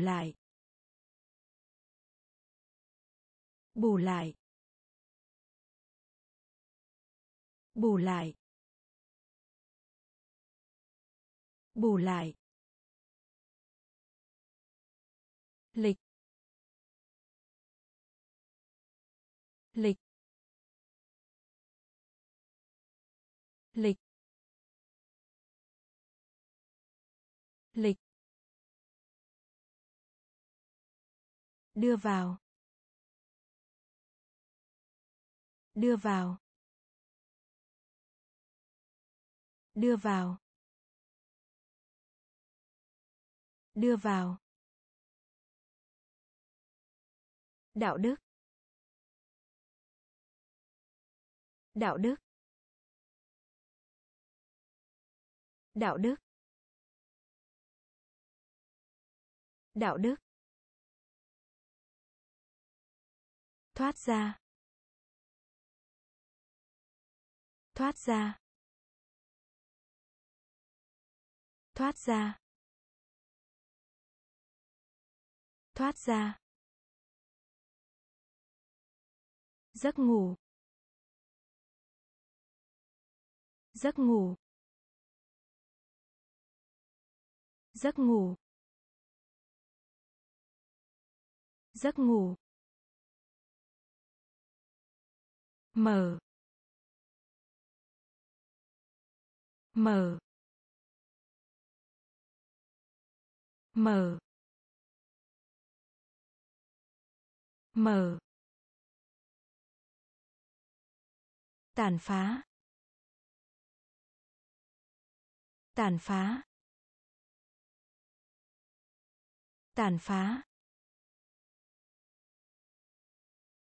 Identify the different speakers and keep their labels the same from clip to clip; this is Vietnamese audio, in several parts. Speaker 1: lại bù lại bù lại bù lại lịch lịch lịch lịch đưa vào đưa vào đưa vào đưa vào đạo đức đạo đức đạo đức đạo đức thoát ra thoát ra thoát ra thoát ra giấc ngủ giấc ngủ giấc ngủ giấc ngủ mở mở mở mở tàn phá tàn phá tàn phá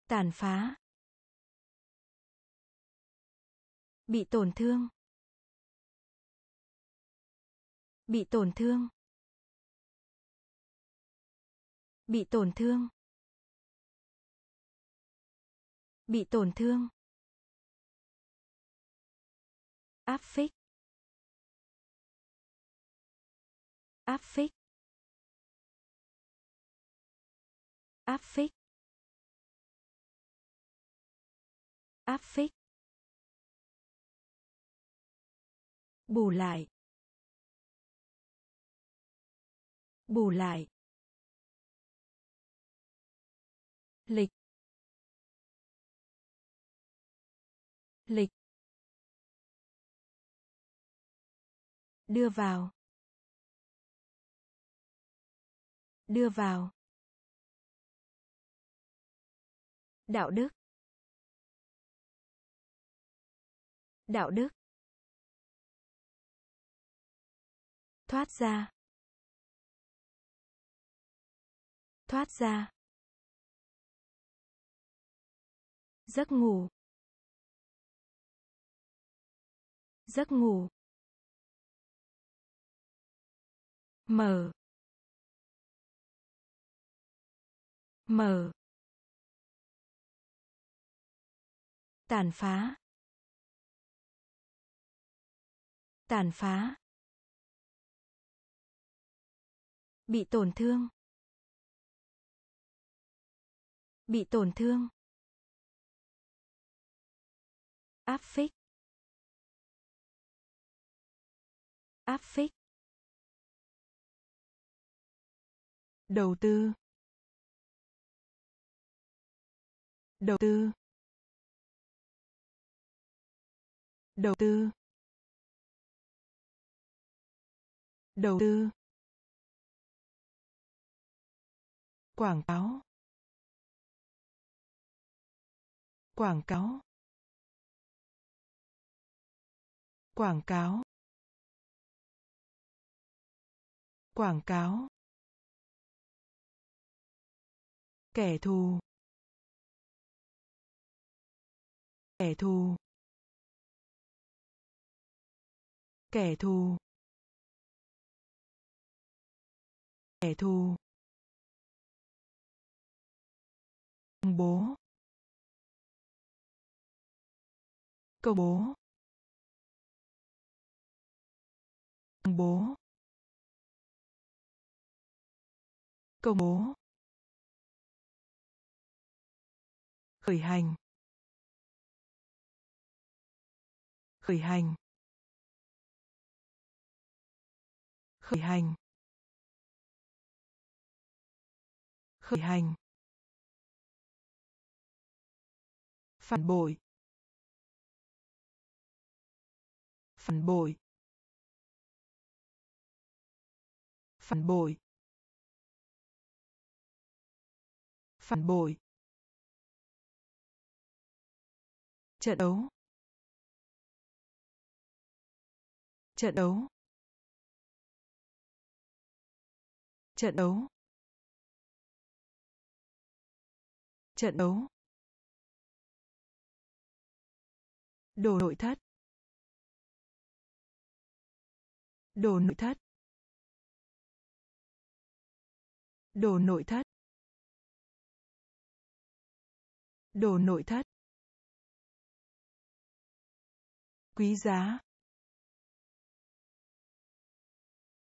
Speaker 1: tàn phá bị tổn thương bị tổn thương bị tổn thương bị tổn thương áp phích áp phích áp phích áp phích bù lại bù lại lịch lịch đưa vào đưa vào đạo đức đạo đức thoát ra thoát ra giấc ngủ giấc ngủ mở mở tàn phá tàn phá bị tổn thương bị tổn thương áp phích áp phích đầu tư đầu tư đầu tư đầu tư quảng cáo quảng cáo quảng cáo quảng cáo kẻ thù kẻ thù kẻ thù kẻ thù công bố công bố công bố công bố khởi hành khởi hành khởi hành khởi hành phản bội phản bội phản bội phản bội trận đấu trận đấu trận đấu trận đấu đồ nội thất đồ nội thất đồ nội thất đồ nội thất quý giá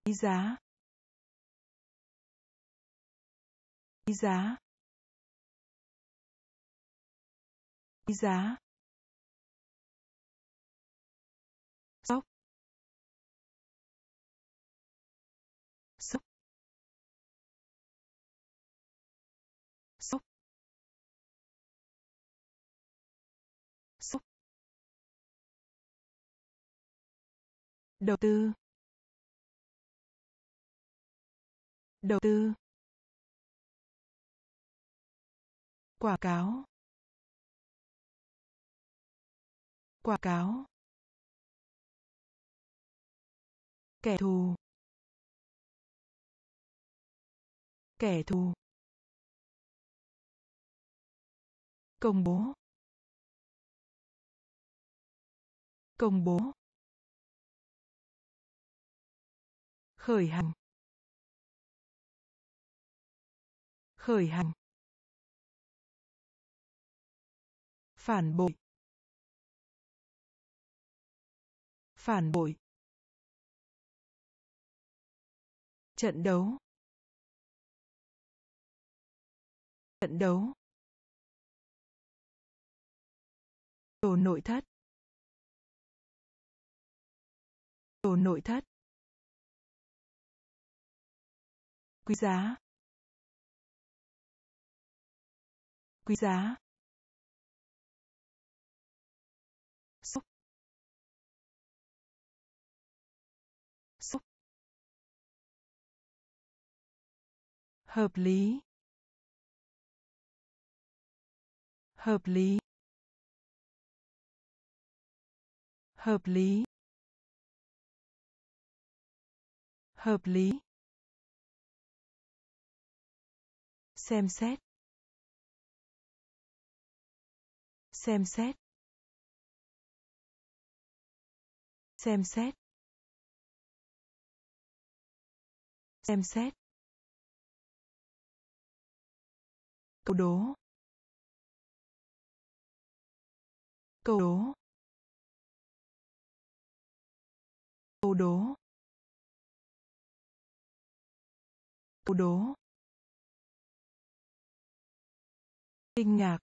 Speaker 1: quý giá quý giá quý giá đầu tư đầu tư quảng cáo quảng cáo kẻ thù kẻ thù công bố công bố khởi hành khởi hành phản bội phản bội trận đấu trận đấu đồ nội thất đồ nội thất quý giá quý giá xúc xúc hợp lý hợp lý hợp lý hợp lý xem xét xem xét xem xét xem xét câu đố câu đố câu đố câu đố kinh ngạc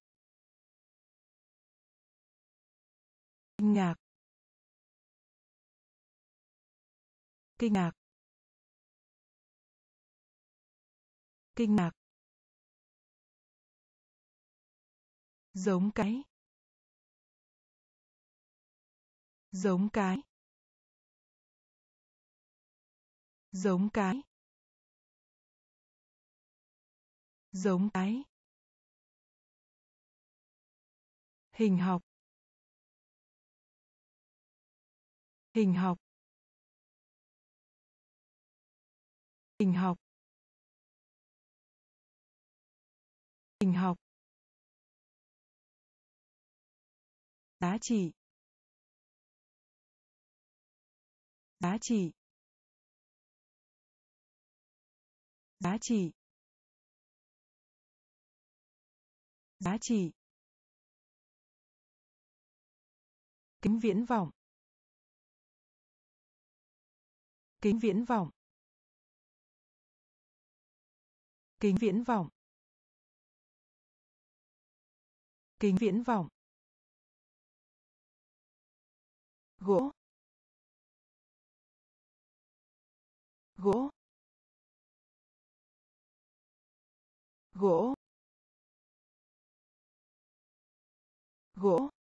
Speaker 1: kinh ngạc kinh ngạc kinh ngạc giống cái giống cái giống cái giống cái hình học hình học hình học hình học giá trị giá trị giá trị giá trị kính viễn vọng kính viễn vọng kính viễn vọng kính viễn vọng gỗ gỗ gỗ gỗ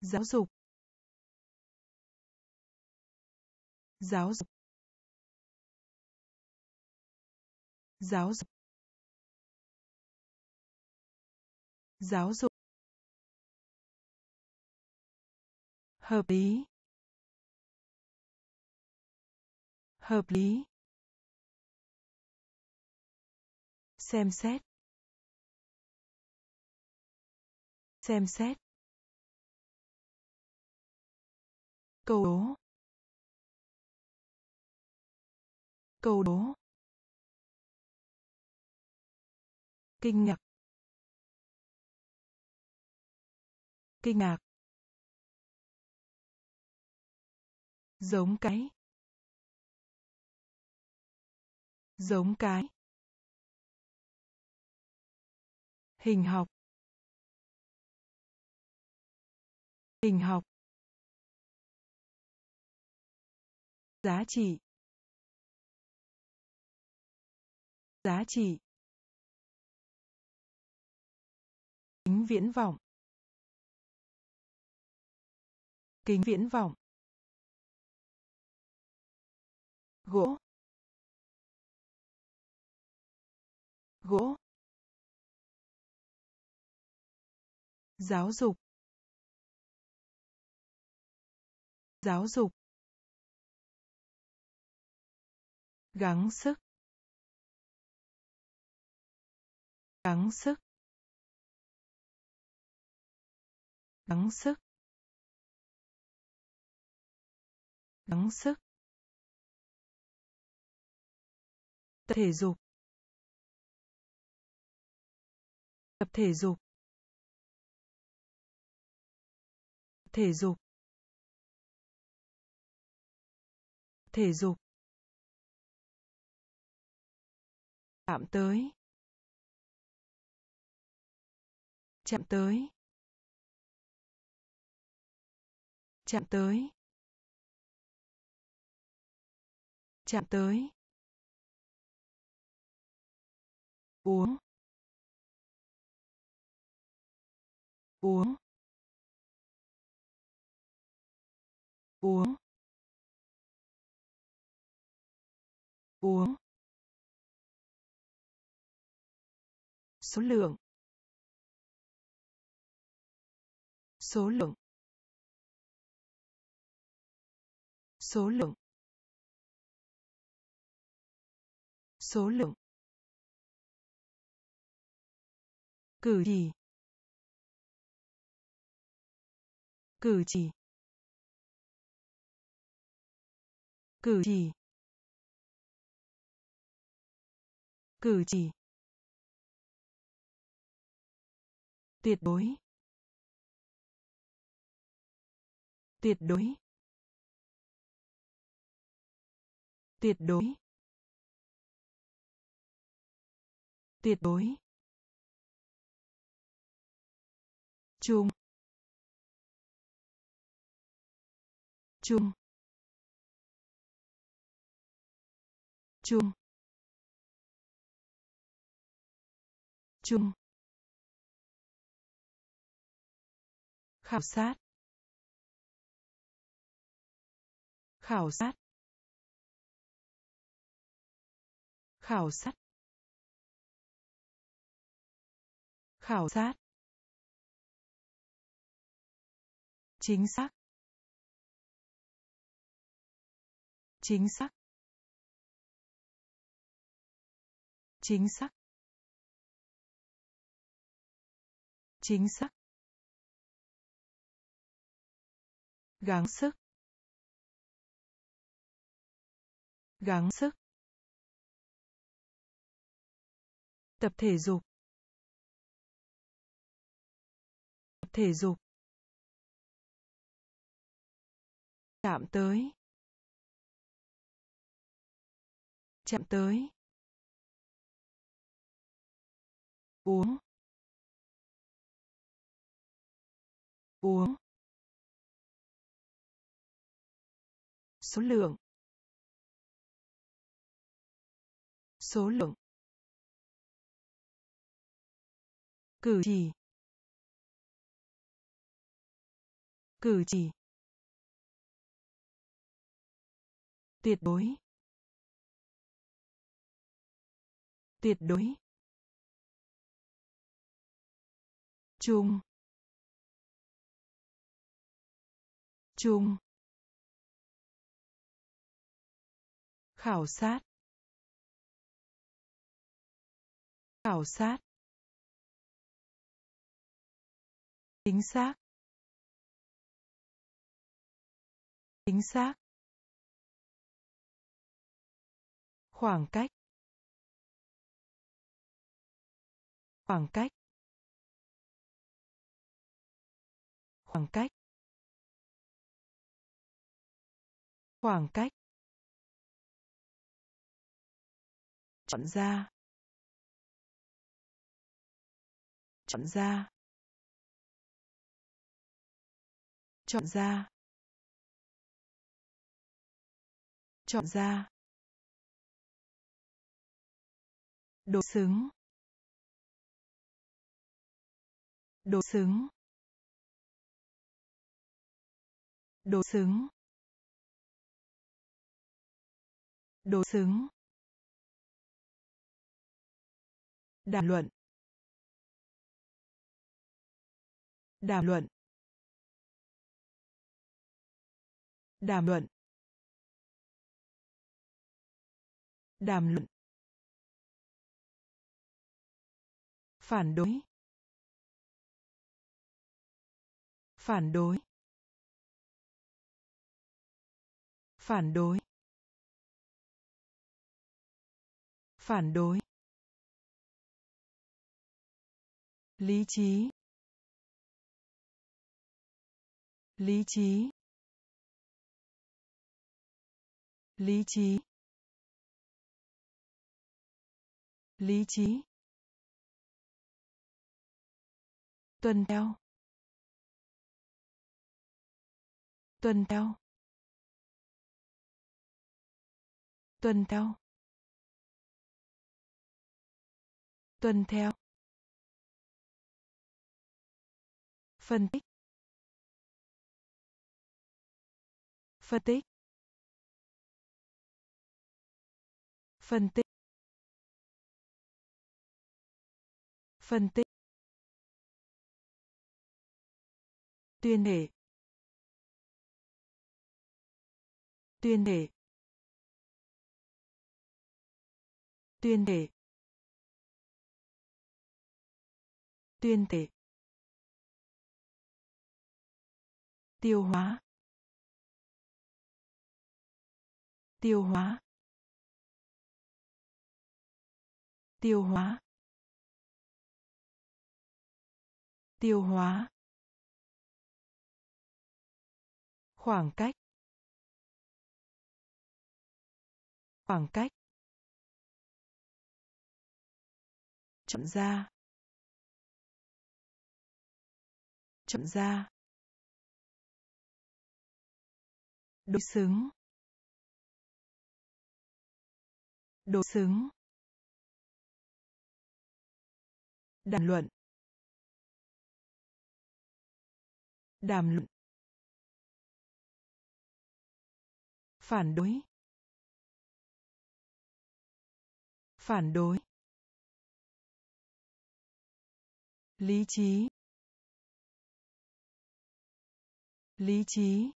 Speaker 1: giáo dục giáo dục giáo dục giáo dục hợp lý hợp lý xem xét xem xét cầu đố cầu đố kinh ngạc kinh ngạc giống cái giống cái hình học hình học giá trị giá trị kính viễn vọng kính viễn vọng gỗ gỗ giáo dục giáo dục gắng sức gắng sức gắng sức gắng sức tập thể dục tập thể dục thể dục thể dục chạm tới chạm tới chạm tới chạm tới uống uống uống uống số lượng số lượng số lượng số lượng cử chỉ cử chỉ cử chỉ cử chỉ tuyệt đối tuyệt đối tuyệt đối tuyệt đối chung chung chung chung khảo sát khảo sát khảo sát khảo sát chính xác chính xác chính xác chính xác gắng sức gắng sức tập thể dục tập thể dục chạm tới chạm tới uống uống số lượng số lượng cử chỉ cử chỉ tuyệt đối tuyệt đối chung chung khảo sát khảo sát chính xác chính xác khoảng cách khoảng cách khoảng cách khoảng cách chọn ra chọn ra chọn ra chọn ra đồ xứng đồ xứng đồ xứng đồ xứng đàm luận đàm luận đàm luận đàm luận phản đối phản đối phản đối phản đối lý trí lý trí lý trí lý trí tuần theo tuần theo tuần theo tuần theo phân tích phân tích phân tích phân tích tuyên hệ tuyên hệ tuyên hệ tuyên thể tiêu hóa tiêu hóa tiêu hóa tiêu hóa khoảng cách khoảng cách chậm ra chậm ra đối xứng đối xứng đàm luận đàm luận phản đối phản đối lý trí lý trí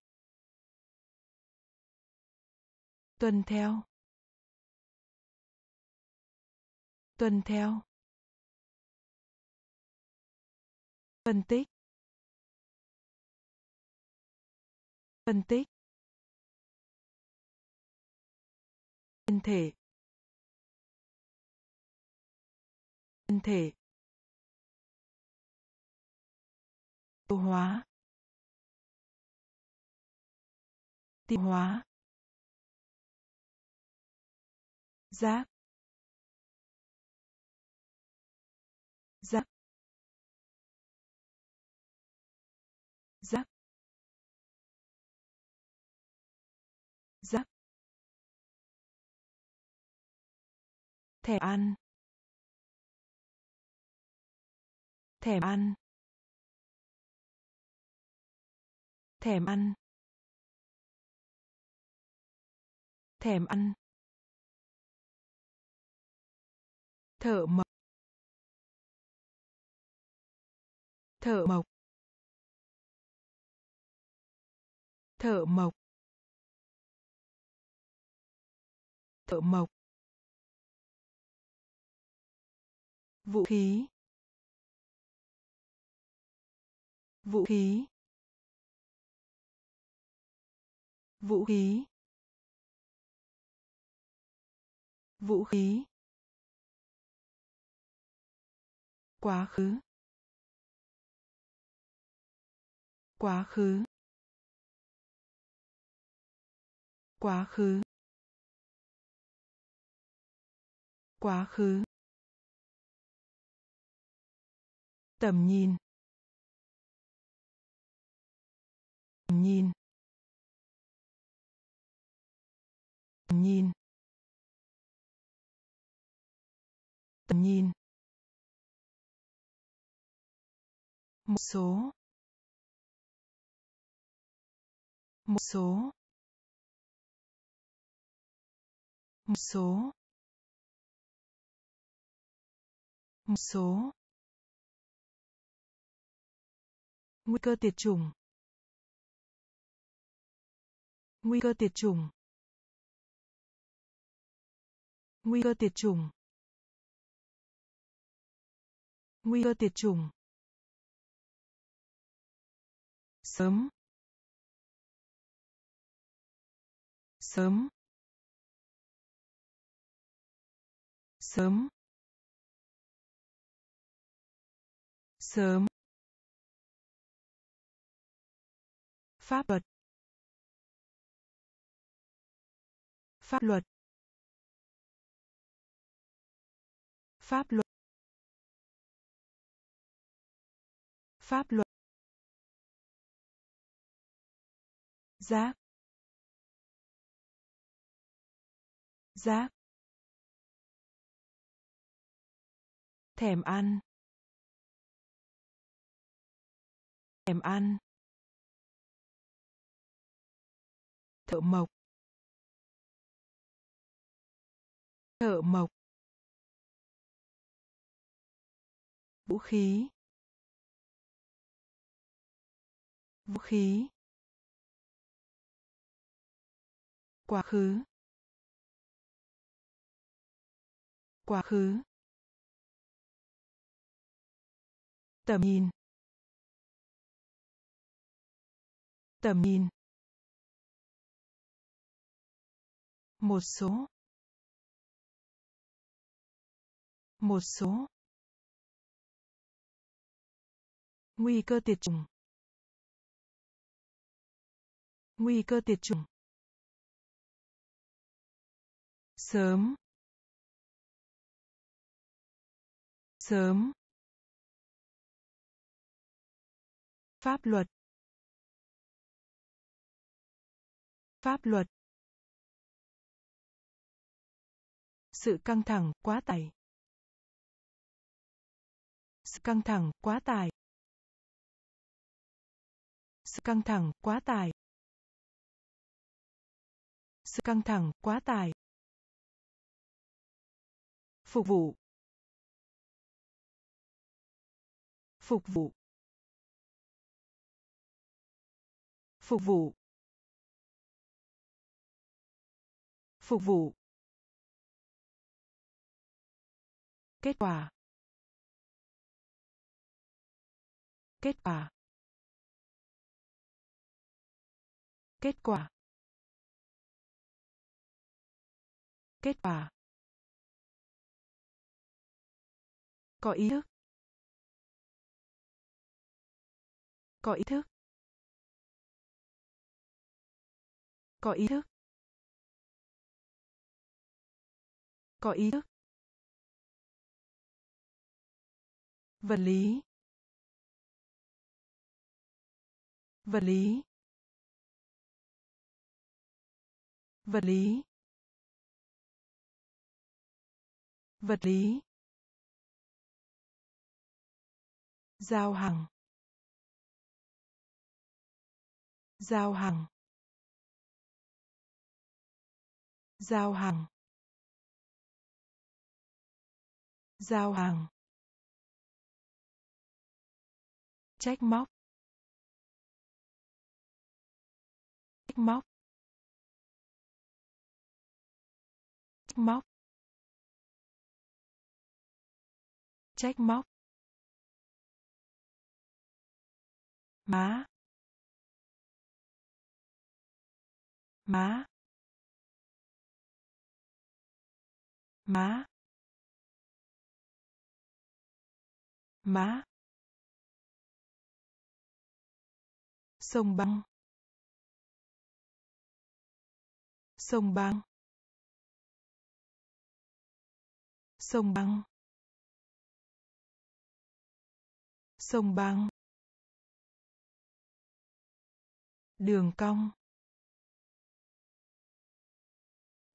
Speaker 1: tuần theo tuần theo phân tích phân tích thân thể thân thể tiêu hóa tiêu hóa giáp giáp giáp giáp thẻ ăn thèm ăn thèm ăn thèm ăn thợ mộc thợ mộc thợ mộc thợ mộc vũ khí vũ khí vũ khí vũ khí quá khứ quá khứ quá khứ quá khứ tầm nhìn tầm nhìn tầm nhìn tầm nhìn một số một số một số một số nguy cơ tiệt chủng nguy cơ tiệt chủng nguy cơ tiệt chủng nguy cơ tiệt chủng sớm sớm sớm sớm pháp luật pháp luật pháp luật pháp luật giáp giáp thèm ăn thèm ăn thợ mộc thợ mộc vũ khí vũ khí quá khứ quá khứ tầm nhìn tầm nhìn một số một số nguy cơ tiệt chủng nguy cơ tiệt chủng sớm sớm pháp luật pháp luật sự căng thẳng quá tải sự căng thẳng quá tải sự căng thẳng quá tải sự căng thẳng quá tải Phục vụ. Phục vụ. Phục vụ. Phục vụ. Kết quả. Kết quả. Kết quả. Kết quả. có ý thức có ý thức có ý thức có ý thức vật lý vật lý vật lý vật lý giao hàng giao hàng giao hàng giao hàng trách móc trách móc trách móc trách móc má má má má sông băng sông băng sông băng sông băng đường cong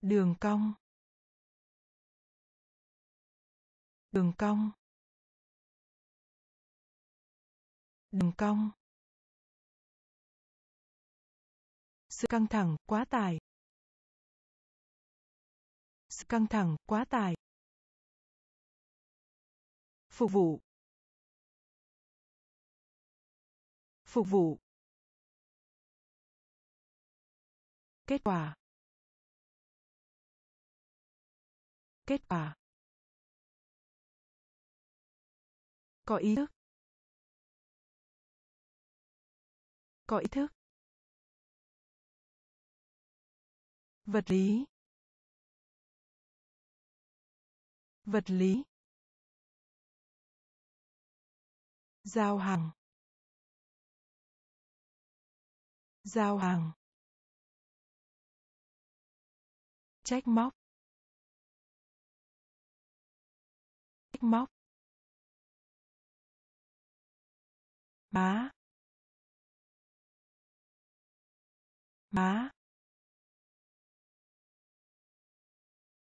Speaker 1: đường cong đường cong đường cong sự căng thẳng quá tải sự căng thẳng quá tải phục vụ phục vụ kết quả kết quả có ý thức có ý thức vật lý vật lý giao hàng giao hàng trách móc trách móc má má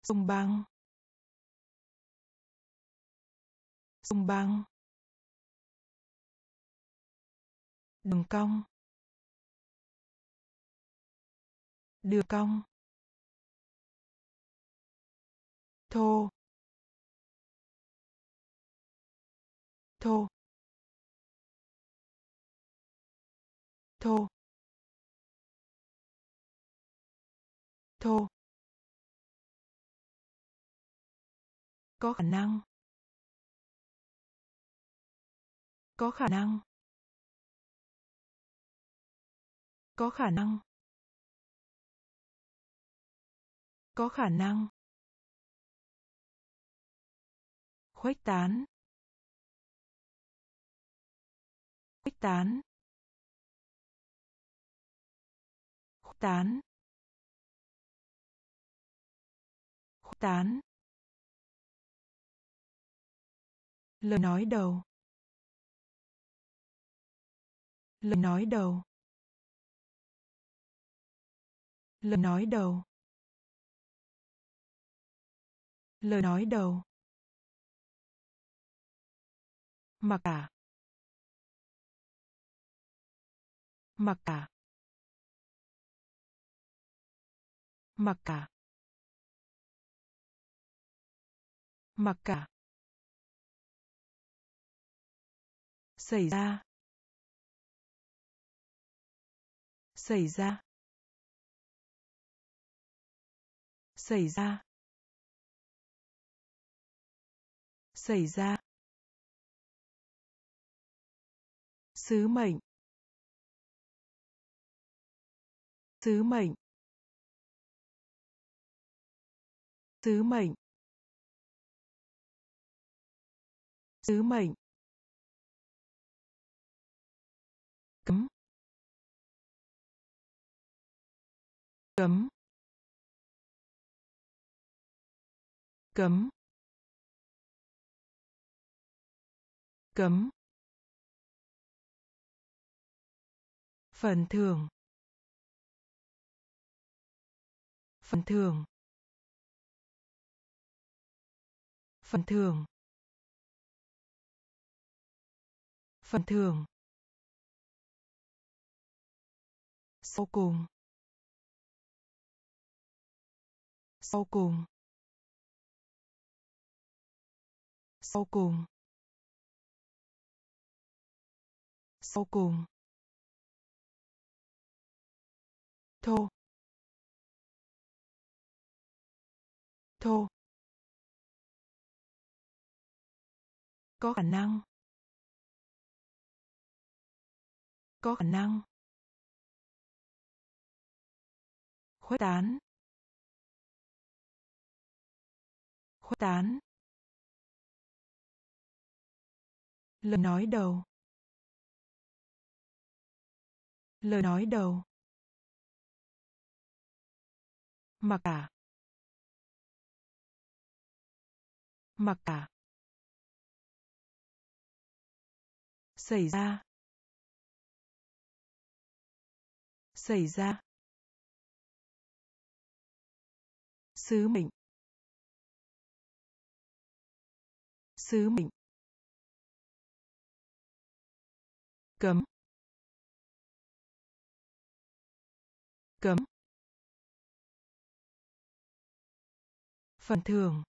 Speaker 1: sông băng sông băng đường cong đường cong thô thô thô thô có khả năng có khả năng có khả năng có khả năng khuếch tán khuếch tán khuếch tán khuếch tán lời nói đầu lời nói đầu lời nói đầu lời nói đầu mặc cả mặc cả mặc cả mặc cả xảy ra xảy ra xảy ra xảy ra sứ mệnh sứ mệnh sứ mệnh sứ mệnh cấm cấm cấm cấm phần thưởng phần thưởng phần thưởng phần thưởng sau cùng sau cùng sau cùng sau cùng thô thô có khả năng có khả năng khuếch tán khuếch tán lời nói đầu lời nói đầu mặc cả mặc cả xảy ra xảy ra sứ mệnh sứ mệnh cấm cấm phần thưởng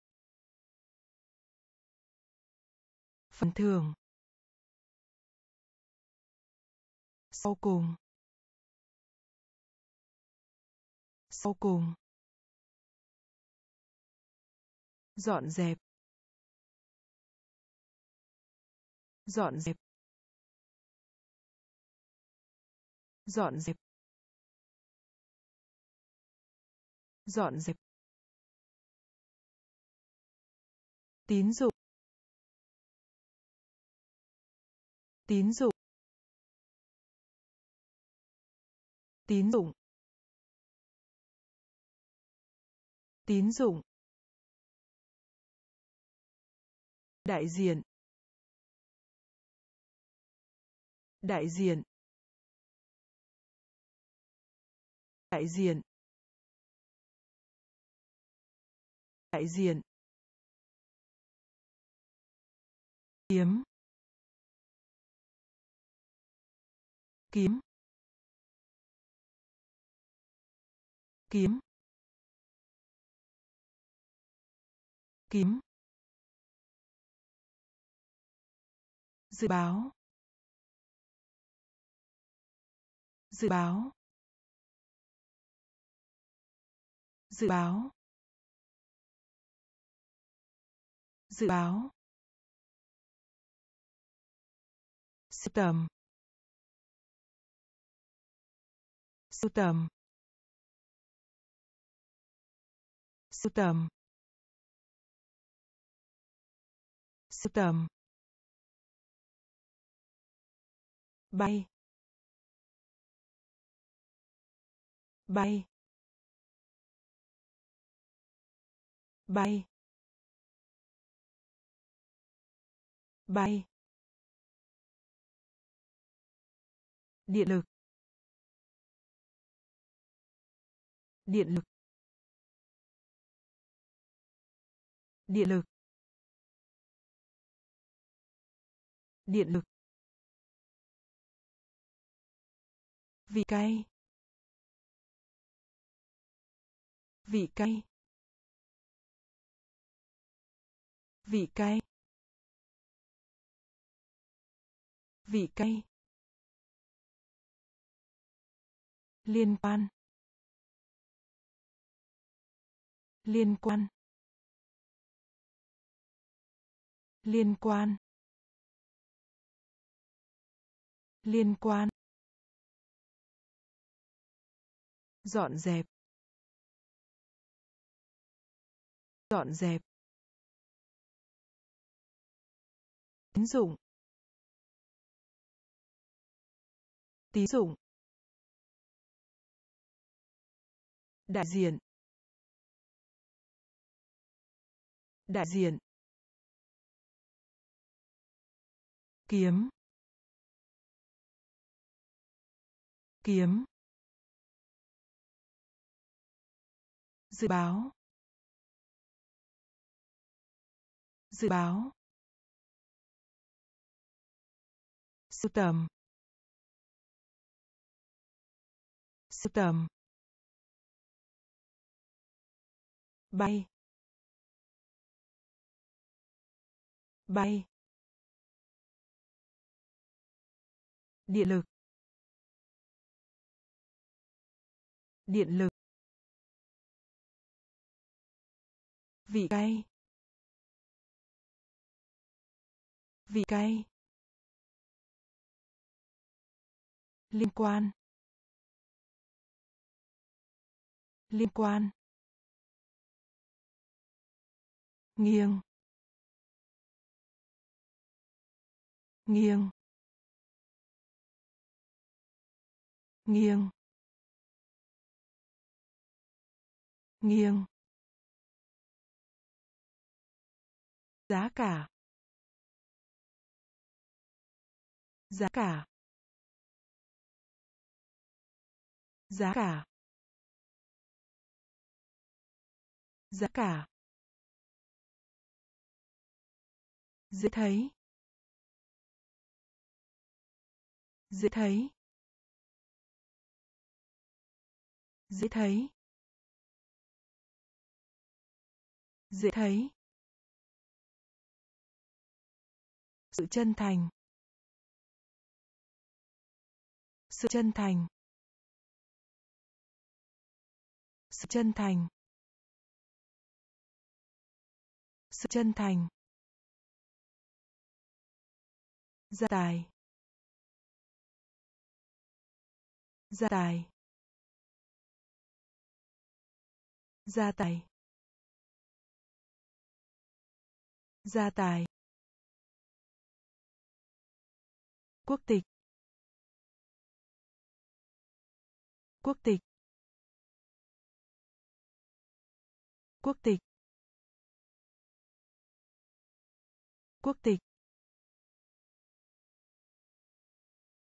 Speaker 1: phần thưởng sau cùng sau cùng dọn dẹp dọn dẹp dọn dẹp dọn dẹp tín dụng tín dụng tín dụng tín dụng đại diện đại diện đại diện đại diện kiếm kiếm kiếm kiếm dự báo dự báo dự báo dự báo sưu tầm sưu tầm sưu tầm sưu tầm bay bay bay bay điện lực điện lực điện lực điện lực vị cay vị cay vị cay vị cay liên quan liên quan liên quan liên quan dọn dẹp dọn dẹp tín dụng tín dụng đại diện đại diện kiếm kiếm dự báo dự báo sưu tầm sưu tầm bay bay điện lực điện lực vị cay vị cay liên quan liên quan nghiêng nghiêng nghiêng nghiêng giá cả giá cả giá cả giá cả dễ thấy dễ thấy dễ thấy dễ thấy sự chân thành sự chân thành sự chân thành sự chân thành gia tài gia tài gia tài gia tài quốc tịch quốc tịch quốc tịch quốc tịch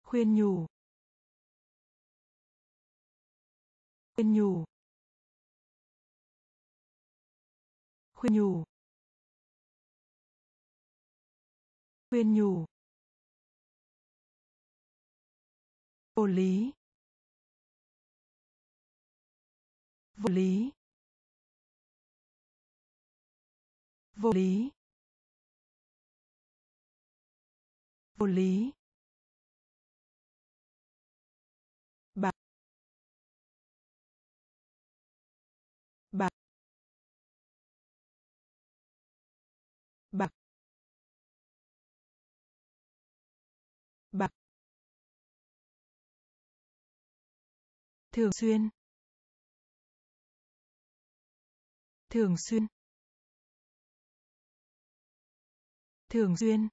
Speaker 1: khuyên nhủ khuyên nhủ khuyên nhủ khuyên nhủ vô lý vô lý vô lý vô lý thường xuyên thường xuyên thường xuyên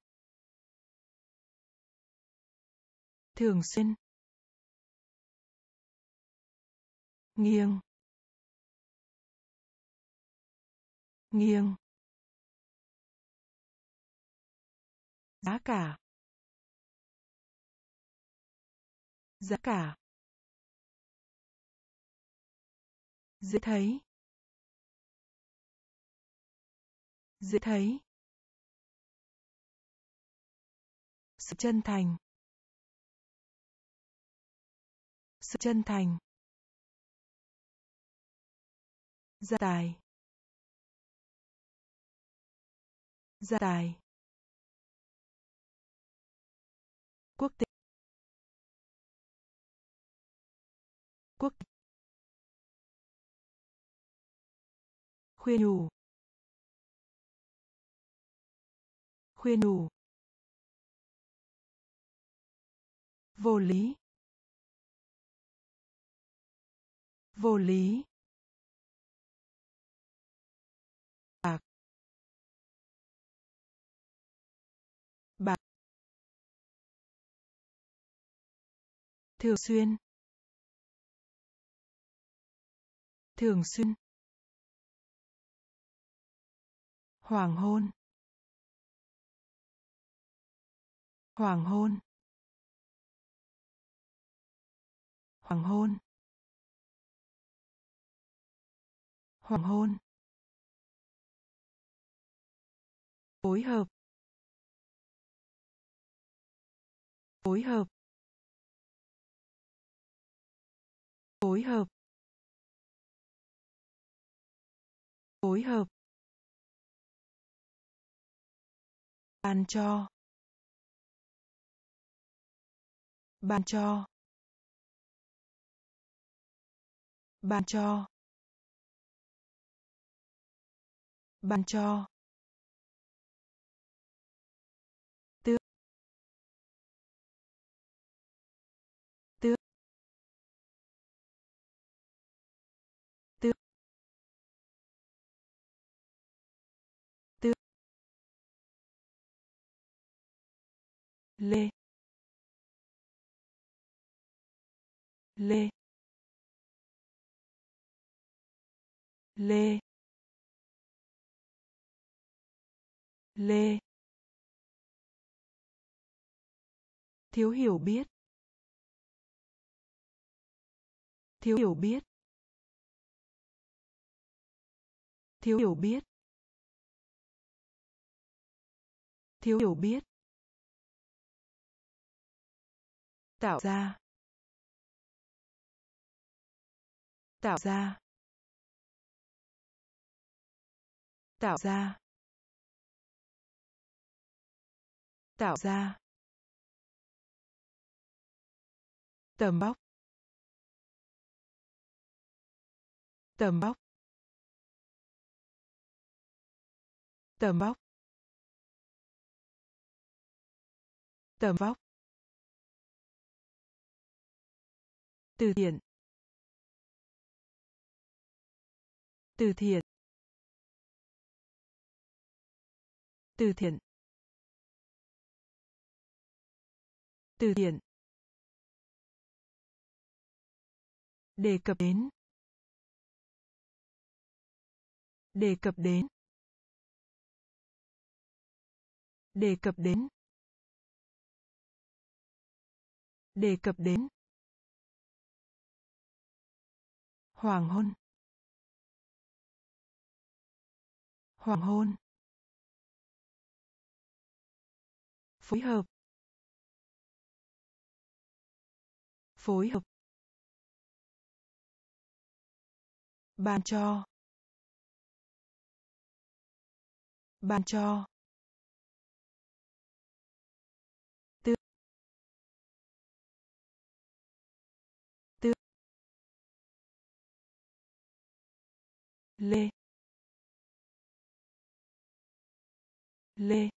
Speaker 1: thường xuyên nghiêng nghiêng giá cả giá cả dễ thấy dễ thấy sự chân thành sự chân thành gia tài gia tài quốc tịch quốc tịch khuyên nhủ khuyên nhủ vô lý vô lý bạc bạc thường xuyên thường xuyên hoàng hôn hoàng hôn hoàng hôn hoàng hôn phối hợp phối hợp phối hợp phối hợp ban cho ban cho ban cho ban cho lê lê lê lê thiếu hiểu biết thiếu hiểu biết thiếu hiểu biết thiếu hiểu biết tạo ra tạo ra tạo ra tạo ra tầm bóc tầm bóc tầm bóc tầm bóc từ thiện từ thiện từ thiện từ thiện đề cập đến đề cập đến đề cập đến đề cập đến hoàng hôn hoàng hôn phối hợp phối hợp bàn cho bàn cho lê lê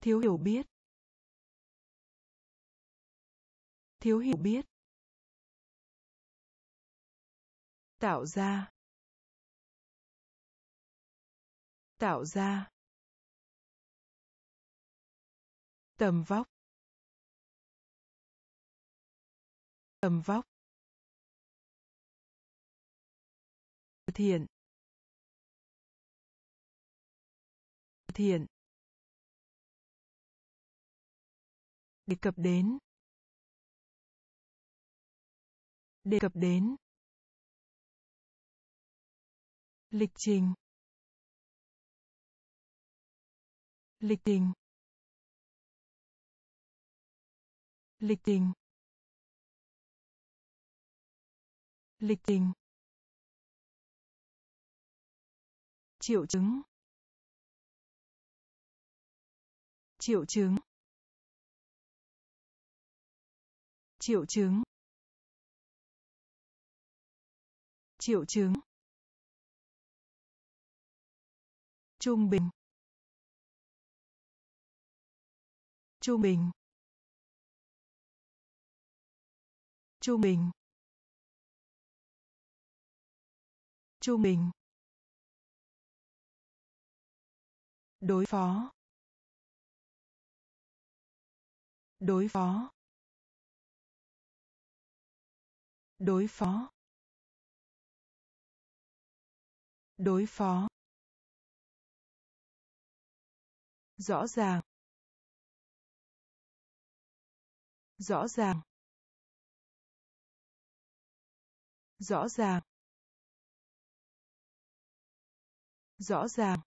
Speaker 1: thiếu hiểu biết thiếu hiểu biết tạo ra tạo ra tầm vóc tầm vóc thiện thiện đề cập đến đề cập đến lịch trình lịch trình lịch trình lịch trình triệu chứng triệu chứng triệu chứng triệu chứng trung bình trung bình trung bình trung bình đối phó đối phó đối phó đối phó rõ ràng rõ ràng rõ ràng rõ ràng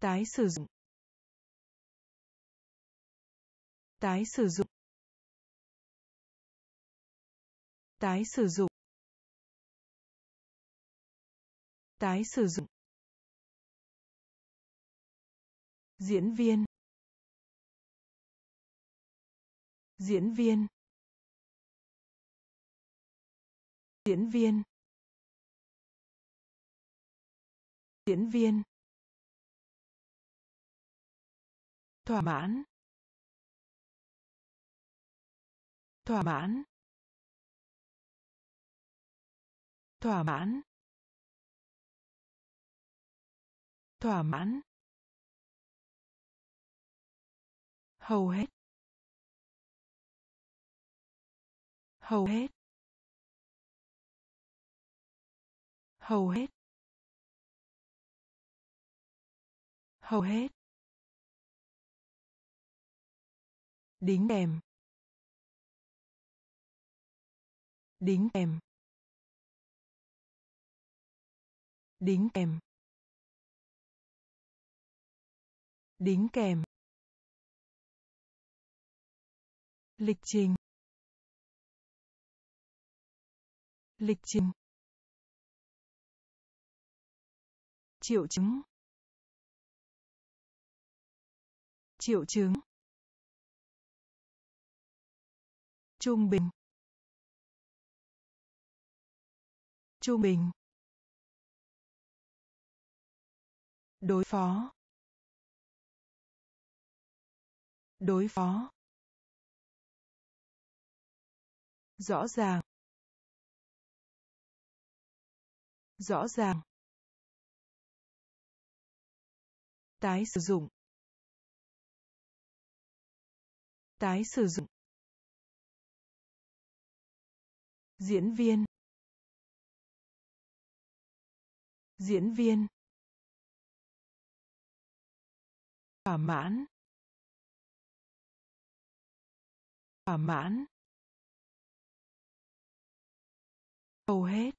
Speaker 1: tái sử dụng tái sử dụng tái sử dụng tái sử dụng diễn viên diễn viên diễn viên diễn viên thỏa mãn thỏa mãn thỏa mãn thỏa mãn hầu hết hầu hết hầu hết hầu hết đính kèm đính kèm đính kèm đính kèm lịch trình lịch trình triệu chứng triệu chứng trung bình trung bình đối phó đối phó rõ ràng rõ ràng tái sử dụng tái sử dụng diễn viên diễn viên thỏa mãn thỏa mãn hầu hết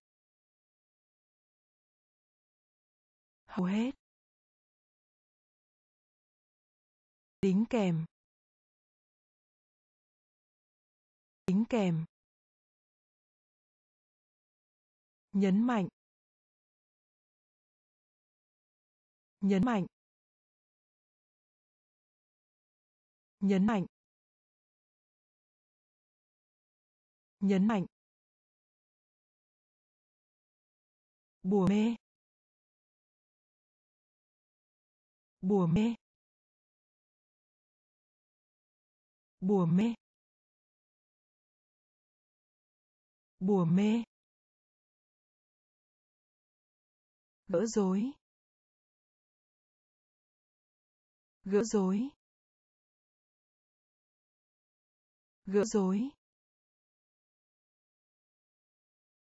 Speaker 1: hầu hết đính kèm đính kèm nhấn mạnh nhấn mạnh nhấn mạnh nhấn mạnh bùa mê bùa mê bùa mê bùa mê gỡ rối gỡ rối gỡ rối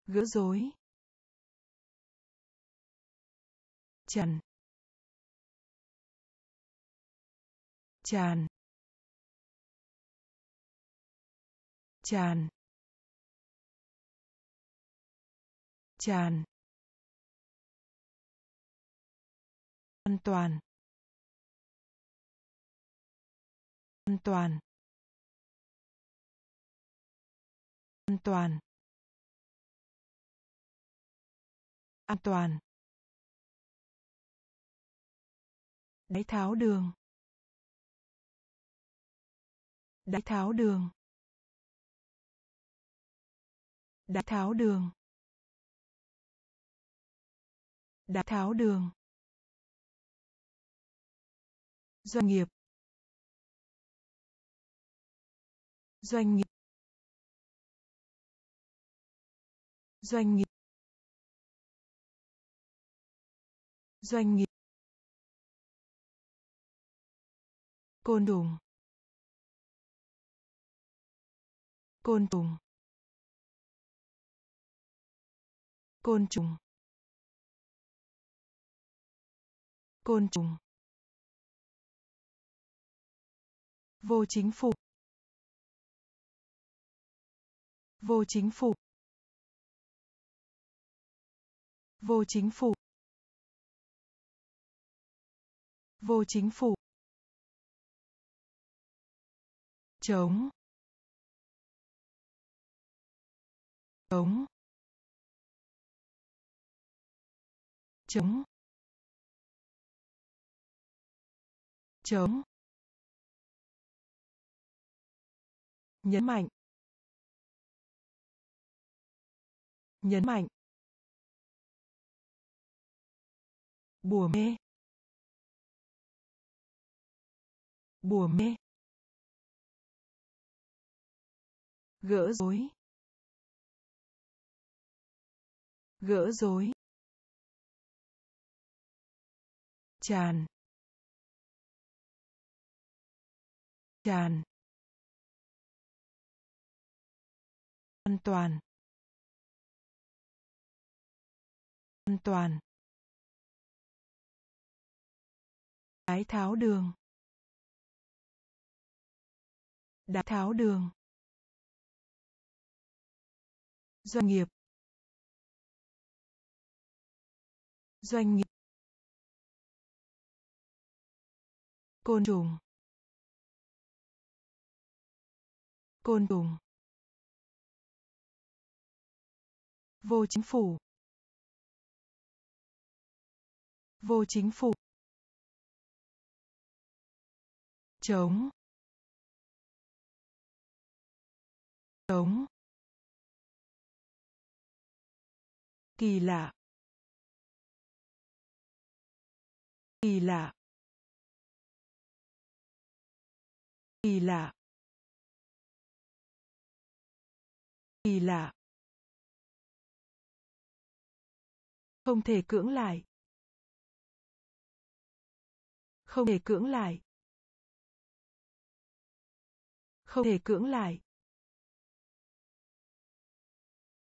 Speaker 1: gỡ rối tràn tràn tràn tràn an toàn an toàn an toàn an toàn đáy tháo đường đáy tháo đường đáy tháo đường đáy tháo đường doanh nghiệp doanh nghiệp doanh nghiệp doanh nghiệp côn trùng côn trùng côn trùng côn trùng vô chính phủ vô chính phủ vô chính phủ vô chính phủ chống chống chống chống nhấn mạnh nhấn mạnh bùa mê bùa mê gỡ rối gỡ rối tràn tràn an toàn an toàn đái tháo đường đái tháo đường doanh nghiệp doanh nghiệp côn trùng côn trùng vô chính phủ vô chính phủ chống chống kỳ lạ kỳ lạ kỳ lạ kỳ lạ không thể cưỡng lại không thể cưỡng lại không thể cưỡng lại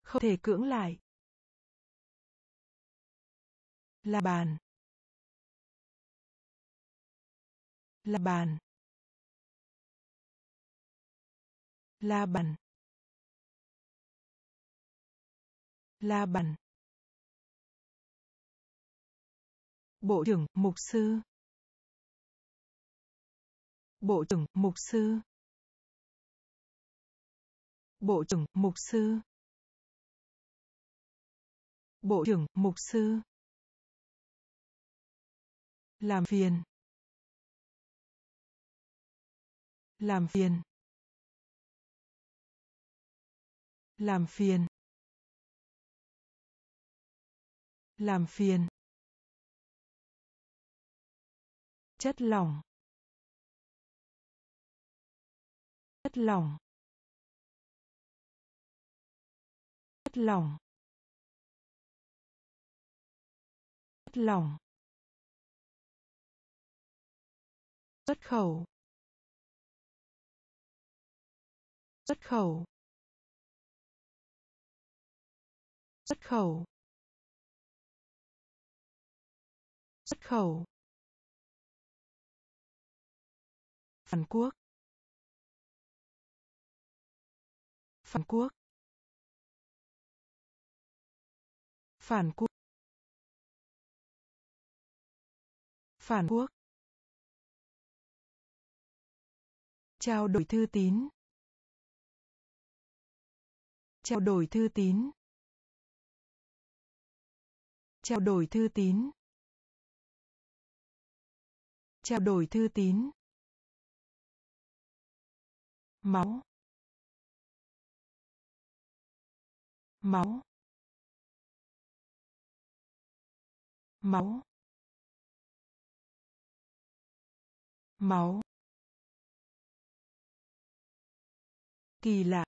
Speaker 1: không thể cưỡng lại là bàn là bàn là bàn là bàn Bộ trưởng, mục sư. Bộ trưởng, mục sư. Bộ trưởng, mục sư. Bộ trưởng, mục sư. Làm phiền. Làm phiền. Làm phiền. Làm phiền. chất lỏng chất lỏng chất lỏng chất lỏng xuất khẩu xuất khẩu xuất khẩu xuất khẩu phản Quốc Phản Quốc Phản Quốc Phản Quốc Trao đổi thư tín Trao đổi thư tín Trao đổi thư tín Trao đổi thư tín máu máu máu máu kỳ lạ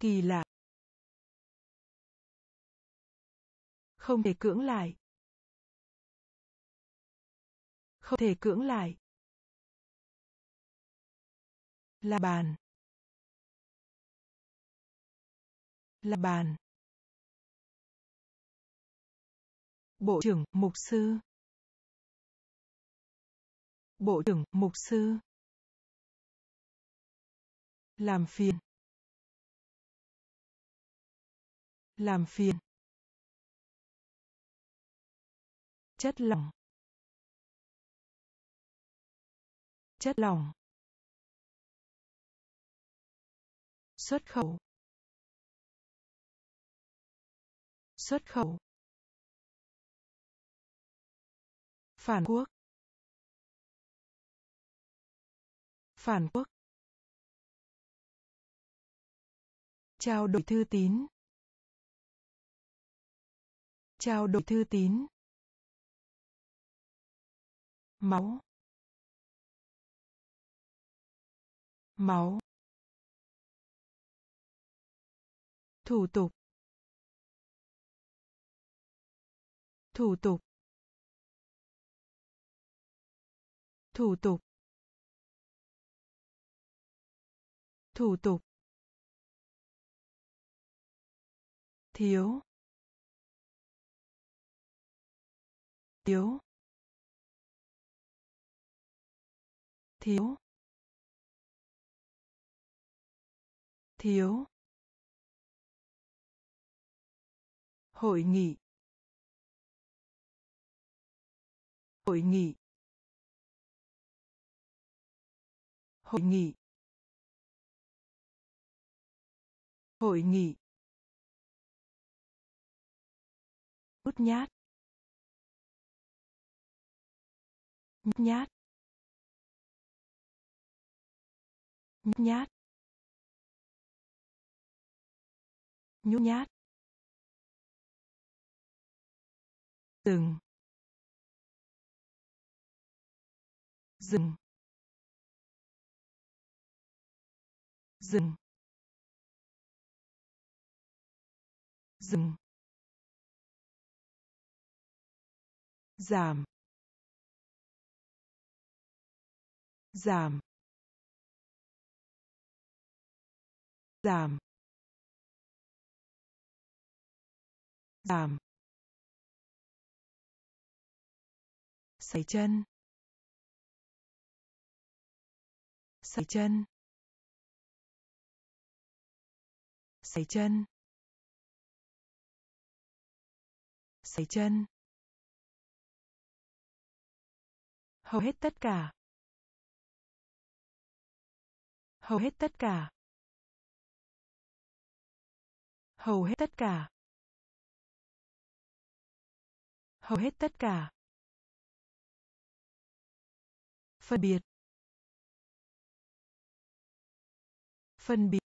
Speaker 1: kỳ lạ không thể cưỡng lại không thể cưỡng lại là bàn là bàn bộ trưởng mục sư bộ trưởng mục sư làm phiền làm phiền chất lỏng chất lỏng xuất khẩu xuất khẩu phản quốc phản quốc trao đổi thư tín trao đổi thư tín máu máu thủ tục thủ tục thủ tục thủ tục thiếu thiếu thiếu thiếu hội nghị hội nghị hội nghị hội nghị bút nhát nhút nhát nhút nhát nhút nhát dừng dừng dừng dừng giảm giảm giảm giảm sải chân sải chân sải chân sải chân hầu hết tất cả hầu hết tất cả hầu hết tất cả hầu hết tất cả phân biệt phân biệt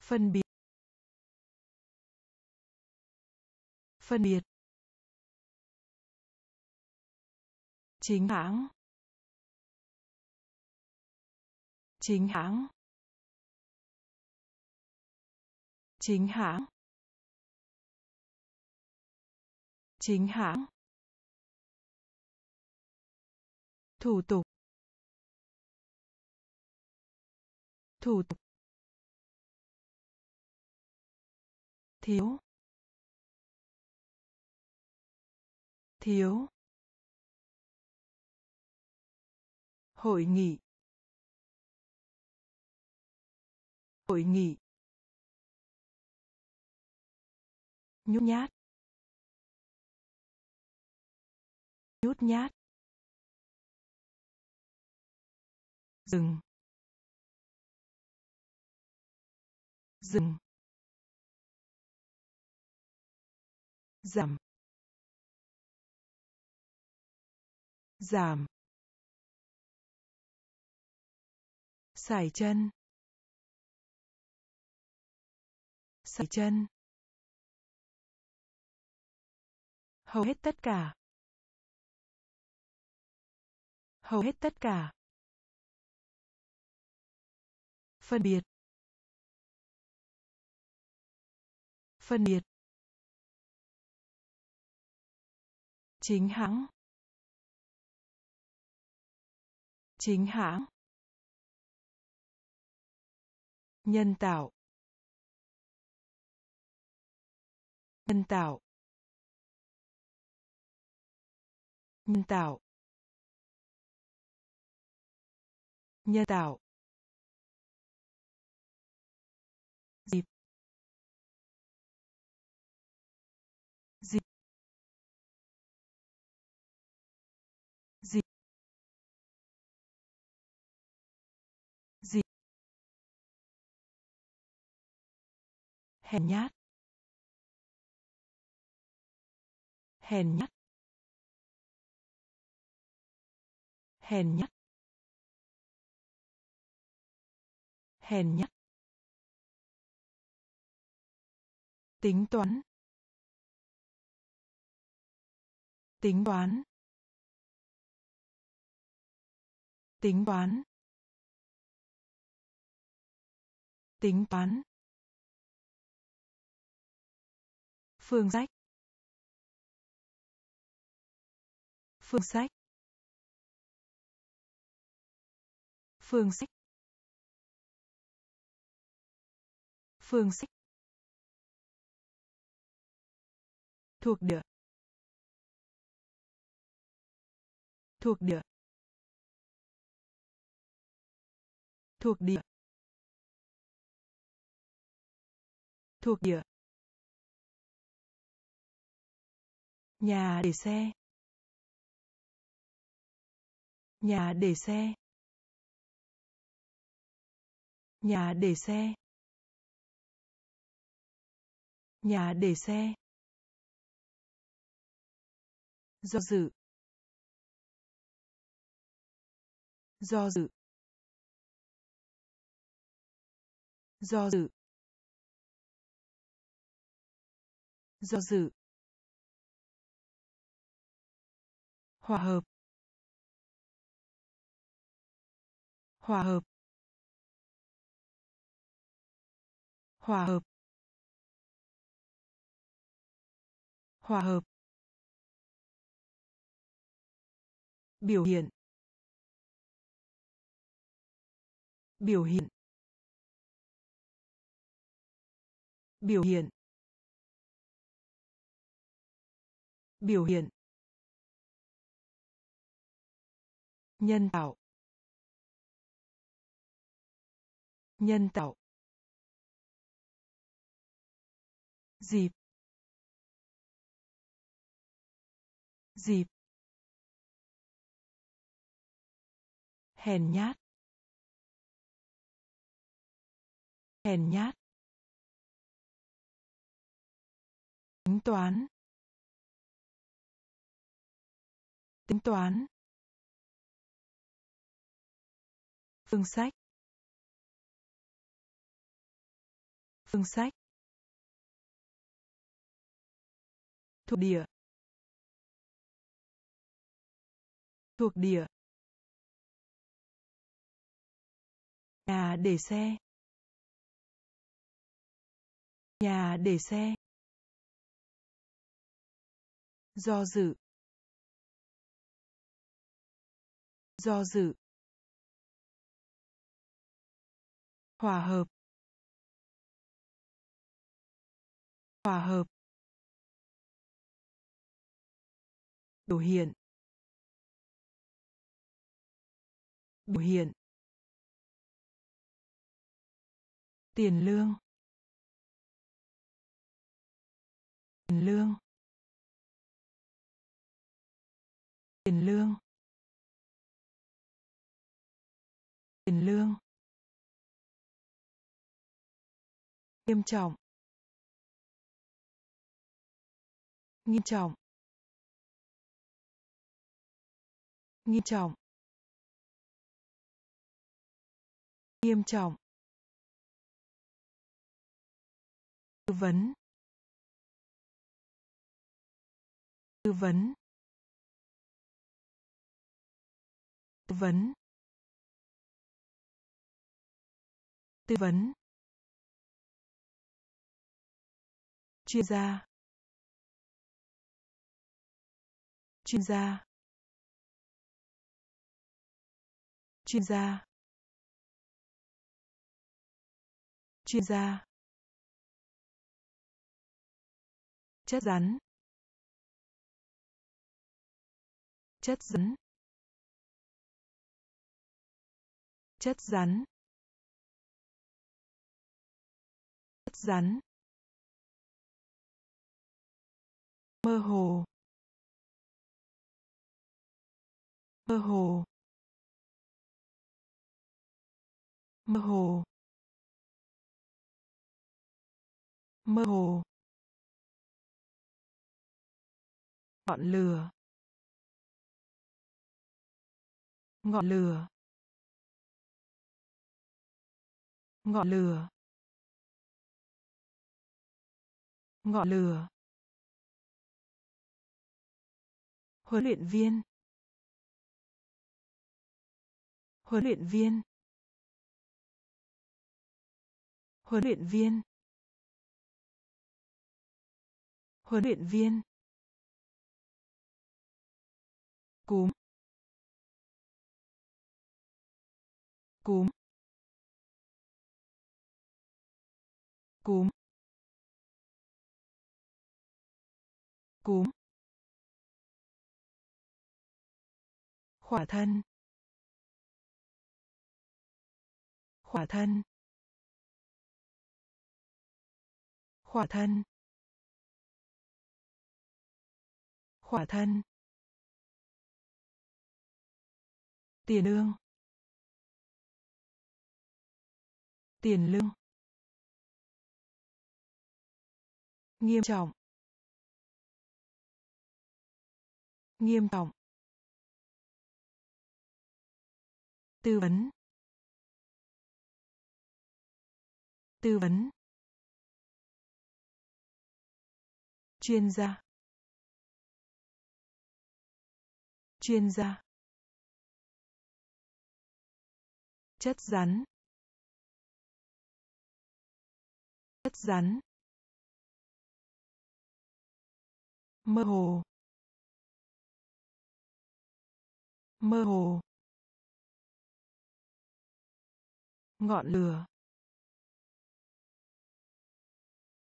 Speaker 1: phân biệt phân biệt chính hãng chính hãng chính hãng chính hãng thủ tục thủ tục thiếu thiếu hội nghị hội nghị nhút nhát nhút nhát dừng dừng giảm giảm sải chân sải chân hầu hết tất cả hầu hết tất cả phân biệt phân biệt chính hãng chính hãng nhân tạo nhân tạo nhân tạo nhân tạo hèn nhát hèn nhát hèn nhát hèn nhát tính toán tính toán tính toán tính toán Phương sách. Phương sách. Phương sách. Phương sách. Thuộc địa. Thuộc địa. Thuộc địa. Thuộc địa. nhà để xe nhà để xe nhà để xe nhà để xe do dự do dự do dự do dự hòa hợp hòa hợp hòa hợp hòa hợp biểu hiện biểu hiện biểu hiện biểu hiện nhân tạo nhân tạo dịp dịp hèn nhát hèn nhát tính toán tính toán Phương sách. Phương sách. Thuộc địa. Thuộc địa. Nhà để xe. Nhà để xe. Do dự. Do dự. hòa hợp hòa hợp biểu hiện biểu hiện tiền lương tiền lương tiền lương tiền lương nghiêm trọng nghiêm trọng nghiêm trọng nghiêm trọng tư vấn tư vấn tư vấn tư vấn chuyên gia chuyên gia chuyên gia chuyên gia chất rắn chất rắn chất rắn chất rắn mơ hồ mơ hồ mơ hồ mơ hồ ngọn lửa ngọn lửa ngọn lửa ngọn lửa huấn luyện viên huấn luyện viên huấn luyện viên huấn luyện viên cúm cúm cúm cúm khỏa thân khỏa thân khỏa thân khỏa thân tiền lương tiền lương nghiêm trọng nghiêm trọng tư vấn tư vấn chuyên gia chuyên gia chất rắn chất rắn mơ hồ mơ hồ ngọn lửa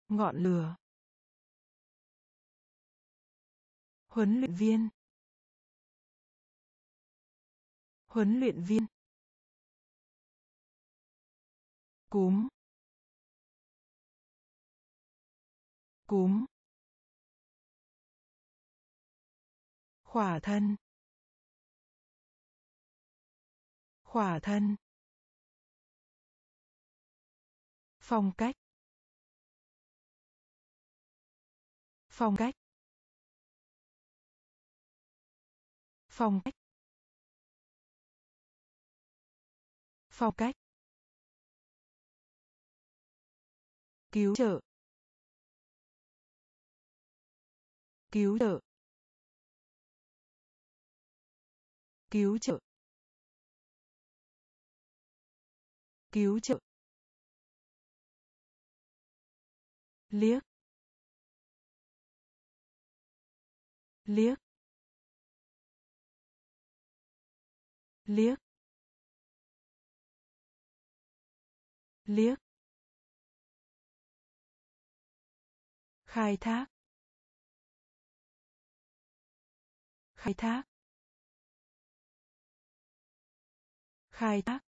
Speaker 1: ngọn lửa huấn luyện viên huấn luyện viên cúm cúm khỏa thân khỏa thân phong cách phong cách phong cách phong cách cứu trợ cứu trợ cứu trợ cứu trợ liếc liếc liếc liếc khai thác khai thác khai thác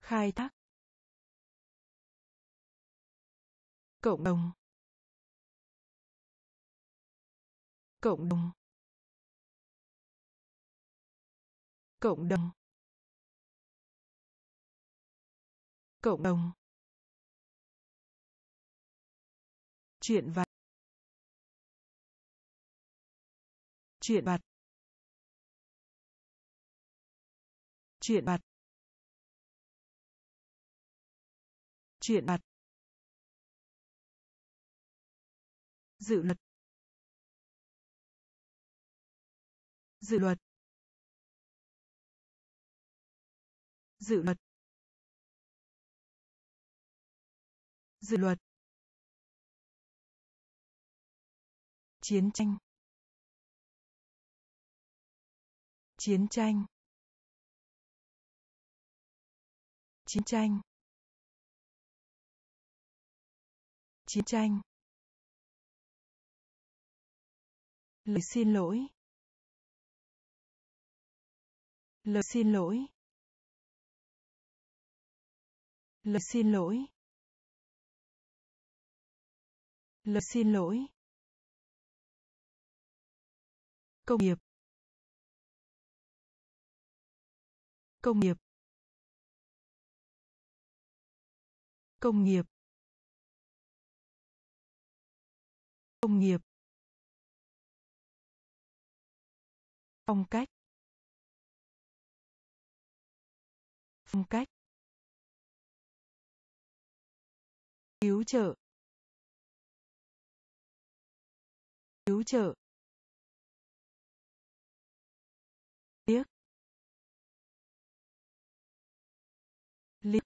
Speaker 1: khai thác cộng đồng cộng đồng cộng đồng cộng đồng chuyện vặt chuyện vặt chuyện vặt chuyện vặt dự luật dự luật dự luật dự luật chiến tranh chiến tranh chiến tranh chiến tranh lời xin lỗi lời xin lỗi lời xin lỗi lời xin lỗi công nghiệp công nghiệp công nghiệp công nghiệp phong cách phong cách cứu trợ cứu trợ tiếc liếc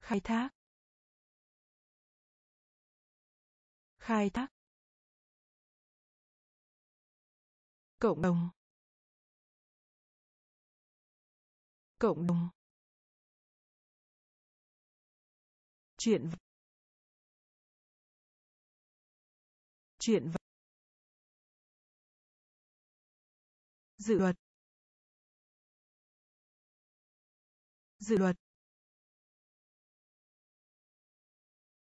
Speaker 1: khai thác khai thác cộng đồng cộng đồng chuyện chuyện dự luật dự luật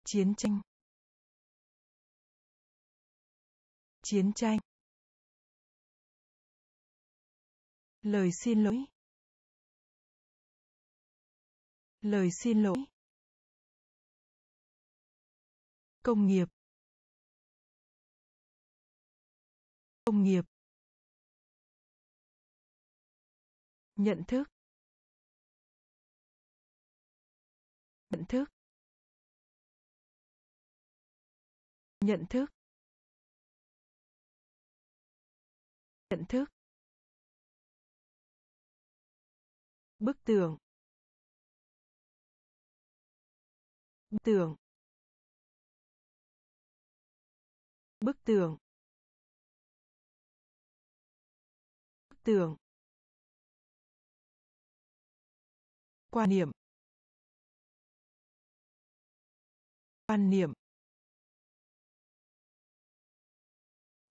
Speaker 1: chiến tranh chiến tranh lời xin lỗi lời xin lỗi công nghiệp công nghiệp nhận thức nhận thức nhận thức nhận thức bức tường bức tường bức tường bức tường quan niệm quan niệm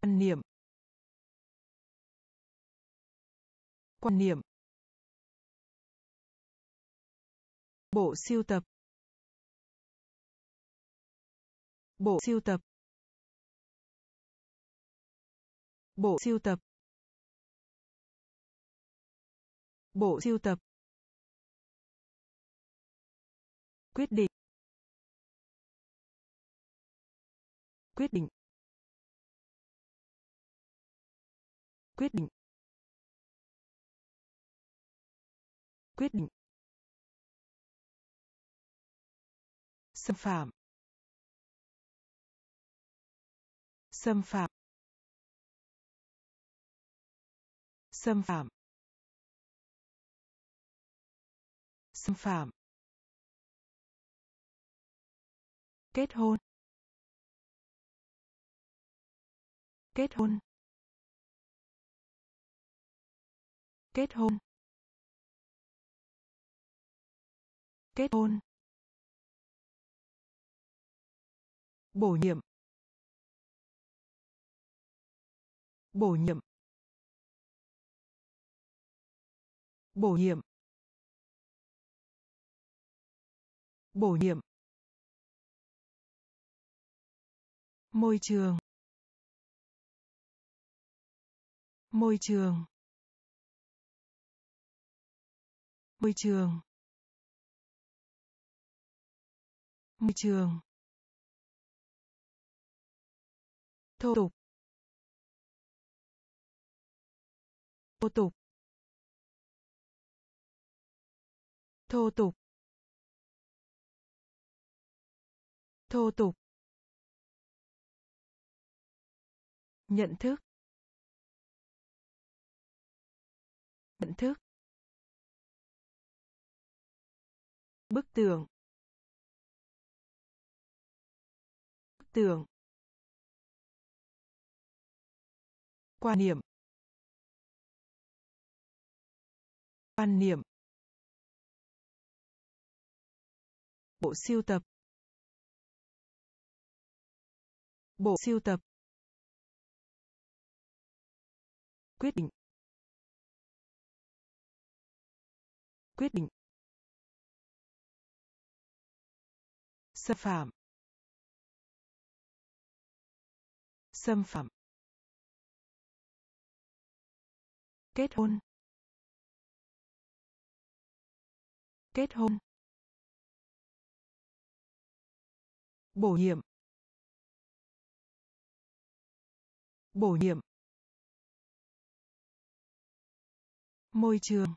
Speaker 1: quan niệm quan niệm bộ siêu tập bộ siêu tập bộ siêu tập bộ siêu tập quyết định quyết định quyết định quyết định xâm phạm xâm phạm xâm phạm xâm phạm kết hôn kết hôn kết hôn kết hôn bổ nhiệm bổ nhiệm bổ nhiệm bổ nhiệm môi trường môi trường môi trường môi trường thô tục thô tục thô tục thô tục nhận thức nhận thức bức tường bức tường quan niệm quan niệm bộ siêu tập bộ siêu tập quyết định quyết định xâm phạm xâm phạm kết hôn kết hôn bổ nhiệm bổ nhiệm môi trường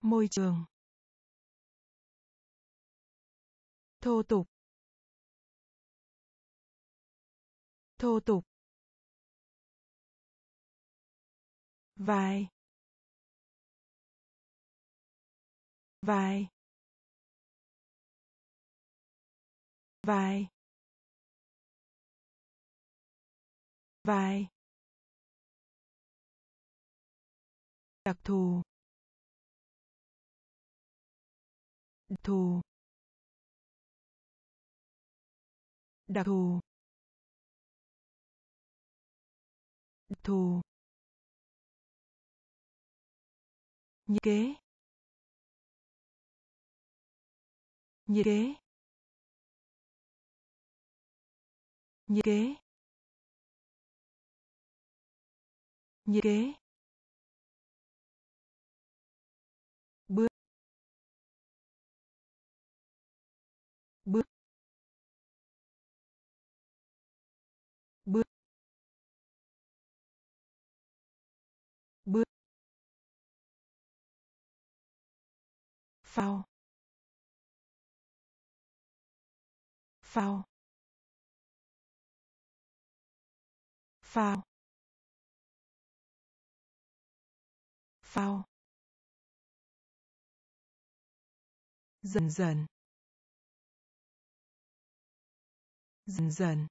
Speaker 1: môi trường thô tục thô tục vài, vài, vai vai đặc thù đặc thù đặc thù đặc thù nhiệt kế nhiệt kế nhiệt kế nhiệt kế bước bước bước phao phao phao phao dần dần dần dần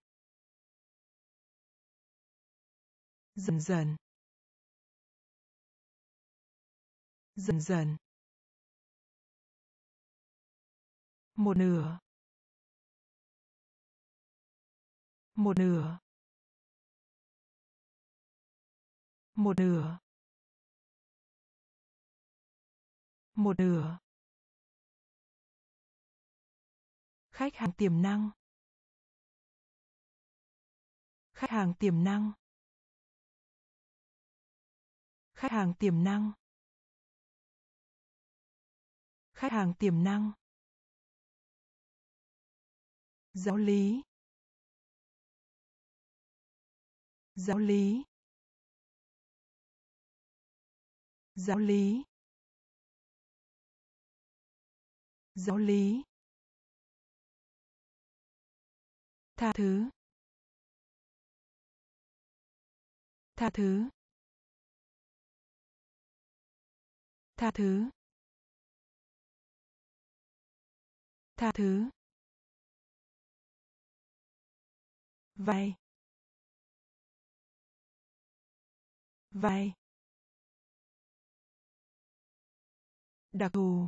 Speaker 1: dần dần dần dần một nửa một nửa một nửa một nửa khách hàng tiềm năng khách hàng tiềm năng khách hàng tiềm năng khách hàng tiềm năng giáo lý giáo lý giáo lý giáo lý tha thứ tha thứ tha thứ tha thứ vay vay đặc thù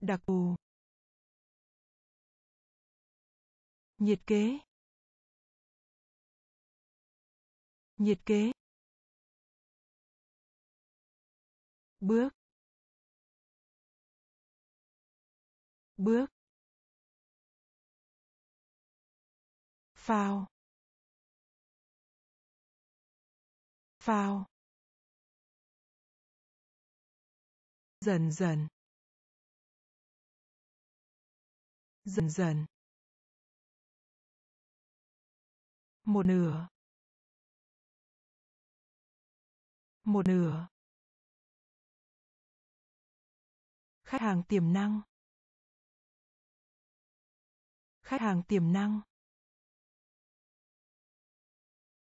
Speaker 1: đặc thù nhiệt kế nhiệt kế bước bước vào, vào, dần dần dần dần một nửa một nửa khách hàng tiềm năng khách hàng tiềm năng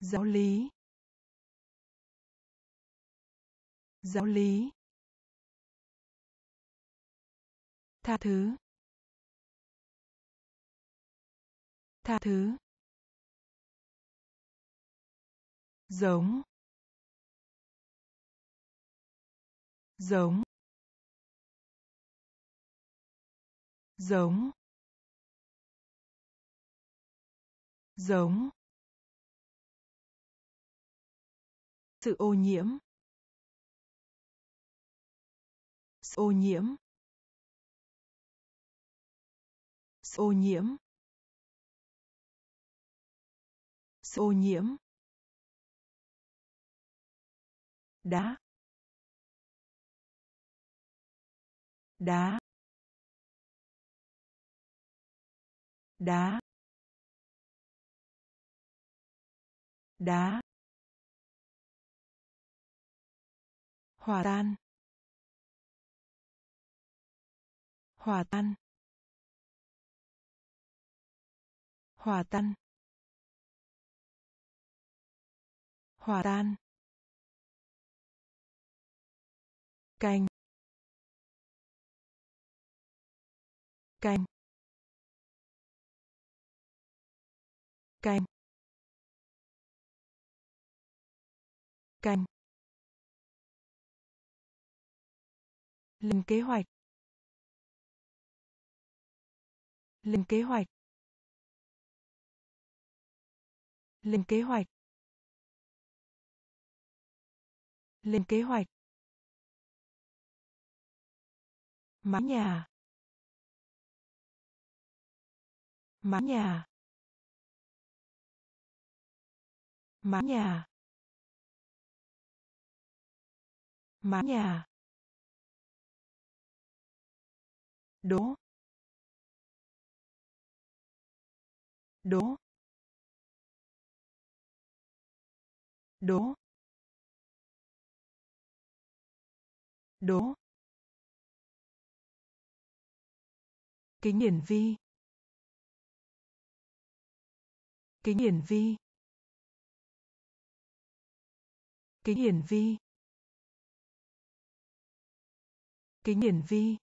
Speaker 1: giáo lý giáo lý tha thứ tha thứ giống giống giống giống sự ô nhiễm sự ô nhiễm sự ô nhiễm sự ô nhiễm đá đá đá đá hòa tan hòa tan hòa tan hòa tan canh canh canh canh lên kế hoạch lên kế hoạch lên kế hoạch lên kế hoạch mái nhà mái nhà mái nhà mái nhà đố đố đố đố kính hiển vi kính hiển vi kính hiển vi kính hiển vi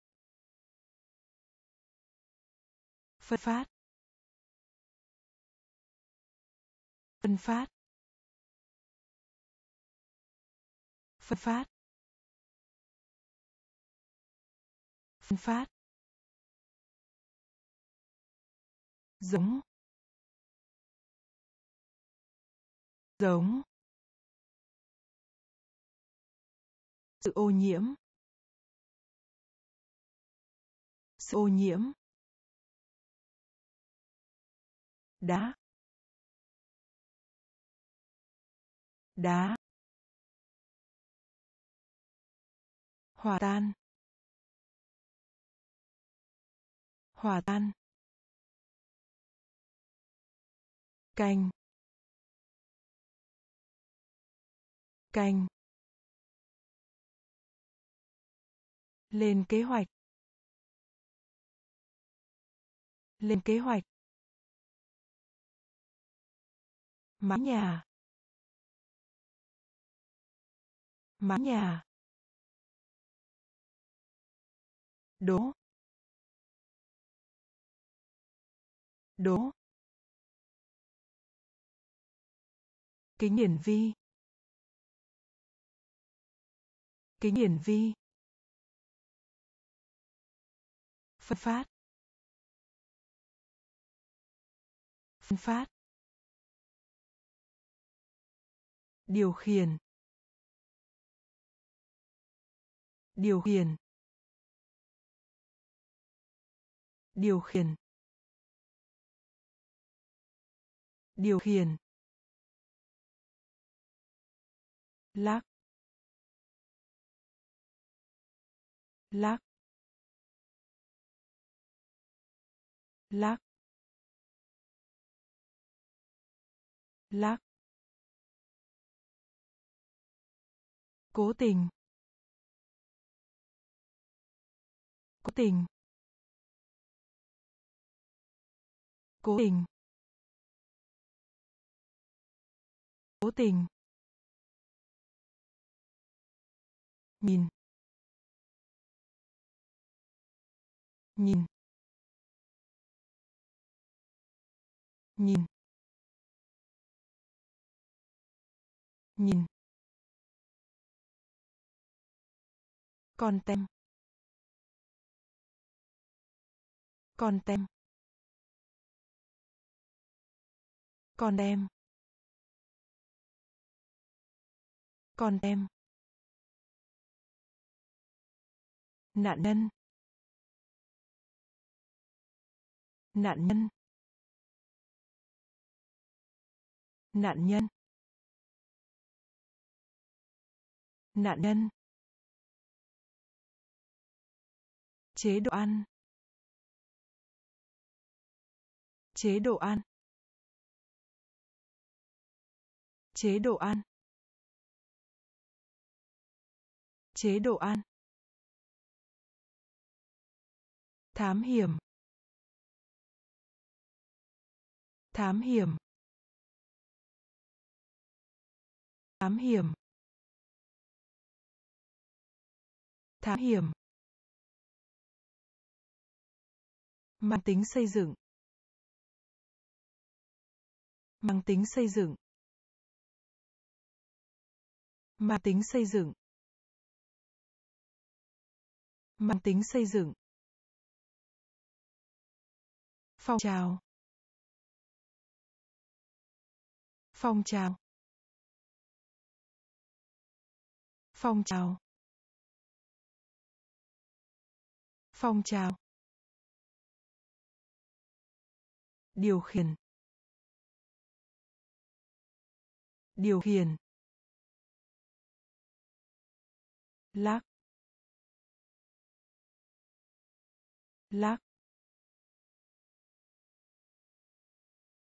Speaker 1: phân phát phân phát phân phát phân phát giống giống sự ô nhiễm sự ô nhiễm đá đá hòa tan hòa tan canh canh lên kế hoạch lên kế hoạch mái nhà mái nhà đố đố kính hiển vi kính hiển vi phân phát phân phát điều khiển điều khiển điều khiển điều khiển lắc lắc lắc lắc Cố tình. Cố tình. Cố tình. Cố tình. Nhìn. Nhìn. Nhìn. Nhìn. Content. Content. còn đem. còn đem. Nạn nhân. Nạn nhân. Nạn nhân. Nạn nhân. chế độ ăn chế độ ăn chế độ ăn chế độ ăn thám hiểm thám hiểm thám hiểm thám hiểm mang tính xây dựng mang tính xây dựng mang tính xây dựng mang tính xây dựng phong trào phong trào phong trào phong trào điều khiển điều khiển lắc lắc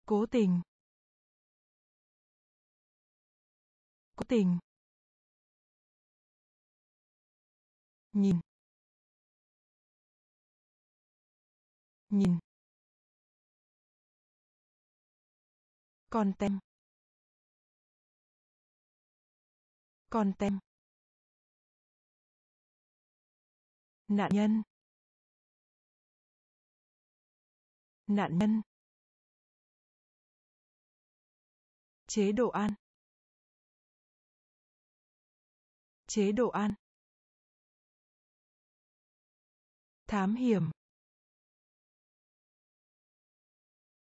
Speaker 1: cố tình cố tình nhìn nhìn Content. Content. Nạn nhân. Nạn nhân. Chế độ ăn. Chế độ ăn. Thám hiểm.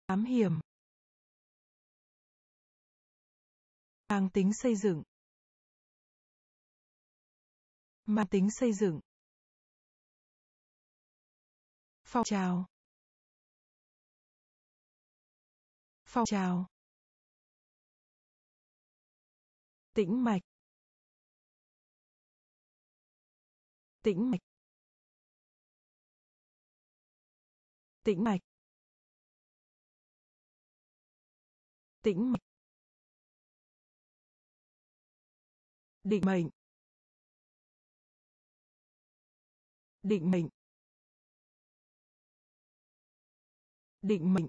Speaker 1: Thám hiểm. Mang tính xây dựng. Mang tính xây dựng. Phong trào. Phong trào. Tĩnh mạch. Tĩnh mạch. Tĩnh mạch. Tĩnh mạch. định mệnh định mệnh định mệnh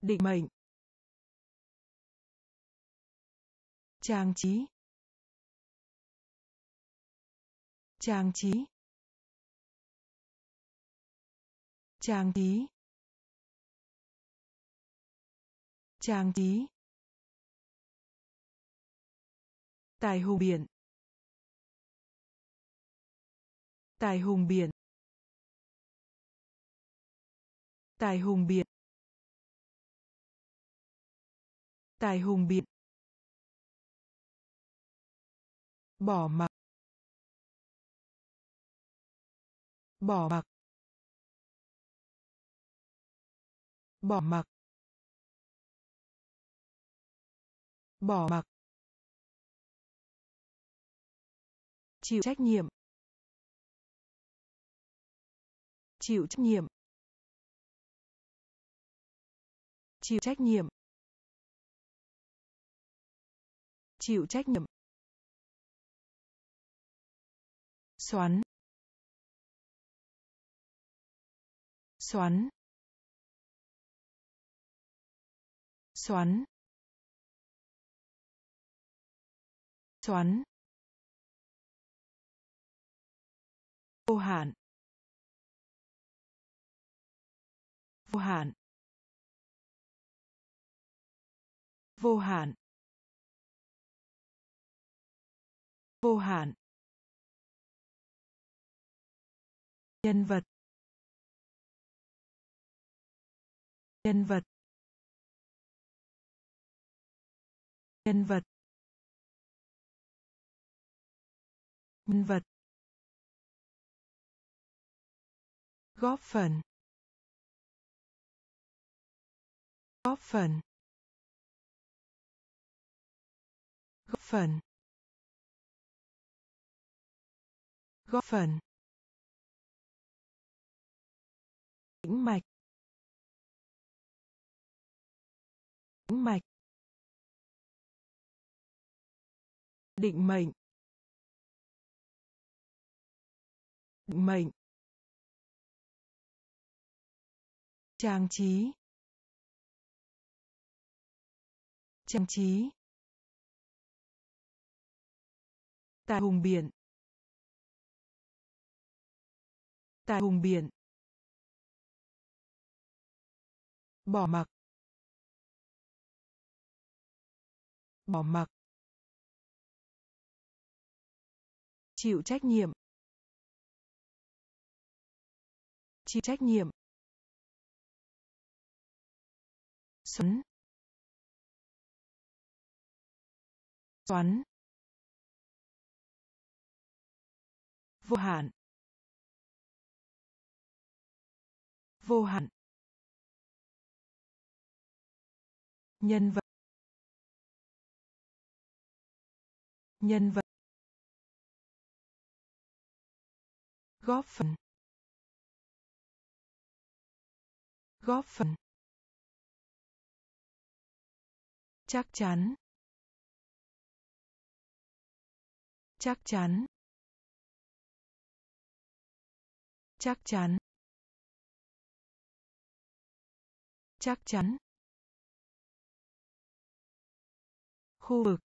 Speaker 1: định mệnh trang trí trang trí trang trí trang trí tài hùng biển tài hùng biển tài hùng biển tài hùng biển bỏ mặc bỏ mặc bỏ mặc bỏ mặc chịu trách nhiệm chịu trách nhiệm chịu trách nhiệm chịu trách nhiệm xoắn xoắn xoắn xoắn vô hạn vô hạn vô hạn vô hạn nhân vật nhân vật nhân vật nhân vật góp phần góp phần góp phần góp phần tĩnh mạch tĩnh mạch định mệnh định mệnh trang trí trang trí tài hùng biển tài hùng biển bỏ mặc bỏ mặc chịu trách nhiệm chịu trách nhiệm xoắn xoắn vô hạn vô hạn nhân vật nhân vật góp phần góp phần chắc chắn chắc chắn chắc chắn chắc chắn khu vực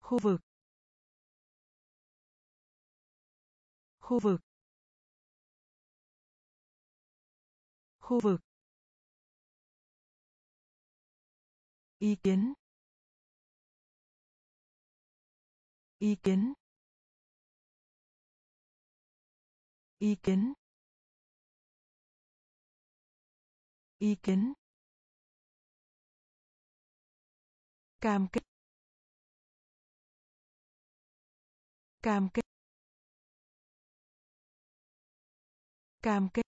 Speaker 1: khu vực khu vực khu vực ý kiến ý kiến ý kiến ý kiến cam kết cam kết cam kết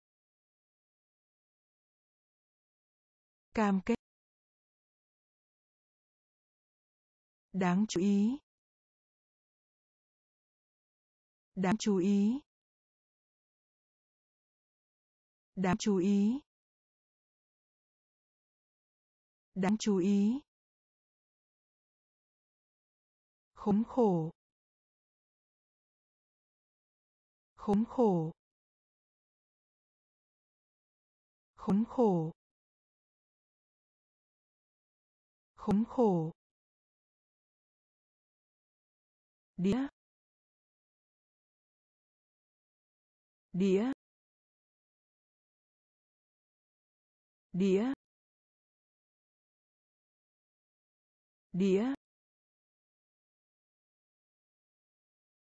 Speaker 1: cam kết đáng chú ý đáng chú ý đáng chú ý đáng chú ý khốn khổ khốn khổ khốn khổ khốn khổ đĩa đĩa đĩa đĩa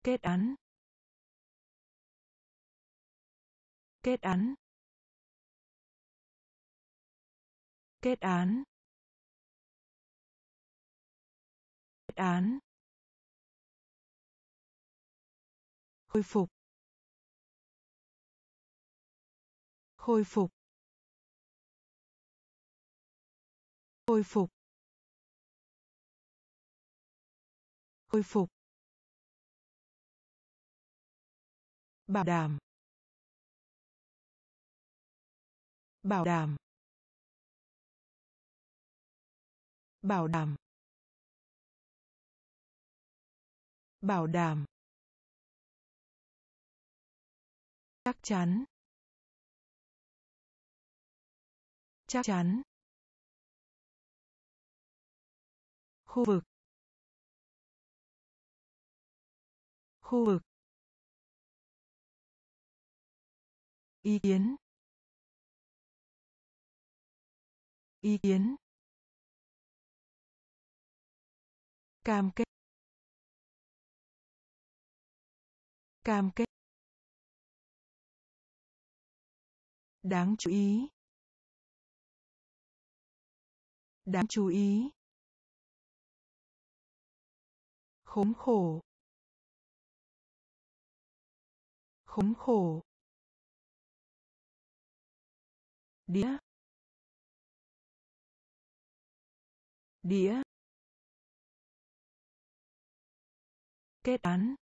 Speaker 1: kết án kết án kết án kết án khôi phục khôi phục khôi phục khôi phục bảo đảm bảo đảm bảo đảm bảo đảm chắc chắn chắc chắn khu vực khu vực ý kiến ý kiến cam kết cam kết đáng chú ý đáng chú ý khốn khổ khốn khổ đĩa đĩa kết án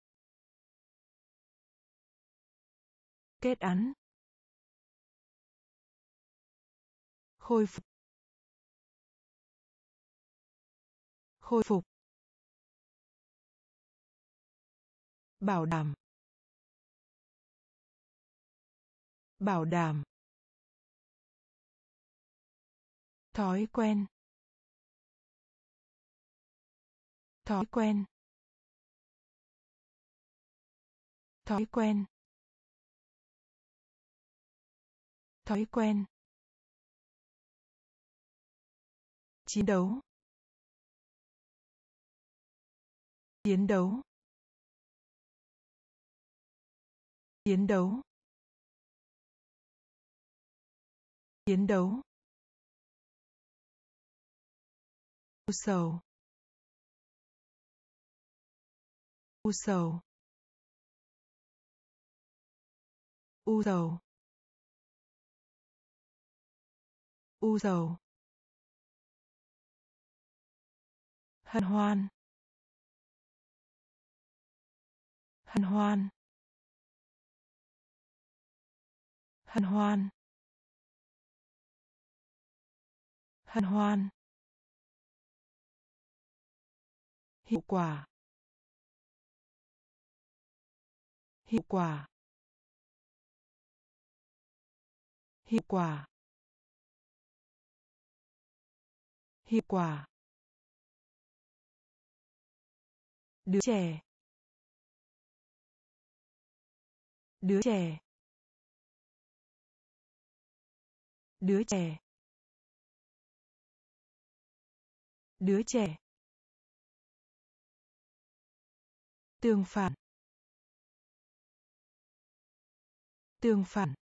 Speaker 1: kết án khôi phục khôi phục bảo đảm bảo đảm thói quen thói quen thói quen thói quen chiến đấu chiến đấu chiến đấu chiến đấu u sầu u sầu u sầu u sầu hân hoan hân hoan hân hoan hân hoan hiệu quả hiệu quả hiệu quả hiệu quả đứa trẻ đứa trẻ đứa trẻ đứa trẻ tương phản tương phản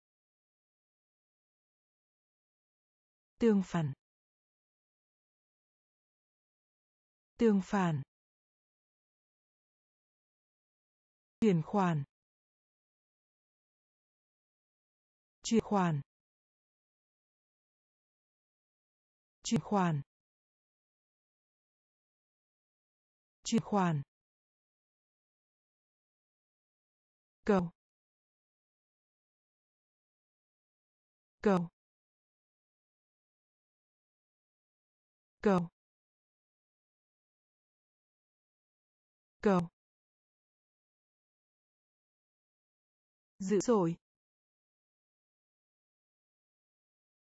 Speaker 1: tương phản tương phản chuyển khoản chuyển khoản chuyển khoản chuyển khoản cầu cầu cầu cầu dữ rồi,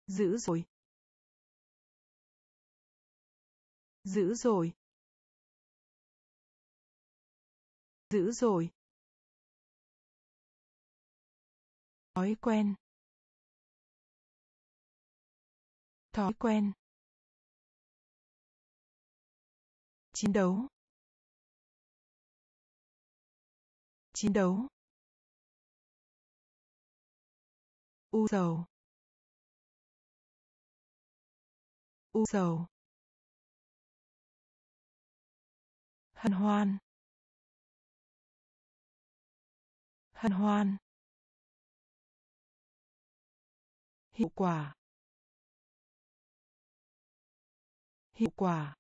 Speaker 1: dữ rồi, dữ rồi, dữ rồi, thói quen thói quen chiến đấu chiến đấu u sầu u sầu hân hoan hân hoan hiệu quả hiệu quả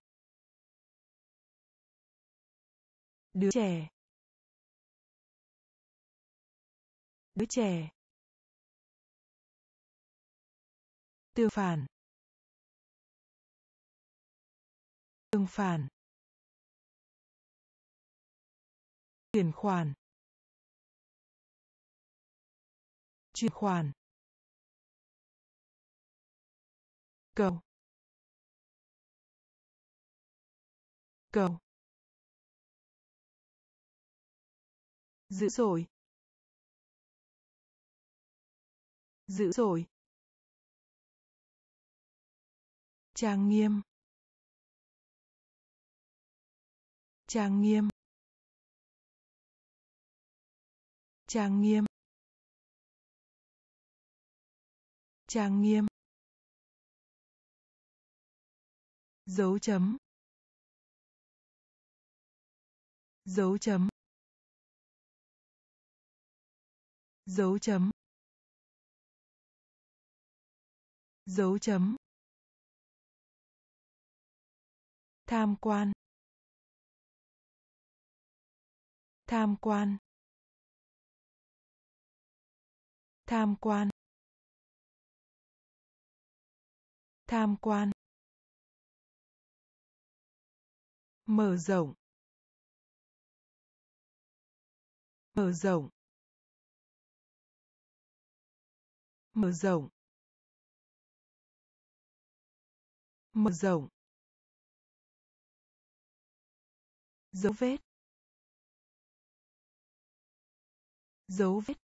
Speaker 1: đứa trẻ đứa trẻ tương phản tương phản chuyển khoản chuyển khoản cầu cầu dữ dội dữ dội trang nghiêm trang nghiêm trang nghiêm trang nghiêm dấu chấm dấu chấm dấu chấm dấu chấm tham quan tham quan tham quan tham quan mở rộng mở rộng mở rộng mở rộng dấu vết dấu vết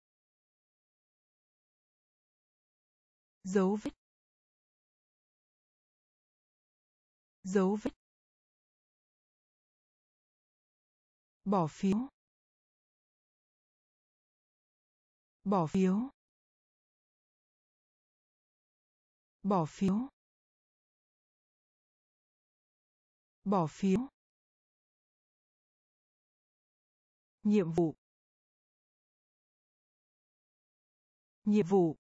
Speaker 1: dấu vết dấu vết bỏ phiếu bỏ phiếu bỏ phiếu bỏ phiếu nhiệm vụ nhiệm vụ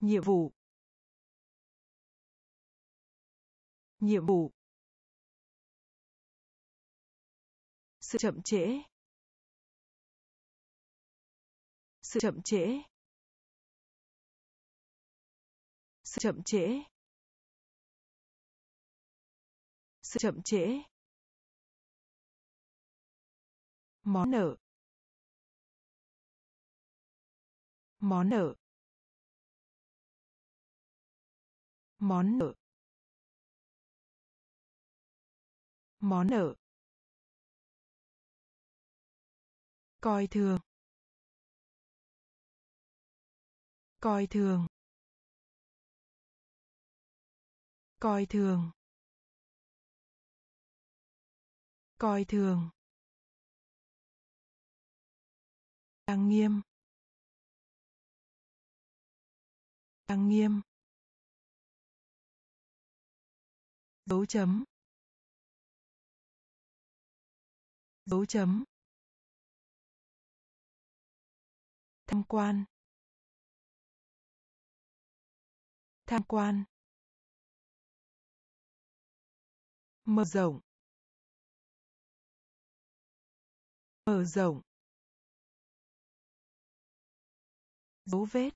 Speaker 1: nhiệm vụ nhiệm vụ sự chậm trễ sự chậm trễ sự chậm trễ sự chậm trễ món nợ món nợ món nợ món nợ coi thường coi thường coi thường coi thường trang nghiêm trang nghiêm dấu chấm dấu chấm tham quan tham quan mở rộng mở rộng dấu vết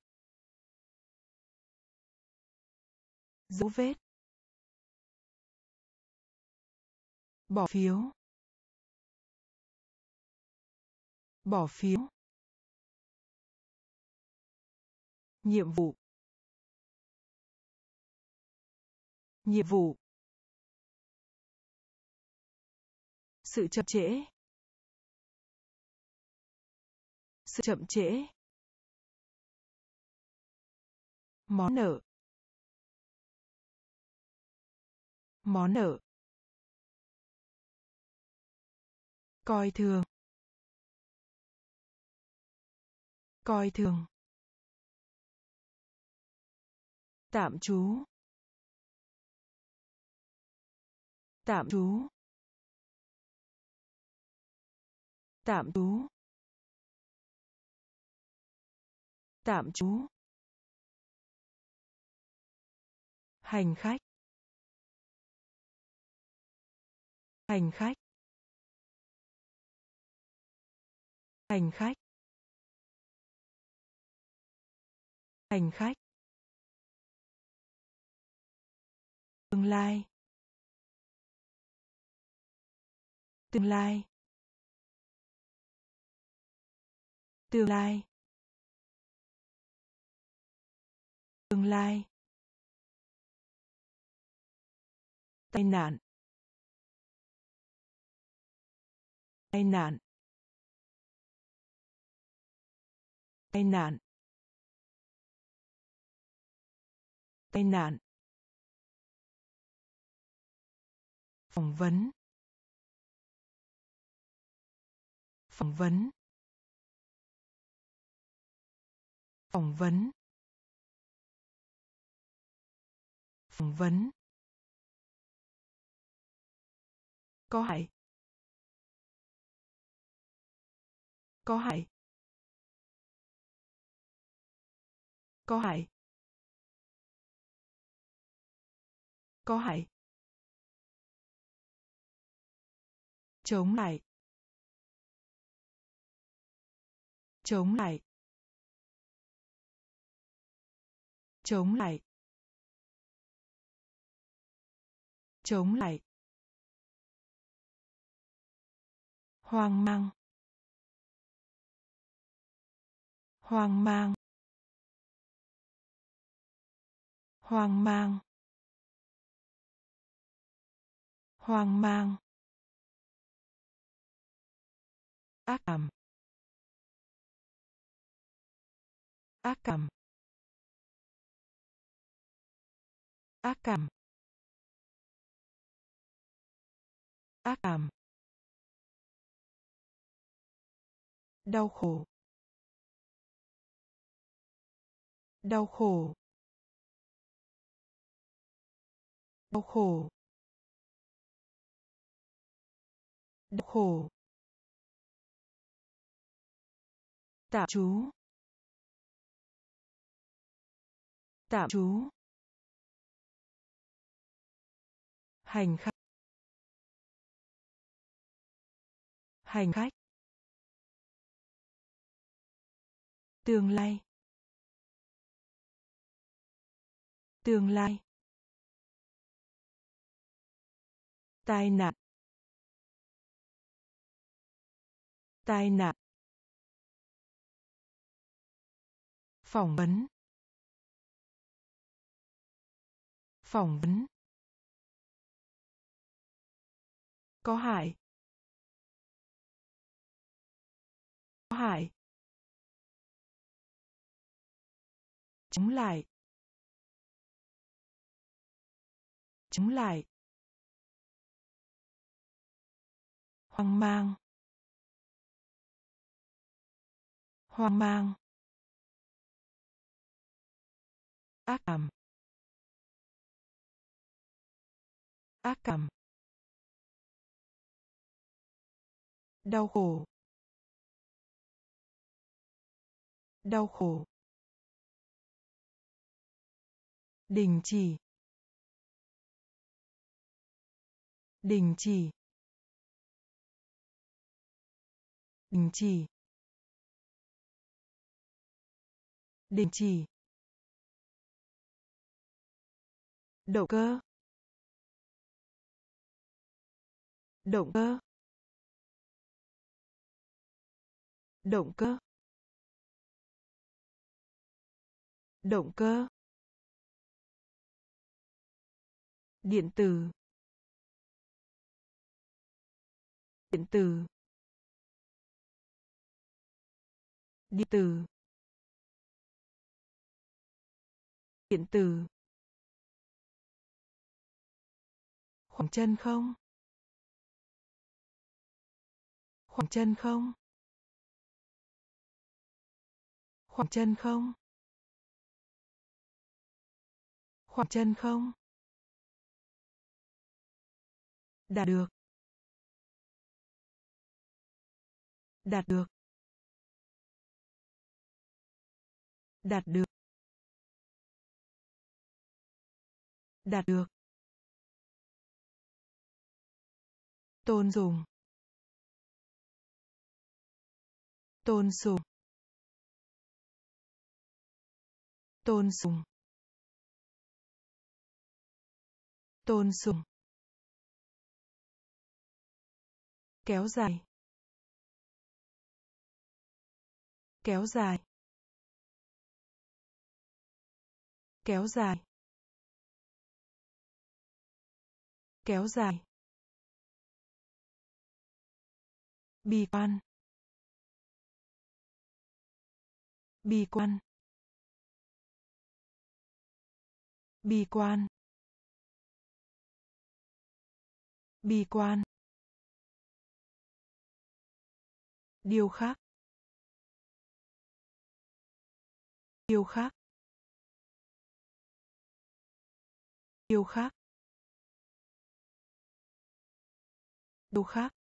Speaker 1: dấu vết bỏ phiếu bỏ phiếu nhiệm vụ nhiệm vụ sự chậm trễ sự chậm trễ món nợ món nợ coi thường coi thường tạm trú tạm trú tạm trú tạm trú hành khách hành khách hành khách hành khách tương lai tương lai tương lai tương lai tai nạn tai nạn tai nạn tai nạn phỏng vấn phỏng vấn phỏng vấn phỏng vấn có hại có hại có hại có hại chống lại chống lại chống lại chống lại hoang mang hoang mang hoang mang hoang mang ác cảm ác cảm ác cảm ác cảm đau khổ đau khổ đau khổ đau khổ tạm chú tạm chú hành khách hành khách tương lai tương lai tai nạn tai nạn phỏng vấn phỏng vấn có hại có hại chống lại chống lại hoang mang hoang mang ác cảm ác cảm đau khổ đau khổ đình chỉ đình chỉ đình chỉ đình chỉ động cơ động cơ động cơ động cơ điện tử điện tử điện tử điện tử khoảng chân không khoảng chân không khoảng chân không khoảng chân không đạt được đạt được đạt được đạt được tôn dùng tôn sùng tôn sùng tôn sùng kéo dài kéo dài kéo dài kéo dài bì quan bì quan bì quan bì quan điều khác điều khác điều khác điều khác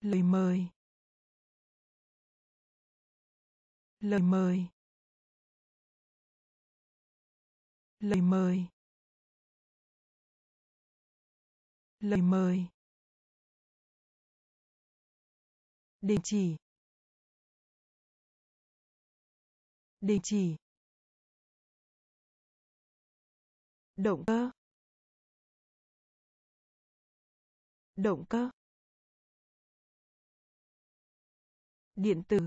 Speaker 1: lời mời lời mời lời mời lời mời đình chỉ đình chỉ động cơ động cơ điện tử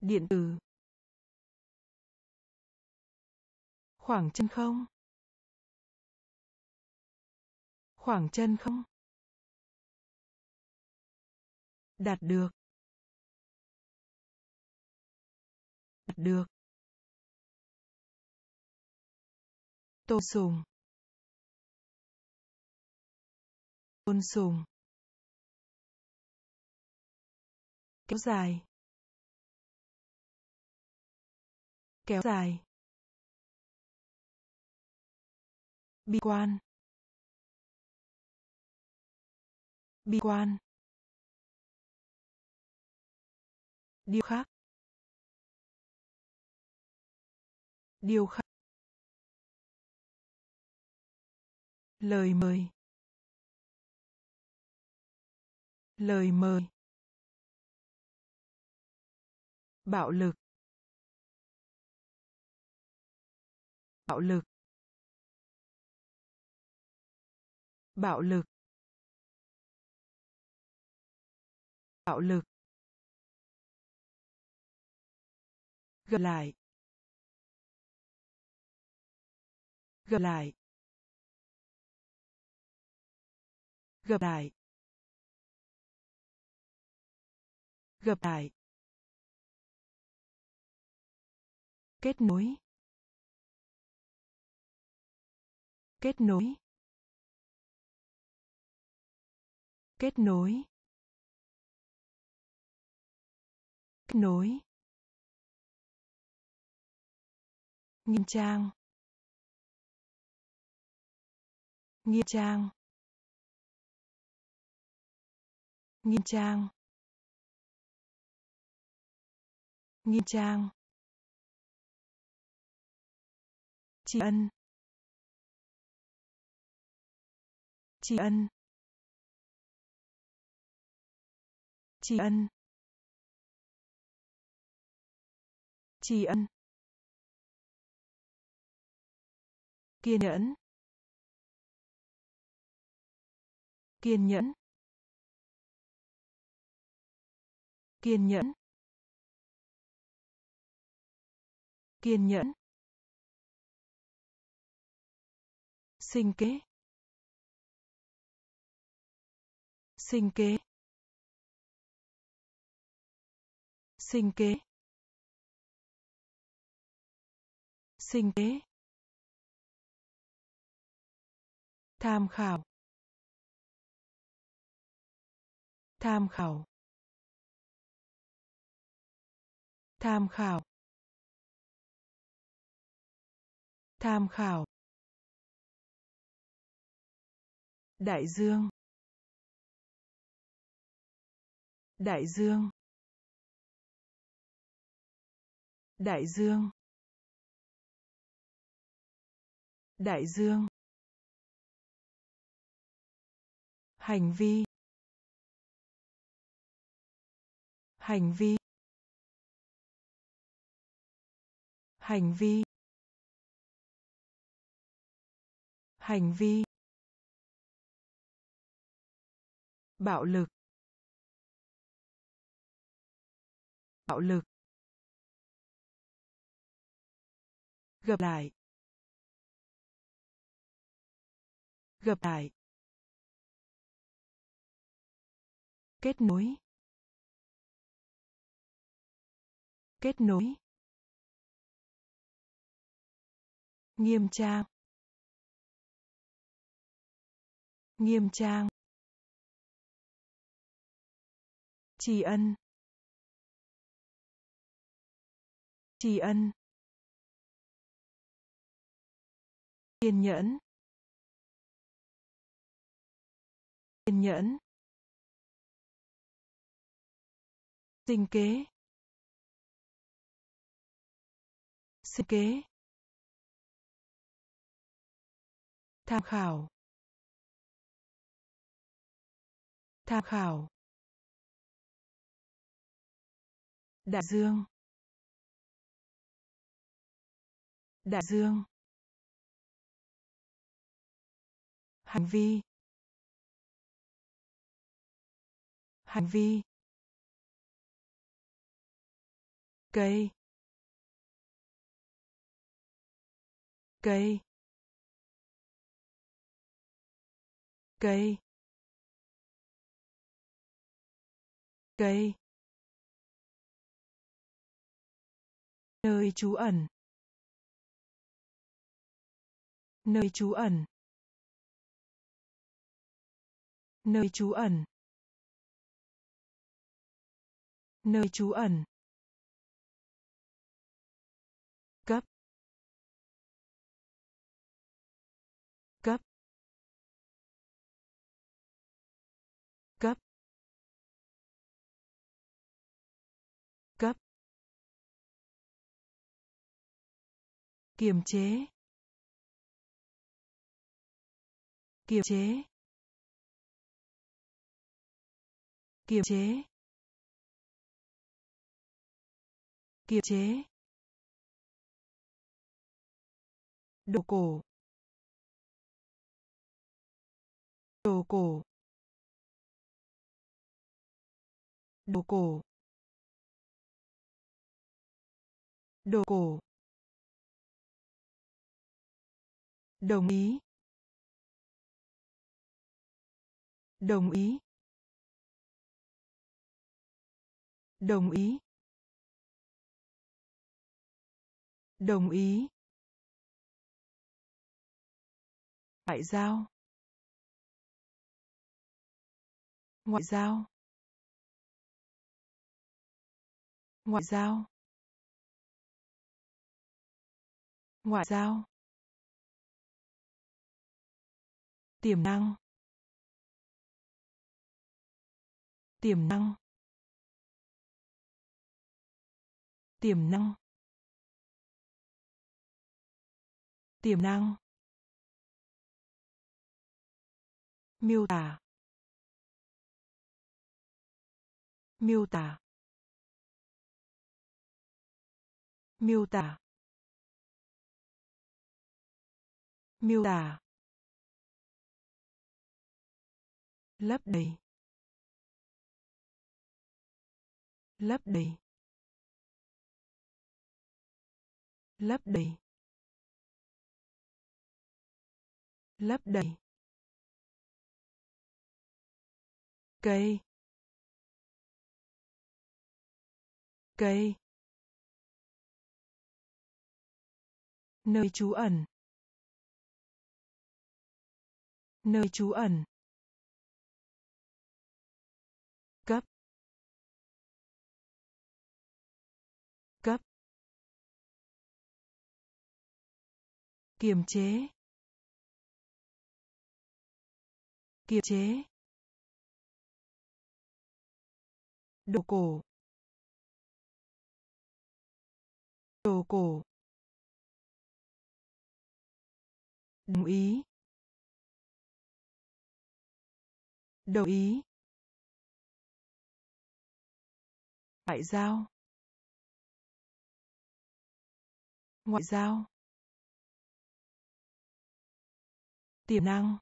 Speaker 1: điện tử khoảng chân không khoảng chân không đạt được đạt được tôn sùng tôn sùng kéo dài kéo dài bi quan bi quan điều khác điều khác lời mời lời mời bạo lực bạo lực bạo lực bạo lực gặp lại gặp lại gặp lại gặp lại kết nối kết nối kết nối kết nối nghiêm trang nghiêm trang nghiêm trang nghiêm trang tri ân tri ân tri ân tri ân kiên nhẫn kiên nhẫn kiên nhẫn kiên nhẫn sinh kế sinh kế sinh kế sinh kế tham khảo tham khảo tham khảo tham khảo đại dương đại dương đại dương đại dương hành vi hành vi hành vi hành vi bạo lực bạo lực gặp lại gặp lại kết nối kết nối nghiêm trang nghiêm trang tri ân tri ân kiên nhẫn kiên nhẫn Sinh kế. Sinh kế. Tham khảo. Tham khảo. Đại dương. Đại dương. Hành vi. Hành vi. cây cây cây cây nơi trú ẩn nơi trú ẩn nơi trú ẩn nơi trú ẩn kiềm chế kiềm chế kiềm chế kiềm chế đồ cổ đồ cổ đồ cổ đồ cổ đồng ý đồng ý đồng ý đồng ý ngoại giao ngoại giao ngoại giao ngoại giao tiềm năng tiềm năng tiềm năng tiềm năng miêu tả miêu tả miêu tả miêu tả lấp đầy lấp đầy lấp đầy lấp đầy cây cây nơi trú ẩn nơi trú ẩn kiềm chế kiềm chế đồ cổ đồ cổ đồng ý đồng ý ngoại giao ngoại giao tiềm năng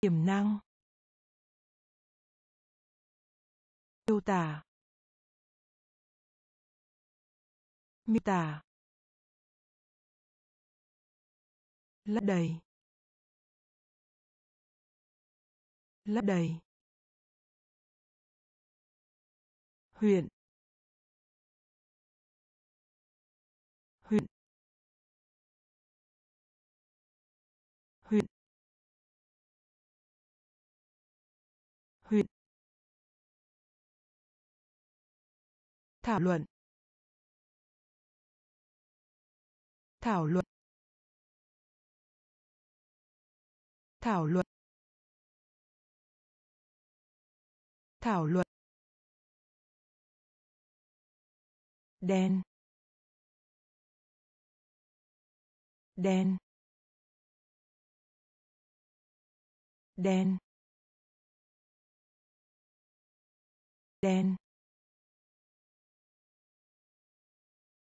Speaker 1: tiềm năng miêu tả miêu tả lấp đầy lấp đầy huyện thảo luận thảo luận thảo luận thảo luận đen đen đen đen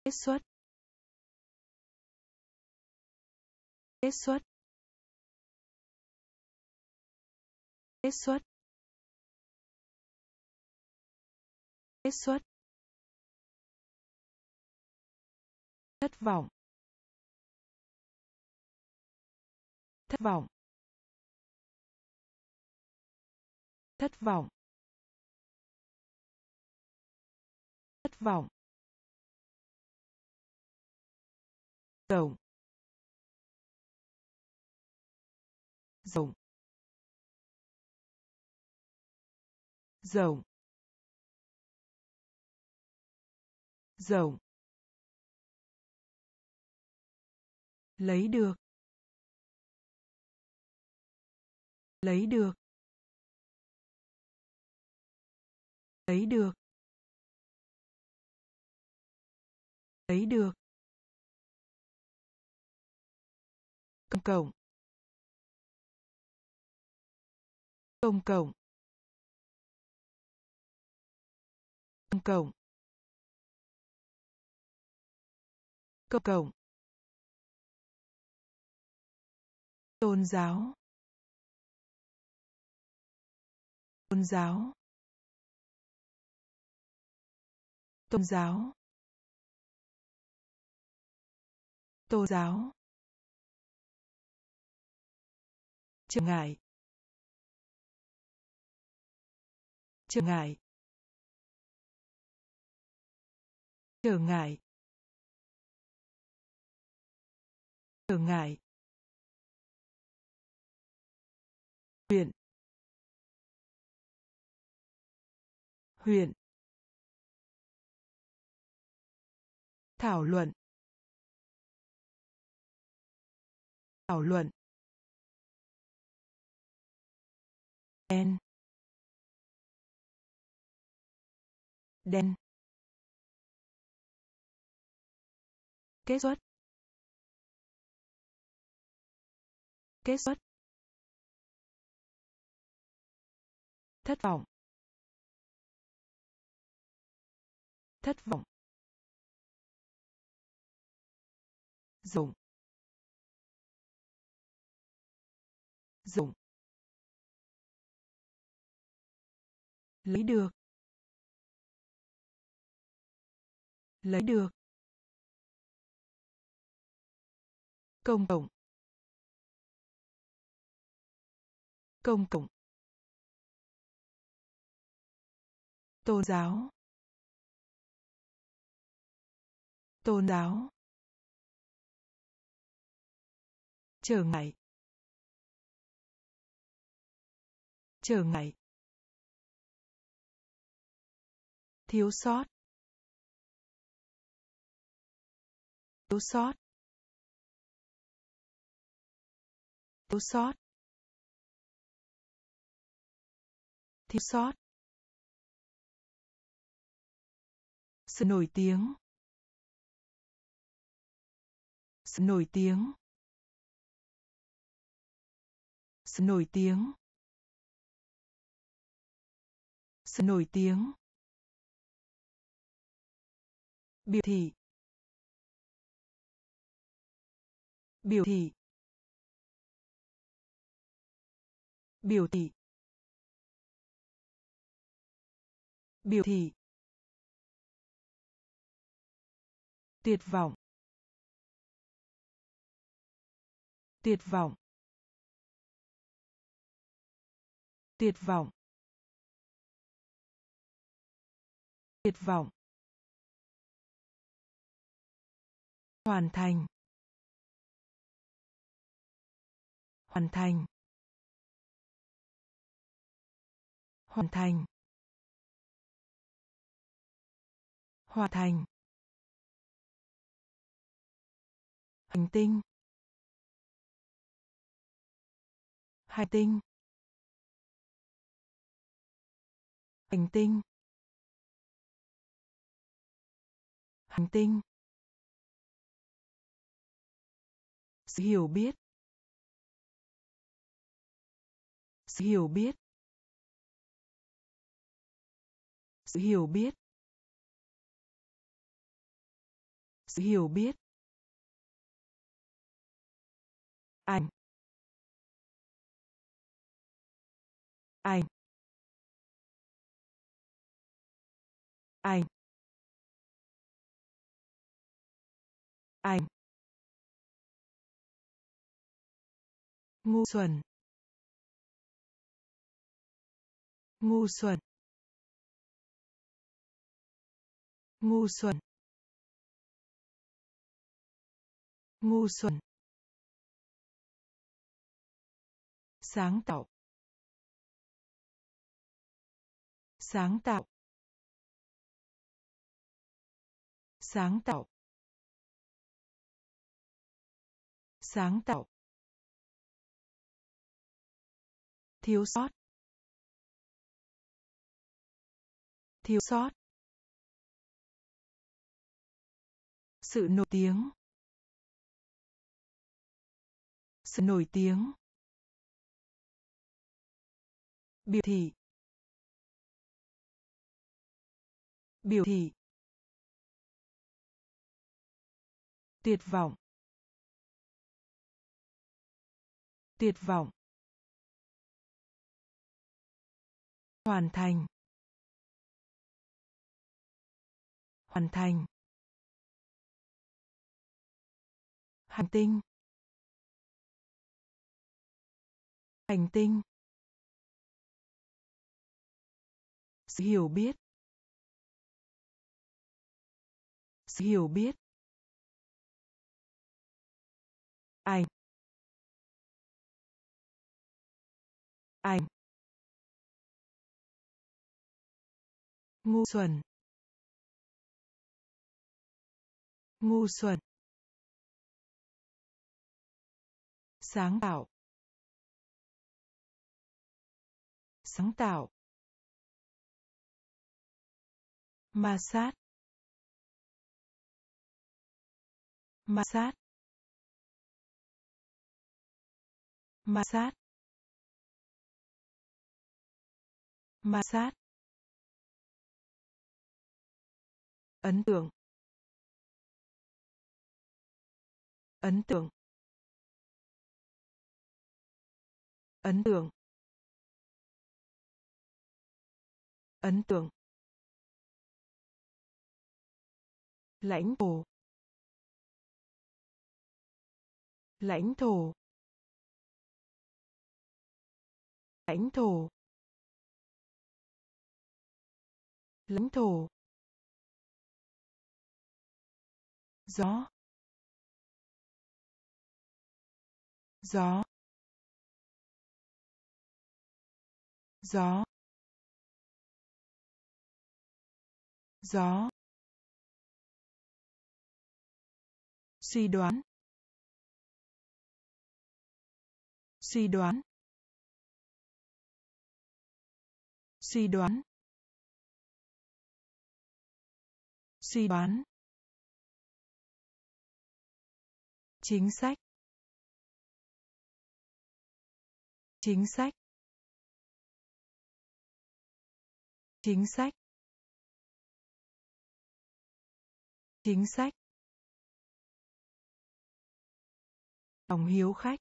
Speaker 1: kết xuất kết xuất kết xuất kết xuất thất vọng thất vọng thất vọng thất vọng rộng rộng rộng rộng lấy được lấy được lấy được lấy được công cộng công cộng công cộng công cộng tôn giáo tôn giáo tôn giáo tôn giáo trở ngại trở ngại trở ngại trở ngại huyện huyện thảo luận thảo luận đen đen kết xuất kết xuất thất vọng thất vọng dụng dụng lấy được lấy được công cộng công cộng tôn giáo tôn giáo trở ngại trở ngại thiếu sót thiếu sót thiếu sót thiếu sót sự nổi tiếng sự nổi tiếng sự nổi tiếng sự nổi tiếng biểu thị biểu thị biểu thị biểu thị tuyệt vọng tuyệt vọng tuyệt vọng tuyệt vọng hoàn thành hoàn thành hoàn thành hoàn thành hành tinh hành tinh hành tinh hành tinh sự hiểu biết sự hiểu biết sự hiểu biết sự hiểu biết ảnh ảnh ảnh ảnh ngu xuẩn ngu xuẩn ngu xuẩn ngu xuẩn sáng tạo sáng tạo sáng tạo sáng tạo thiếu sót thiếu sót sự nổi tiếng sự nổi tiếng biểu thị biểu thị tuyệt vọng tuyệt vọng hoàn thành hoàn thành hành tinh hành tinh sự hiểu biết sự hiểu biết ảnh ảnh ngu xuẩn ngu xuẩn sáng tạo sáng tạo ma sát ma sát ma sát ma sát ấn tượng ấn tượng ấn tượng ấn tượng lãnh thổ lãnh thổ lãnh thổ lãnh thổ gió gió gió gió suy đoán suy đoán suy đoán suy đoán chính sách chính sách chính sách chính sách lòng hiếu khách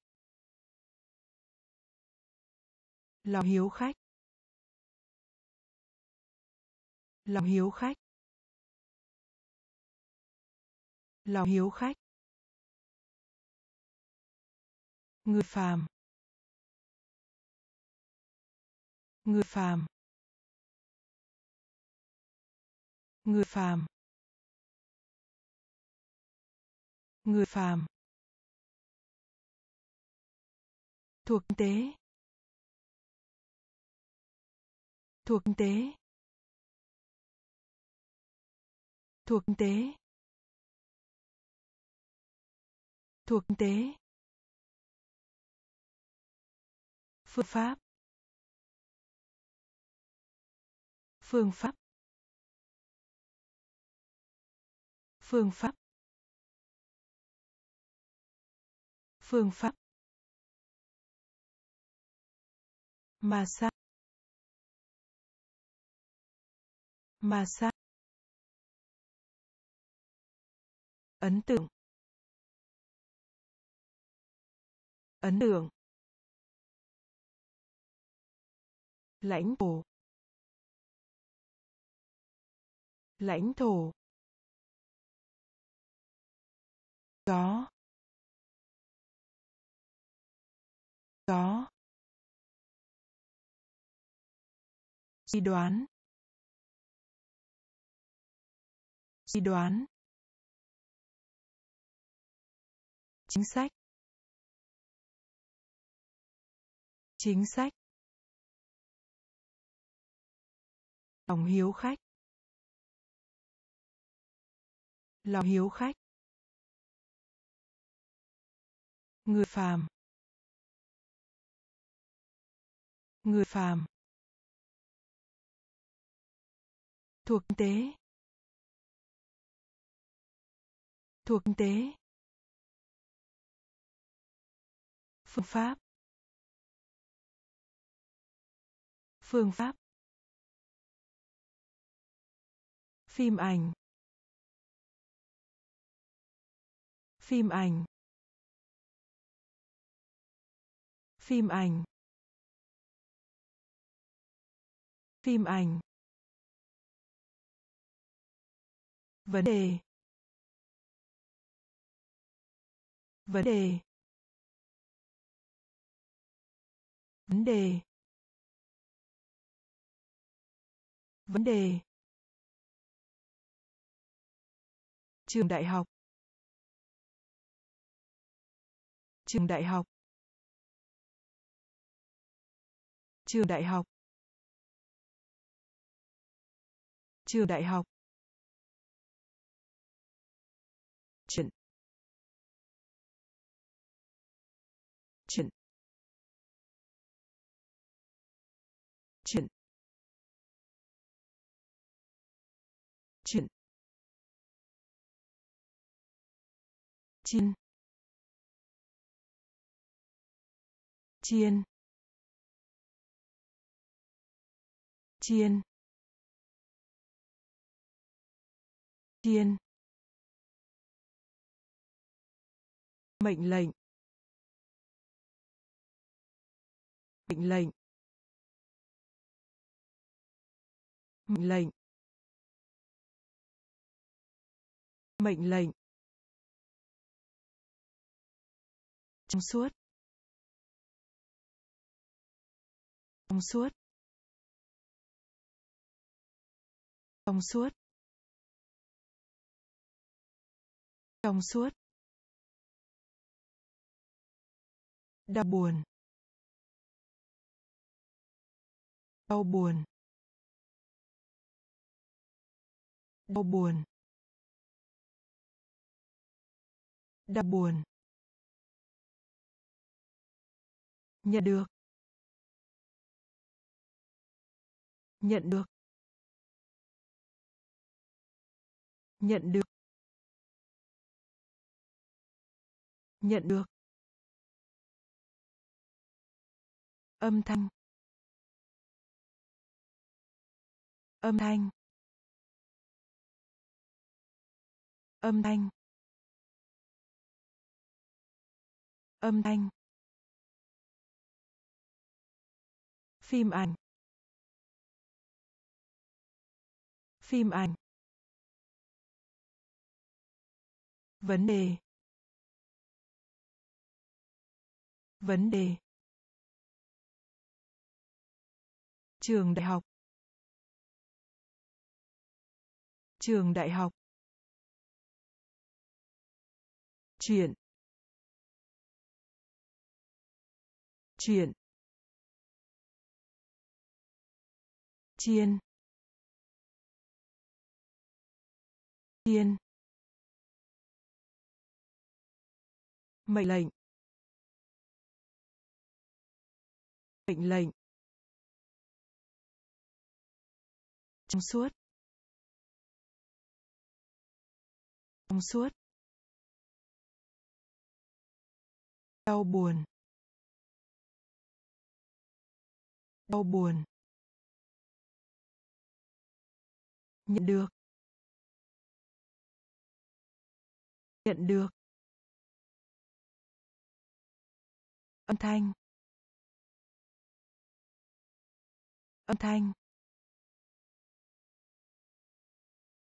Speaker 1: lòng hiếu khách lòng hiếu khách lòng hiếu khách người phàm người phàm người phàm người phàm thuộc kinh tế thuộc tế thuộc tế thuộc tế phương pháp phương pháp phương pháp phương pháp mà xa mà xa ấn tượng ấn tượng lãnh thổ lãnh thổ có có suy đoán suy đoán chính sách chính sách lòng hiếu khách lòng hiếu khách người phàm người phàm thuộc tế thuộc tế phương pháp phương pháp phim ảnh phim ảnh phim ảnh phim ảnh vấn đề vấn đề vấn đề vấn đề trường đại học trường đại học trường đại học trường đại học chiên chiên chiên chiên mệnh lệnh mệnh lệnh mệnh lệnh mệnh lệnh trong suốt trong suốt trong suốt trong suốt đau buồn đau buồn đau buồn đau buồn nhận được nhận được nhận được nhận được âm thanh âm thanh âm thanh âm thanh phim ảnh phim ảnh vấn đề vấn đề trường đại học trường đại học chuyện chuyện chiên chiên mệnh lệnh mệnh lệnh trong suốt trong suốt đau buồn đau buồn nhận được nhận được âm thanh âm thanh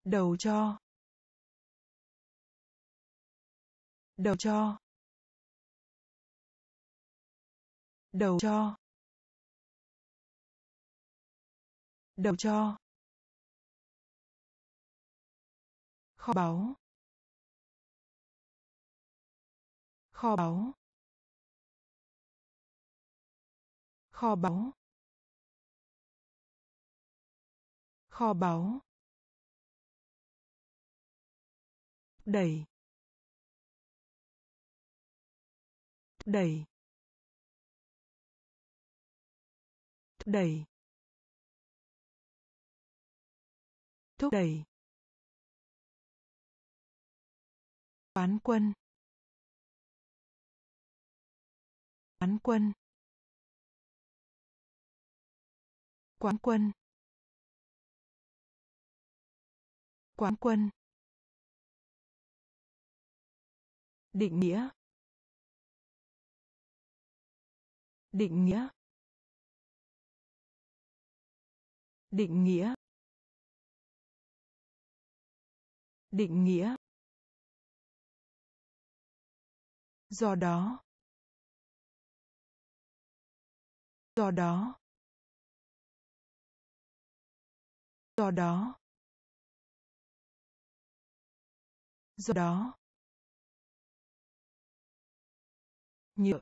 Speaker 1: đầu cho đầu cho đầu cho đầu cho kho báu kho báu kho báu kho báu đầy, đầy, đầy, thúc đẩy Quán quân. Quán quân. Quán quân. Quán quân. Định nghĩa. Định nghĩa. Định nghĩa. Định nghĩa. do đó do đó do đó do đó nhựa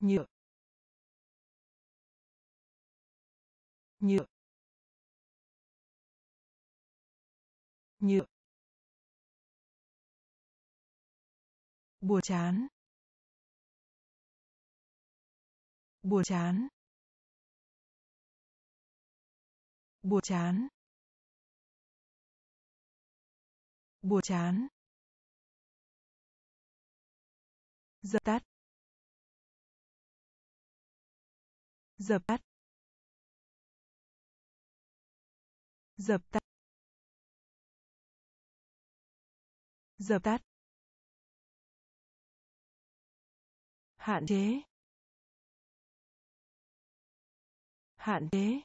Speaker 1: nhựa nhựa nhựa buồn chán buồn chán buồn chán buồn chán dập tắt dập tắt dập tắt dập tắt hạn chế hạn chế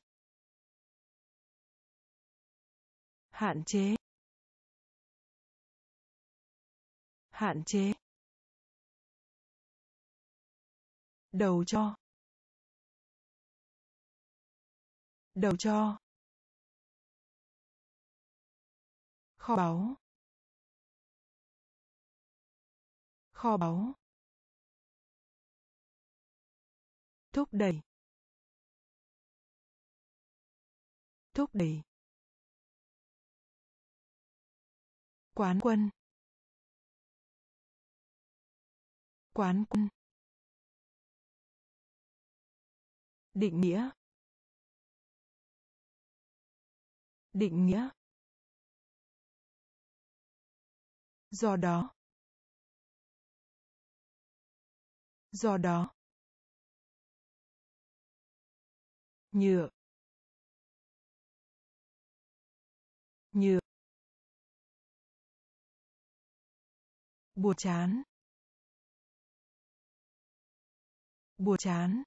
Speaker 1: hạn chế hạn chế đầu cho đầu cho kho báu kho báu thúc đẩy thúc đẩy quán quân quán quân định nghĩa định nghĩa do đó do đó nhựa nhựa buồn chán buồn chán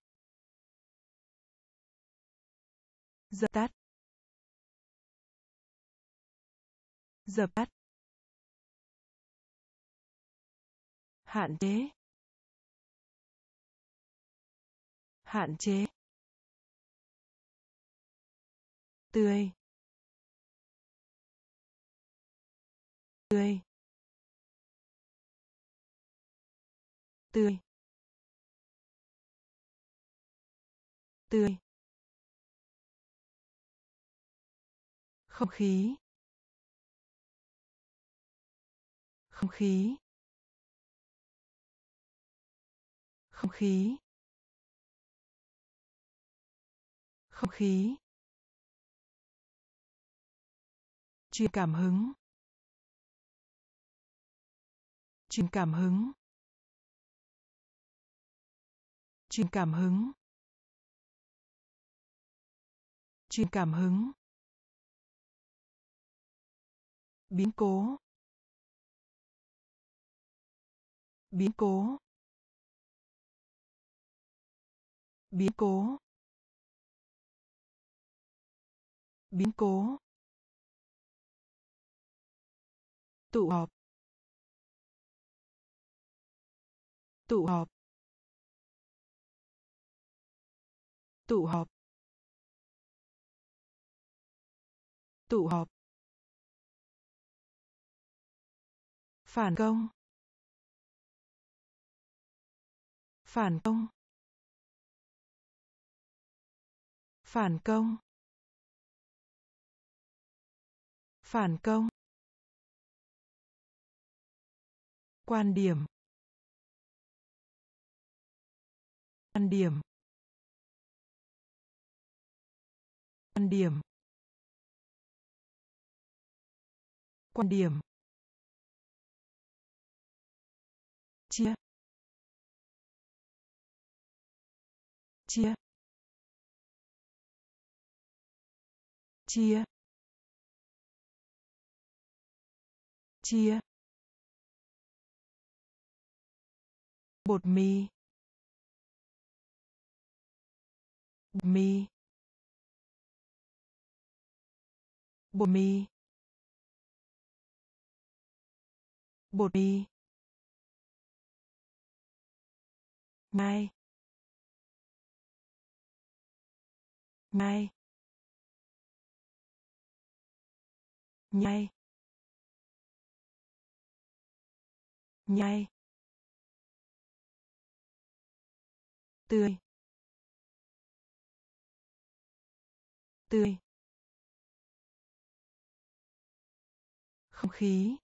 Speaker 1: dập tắt dập tắt hạn chế hạn chế tươi tươi tươi tươi không khí không khí không khí không khí truyền cảm hứng truyền cảm hứng truyền cảm hứng truyền cảm hứng biến cố biến cố biến cố biến cố tụ họp tụ họp tụ họp tụ họp phản công phản công phản công phản công quan điểm quan điểm quan điểm quan điểm chia chia chia chia bột mì bột mì bột mì bột mì mai mai nhai nhai tươi tươi không khí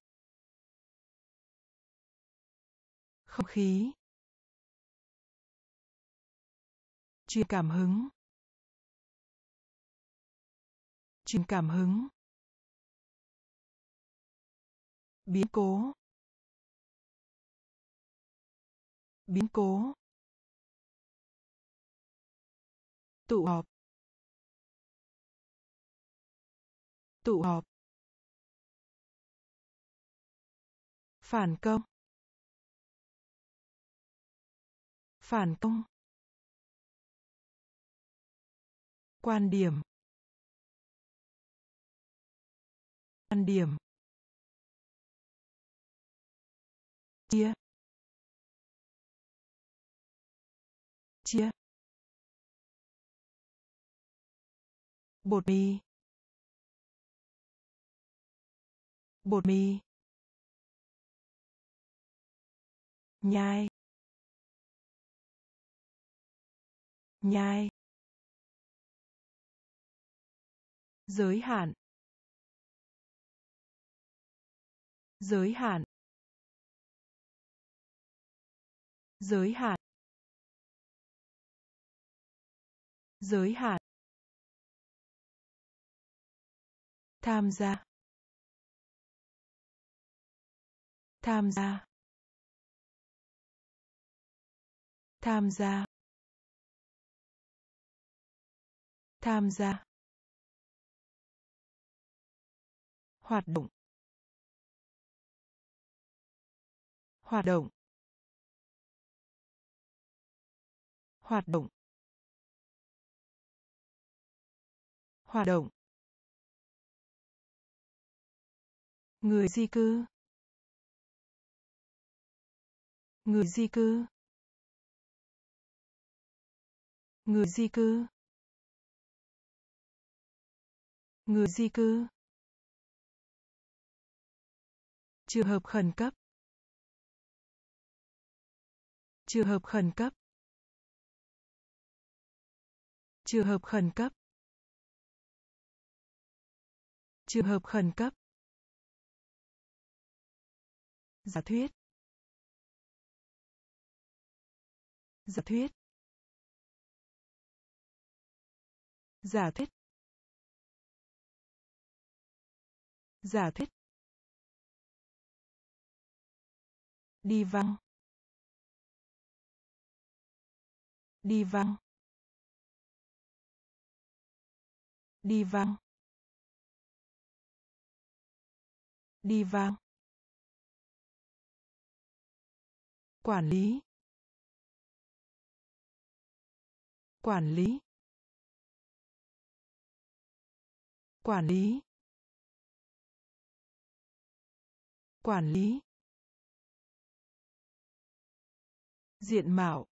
Speaker 1: không khí truyền cảm hứng truyền cảm hứng biến cố biến cố tụ họp tụ họp phản công phản công quan điểm quan điểm chia chia bột mì bột mì nhai nhai giới hạn giới hạn giới hạn giới hạn tham gia tham gia tham gia tham gia hoạt động hoạt động hoạt động hoạt động người di cư người di cư người di cư người di cư trường hợp khẩn cấp trường hợp khẩn cấp trường hợp khẩn cấp trường hợp khẩn cấp giả thuyết giả thuyết giả thuyết giả thuyết đi văng đi văng đi văng đi văng quản lý quản lý quản lý quản lý diện mạo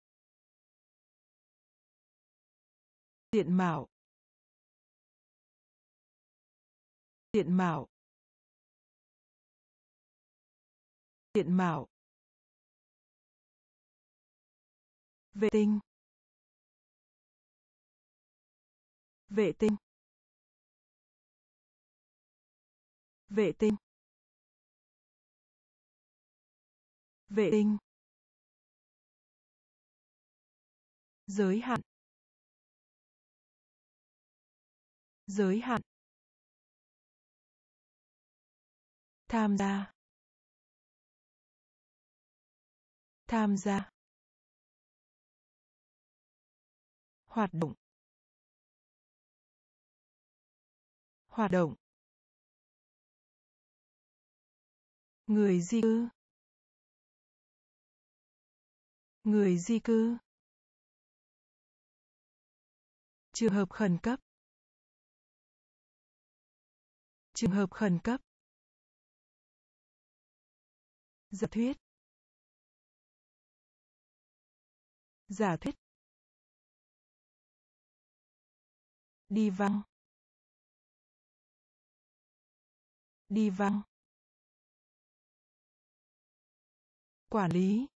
Speaker 1: diện mạo diện mạo diện mạo vệ tinh vệ tinh vệ tinh vệ tinh giới hạn giới hạn tham gia tham gia hoạt động hoạt động người di cư người di cư trường hợp khẩn cấp trường hợp khẩn cấp giả thuyết giả thuyết đi văng đi văng quản lý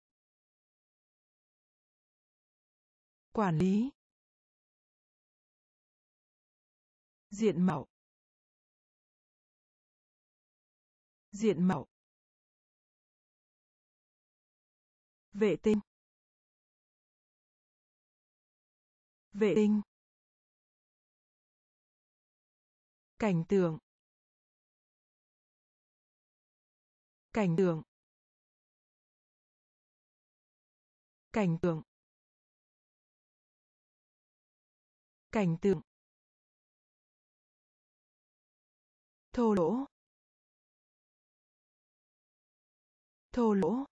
Speaker 1: quản lý diện mạo diện mạo vệ tinh vệ tinh cảnh tượng cảnh tượng cảnh tượng cảnh tượng thô lỗ thô lỗ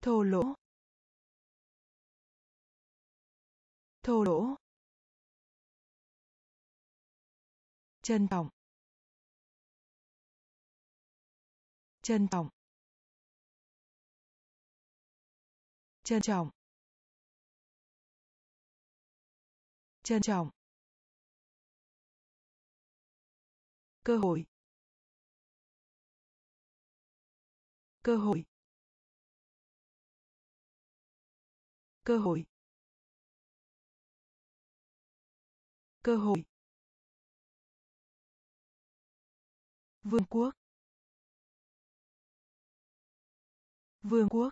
Speaker 1: thô lỗ thô lỗ trân trọng trân trọng trân trọng trân trọng cơ hội cơ hội cơ hội cơ hội vương quốc vương quốc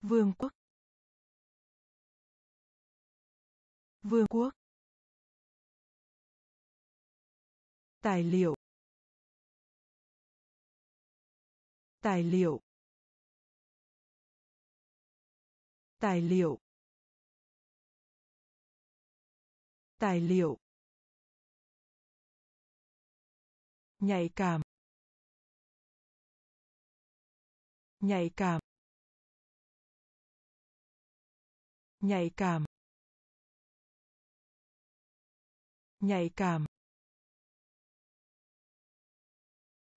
Speaker 1: vương quốc vương quốc tài liệu tài liệu tài liệu tài liệu nhạy cảm nhạy cảm nhạy cảm nhạy cảm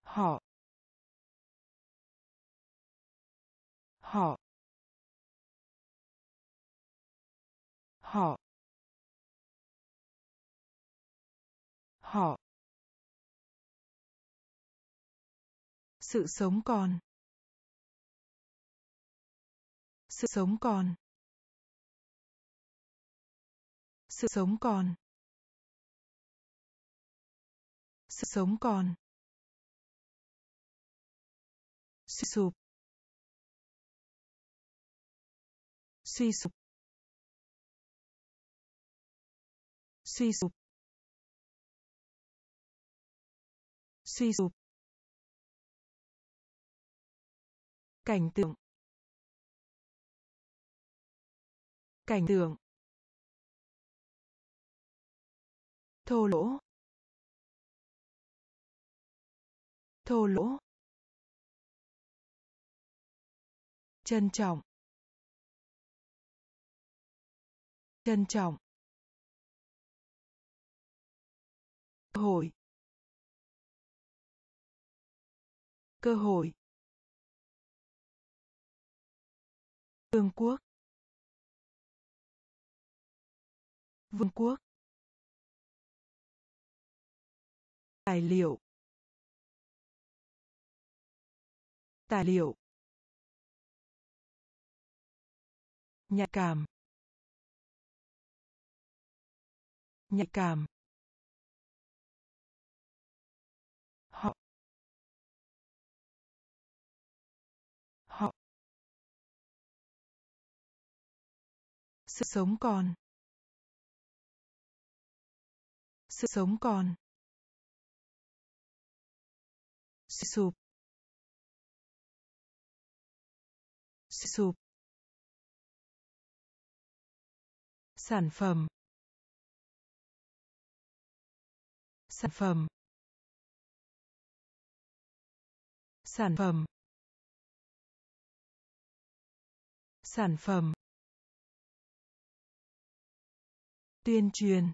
Speaker 1: họ họ họ sự sống còn sự sống còn sự sống còn sự sống còn suy sụp suy sụp suy sụp suy sụp cảnh tượng cảnh tượng thô lỗ thô lỗ trân trọng trân trọng cơ hội cơ hội vương quốc vương quốc tài liệu tài liệu nhạy cảm nhạy cảm sự sống còn sự sống còn sự sụp suy sụp sản phẩm sản phẩm sản phẩm sản phẩm tuyên truyền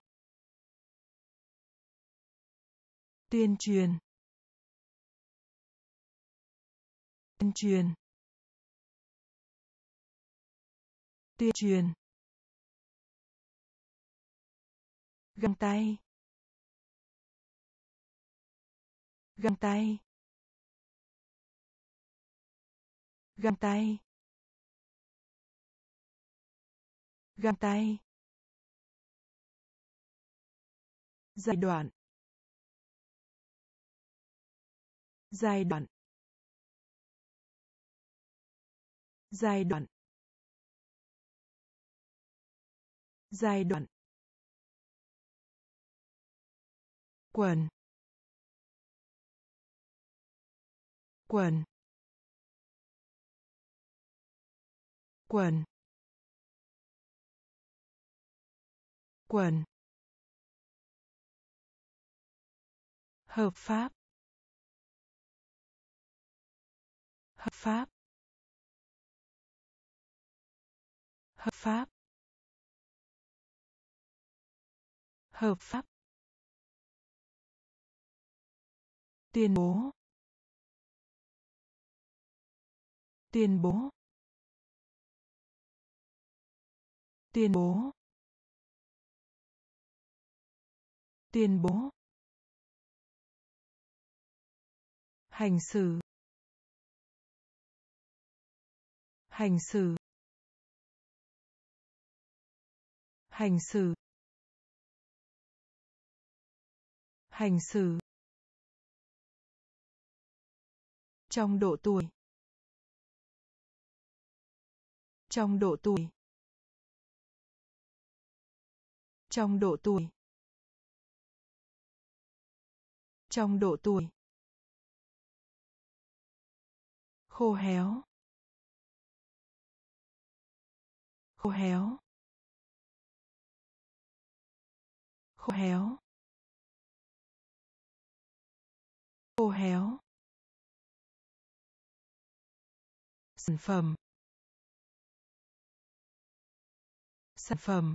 Speaker 1: tuyên truyền tuyên truyền tuyên truyền găng tay găng tay găng tay găng tay giai đoạn giai đoạn giai đoạn giai đoạn quần quần quần quần hợp pháp hợp pháp hợp pháp hợp pháp tuyên bố tuyên bố tuyên bố tuyên bố hành xử hành xử hành xử hành xử trong độ tuổi trong độ tuổi trong độ tuổi trong độ tuổi khô héo khô héo khô héo khô héo sản phẩm sản phẩm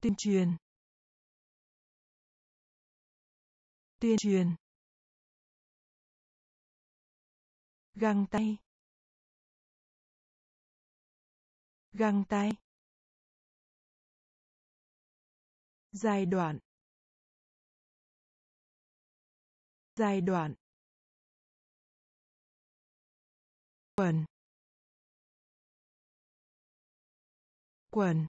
Speaker 1: tuyên truyền tuyên truyền găng tay găng tay giai đoạn giai đoạn quần quần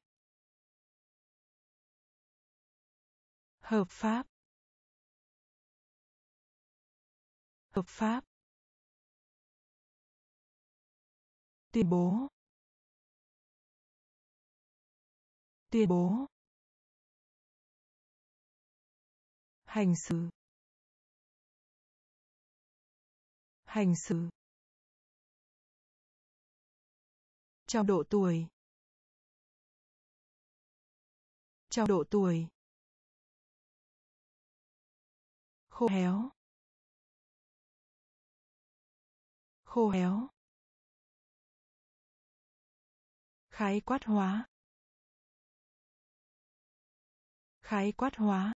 Speaker 1: hợp pháp hợp pháp tuyên bố tuyên bố hành xử hành xử trong độ tuổi trong độ tuổi khô héo khô héo khái quát hóa khái quát hóa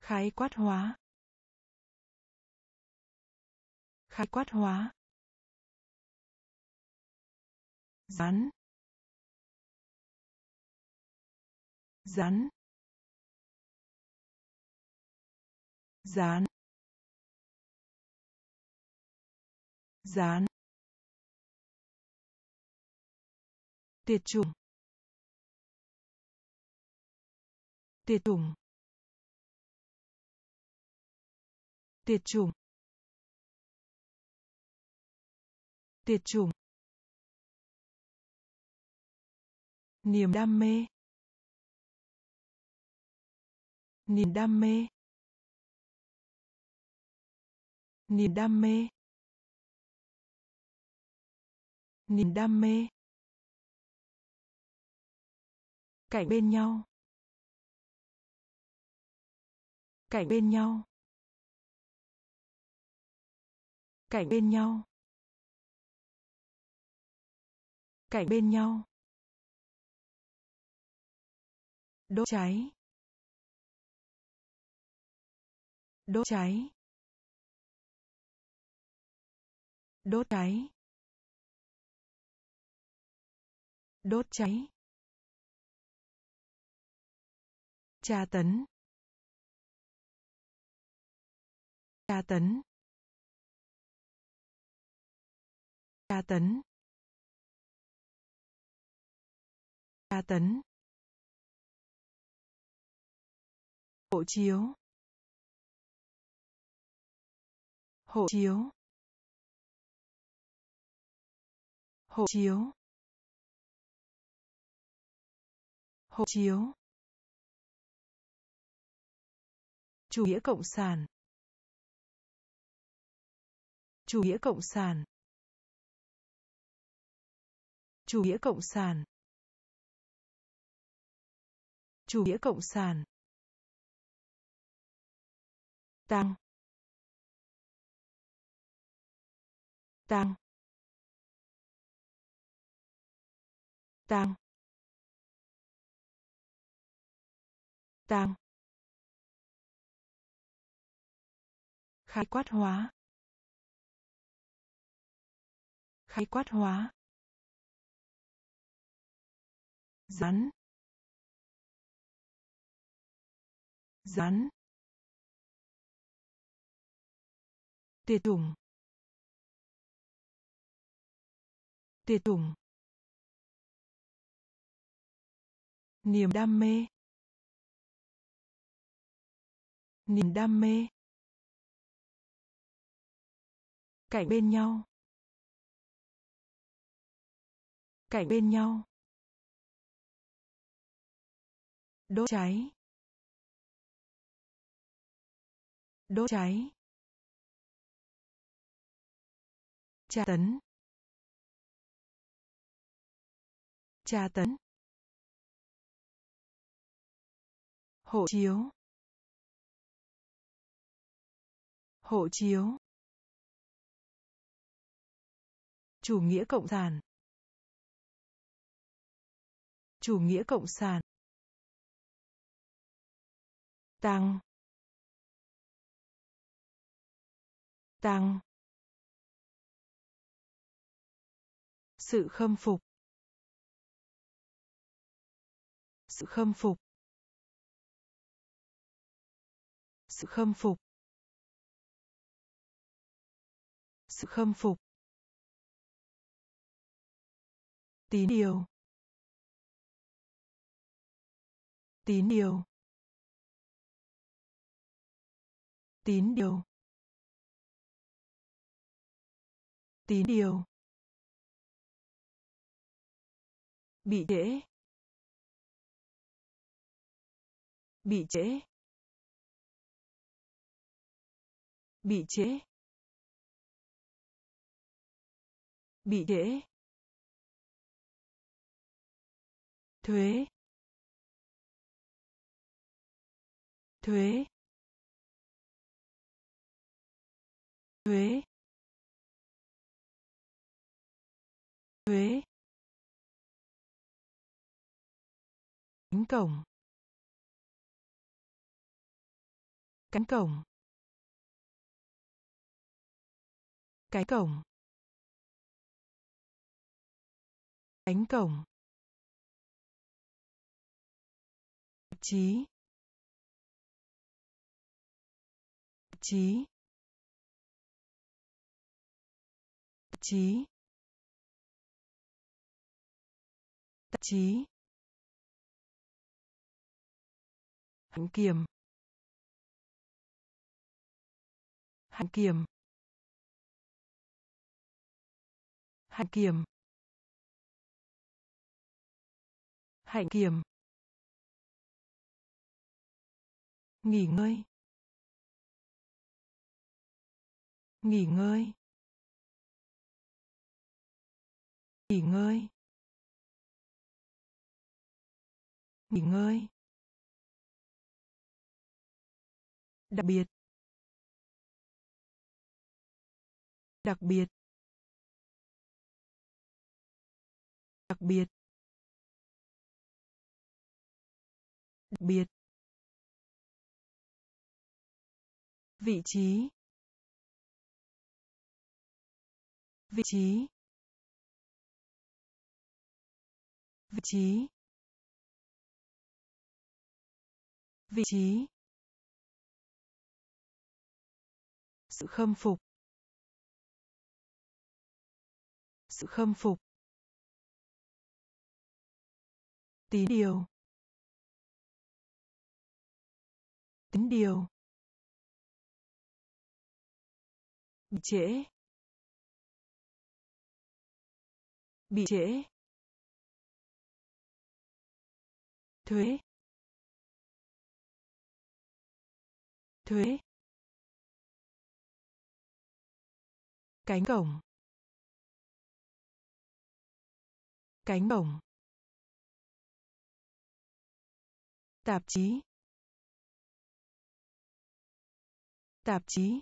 Speaker 1: khái quát hóa khái quát hóa rắn rắn rán rán tiệt chủng tiệt chủng tiệt chủng tiệt chủng niềm đam mê niềm đam mê niềm đam mê niềm đam mê cảnh bên nhau cảnh bên nhau cảnh bên nhau cảnh bên nhau đốt cháy đốt cháy đốt cháy đốt cháy tra tấn tra tấn tra tấn tra tấn hộ chiếu hộ chiếu hộ chiếu hộ chiếu chủ nghĩa cộng sản chủ nghĩa cộng sản chủ nghĩa cộng sản chủ nghĩa cộng sản tăng tăng tăng tăng khái quát hóa khái quát hóa rắn rắn tiệt chủng tiệt chủng niềm đam mê niềm đam mê cảnh bên nhau cảnh bên nhau đốt cháy đốt cháy tra tấn tra tấn hộ chiếu hộ chiếu chủ nghĩa cộng sản chủ nghĩa cộng sản tăng tăng sự khâm phục sự khâm phục sự khâm phục sự khâm phục tín điều tín điều tín điều tín điều bị trễ bị trễ bị trễ bị trễ thuế thuế thuế thuế cánh cổng cánh cổng cánh cổng cánh cổng chí chí chí chí hạnh kiểm hạnh kiểm hạnh kiểm hạnh kiểm nghỉ ngơi nghỉ ngơi nghỉ ngơi nghỉ ngơi đặc biệt đặc biệt đặc biệt đặc biệt vị trí vị trí vị trí vị trí sự khâm phục sự khâm phục tín điều tín điều bị trễ bị trễ thuế thuế cánh cổng cánh cổng tạp chí tạp chí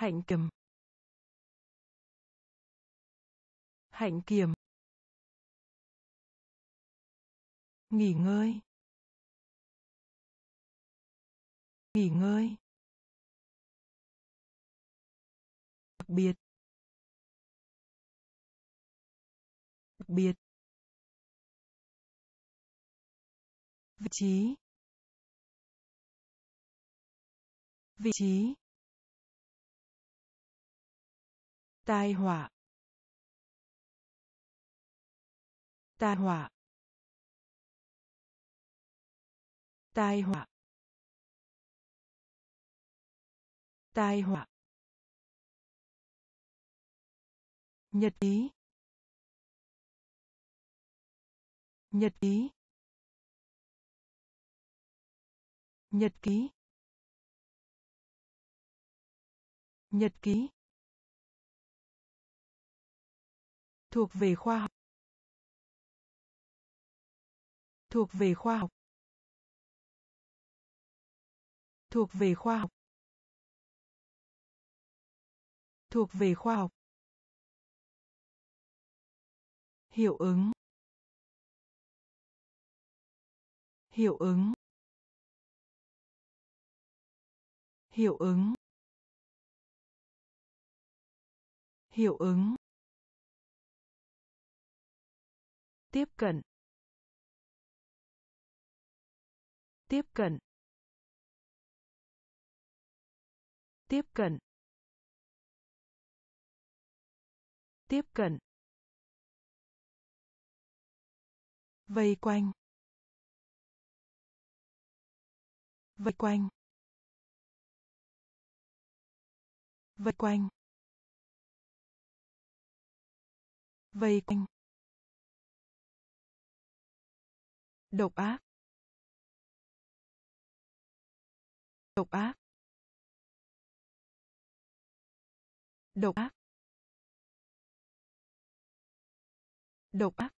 Speaker 1: hạnh kiểm hạnh kiểm nghỉ ngơi nghỉ ngơi đặc biệt đặc biệt vị trí vị trí tai họa tai họa tai họa tai họa nhật ký nhật ký nhật ký nhật ký thuộc về khoa học thuộc về khoa học thuộc về khoa học thuộc về khoa học hiệu ứng hiệu ứng hiệu ứng hiệu ứng tiếp cận tiếp cận tiếp cận tiếp cận vây quanh vây quanh vây quanh vây quanh Độc ác. Độc ác. Độc ác. Độc ác.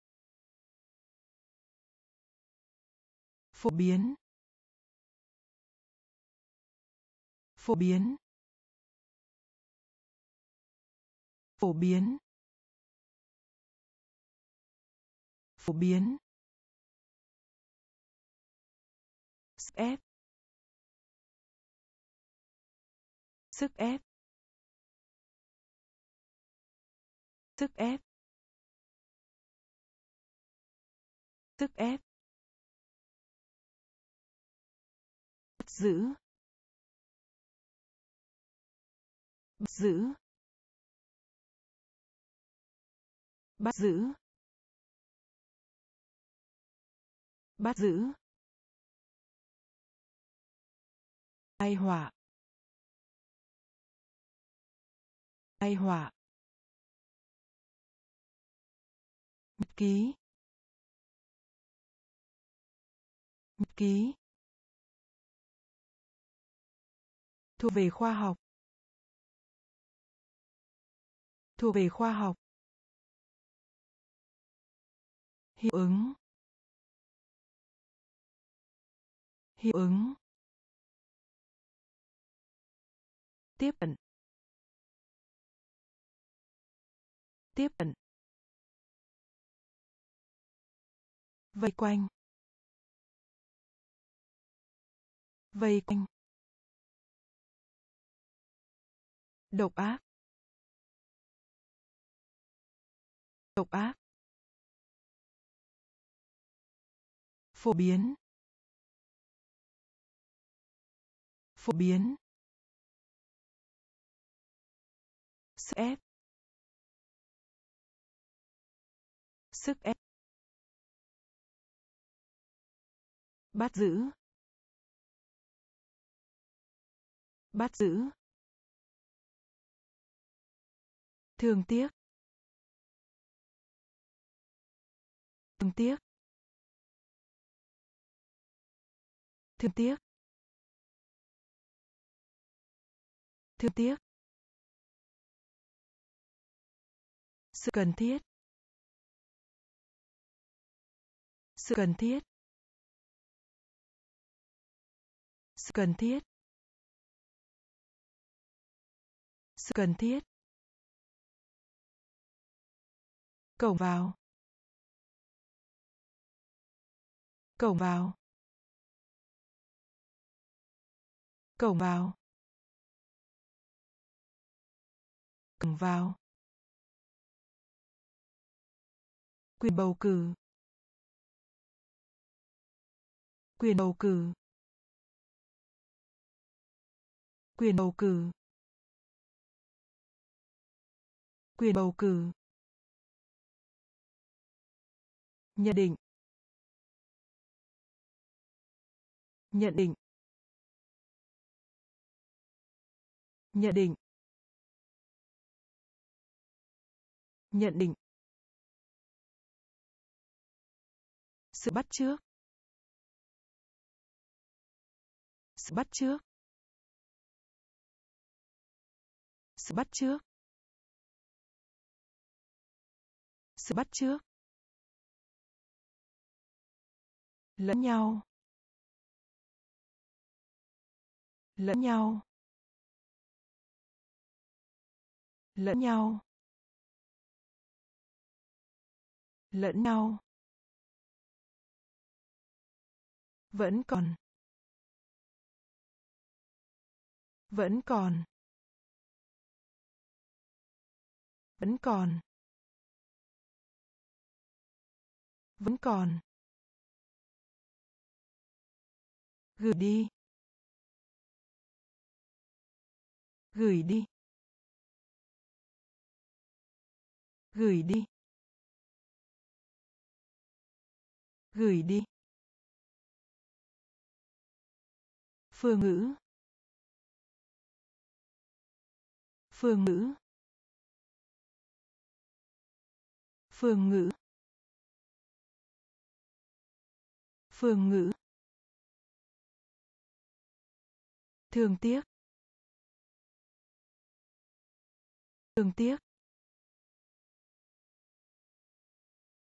Speaker 1: Phổ biến. Phổ biến. Phổ biến. Phổ biến. sức ép sức ép sức ép sức ép bắt giữ bắt giữ bắt giữ bắt giữ tai họa tai họa nhật ký nhật ký thuộc về khoa học thuộc về khoa học hiệu ứng hiệu ứng tiếp cận tiếp cận vây quanh vây quanh độc ác độc ác phổ biến phổ biến sức ép sức ép bắt giữ bắt giữ thương tiếc thương tiếc thương tiếc thương tiếc sự cần thiết sự cần thiết sự cần thiết sự cần thiết cổng vào cổng vào cổng vào cổng vào quyền bầu cử quyền bầu cử quyền bầu cử quyền bầu cử nhận định nhận định nhận định nhận định sự bắt trước sự bắt trước sự bắt trước sự bắt trước lẫn nhau lẫn nhau lẫn nhau lẫn nhau vẫn còn vẫn còn vẫn còn vẫn còn gửi đi gửi đi gửi đi gửi đi phương ngữ phương ngữ phương ngữ phương ngữ thường tiếc thường tiếc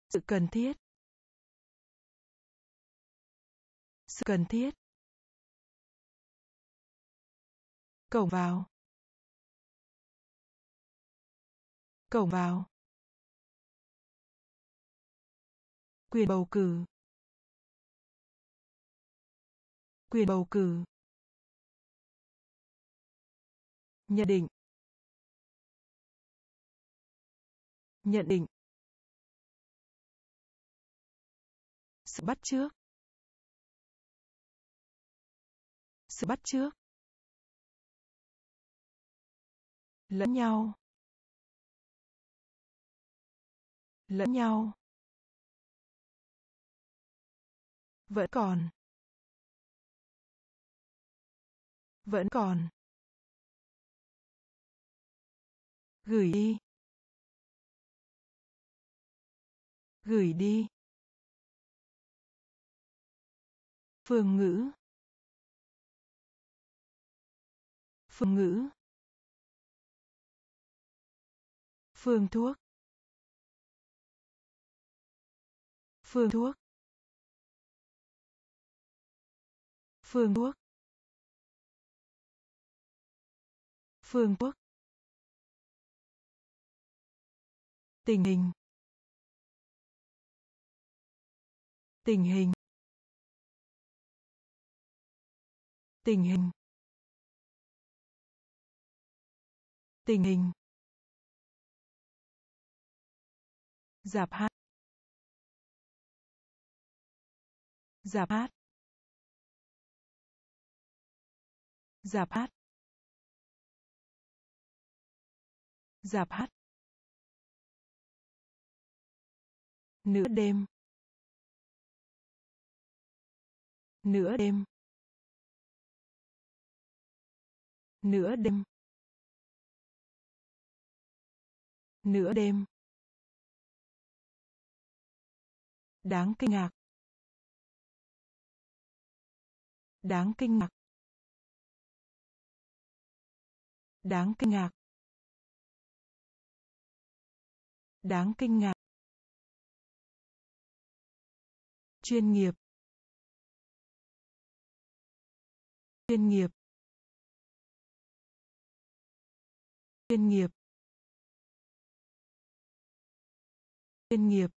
Speaker 1: sự cần thiết sự cần thiết cổng vào cổng vào quyền bầu cử quyền bầu cử nhận định nhận định sự bắt trước sự bắt trước lẫn nhau lẫn nhau vẫn còn vẫn còn gửi đi gửi đi phương ngữ phương ngữ phương thuốc phương thuốc phương thuốc phương thuốc tình hình tình hình tình hình tình hình Giạp hát. Giạp hát. Giạp hát. Giạp hát. Nửa đêm. Nửa đêm. Nửa đêm. Nửa đêm. Đáng kinh ngạc. Đáng kinh ngạc. Đáng kinh ngạc. Đáng kinh ngạc. Chuyên nghiệp. Chuyên nghiệp. chuyên nghiệp chuyên nghiệp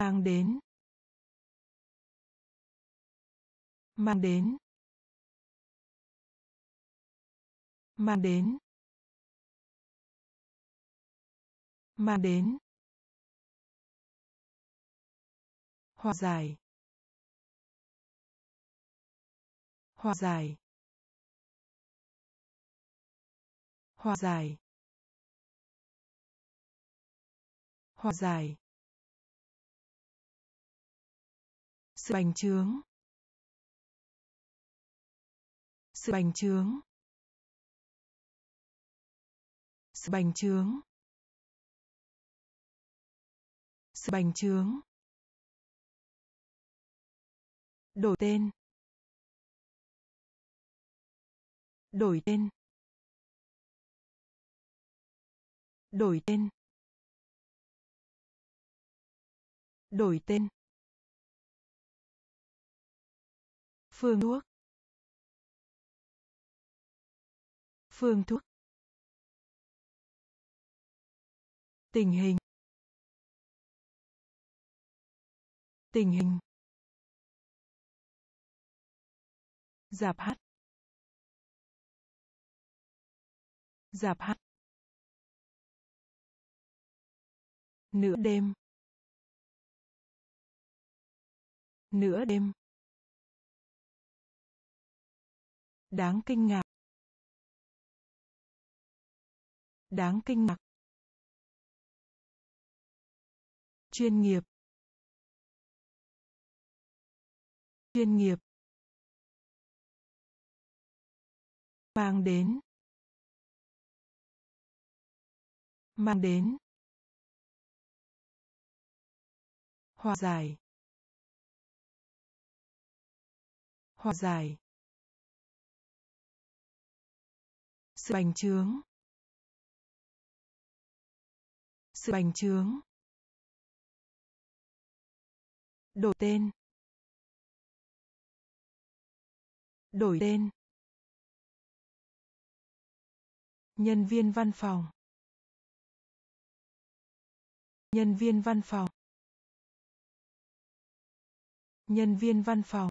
Speaker 1: mang đến mang đến mang đến mang đến hòa giải hòa giải hòa giải hòa giải sự bành trướng sự bành trướng sự bành trướng sự bành trướng đổi tên đổi tên đổi tên đổi tên phương thuốc phương thuốc tình hình tình hình giạp hát giạp hát nửa đêm nửa đêm Đáng kinh ngạc. Đáng kinh ngạc. Chuyên nghiệp. Chuyên nghiệp. Mang đến. Mang đến. Hòa giải. Hòa giải. sự bành trướng sự bành trướng đổi tên đổi tên nhân viên văn phòng nhân viên văn phòng nhân viên văn phòng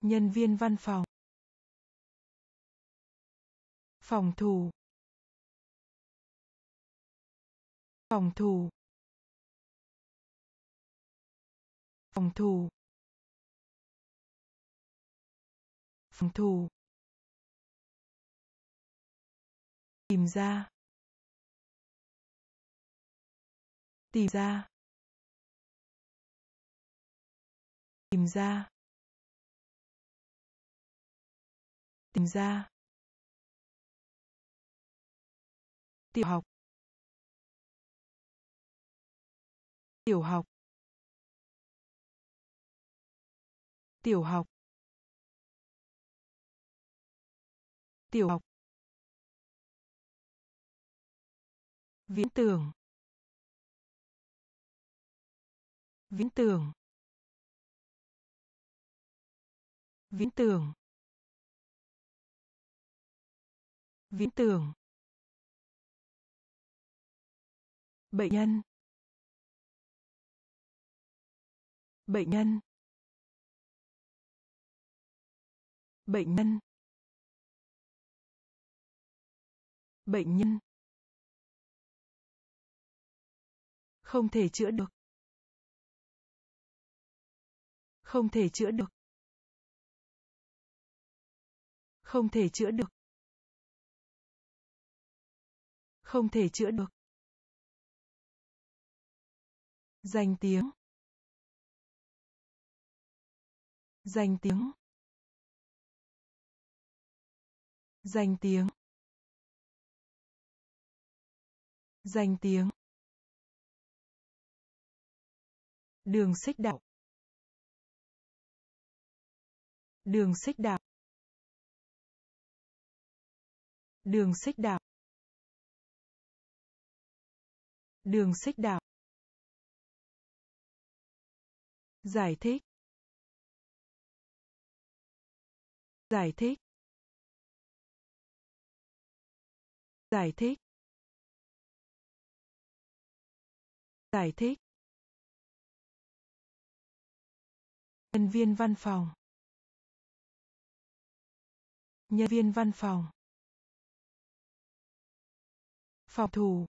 Speaker 1: nhân viên văn phòng phòng thủ phòng thủ phòng thủ phòng thủ tìm ra tìm ra tìm ra tìm ra tiểu học tiểu học tiểu học tiểu học viễn tưởng viễn tưởng viễn tưởng viễn tưởng bệnh nhân bệnh nhân bệnh nhân bệnh nhân không thể chữa được không thể chữa được không thể chữa được không thể chữa được danh tiếng danh tiếng danh tiếng danh tiếng đường xích đạo đường xích đạo đường xích đạo đường xích đạo giải thích giải thích giải thích giải thích nhân viên văn phòng nhân viên văn phòng phòng thủ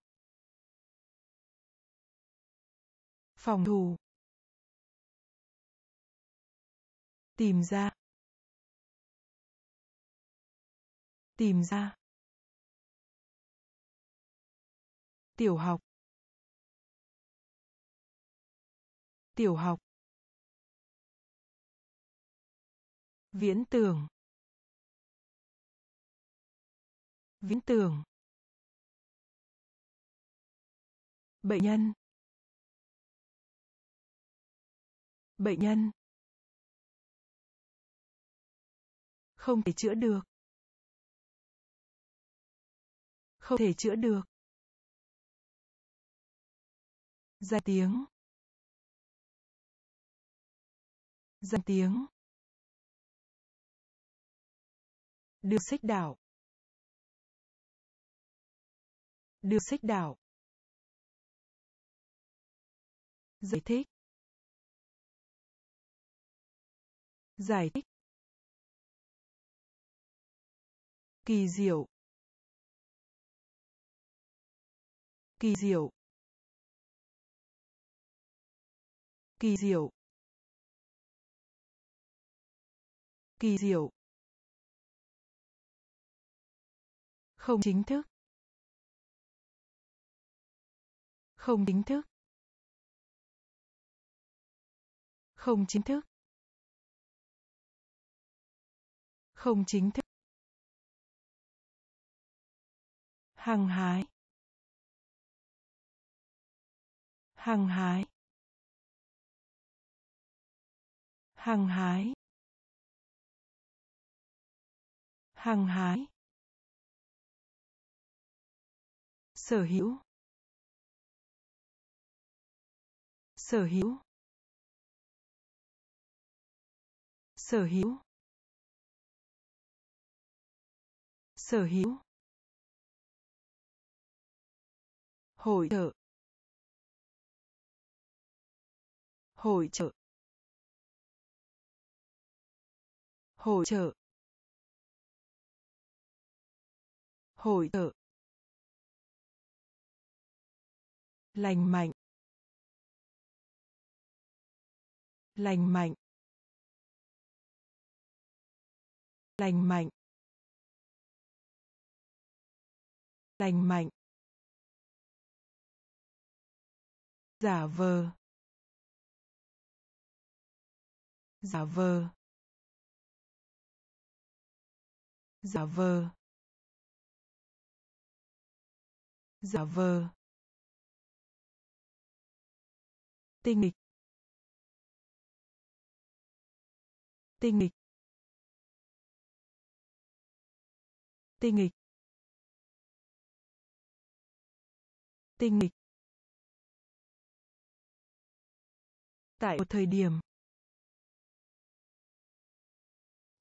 Speaker 1: phòng thủ tìm ra tìm ra tiểu học tiểu học viễn tưởng viễn tưởng bệnh nhân bệnh nhân không thể chữa được không thể chữa được ra tiếng ra tiếng được xích đảo được xích đảo giải thích giải thích kỳ diệu kỳ diệu kỳ diệu kỳ diệu không chính thức không chính thức không chính thức không chính thức hàng hái hàng hái hàng hái hàng hái sở hữu sở hữu sở hữu sở hữu hội trợ hội trợ hội trợ hội trợ lành mạnh lành mạnh lành mạnh lành mạnh giả vờ giả vờ giả vờ giả vờ tinh nghịch tinh nghịch tinh nghịch tinh nghịch tại một thời điểm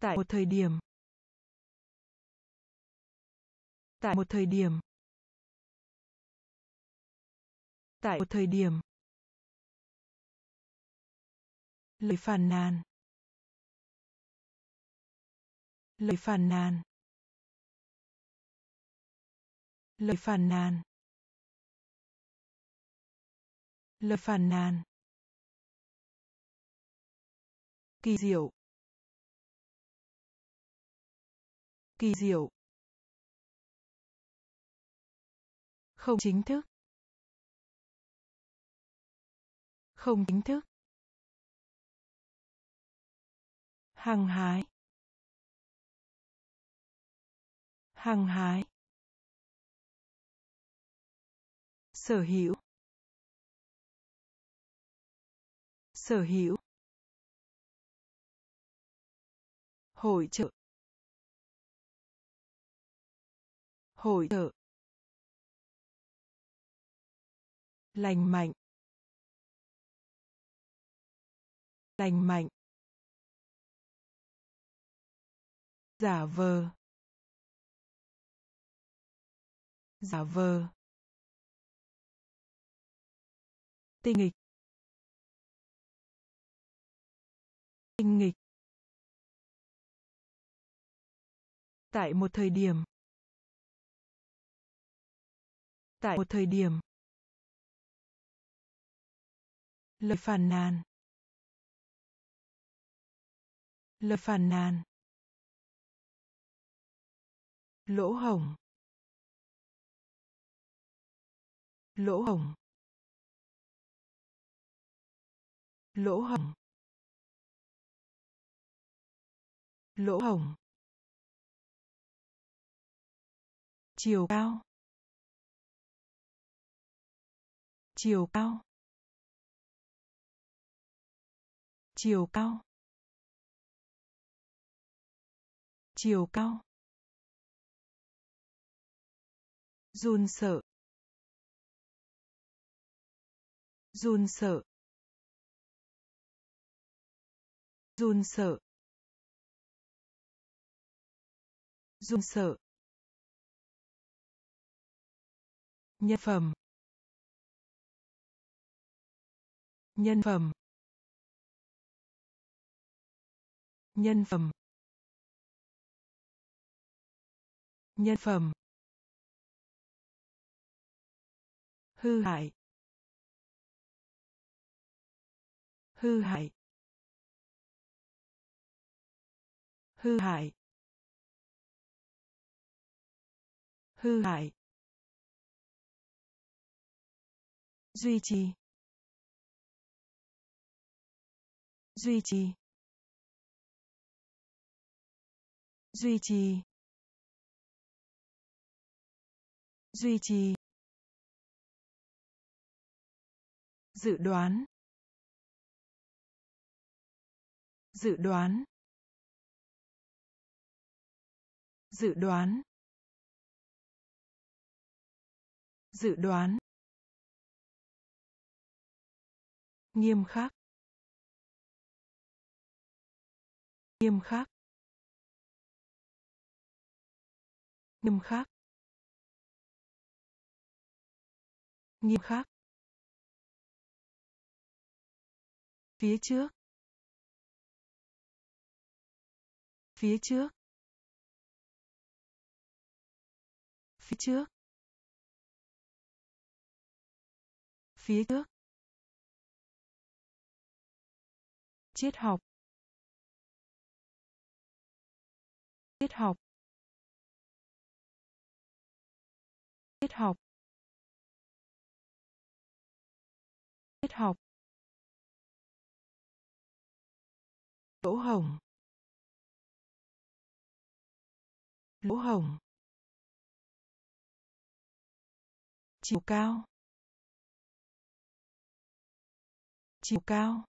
Speaker 1: tại một thời điểm tại một thời điểm tại một thời điểm lời phàn nàn lời phàn nàn lời phàn nàn lời phàn nàn kỳ diệu kỳ diệu không chính thức không chính thức hàng hái hàng hái sở hữu sở hữu hội trợ hội trợ lành mạnh lành mạnh giả vờ giả vờ tinh nghịch tinh nghịch Tại một thời điểm. Tại một thời điểm. Lời phàn nàn. Lời phàn nàn. Lỗ hổng. Lỗ hổng. Lỗ hổng. Lỗ hổng. chiều cao chiều cao chiều cao chiều cao run sợ run sợ run sợ run sợ nhân phẩm nhân phẩm nhân phẩm nhân phẩm hư hại hư hại hư hại hư hại duy trì duy trì duy trì duy trì dự đoán dự đoán dự đoán dự đoán nghiêm khắc nghiêm khắc nghiêm khắc nghiêm khắc phía trước phía trước phía trước phía trước triết học triết học triết học triết học lỗ hồng, lỗ hồng, chiều cao chiều cao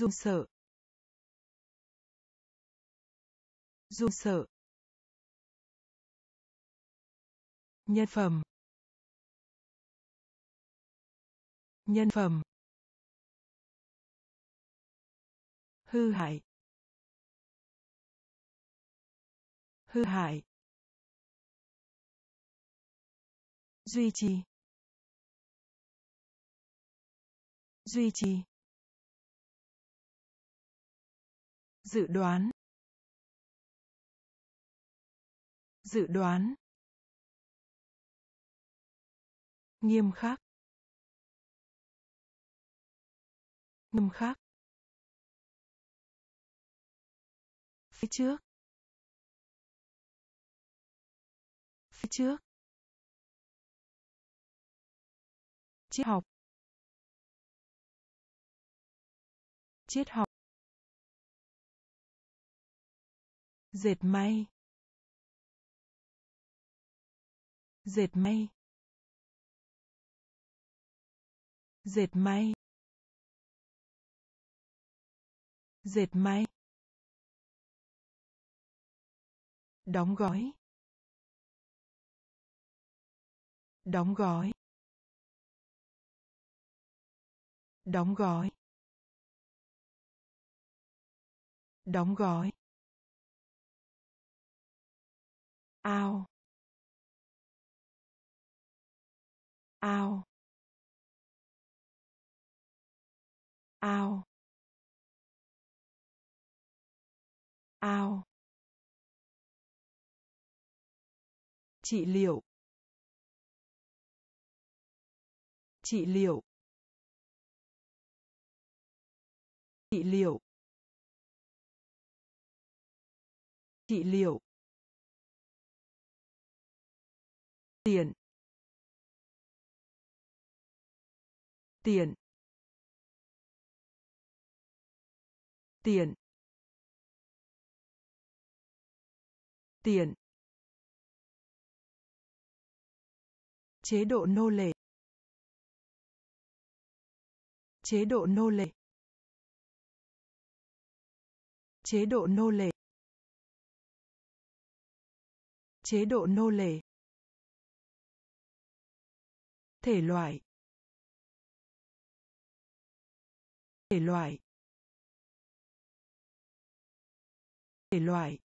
Speaker 1: run sợ run sợ nhân phẩm nhân phẩm hư hại hư hại duy trì duy trì dự đoán dự đoán nghiêm khắc nghiêm khắc phía trước phía trước triết học triết học dệt may dệt may dệt may dệt may đóng gói đóng gói đóng gói đóng gói ao ao ao ao trị liệu trị liệu trị liệu trị liệu tiền tiền tiền tiền chế độ nô lệ chế độ nô lệ chế độ nô lệ chế độ nô lệ thể loại thể loại thể loại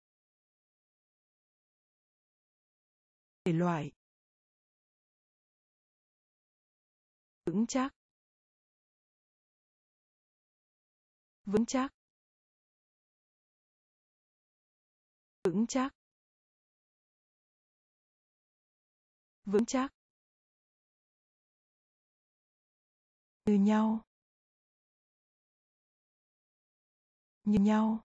Speaker 1: thể loại vững chắc vững chắc vững chắc vững chắc như nhau như nhau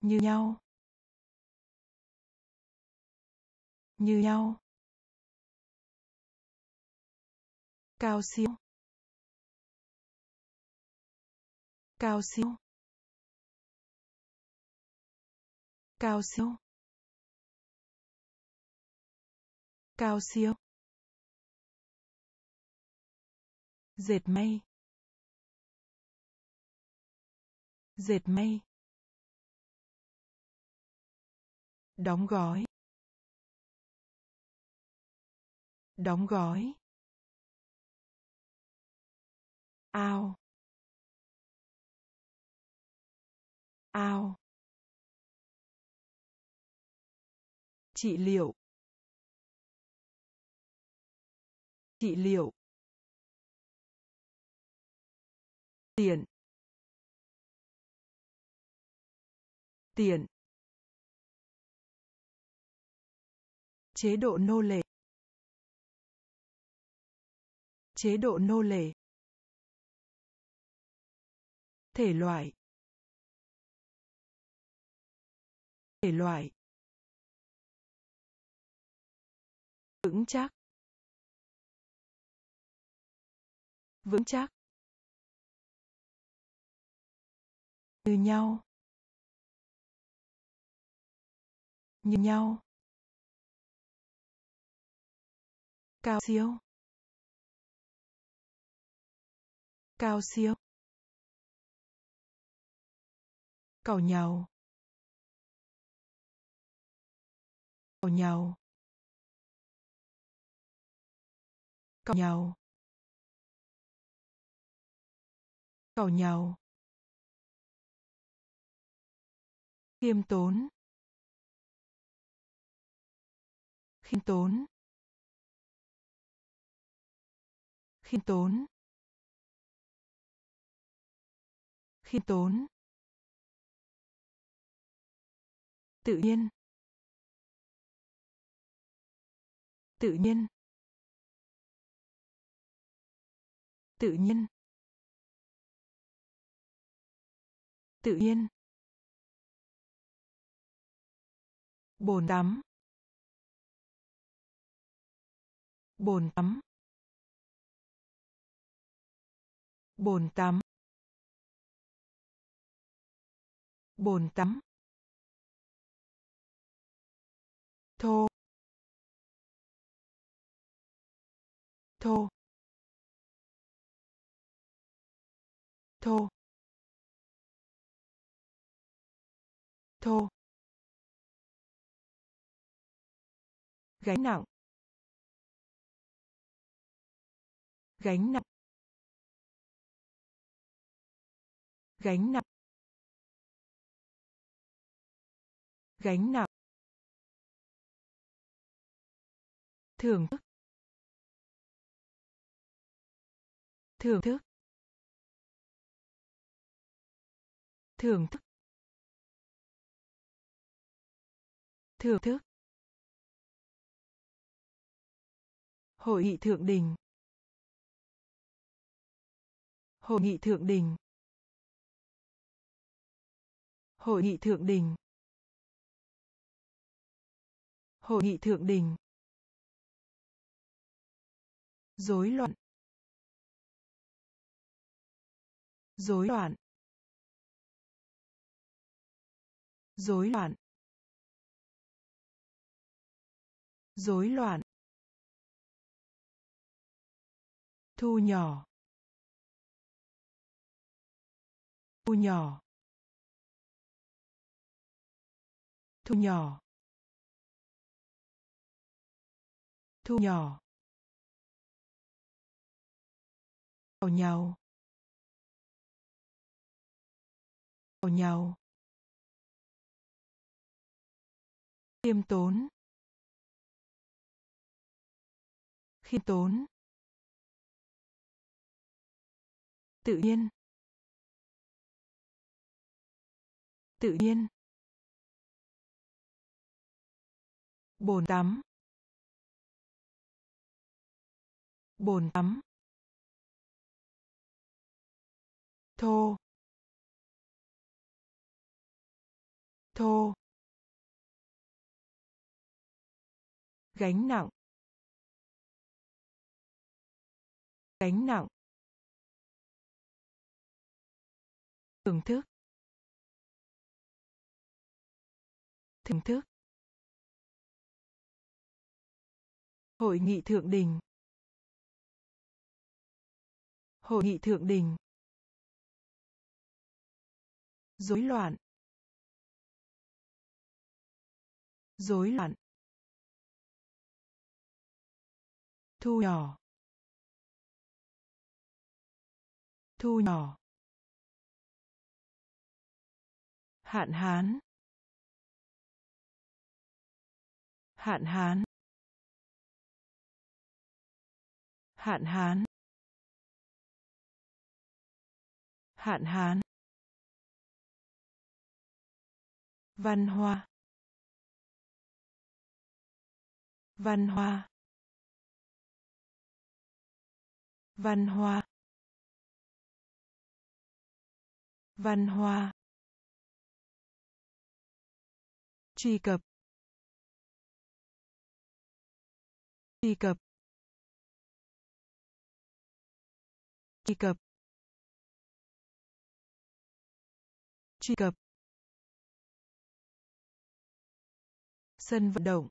Speaker 1: như nhau như nhau cao siêu cao siêu cao siêu cao siêu dệt may dệt may đóng gói đóng gói ao ao trị liệu trị liệu tiền tiền chế độ nô lệ chế độ nô lệ thể loại thể loại vững chắc vững chắc như nhau như nhau cao siêu cao siêu cầu nhau cầu nhau cầu nhau cầu nhau khiêm tốn khiêm tốn khiêm tốn khiêm tốn tự nhiên tự nhiên tự nhiên tự nhiên bồn tắm bồn tắm bồn tắm bồn tắm thô thô thô thô gánh nặng gánh nặng gánh nặng gánh nặng thưởng thức thưởng thức thưởng thức thưởng thức Hội nghị thượng đỉnh. Hội nghị thượng đỉnh. Hội nghị thượng đỉnh. Hội nghị thượng đỉnh. Rối loạn. Rối loạn. Rối loạn. Rối loạn. thu nhỏ thu nhỏ thu nhỏ thu nhỏ vào nhau vào nhau khiêm tốn khiêm tốn tự nhiên tự nhiên bồn tắm bồn tắm thô thô gánh nặng gánh nặng thưởng thức thưởng thức hội nghị thượng đỉnh hội nghị thượng đỉnh rối loạn rối loạn thu nhỏ thu nhỏ hạn hán hạn hán hạn hán hạn hán văn hoa văn hoa văn hoa văn hoa truy cập truy cập truy cập truy cập sân vận động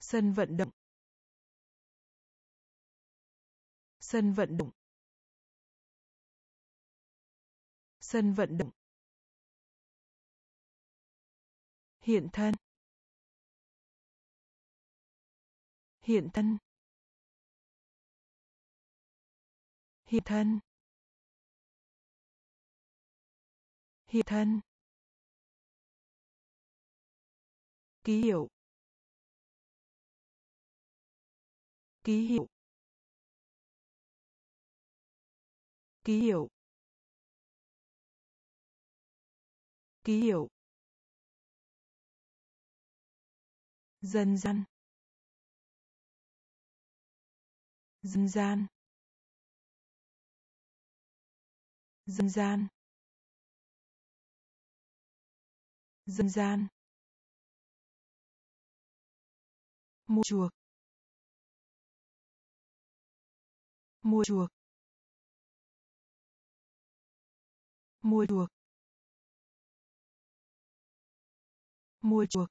Speaker 1: sân vận động sân vận động sân vận động hiện thân hiện thân hiện thân hiện thân ký hiệu ký hiệu ký hiệu ký hiệu dân gian dân gian dân gian dân gian mua chuộc mua chuộc mua chuộc mua chuộc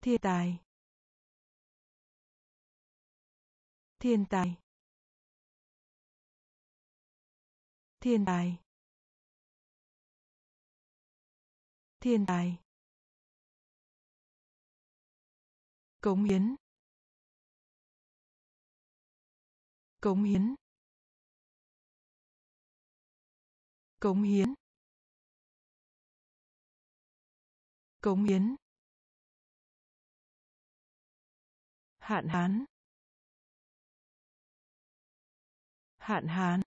Speaker 1: thiên tài thiên tài thiên tài thiên tài cống hiến cống hiến cống hiến cống hiến hạn hán hạn hán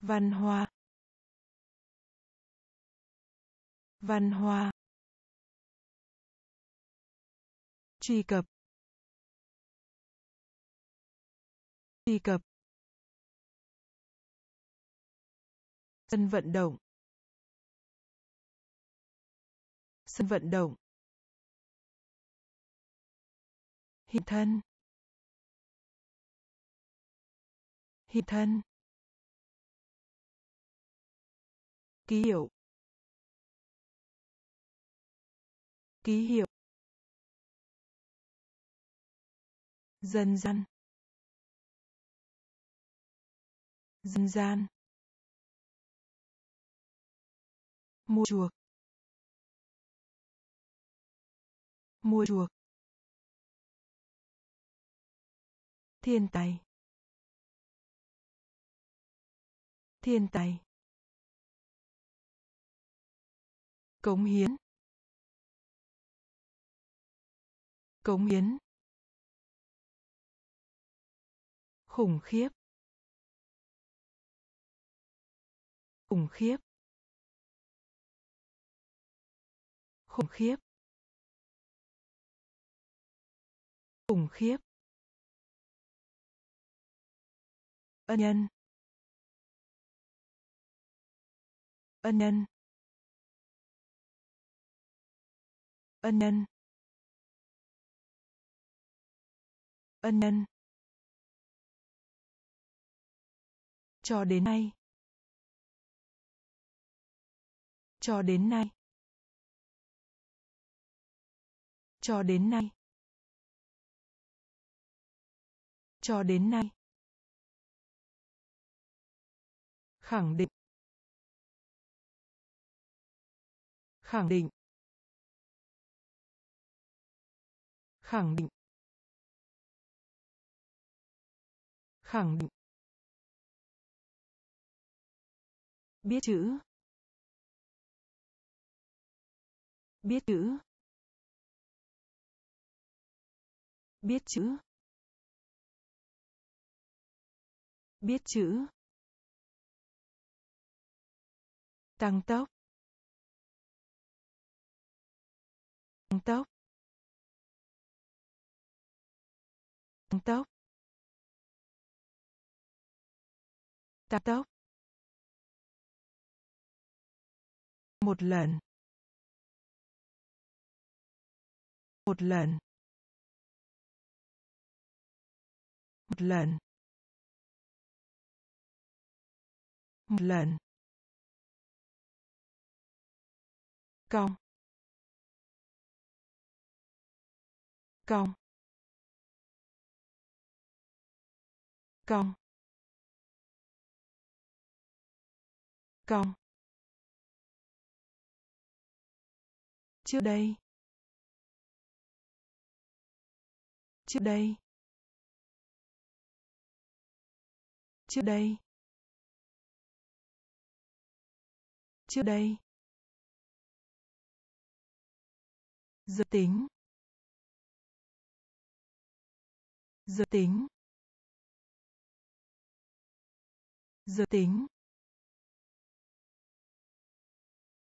Speaker 1: văn hoa văn hoa truy cập truy cập sân vận động sân vận động hiện thân hiện thân ký hiệu ký hiệu dân gian dân gian mua chuộc mua chuộc thiên tài thiên tài cống hiến cống hiến khủng khiếp khủng khiếp khủng khiếp khủng khiếp ân nhân ân nhân ân nhân ân nhân cho đến nay cho đến nay cho đến nay cho đến nay khẳng định khẳng định khẳng định khẳng định biết chữ biết chữ biết chữ biết chữ tăng tốc tăng tốc tăng tốc tăng tốc một lần một lần một lần một lần cong cong cong cong trước đây trước đây trước đây trước đây giới tính giới tính giới tính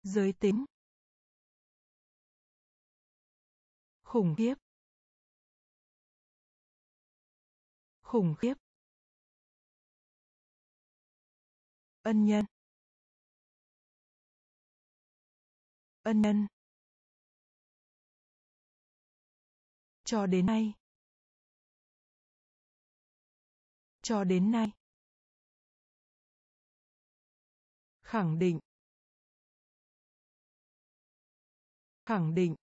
Speaker 1: giới tính khủng khiếp khủng khiếp ân nhân ân nhân cho đến nay cho đến nay khẳng định khẳng định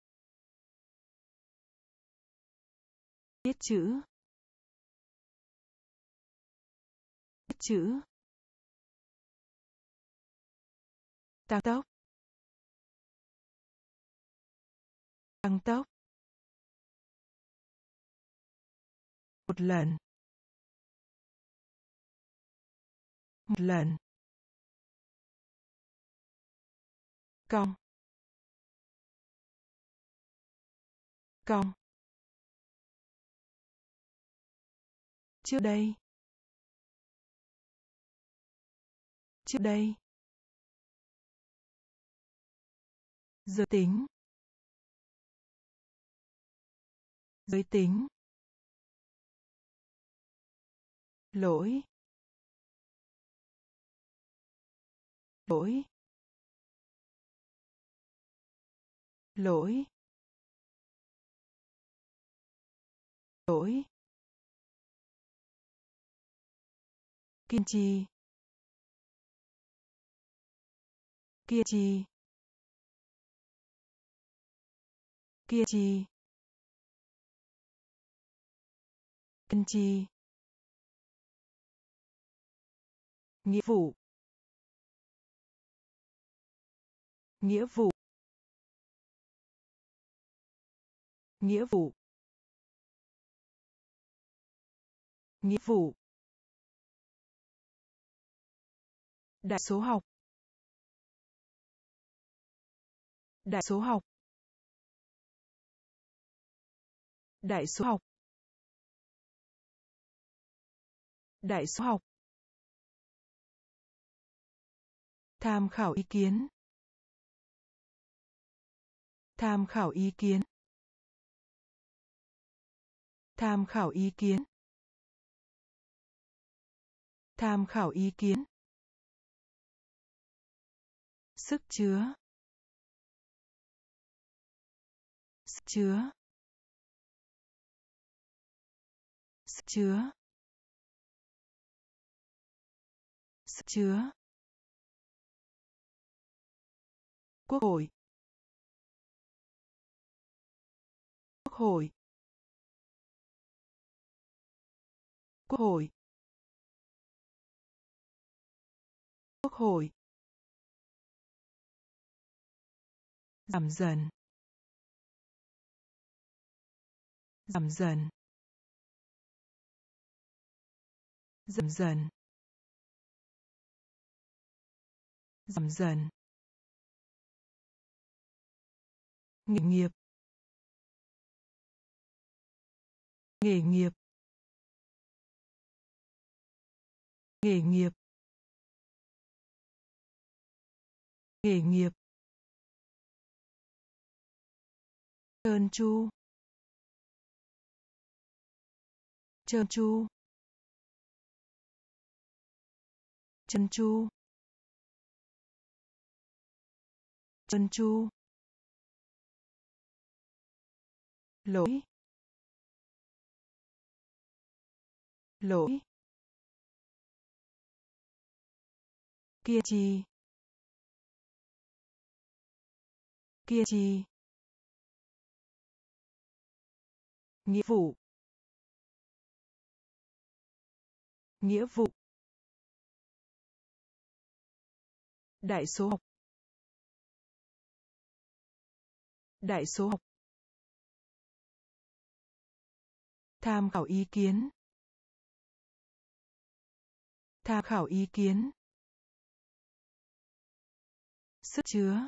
Speaker 1: viết chữ viết chữ tăng tốc tăng tốc một lần một lần cong cong trước đây trước đây giới tính giới tính lỗi lỗi lỗi lỗi kiên trì kiên trì kiên trì kiên trì nghĩa vụ nghĩa vụ nghĩa vụ nghĩa vụ đại số học đại số học đại số học đại số học tham khảo ý kiến tham khảo ý kiến tham khảo ý kiến tham khảo ý kiến sức chứa sức chứa sức chứa sức chứa Quốc hội. Quốc hội. Quốc hội. Quốc hội. Giảm dần. Giảm dần. Giảm dần. Giảm dần. nghề nghiệp nghề nghiệp nghề nghiệp nghề nghiệp trơn chu trơn chu chân chu chân chu lỗi lỗi kiên chi, kiên chi, nghĩa vụ nghĩa vụ đại số học đại số học tham khảo ý kiến tham khảo ý kiến sức chứa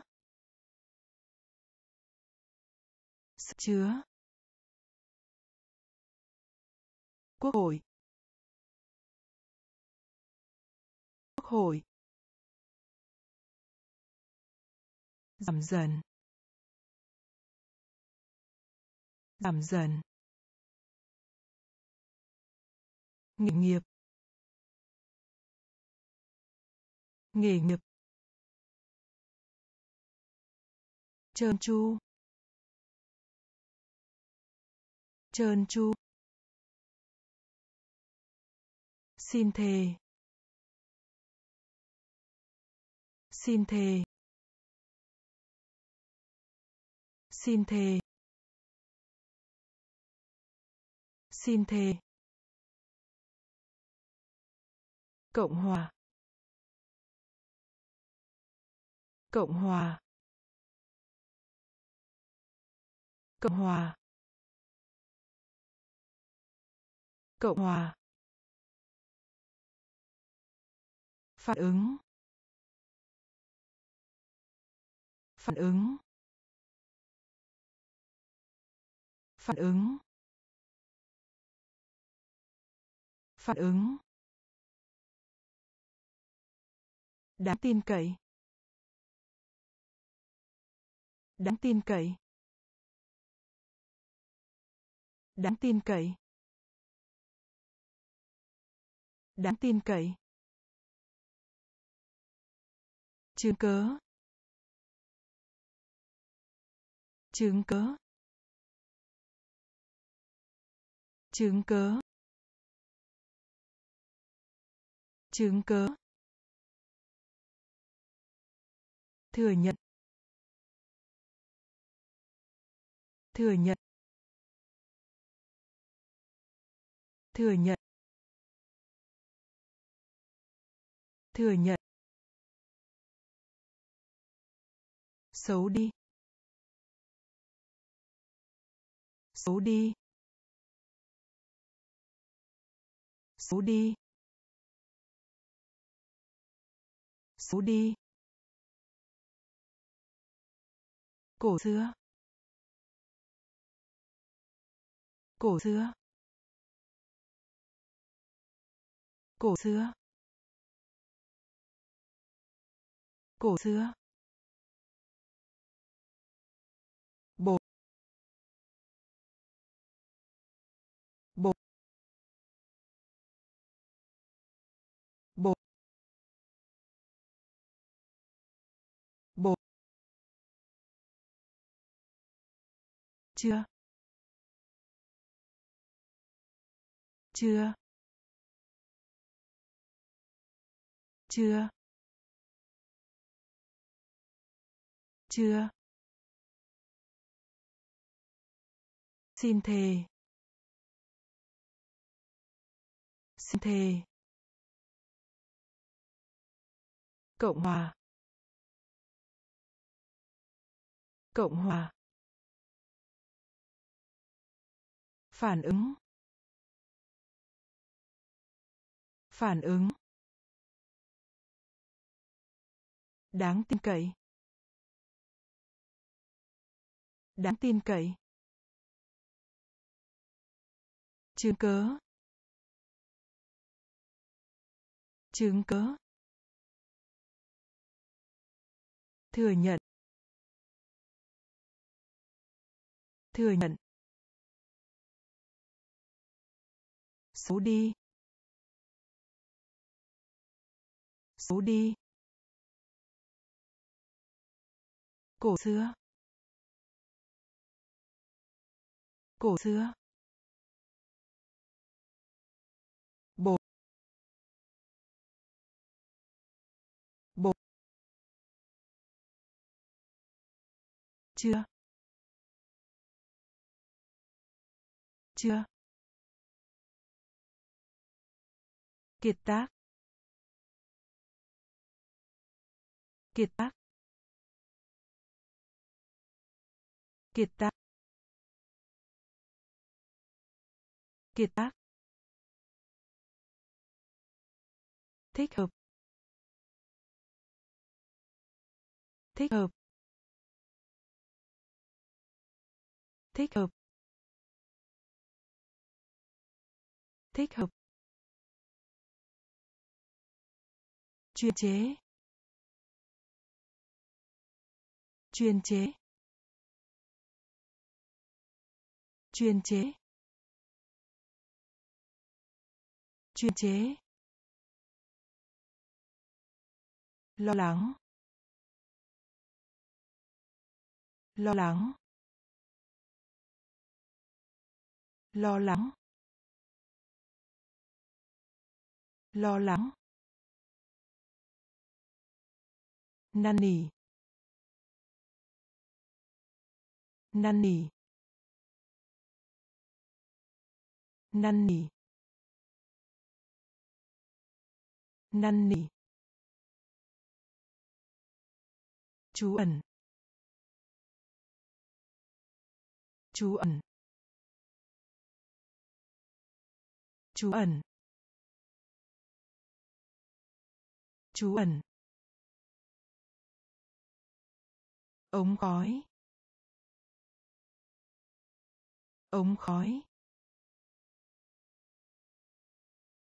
Speaker 1: sức chứa quốc hội quốc hội giảm dần giảm dần nghề nghiệp nghề nghiệp trơn tru trơn tru xin thề xin thề xin thề xin thề cộng hòa cộng hòa cộng hòa cộng hòa phản ứng phản ứng phản ứng phản ứng đáng tin cậy đáng tin cậy đáng tin cậy đáng tin cậy chứng cớ chứng cớ chứng cớ chứng cớ thừa nhận thừa nhận thừa nhận thừa nhận xấu đi xấu đi xấu đi xấu đi cổ xưa cổ xưa cổ xưa cổ xưa chưa chưa chưa chưa xin thề xin thề cộng hòa cộng hòa phản ứng phản ứng đáng tin cậy đáng tin cậy chứng cớ chứng cớ thừa nhận thừa nhận số đi số đi cổ xưa cổ xưa bộ bộ chưa chưa Kiệt tác. Kiệt tác. Kiệt tác. Kiệt tác. Thích hợp. Thích hợp. Thích hợp. Thích hợp. chuyên chế chuyên chế chuyên chế chuyên chế lo lắng lo lắng lo lắng lo lắng năn nỉ năn nỉ năn nỉ năn nỉ chú ẩn chú ẩn chú ẩn chú ẩn ống khói ống khói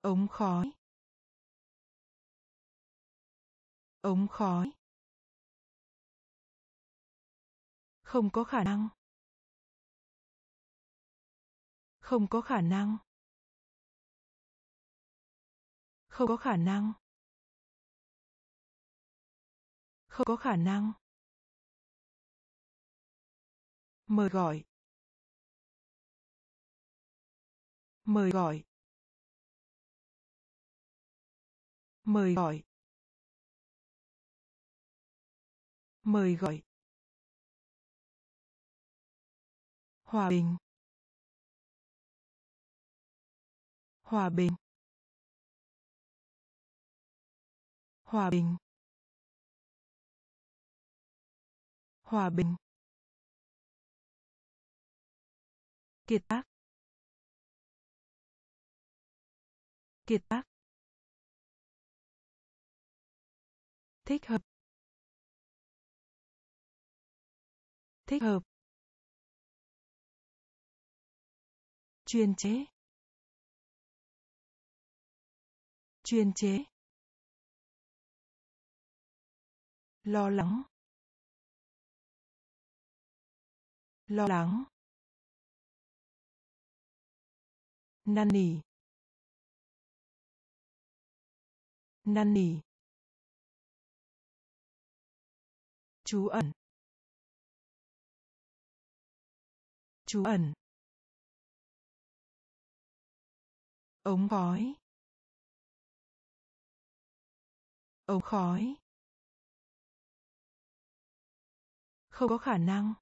Speaker 1: ống khói ống khói không có khả năng không có khả năng không có khả năng không có khả năng mời gọi mời gọi mời gọi mời gọi hòa bình hòa bình hòa bình hòa bình kiệt tác kiệt tác thích hợp thích hợp chuyên chế chuyên chế lo lắng lo lắng năn nỉ năn nỉ chú ẩn chú ẩn ống khói ống khói không có khả năng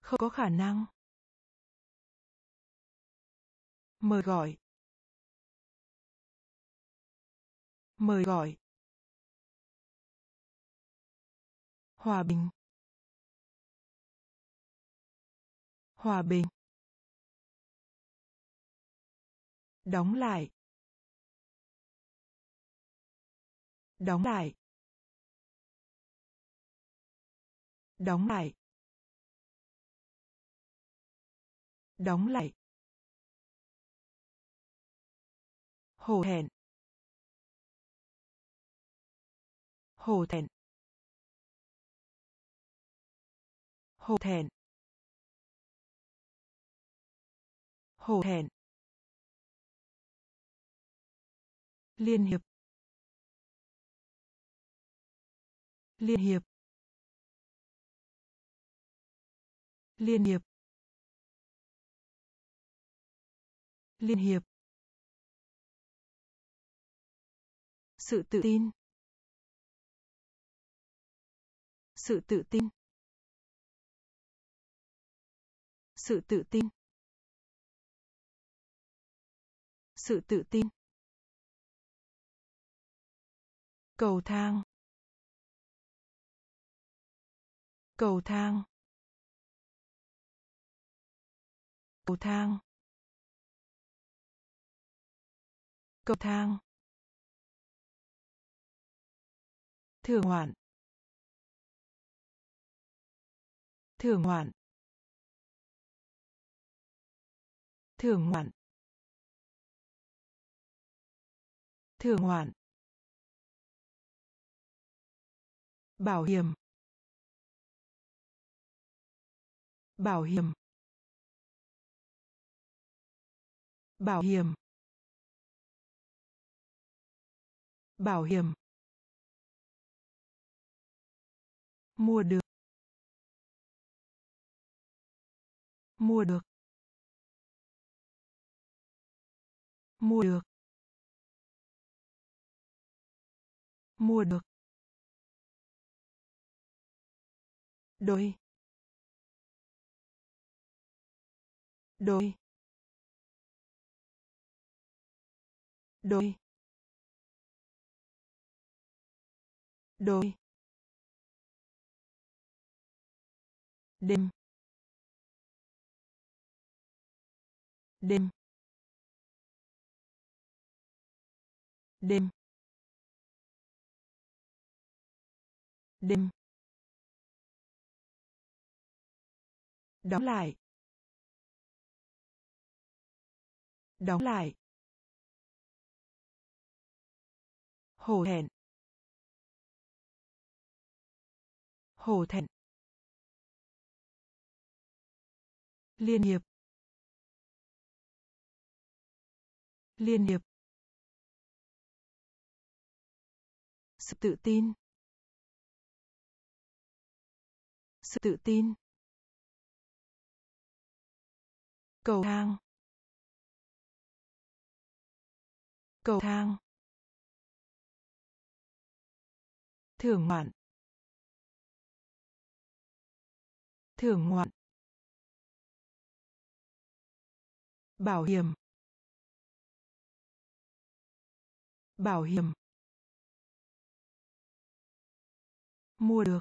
Speaker 1: không có khả năng mời gọi mời gọi hòa bình hòa bình đóng lại đóng lại đóng lại đóng lại hổ thẹn hổ thẹn hổ thẹn hổ thẹn liên hiệp liên hiệp liên hiệp liên hiệp sự tự tin sự tự tin sự tự tin sự tự tin cầu thang cầu thang cầu thang cầu thang thường hoạn thường hoạn thường hoạn thường hoạn bảo hiểm bảo hiểm bảo hiểm bảo hiểm mua được mua được mua được mua được đôi đôi đôi đôi đêm đêm đêm đêm đóng lại đóng lại hồ hẹn, hồ thẹn liên hiệp liên hiệp sự tự tin sự tự tin cầu thang cầu thang thưởng ngoạn thưởng ngoạn bảo hiểm bảo hiểm mua được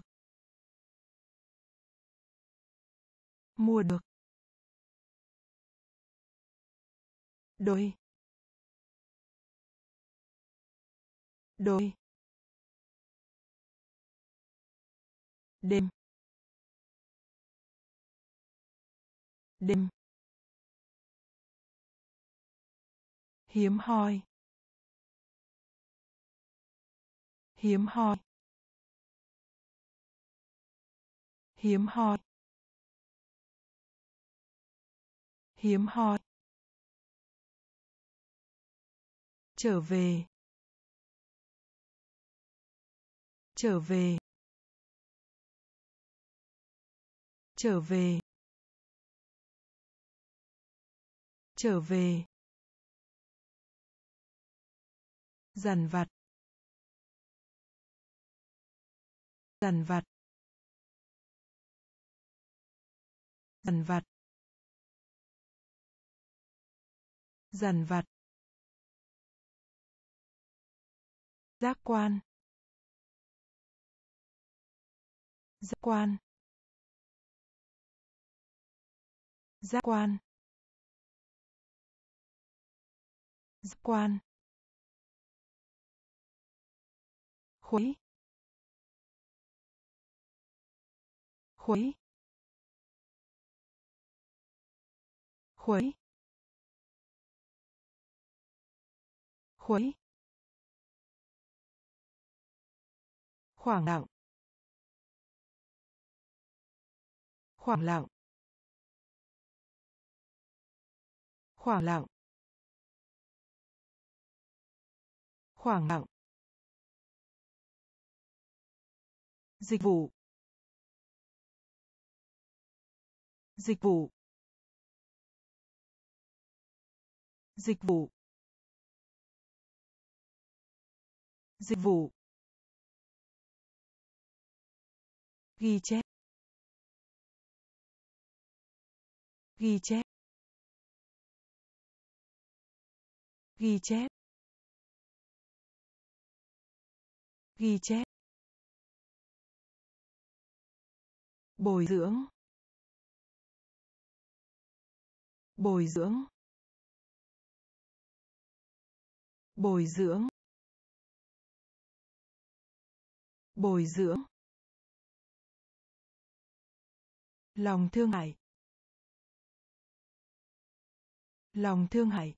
Speaker 1: mua được đôi đôi đêm đêm hiếm hoi hiếm hoi hiếm hoi hiếm hoi trở về trở về trở về trở về dằn vặt dằn vặt dằn vặt dằn vặt giác quan giác quan giác quan giác quan khuấy khuấy khuấy khuấy khoảng lặng khoảng lặng khoảng lặng khoảng lặng dịch vụ dịch vụ dịch vụ dịch vụ ghi chép ghi chép ghi chép ghi chép bồi dưỡng bồi dưỡng bồi dưỡng bồi dưỡng lòng thương hại lòng thương hại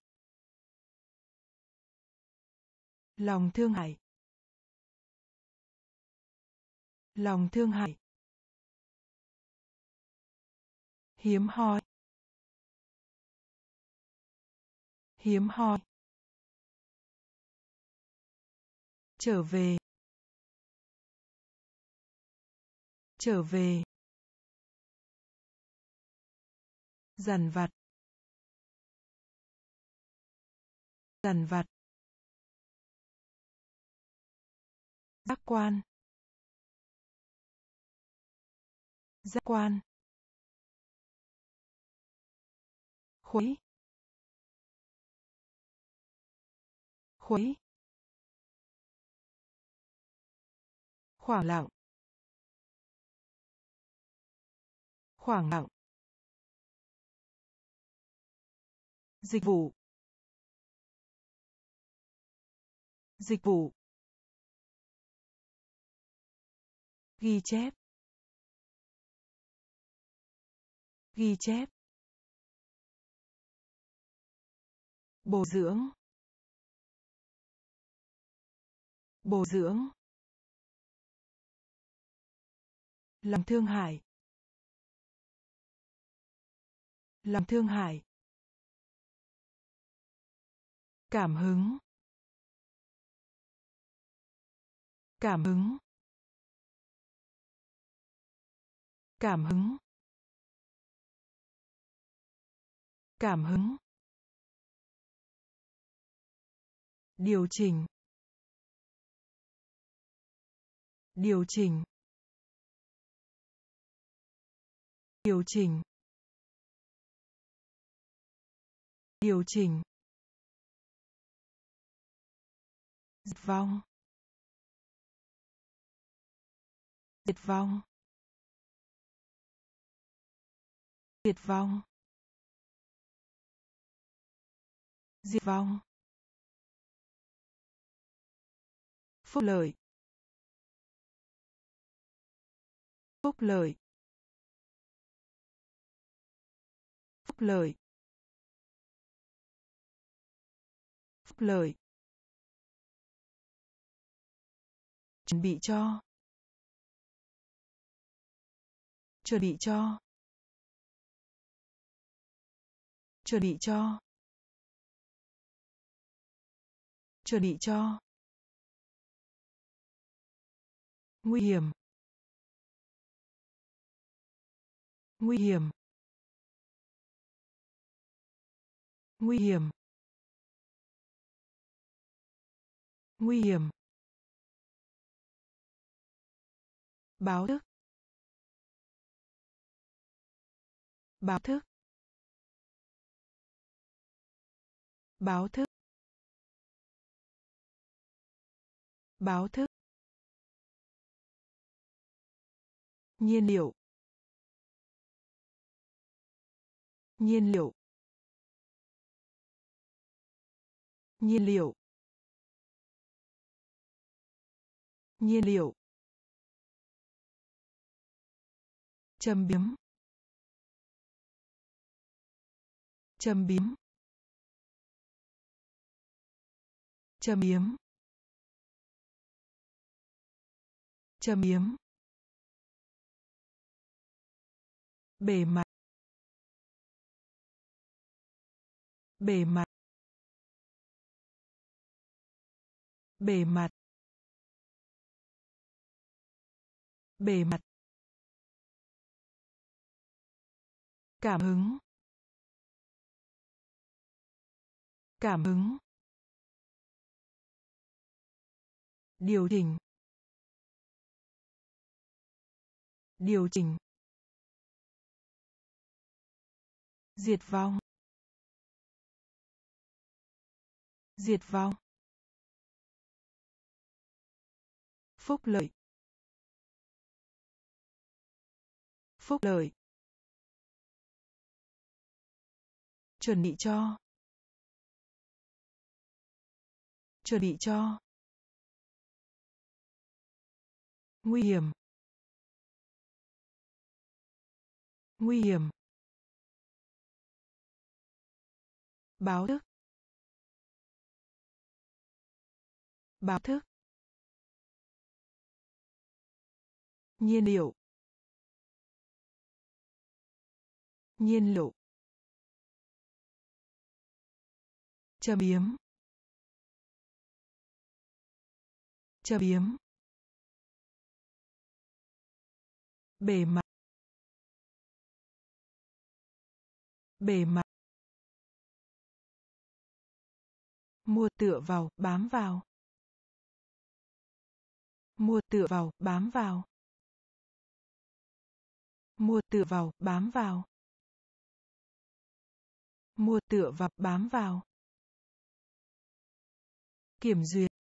Speaker 1: lòng thương hại lòng thương hại hiếm hoi hiếm hoi trở về trở về dằn vặt dằn vặt giác quan giác quan khuấy khuấy khoảng lặng khoảng lặng dịch vụ dịch vụ ghi chép ghi chép bồi dưỡng bồi dưỡng lòng thương hại lòng thương hại cảm hứng cảm hứng cảm hứng cảm hứng điều chỉnh điều chỉnh điều chỉnh điều chỉnh diệt vong diệt vong diệt vong diệt vong phúc lợi phúc lợi phúc lợi phúc lợi chuẩn bị cho chuẩn bị cho chuẩn bị cho chuẩn bị cho nguy hiểm nguy hiểm nguy hiểm nguy hiểm báo thức báo thức báo thức báo thức nhiên liệu nhiên liệu nhiên liệu nhiên liệu châm biếm châm biếm châm biếm châm biếm bề mặt bề mặt bề mặt bề mặt cảm hứng cảm hứng điều chỉnh điều chỉnh diệt vong diệt vong phúc lợi phúc lợi chuẩn bị cho chuẩn bị cho nguy hiểm nguy hiểm báo thức báo thức nhiên liệu nhiên liệu châm biếm châm biếm bề mặt bề mặt Mua tựa vào, bám vào. Mua tựa vào, bám vào. Mua tựa vào, bám vào. Mua tựa vào, bám vào. Kiểm duyệt.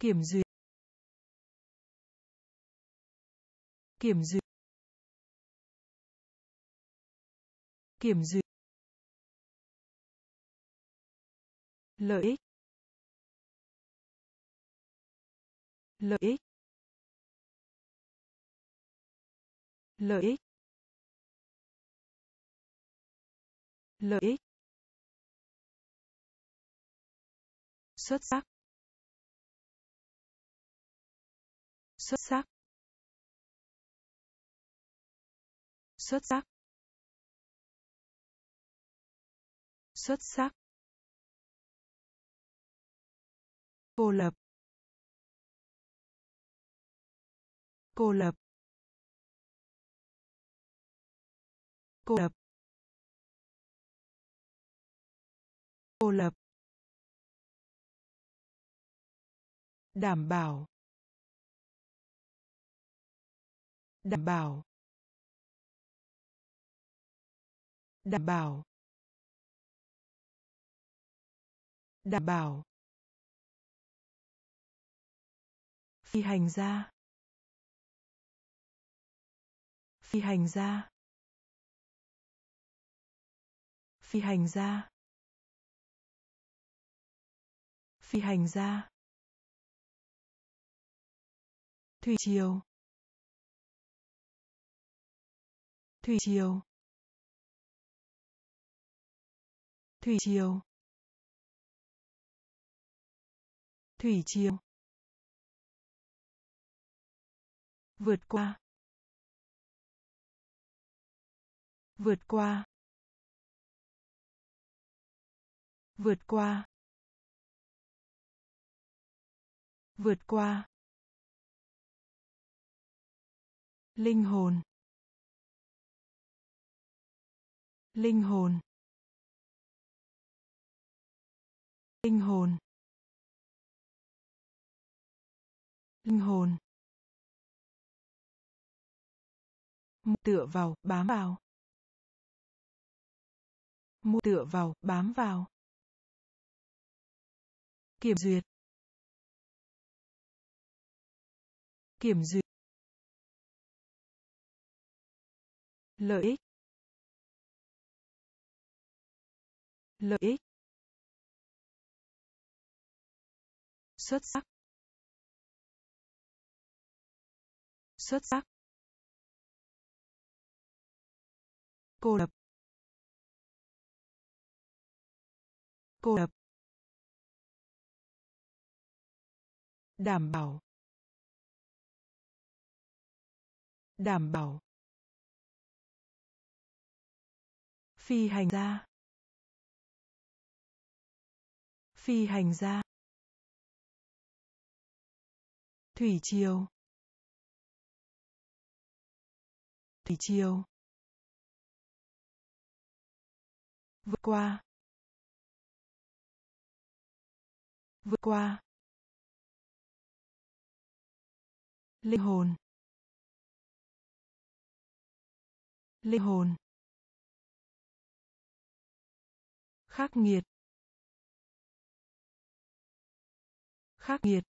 Speaker 1: Kiểm duyệt. Kiểm duyệt. Kiểm duyệt. lợi ích lợi ích lợi ích lợi ích xuất sắc xuất sắc xuất sắc xuất sắc cô lập cô lập cô lập cô lập đảm bảo đảm bảo đảm bảo đảm bảo phi hành gia phi hành gia phi hành gia phi hành gia thủy triều thủy triều thủy triều thủy triều vượt qua vượt qua vượt qua vượt qua linh hồn linh hồn linh hồn linh hồn Một tựa vào, bám vào. Một tựa vào, bám vào. Kiểm duyệt. Kiểm duyệt. Lợi ích. Lợi ích. Xuất sắc. Xuất sắc. cô lập cô lập đảm bảo đảm bảo phi hành gia phi hành gia thủy triều thủy triều vượt qua vượt qua linh hồn linh hồn khắc nghiệt khắc nghiệt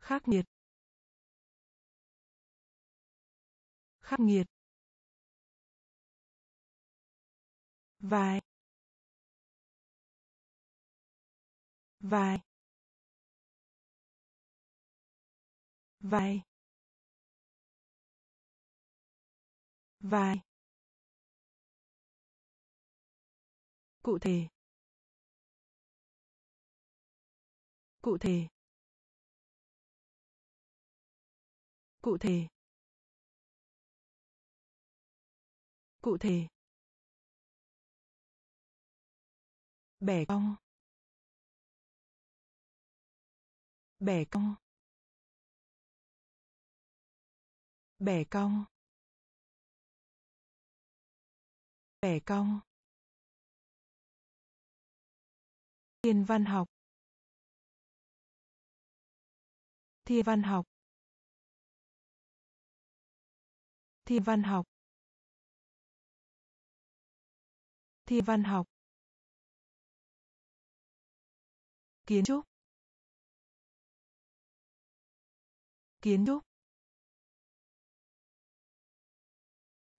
Speaker 1: khắc nghiệt khắc nghiệt vài vài vài vài cụ thể cụ thể cụ thể cụ thể bẻ cong bẻ cong bẻ cong bẻ cong thiên văn học thiên văn học thiên văn học thiên văn học kiến trúc kiến trúc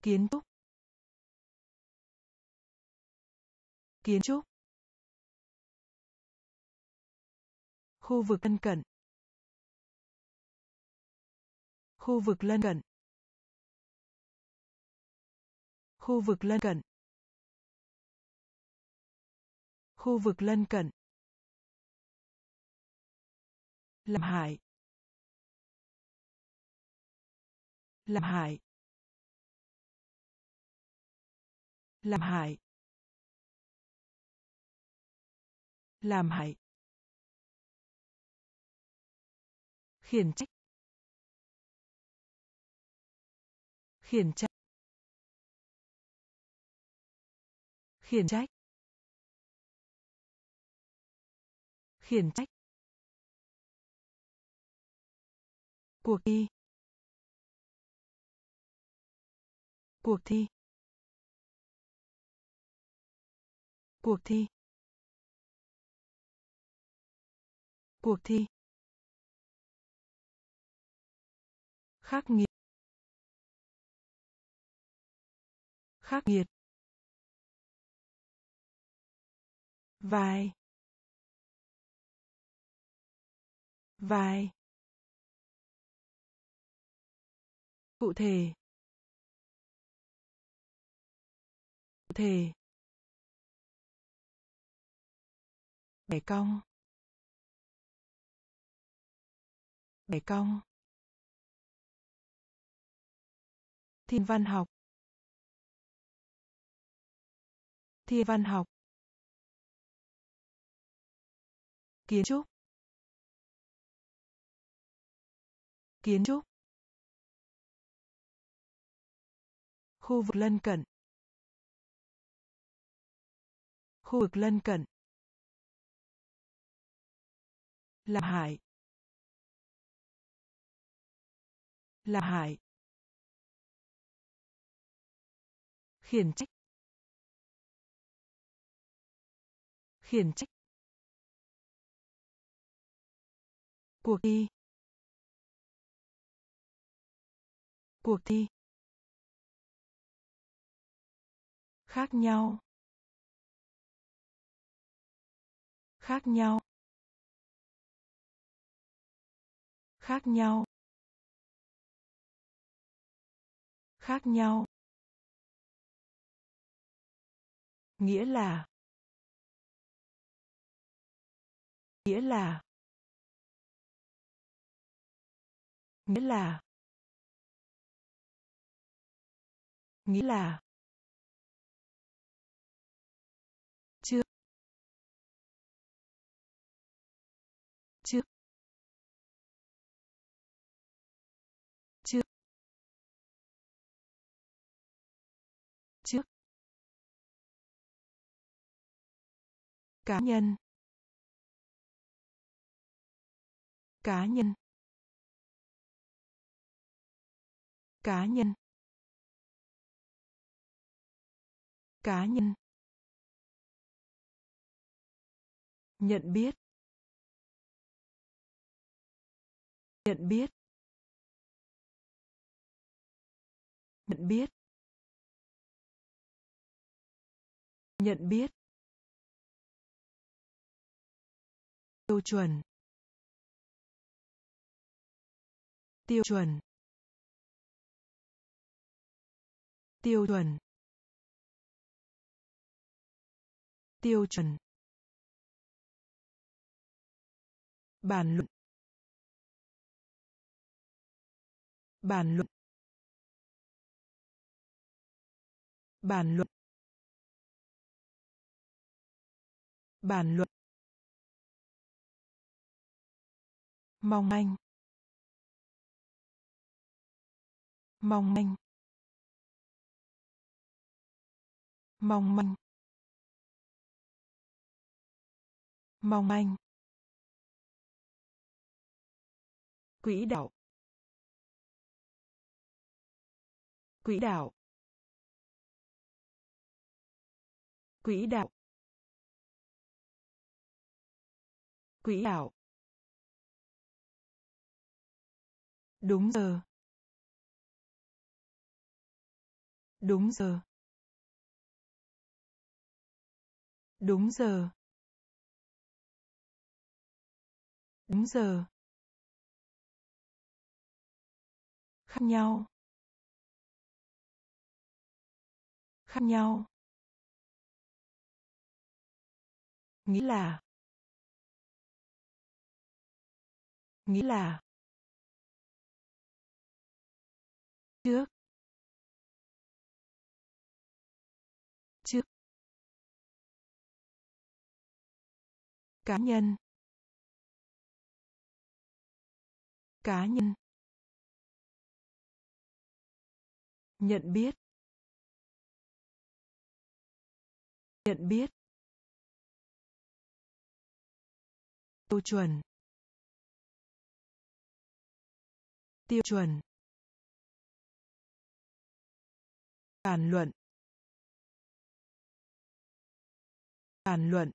Speaker 1: kiến trúc kiến trúc khu vực lân cận khu vực lân cận khu vực lân cận khu vực lân cận làm hại làm hại làm hại làm hại khiển trách khiển trách khiển trách khiển trách cuộc thi cuộc thi cuộc thi cuộc thi khắc nghiệt khắc nghiệt vài vài cụ thể cụ thể bẻ cong bẻ cong thiên văn học thiên văn học kiến trúc kiến trúc khu vực lân cận khu vực lân cận làm hại làm hại khiển trách khiển trách cuộc thi cuộc thi khác nhau khác nhau khác nhau khác nhau nghĩa là nghĩa là nghĩa là nghĩa là cá nhân cá nhân cá nhân cá nhân nhận biết nhận biết nhận biết nhận biết tiêu chuẩn tiêu chuẩn tiêu chuẩn tiêu chuẩn bản luận bản luận bản luận bản luận mong manh mong manh mong manh mong manh quỹ đạo quỹ đạo quỹ đạo quỹ đạo đúng giờ đúng giờ đúng giờ đúng giờ khác nhau khác nhau nghĩ là nghĩ là trước trước cá nhân cá nhân nhận biết nhận biết tiêu chuẩn tiêu chuẩn Bàn luận. Bàn luận.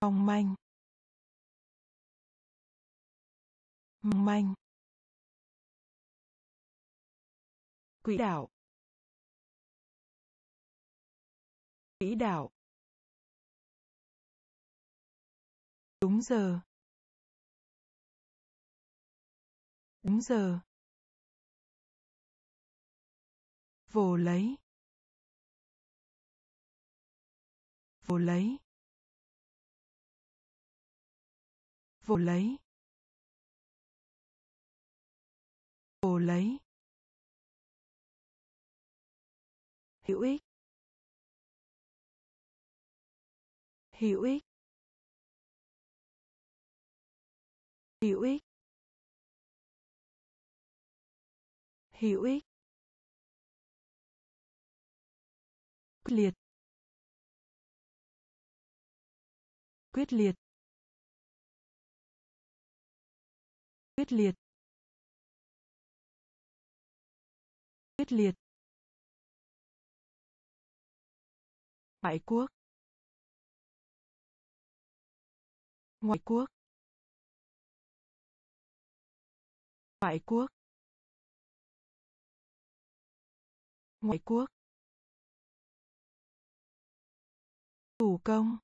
Speaker 1: Mong manh. Mong manh. Quỹ đạo. Quỹ đạo. Đúng giờ. Đúng giờ. vồ lấy vồ lấy vồ lấy vồ lấy hữu ích hữu ích hữu ích hữu ích quyết liệt quyết liệt quyết liệt quyết liệt ngoại quốc ngoại quốc ngoại quốc ngoại quốc thủ công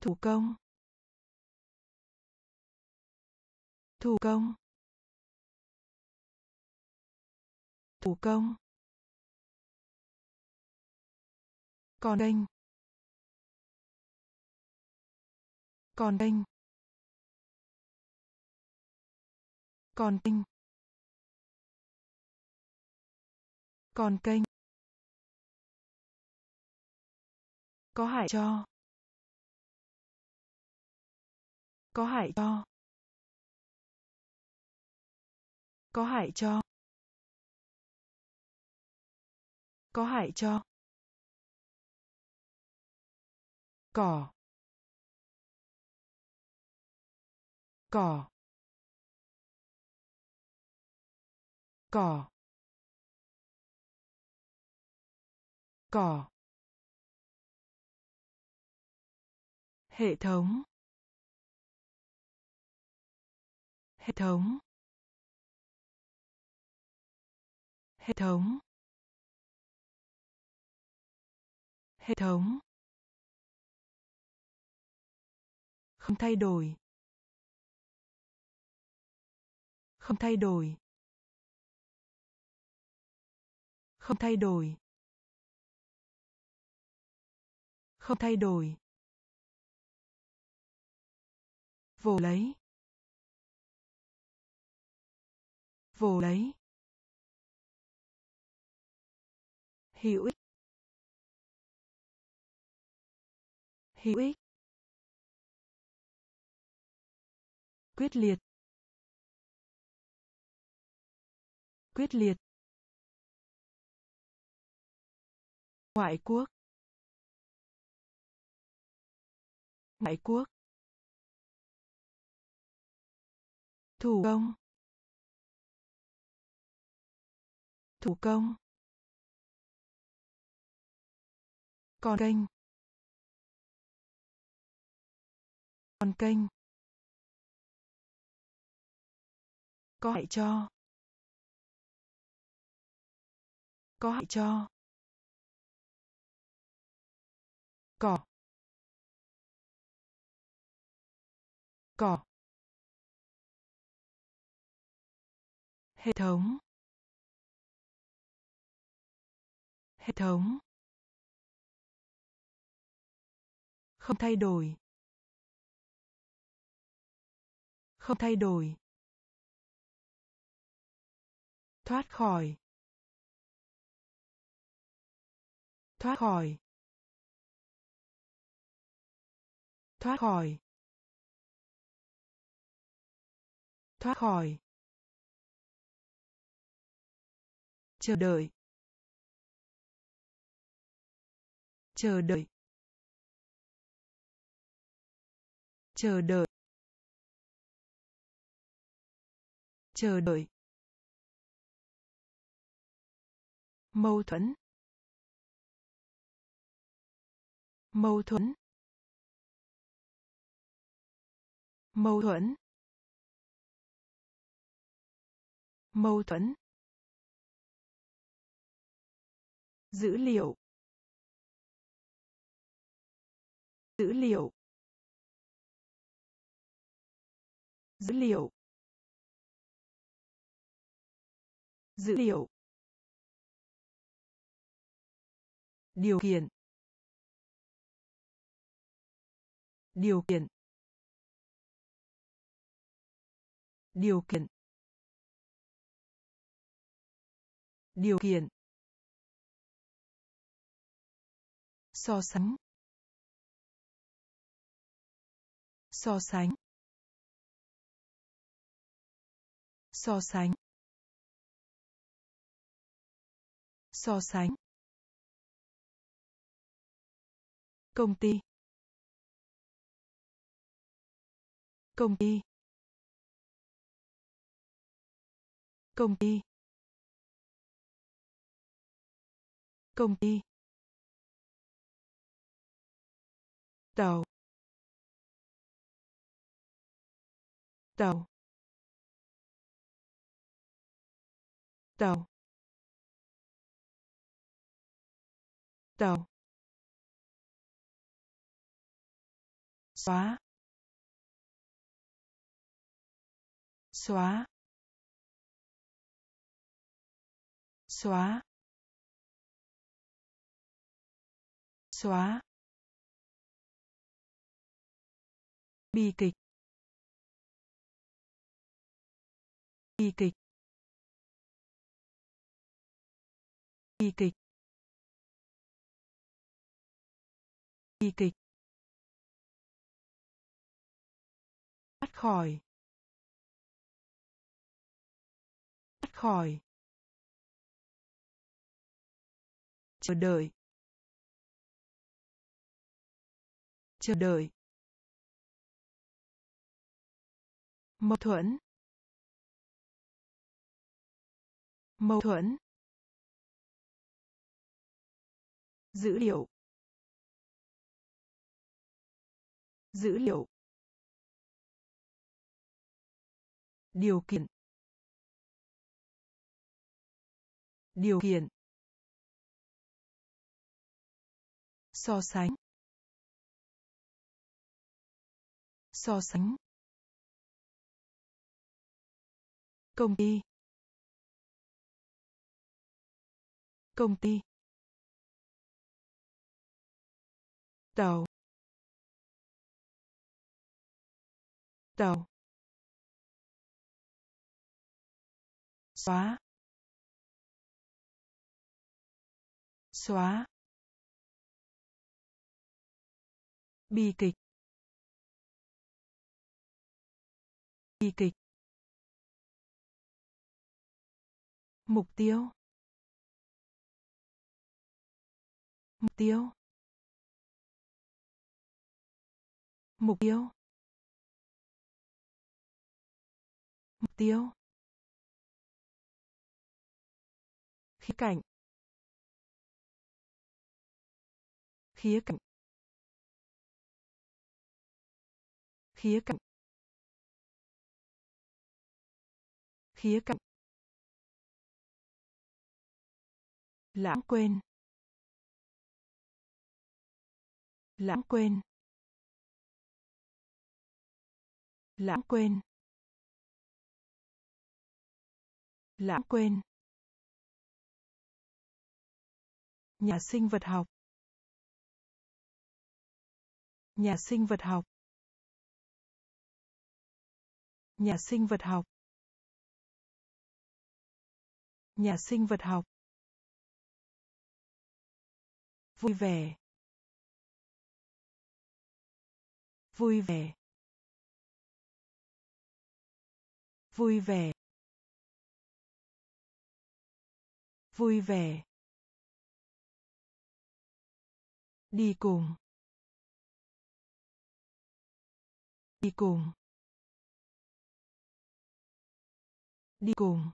Speaker 1: thủ công thủ công thủ công còn đinh, còn đinh, còn đinh, còn kênh có hại cho có hại cho có hại cho có hại cho cỏ cỏ cỏ cỏ hệ thống hệ thống hệ thống hệ thống không thay đổi không thay đổi không thay đổi không thay đổi vồ lấy vồ lấy hữu ích hữu ích quyết liệt quyết liệt ngoại quốc ngoại quốc thủ công thủ công con kênh con kênh có hại cho có hại cho cỏ cỏ hệ thống hệ thống không thay đổi không thay đổi thoát khỏi thoát khỏi thoát khỏi thoát khỏi chờ đợi chờ đợi chờ đợi chờ đợi mâu thuẫn mâu thuẫn mâu thuẫn mâu thuẫn dữ liệu dữ liệu dữ liệu dữ liệu điều kiện điều kiện điều kiện điều kiện so sánh so sánh so sánh so sánh công ty công ty công ty công ty tàu tàu tàu tàu xóa xóa xóa xóa bi kịch bi kịch bi kịch bi kịch thoát khỏi thoát khỏi chờ đợi chờ đợi mâu thuẫn mâu thuẫn dữ liệu dữ liệu điều kiện điều kiện so sánh so sánh công ty công ty tàu tàu xóa xóa bi kịch bi kịch mục tiêu mục tiêu mục tiêu mục tiêu khía cạnh khía cạnh khía cạnh khía cạnh lãng quên lãng quên lãng quên lãng quên nhà sinh vật học nhà sinh vật học nhà sinh vật học nhà sinh vật học vui vẻ vui vẻ vui vẻ vui vẻ đi cùng đi cùng đi cùng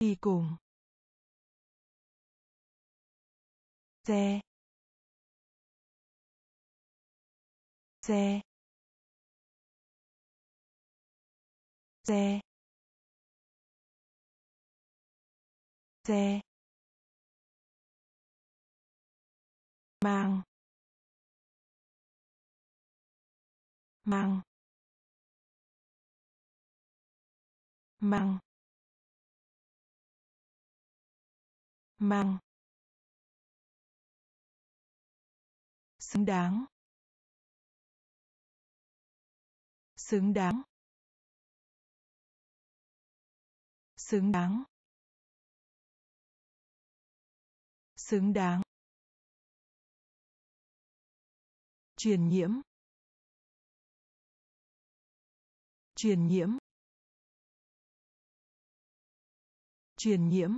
Speaker 1: đi cùng xe xe xe xe mang mang mang mang xứng đáng xứng đáng xứng đáng xứng đáng truyền nhiễm truyền nhiễm truyền nhiễm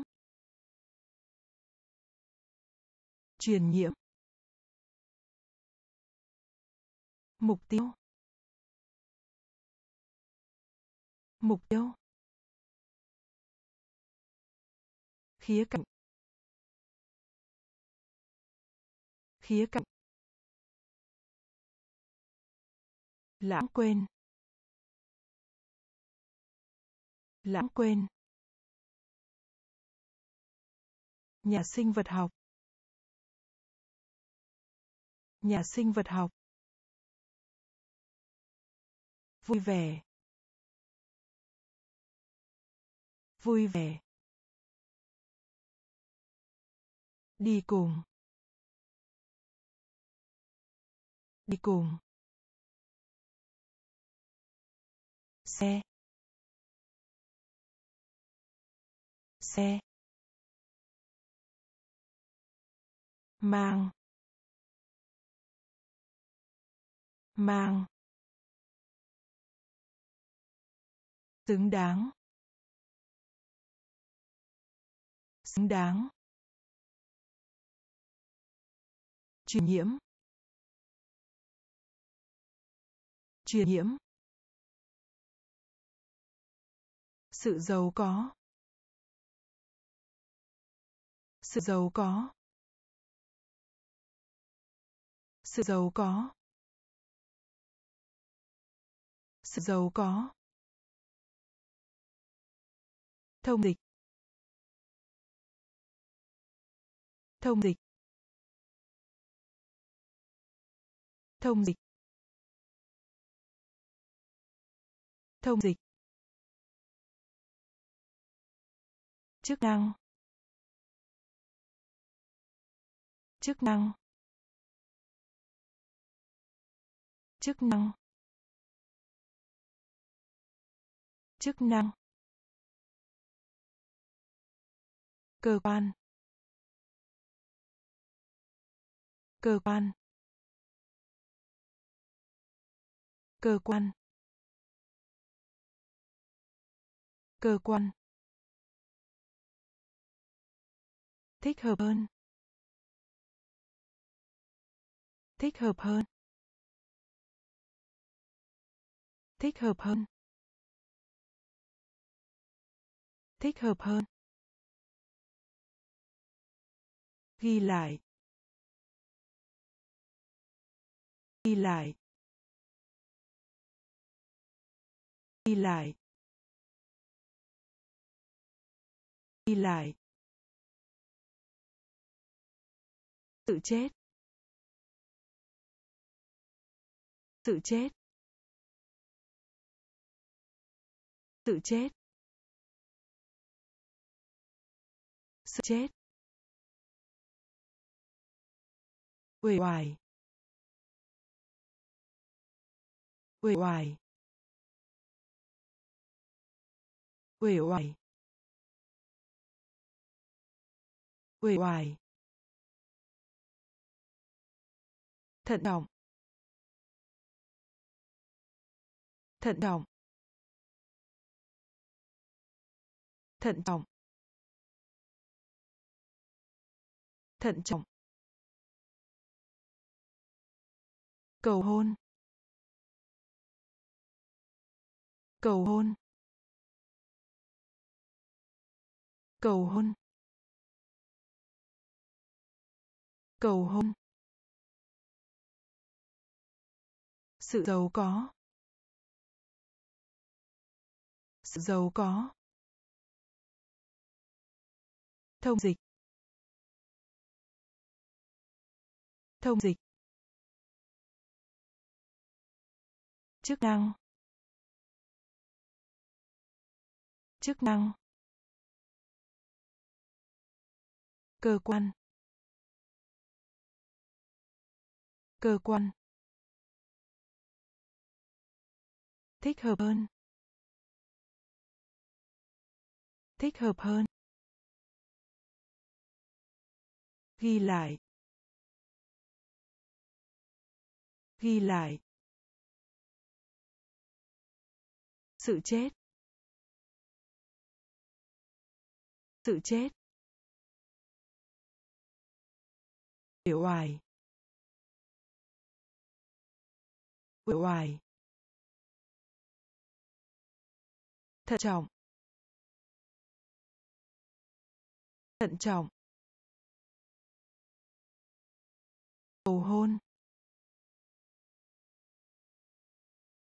Speaker 1: truyền nhiễm mục tiêu mục tiêu khía cạnh khía cạnh lãng quên lãng quên nhà sinh vật học nhà sinh vật học vui vẻ vui vẻ đi cùng đi cùng xe xe mang mang xứng đáng xứng đáng truyền nhiễm truyền nhiễm sự giàu có sự giàu có sự giàu có sự giàu có thông dịch thông dịch thông dịch thông dịch chức năng chức năng chức năng chức năng cơ quan cơ quan cơ quan cơ quan thích hợp hơn thích hợp hơn thích hợp hơn thích hợp hơn ghi lại ghi lại ghi lại ghi lại tự chết tự chết tự chết sự chết uể oải uể oải uể oải uể oải thận trọng thận trọng thận trọng thận trọng cầu hôn cầu hôn cầu hôn cầu hôn sự giàu có sự giàu có thông dịch thông dịch chức năng chức năng cơ quan cơ quan thích hợp hơn thích hợp hơn ghi lại ghi lại sự chết sự chết uể oải uể oải thận trọng thận trọng cầu hôn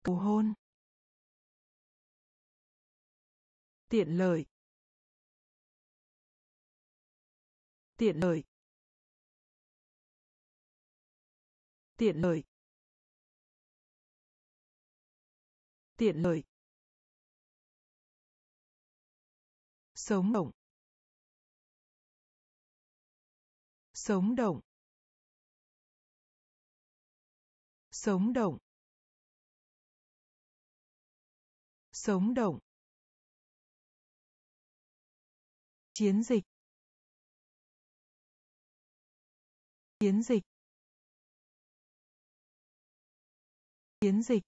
Speaker 1: cầu hôn tiện lợi tiện lợi tiện lợi tiện lợi sống động sống động sống động sống động chiến dịch chiến dịch chiến dịch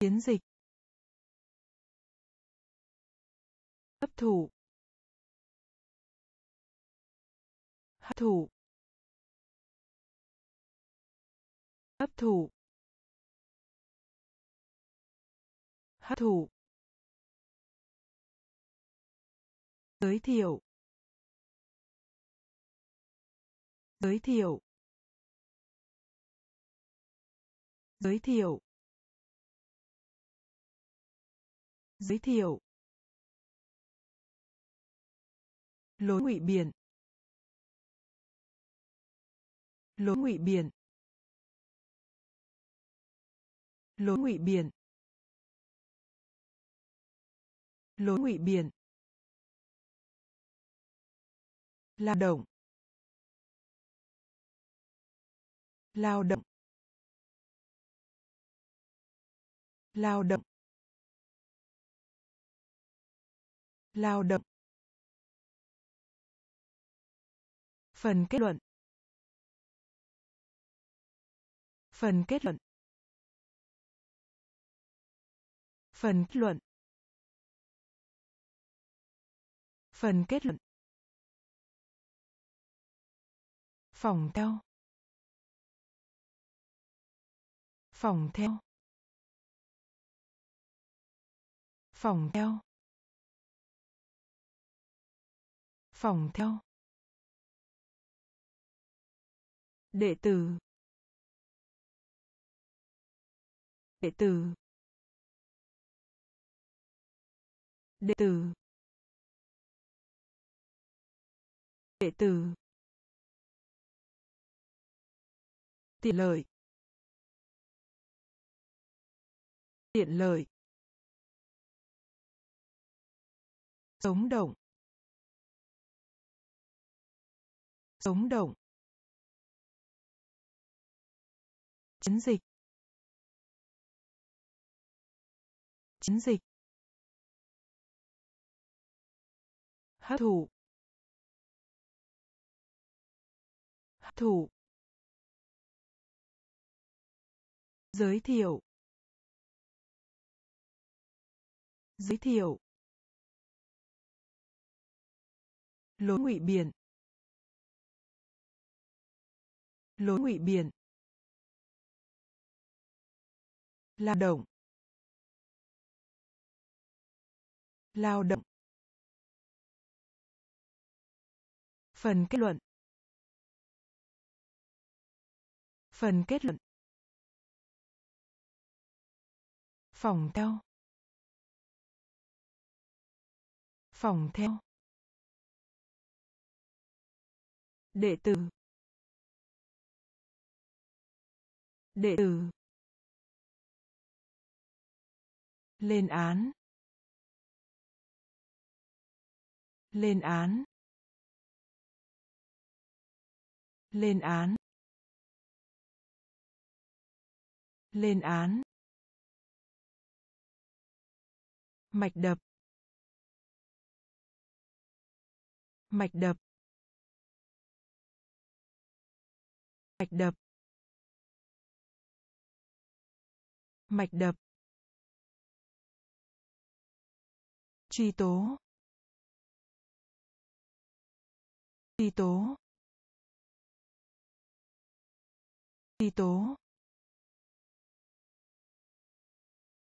Speaker 1: chiến dịch hấp thụ hấp thụ hấp thụ hấp thụ giới thiệu giới thiệu giới thiệu giới thiệu lối ngụy biển, lối ngụy biển, lối ngụy biển, lối ngụy biển. lao động lao động lao động lao động phần kết luận phần kết luận phần kết luận phần kết luận phòng theo phòng theo phòng theo phòng theo đệ tử đệ tử đệ tử đệ tử tiện lợi tiện lợi sống động sống động chiến dịch chiến dịch hấp thụ hấp thụ giới thiệu giới thiệu lối ngụy biển, lối ngụy biển, lao động lao động phần kết luận phần kết luận phòng theo phòng theo đệ tử đệ tử lên án lên án lên án lên án mạch đập mạch đập mạch đập mạch đập truy tố truy tố truy tố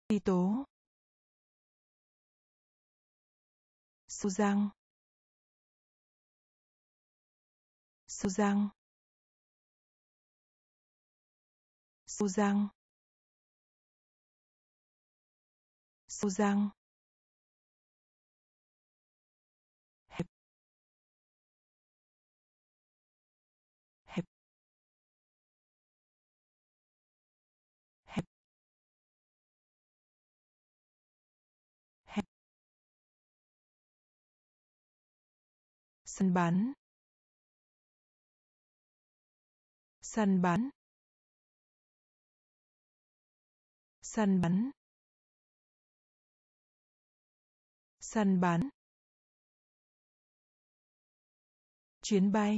Speaker 1: truy tố su răng su răng su răng su răng săn bắn săn bắn săn bắn săn bắn chuyến bay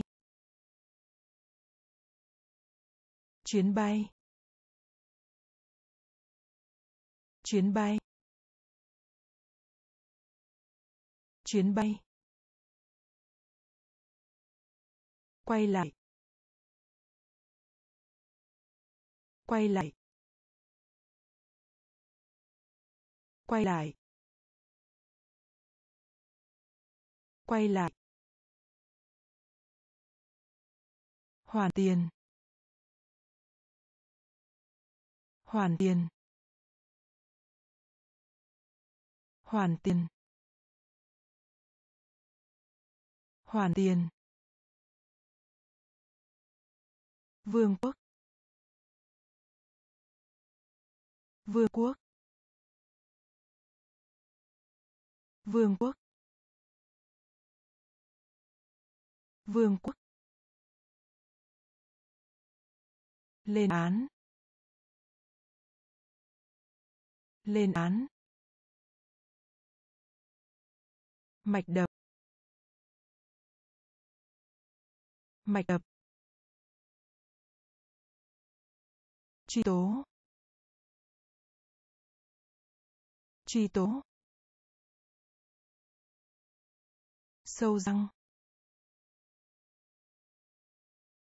Speaker 1: chuyến bay chuyến bay chuyến bay quay lại quay lại quay lại quay lại hoàn tiền hoàn tiền hoàn tiền hoàn tiền vương quốc vương quốc vương quốc vương quốc lên án lên án mạch đập mạch đập truy tố truy tố sâu răng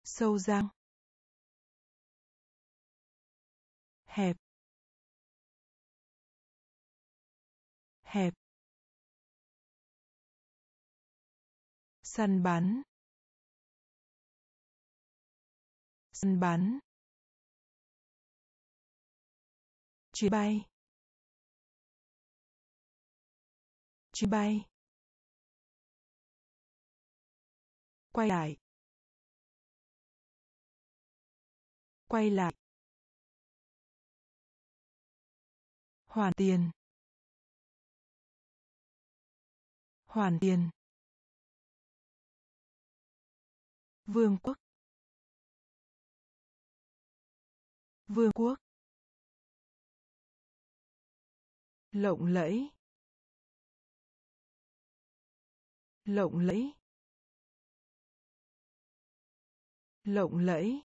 Speaker 1: sâu răng hẹp hẹp săn bắn săn bắn chuyến bay chuyến bay quay lại quay lại hoàn tiền hoàn tiền vương quốc vương quốc lộng lẫy lộng lẫy lộng lẫy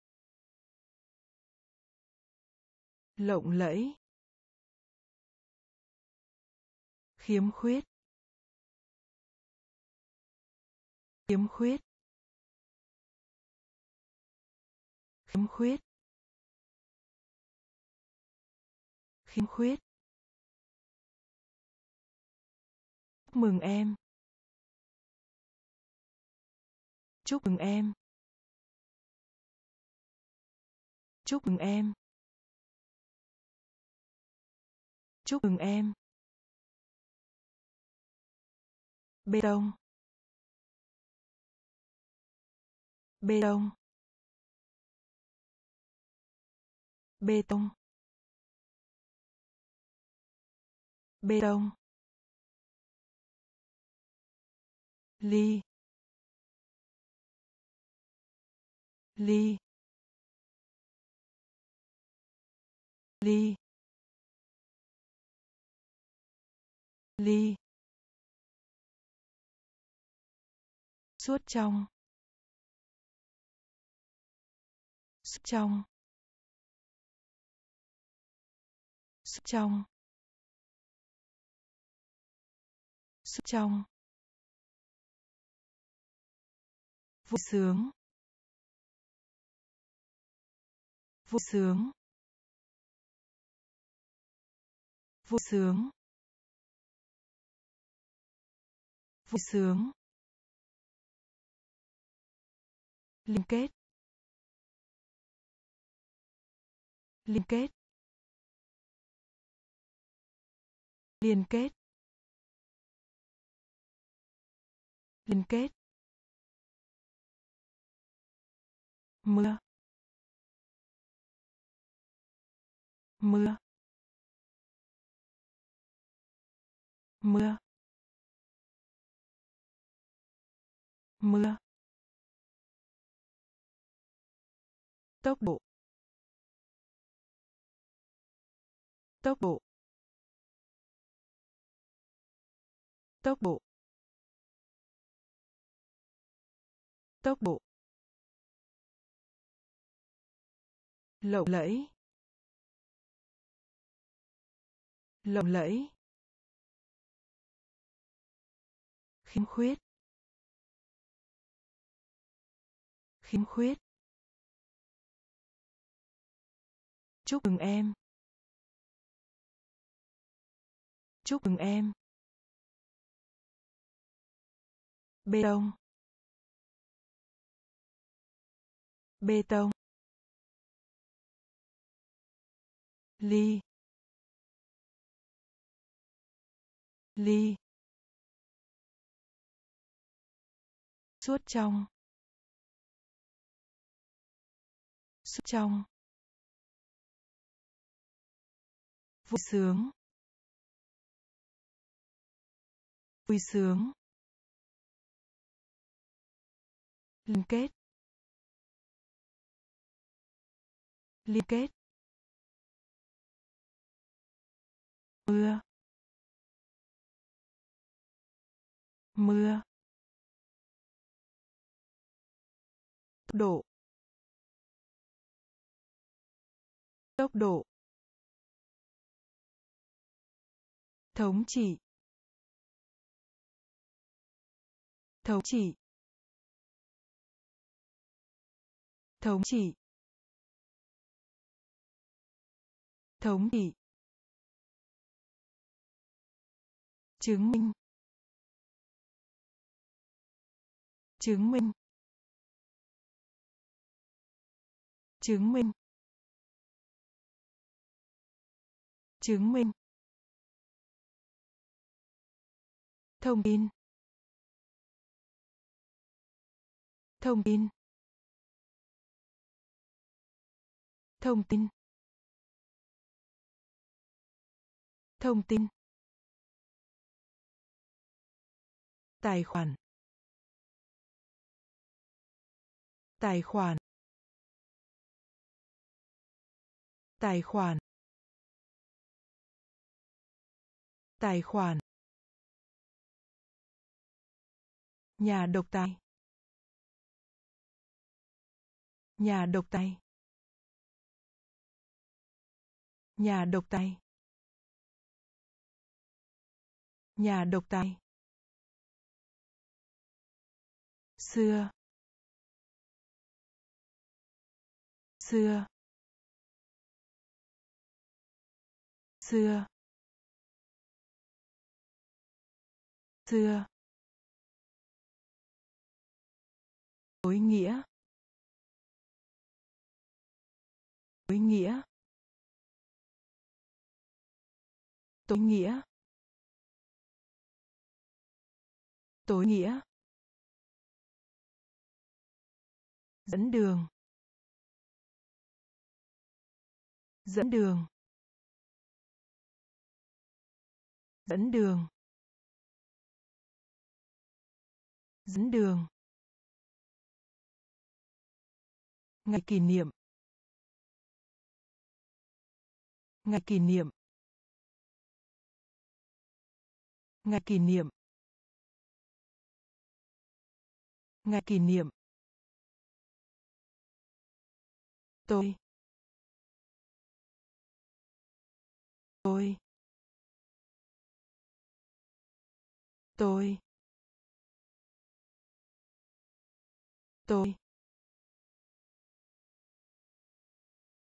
Speaker 1: lộng lẫy khiếm khuyết khiếm khuyết khiếm khuyết khiếm khuyết chúc mừng em chúc mừng em chúc mừng em chúc mừng em bê tông bê tông bê tông bê tông ly ly ly ly suốt trong suốt trong suốt trong suốt trong vui sướng vui sướng vui sướng vui sướng liên kết liên kết liên kết liên kết mưa mưa mưa mưa tốc độ tốc độ tốc độ tốc độ lộng lẫy lộng lẫy khiếm khuyết khiếm khuyết chúc mừng em chúc mừng em bê tông bê tông ly ly suốt trong suốt trong vui sướng vui sướng liên kết liên kết mưa mưa tốc độ tốc độ thống trị thống trị thống trị thống trị chứng minh chứng minh chứng minh chứng minh thông tin thông tin thông tin thông tin tài khoản tài khoản tài khoản tài khoản nhà độc tài nhà độc tài nhà độc tài nhà độc tài xưa xưa xưa xưa tối nghĩa tối nghĩa tối nghĩa tối nghĩa dẫn đường dẫn đường dẫn đường dẫn đường ngày kỷ niệm ngày kỷ niệm ngày kỷ niệm ngày kỷ niệm tôi tôi tôi tôi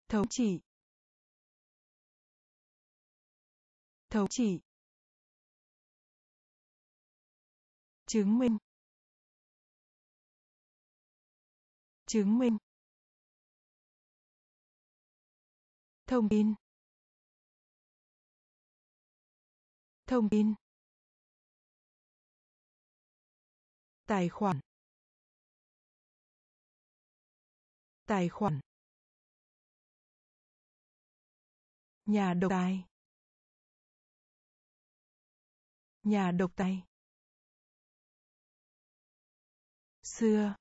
Speaker 1: thống trị thống trị chứng minh chứng minh thông tin thông tin tài khoản tài khoản nhà độc tài nhà độc tài xưa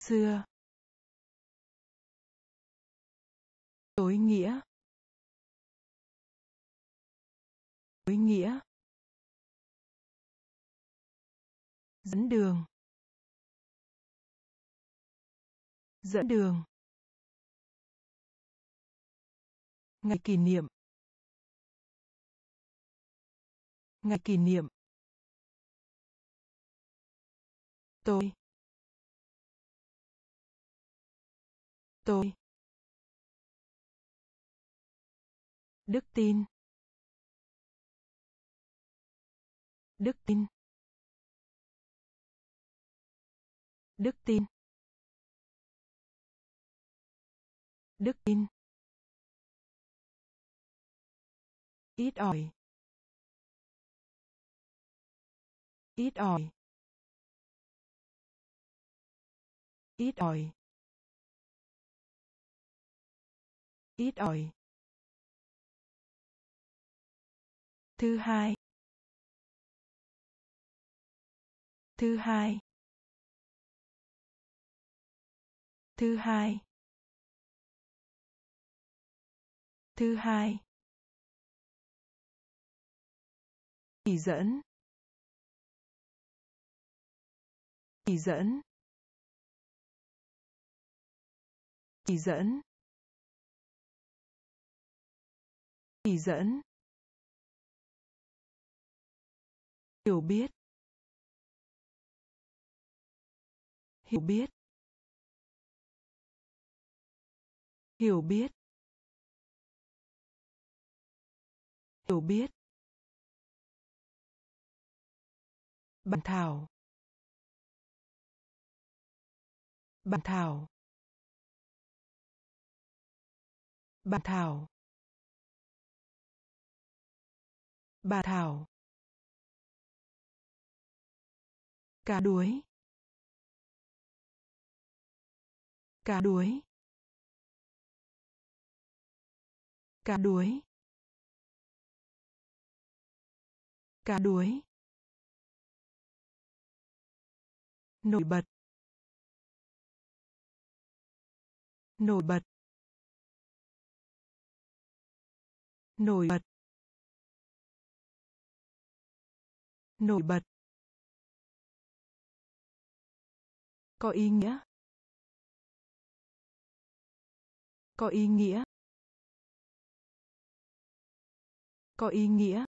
Speaker 1: xưa tối nghĩa tối nghĩa dẫn đường dẫn đường ngày kỷ niệm ngày kỷ niệm tôi tôi Đức tin. Đức tin. Đức tin. Đức tin. Ít ỏi. Ít ỏi. Ít ỏi. Ít ỏi. thứ hai thứ hai thứ hai thứ hai chỉ dẫn chỉ dẫn chỉ dẫn chỉ dẫn hiểu biết hiểu biết hiểu biết hiểu biết bản thảo bản thảo bản thảo bản thảo cá đuối cá đuối cá đuối cá đuối nổi bật nổi bật nổi bật nổi bật có ý nghĩa có ý nghĩa có ý nghĩa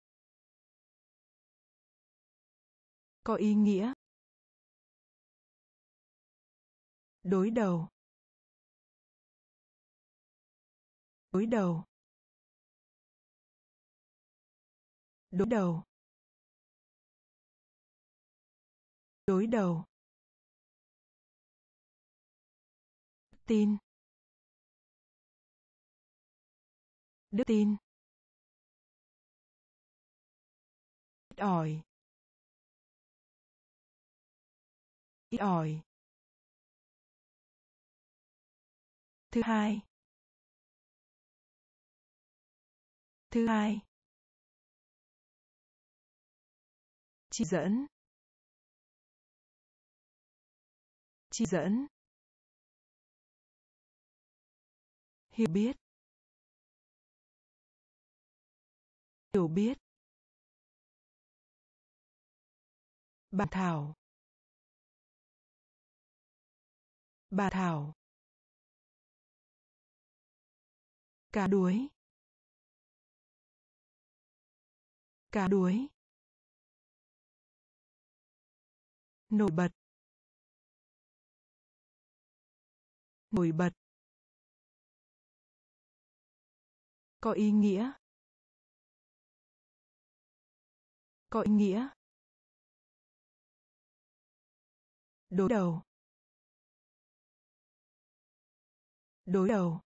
Speaker 1: có ý nghĩa đối đầu đối đầu đối đầu đối đầu tin đức tin ít ỏi ít ỏi thứ hai thứ hai chỉ dẫn chỉ dẫn hiểu biết hiểu biết bà thảo bà thảo cá đuối cá đuối nổi bật nổi bật có ý nghĩa có ý nghĩa đối đầu đối đầu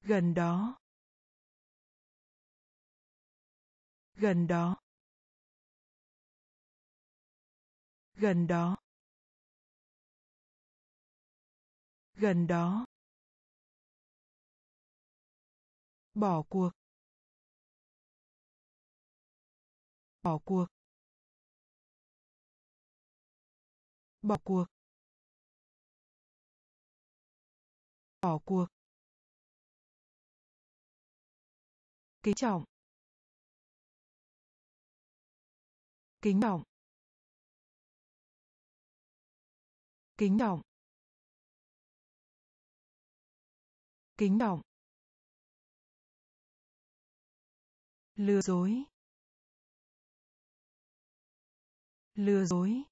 Speaker 1: gần đó gần đó gần đó gần đó bỏ cuộc bỏ cuộc bỏ cuộc bỏ cuộc kính trọng kính trọng kính trọng kính trọng lừa dối lừa dối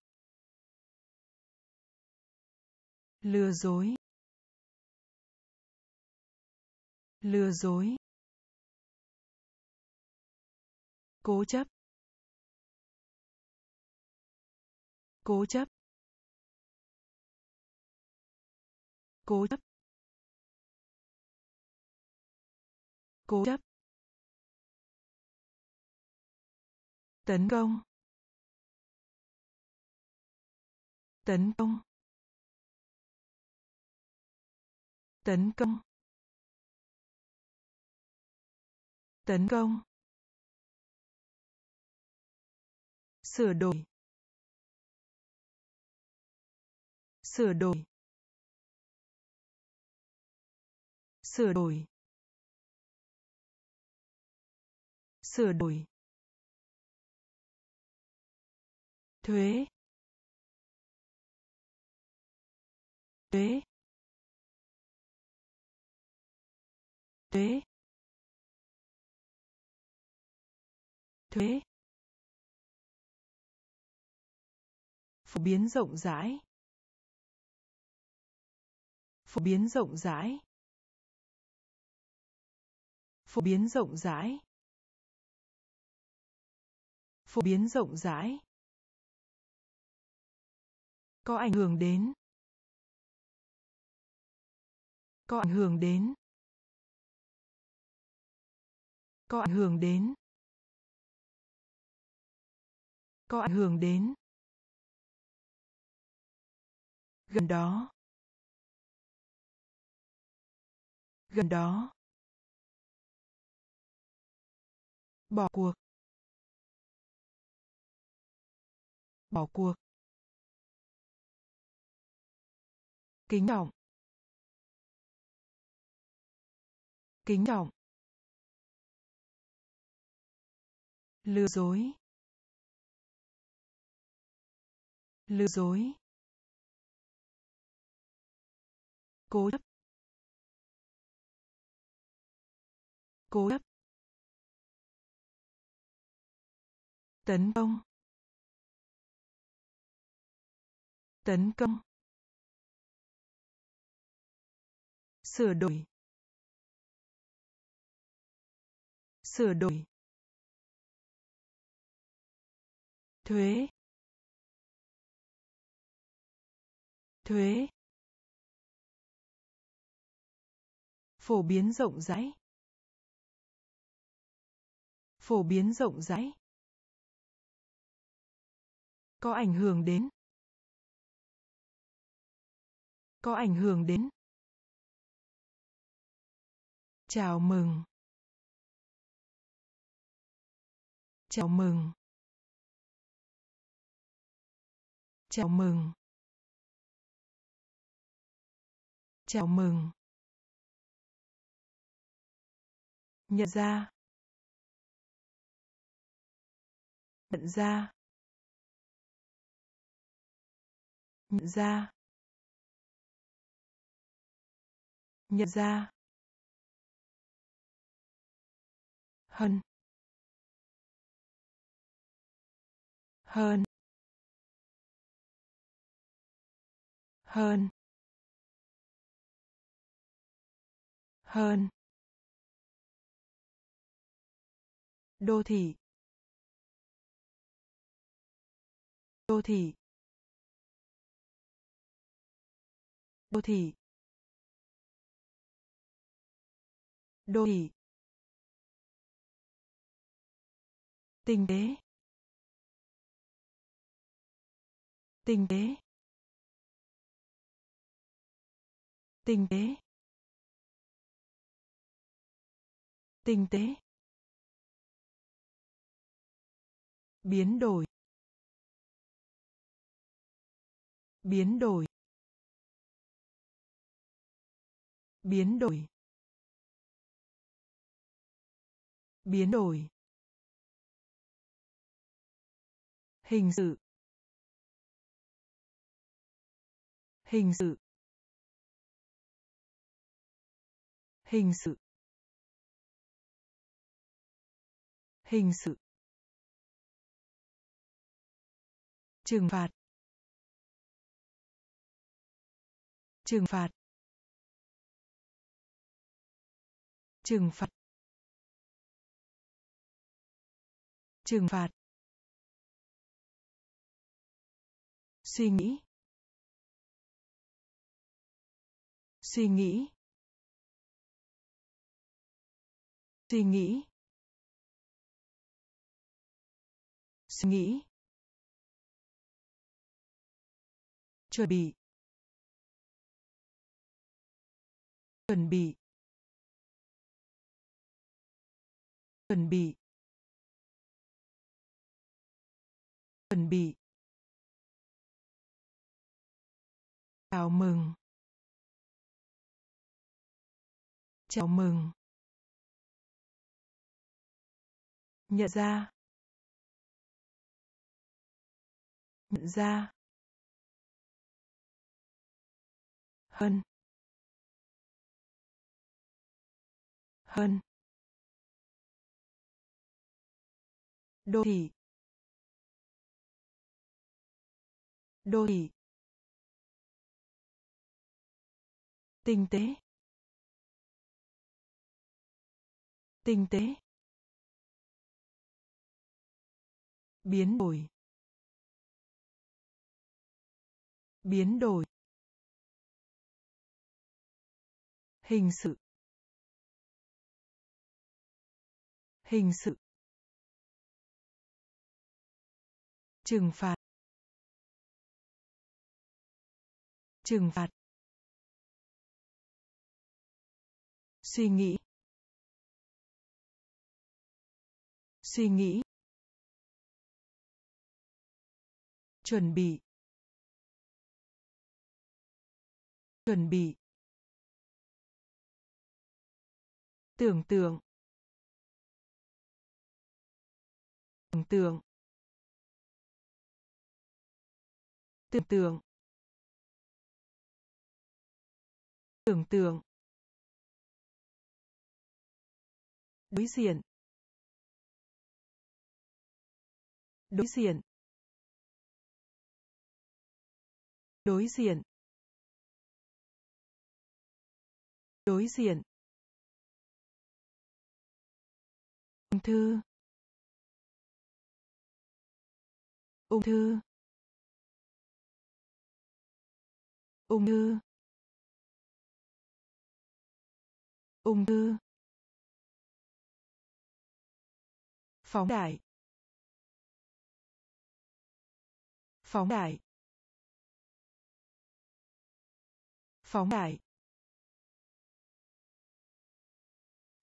Speaker 1: lừa dối lừa dối cố chấp cố chấp cố chấp cố chấp tấn công tấn công tấn công tấn công sửa đổi sửa đổi sửa đổi sửa đổi thuế thuế thuế thuế phổ biến rộng rãi phổ biến rộng rãi phổ biến rộng rãi phổ biến rộng rãi có ảnh hưởng đến có ảnh hưởng đến có ảnh hưởng đến có ảnh hưởng đến gần đó gần đó bỏ cuộc bỏ cuộc kính trọng kính trọng lừa dối lừa dối cố chấp cố chấp tấn công tấn công sửa đổi sửa đổi thuế thuế phổ biến rộng rãi phổ biến rộng rãi có ảnh hưởng đến có ảnh hưởng đến chào mừng chào mừng chào mừng chào mừng nhận ra nhận ra nhận ra nhận ra hơn hơn hơn hơn đô thị đô thị đô thị đô thị tình đế tình đế tình đế tình tế biến đổi biến đổi biến đổi biến đổi hình sự hình sự hình sự hình sự trừng phạt trừng phạt trừng phạt trừng phạt suy nghĩ suy nghĩ suy nghĩ suy nghĩ chuẩn bị chuẩn bị chuẩn bị chuẩn bị chào mừng chào mừng nhận ra nhận ra hơn hơn đô thị đô thị tinh tế tinh tế biến đổi biến đổi hình sự hình sự trừng phạt trừng phạt suy nghĩ suy nghĩ chuẩn bị chuẩn bị tưởng tượng tưởng tượng tưởng tượng tưởng tượng đối diện đối diện đối diện đối diện ung thư ung thư ung thư ung thư phóng đại phóng đại phóng đại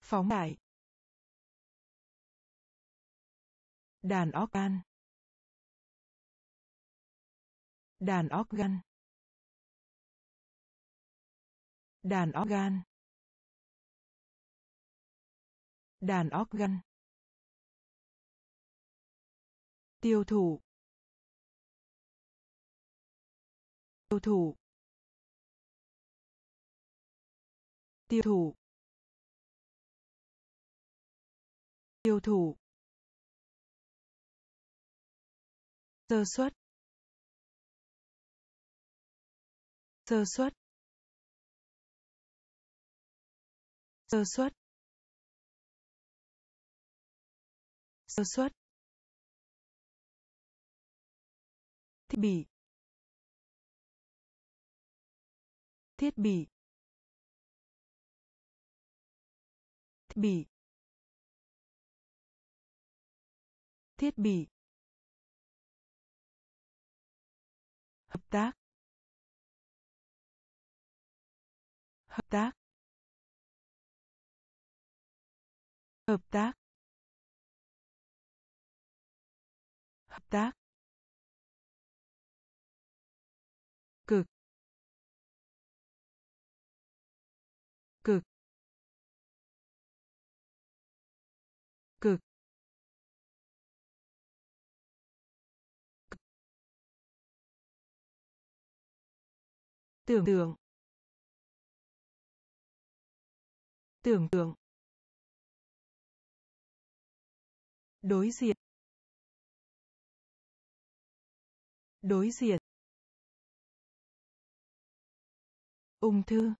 Speaker 1: phóng đại đàn organ, đàn organ, đàn organ, đàn organ. tiêu thụ tiêu thụ tiêu thụ tiêu thụ sơ suất sơ suất sơ suất sơ suất thiết bị thiết bị thiết bị thiết bị hợp tác hợp tác hợp tác hợp tác tưởng tượng tưởng tượng đối diện đối diện ung thư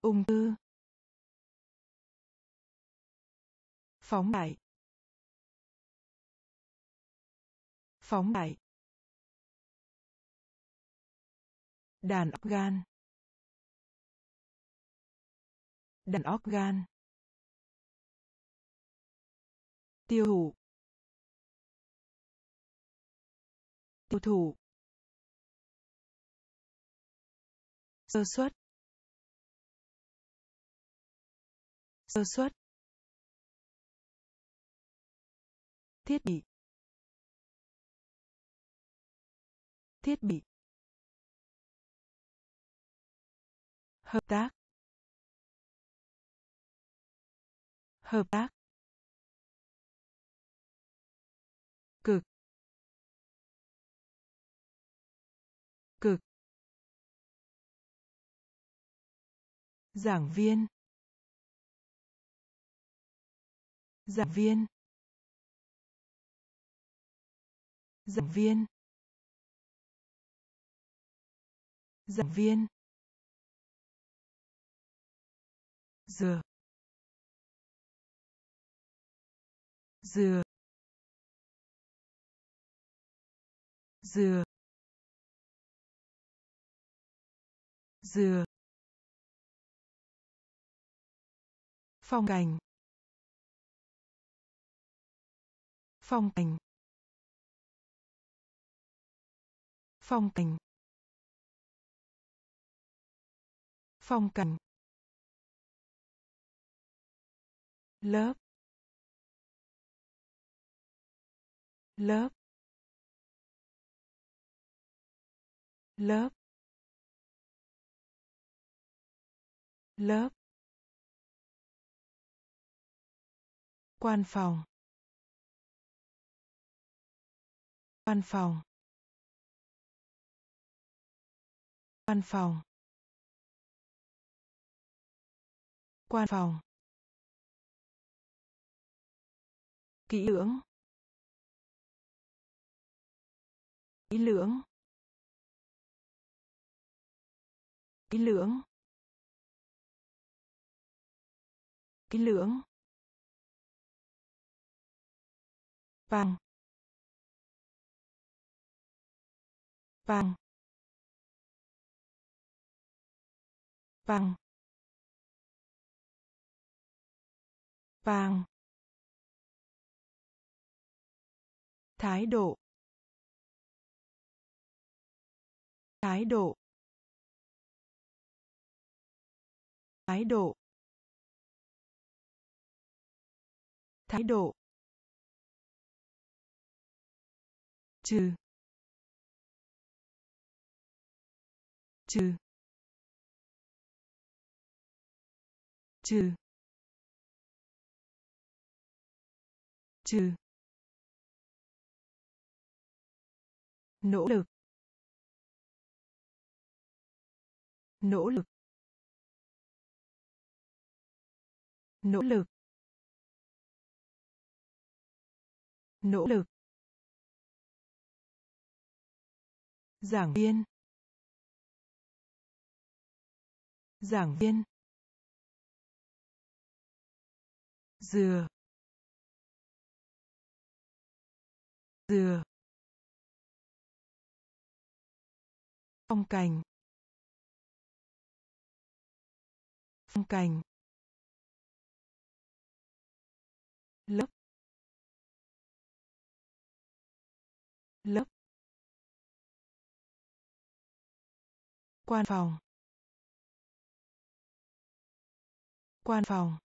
Speaker 1: ung thư phóng đại phóng đại đàn óc gan đàn óc gan tiêu thụ tiêu thụ sơ suất sơ suất thiết bị thiết bị hợp tác hợp tác cực cực giảng viên giảng viên giảng viên giảng viên dừa dừa dừa dừa phong cảnh phong cảnh phong cảnh phong cảnh lớp lớp lớp lớp quan phòng quan phòng quan phòng quan phòng kỹ lưỡng kỹ lưỡng kỹ lưỡng kỹ lưỡng vàng vàng vàng vàng thái độ thái độ thái độ thái độ trừ trừ trừ trừ nỗ lực nỗ lực nỗ lực nỗ lực giảng viên giảng viên dừa dừa phong cảnh phong cảnh lớp lớp quan phòng quan phòng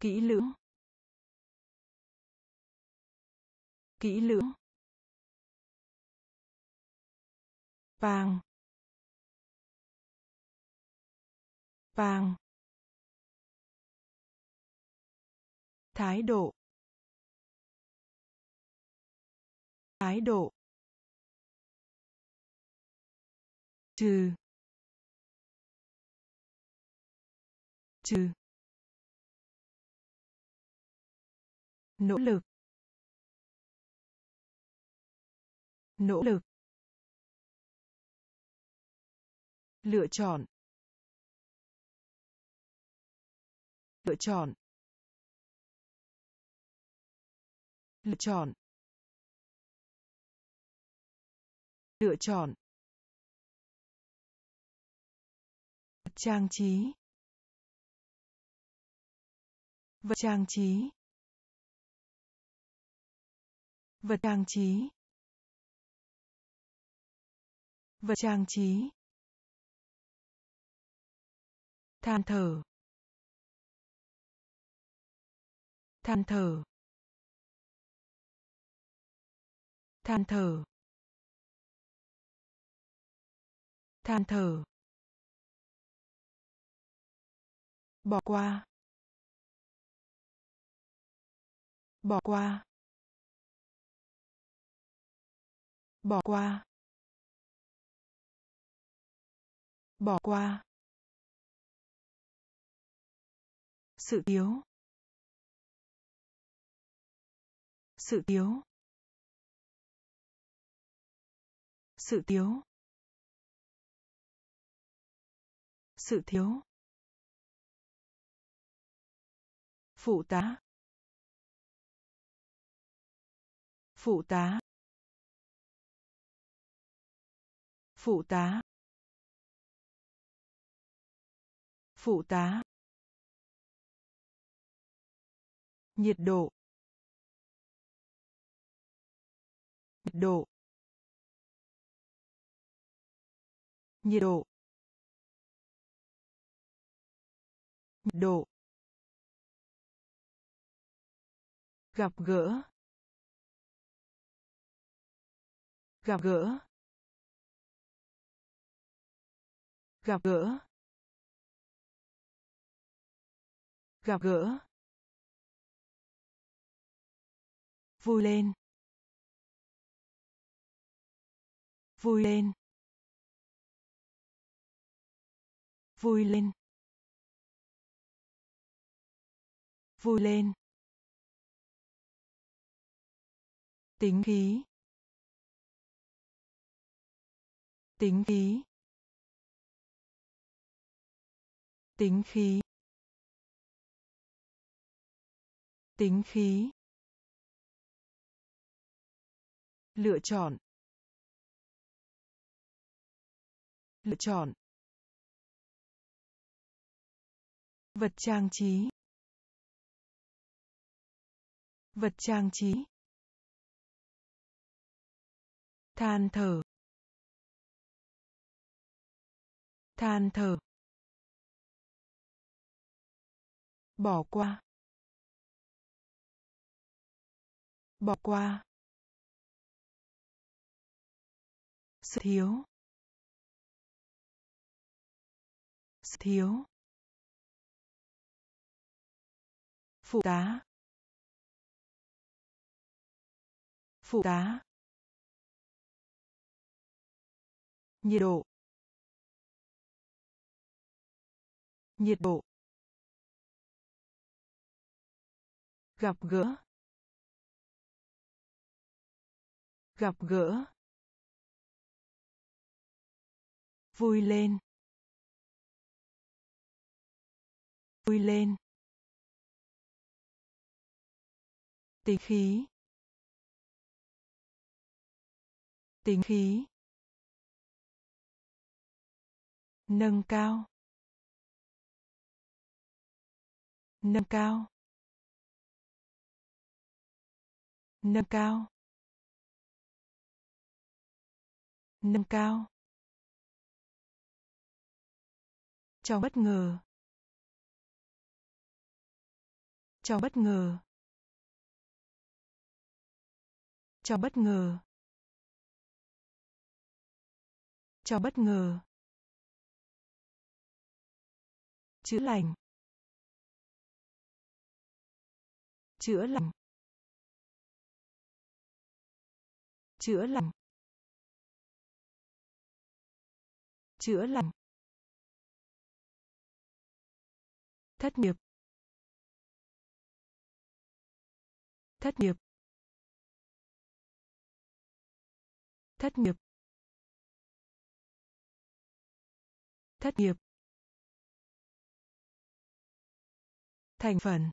Speaker 1: kỹ lưỡng kỹ lưỡng vàng vàng thái độ thái độ trừ trừ nỗ lực nỗ lực lựa chọn lựa chọn lựa chọn lựa chọn trang trí vật trang trí vật trang trí vật trang trí than thở than thở than thở than thở bỏ qua bỏ qua bỏ qua bỏ qua sự yếu sự yếu sự thiếu, sự thiếu phụ tá phụ tá phụ tá phụ tá nhiệt độ nhiệt độ nhiệt độ nhiệt độ gặp gỡ gặp gỡ gặp gỡ gặp gỡ vui lên vui lên vui lên vui lên tính khí tính khí tính khí tính khí lựa chọn lựa chọn vật trang trí vật trang trí than thở than thở bỏ qua bỏ qua sự thiếu sự thiếu phụ tá phụ tá nhiệt độ nhiệt độ gặp gỡ gặp gỡ vui lên vui lên tính khí tính khí nâng cao nâng cao nâng cao nâng cao trong bất ngờ trong bất ngờ trong bất ngờ trong bất ngờ chữa lành chữa lành chữa lành chữa lành thất nghiệp thất nghiệp thất nghiệp thất nghiệp thành phần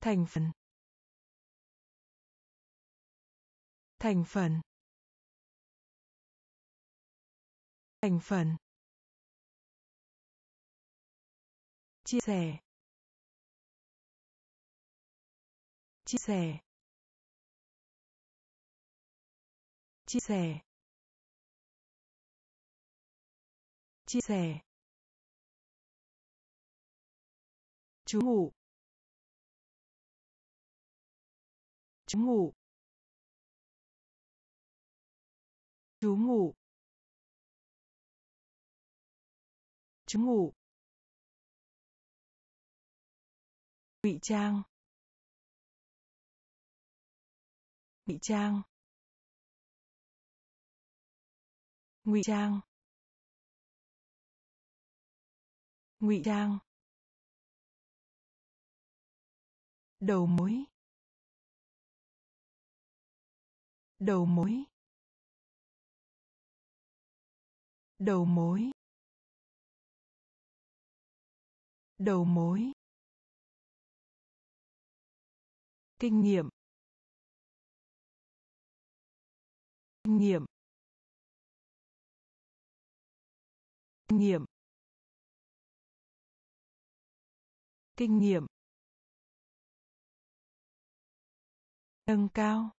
Speaker 1: thành phần thành phần thành phần chia sẻ chia sẻ chia sẻ chia sẻ chú ngủ, chú ngủ, chú ngủ, chú ngủ. ngụy trang ngụy trang ngụy trang ngụy trang đầu mối đầu mối đầu mối đầu mối kinh nghiệm kinh nghiệm kinh nghiệm kinh nghiệm nâng cao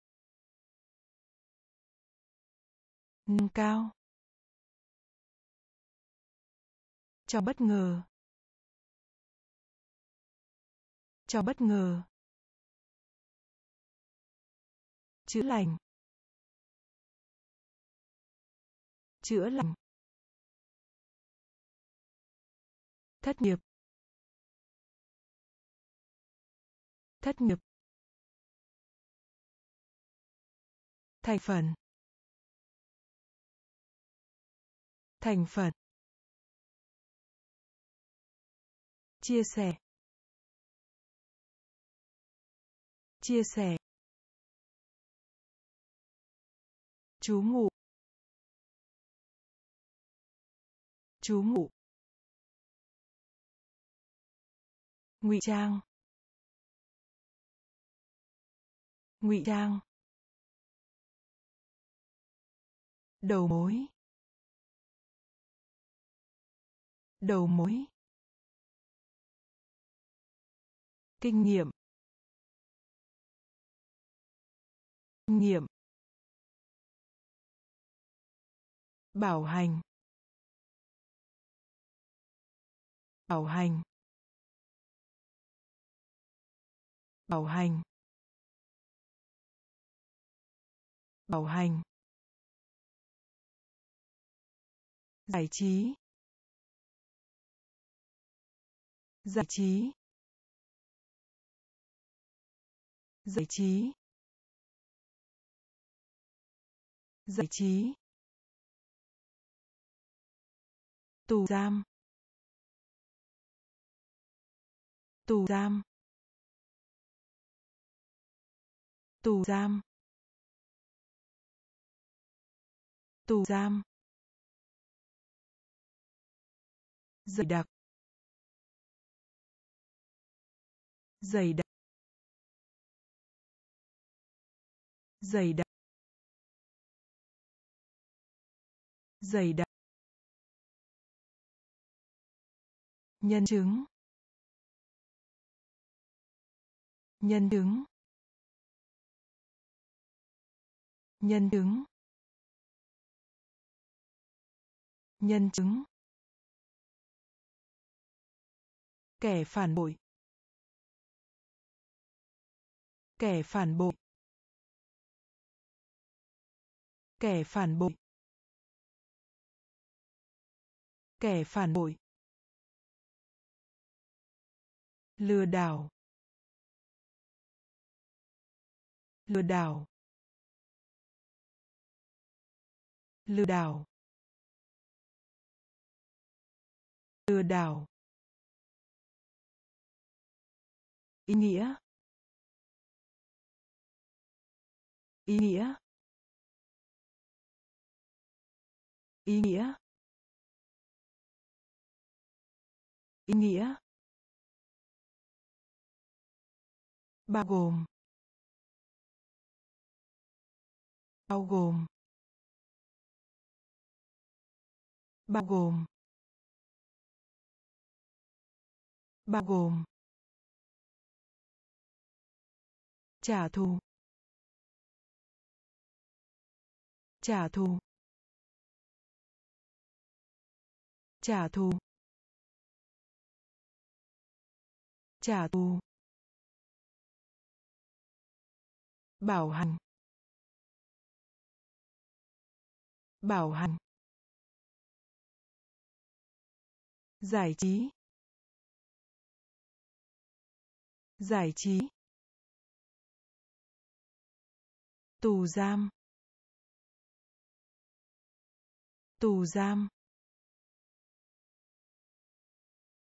Speaker 1: nâng cao cho bất ngờ cho bất ngờ chữa lành chữa lành thất nghiệp thất nghiệp thành phần thành phần chia sẻ chia sẻ chú ngủ chú ngủ ngụy trang ngụy trang đầu mối đầu mối kinh nghiệm kinh nghiệm bảo hành bảo hành bảo hành bảo hành giải trí giải trí giải trí giải trí tù giam tù giam tù giam tù giam dày đặc dày đặc dày đặc dày đặc nhân chứng nhân chứng nhân chứng nhân chứng kẻ phản bội kẻ phản bội kẻ phản bội kẻ phản bội lừa đảo lừa đảo lừa đảo lừa đảo ý nghĩa ý nghĩa ý nghĩa ý nghĩa bao gồm bao gồm bao gồm bao gồm trả thù trả thù trả thù trả thù bảo hành bảo hành giải trí giải trí tù giam tù giam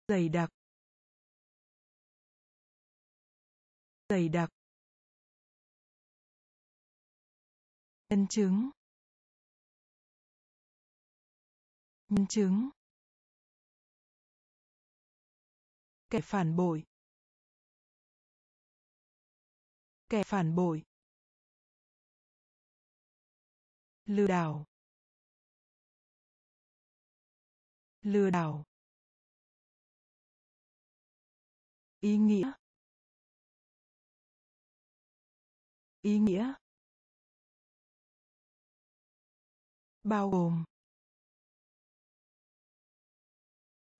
Speaker 1: dày đặc dày đặc nhân chứng nhân chứng kẻ phản bội kẻ phản bội lừa đảo lừa đảo ý nghĩa ý nghĩa bao gồm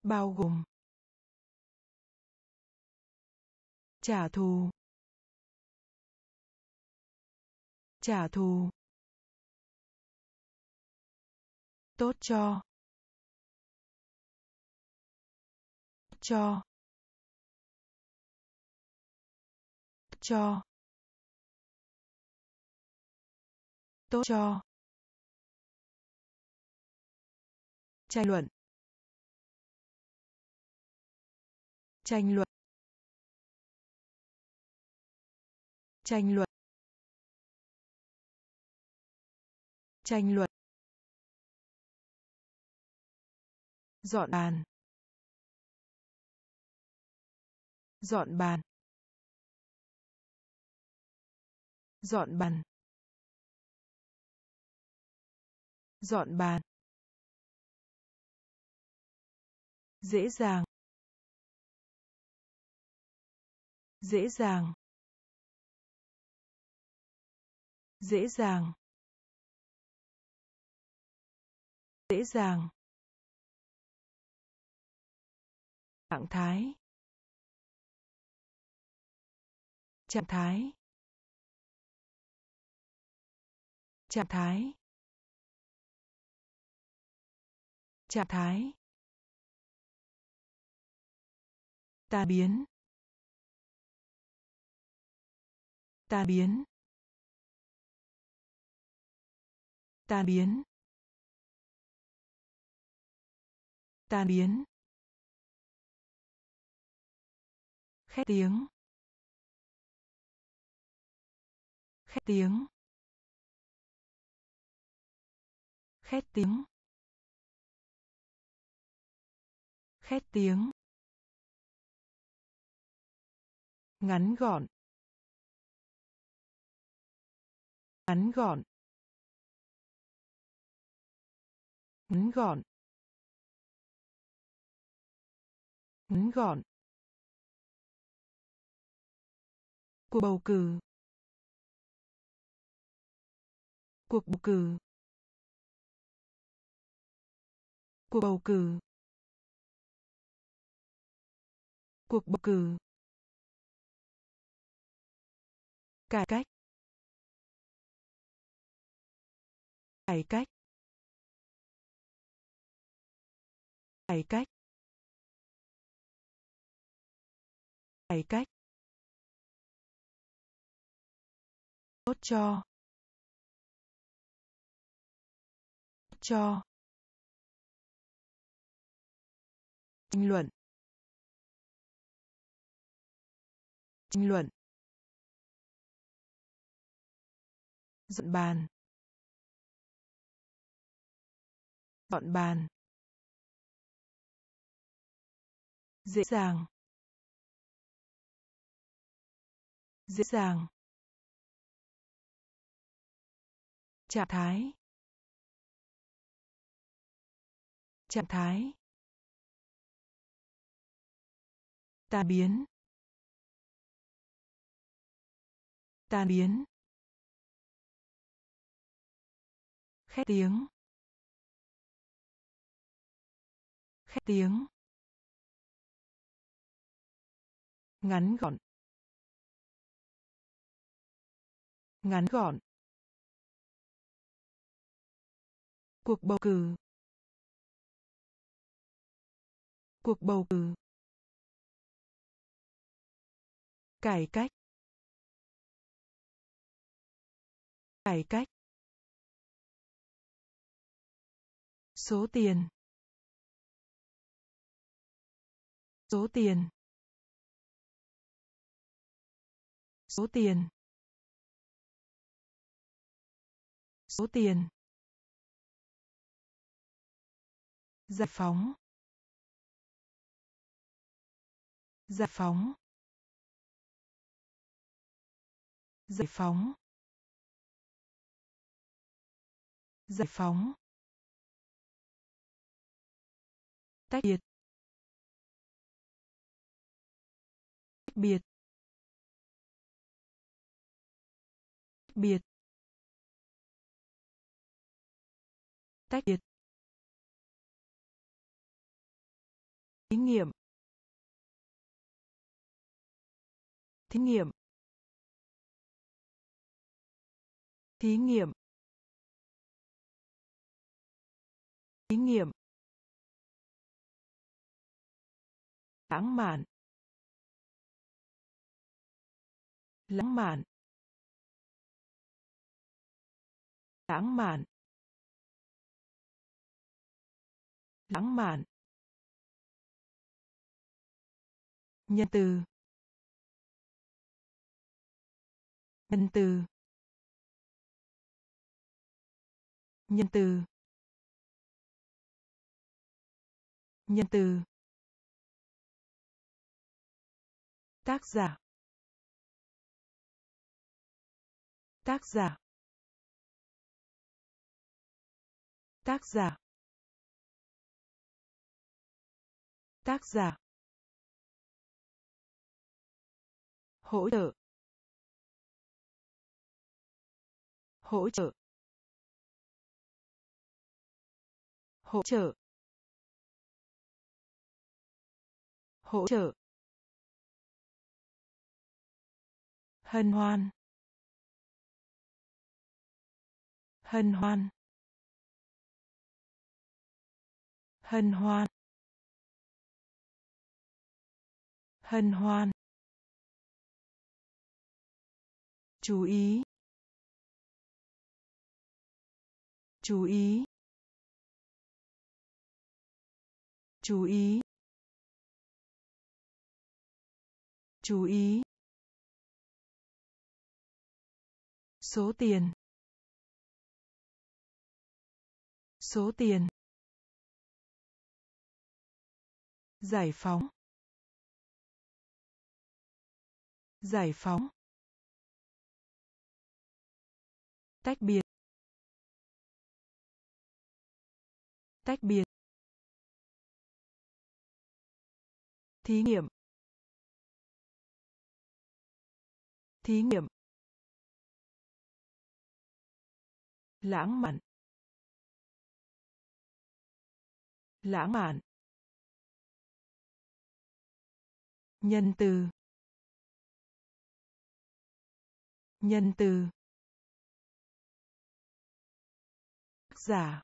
Speaker 1: bao gồm trả thù trả thù tốt cho cho cho tốt cho tranh luận tranh luận tranh luận tranh luận dọn bàn dọn bàn dọn bàn dọn bàn dễ dàng dễ dàng dễ dàng dễ dàng trạng thái trạng thái trạng thái trạng thái ta biến ta biến ta biến ta biến khét tiếng khét tiếng khét tiếng khét tiếng ngắn gọn ngắn gọn ngắn gọn ngắn gọn cuộc bầu cử cuộc bầu cử cuộc bầu cử cuộc bầu cử cải cách cải cách cải cách cải cách tốt cho tốt cho tranh luận tranh luận dọn bàn dọn bàn dễ dàng dễ dàng trạng thái trạng thái tan biến tan biến khét tiếng khét tiếng ngắn gọn ngắn gọn cuộc bầu cử cuộc bầu cử cải cách cải cách số tiền số tiền số tiền số tiền giải phóng giải phóng giải phóng giải phóng tách biệt tách biệt tách biệt tách biệt thí nghiệm thí nghiệm thí nghiệm thí nghiệm lãng mạn lãng mạn lãng mạn lãng mạn nhân từ nhân từ nhân từ nhân từ tác giả tác giả tác giả tác giả hỗ trợ hỗ trợ hỗ trợ hỗ trợ hân hoan hân hoan hân hoan hân hoan chú ý chú ý chú ý chú ý số tiền số tiền giải phóng giải phóng tách biệt tách biệt thí nghiệm thí nghiệm lãng mạn lãng mạn nhân từ nhân từ giả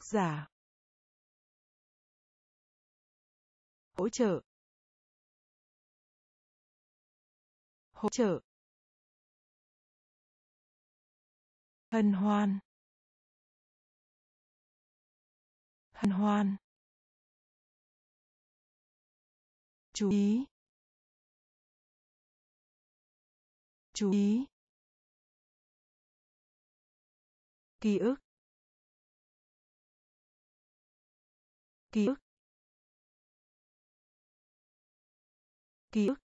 Speaker 1: giả hỗ trợ hỗ trợ hân hoan hân hoan chú ý chú ý ký ức ký ức ký ức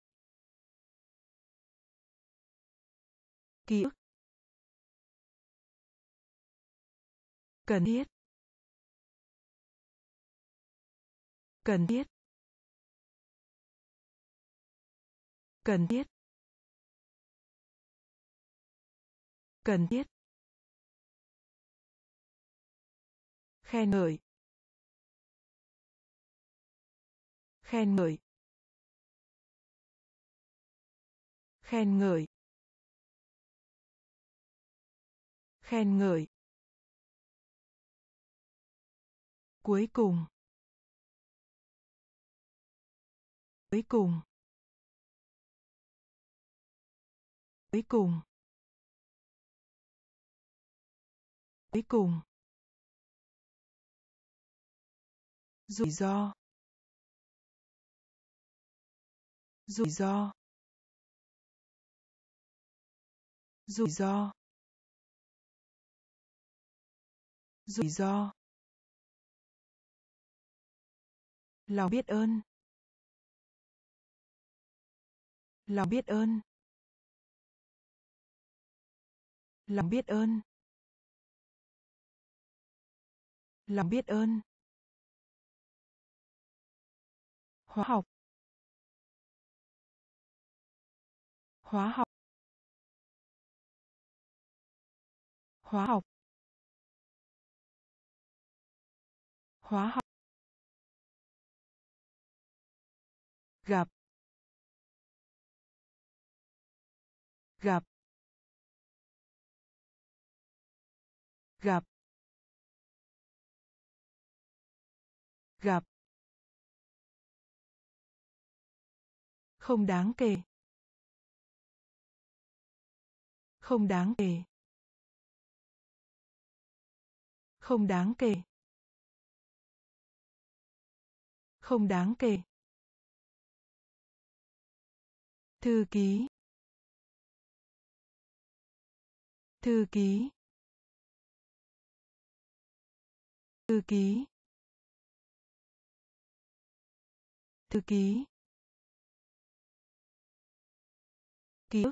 Speaker 1: ký ức cần thiết cần thiết cần thiết cần thiết khen ngợi khen ngợi khen ngợi khen ngợi cuối cùng cuối cùng cuối cùng cuối cùng rủi ro rủi ro rủi ro rủi ro lòng biết ơn lòng biết ơn lòng biết ơn lòng biết ơn hóa học hóa học hóa học hóa học gặp gặp gặp gặp không đáng kể không đáng kể không đáng kể không đáng kể thư ký thư ký thư ký thư ký ký ức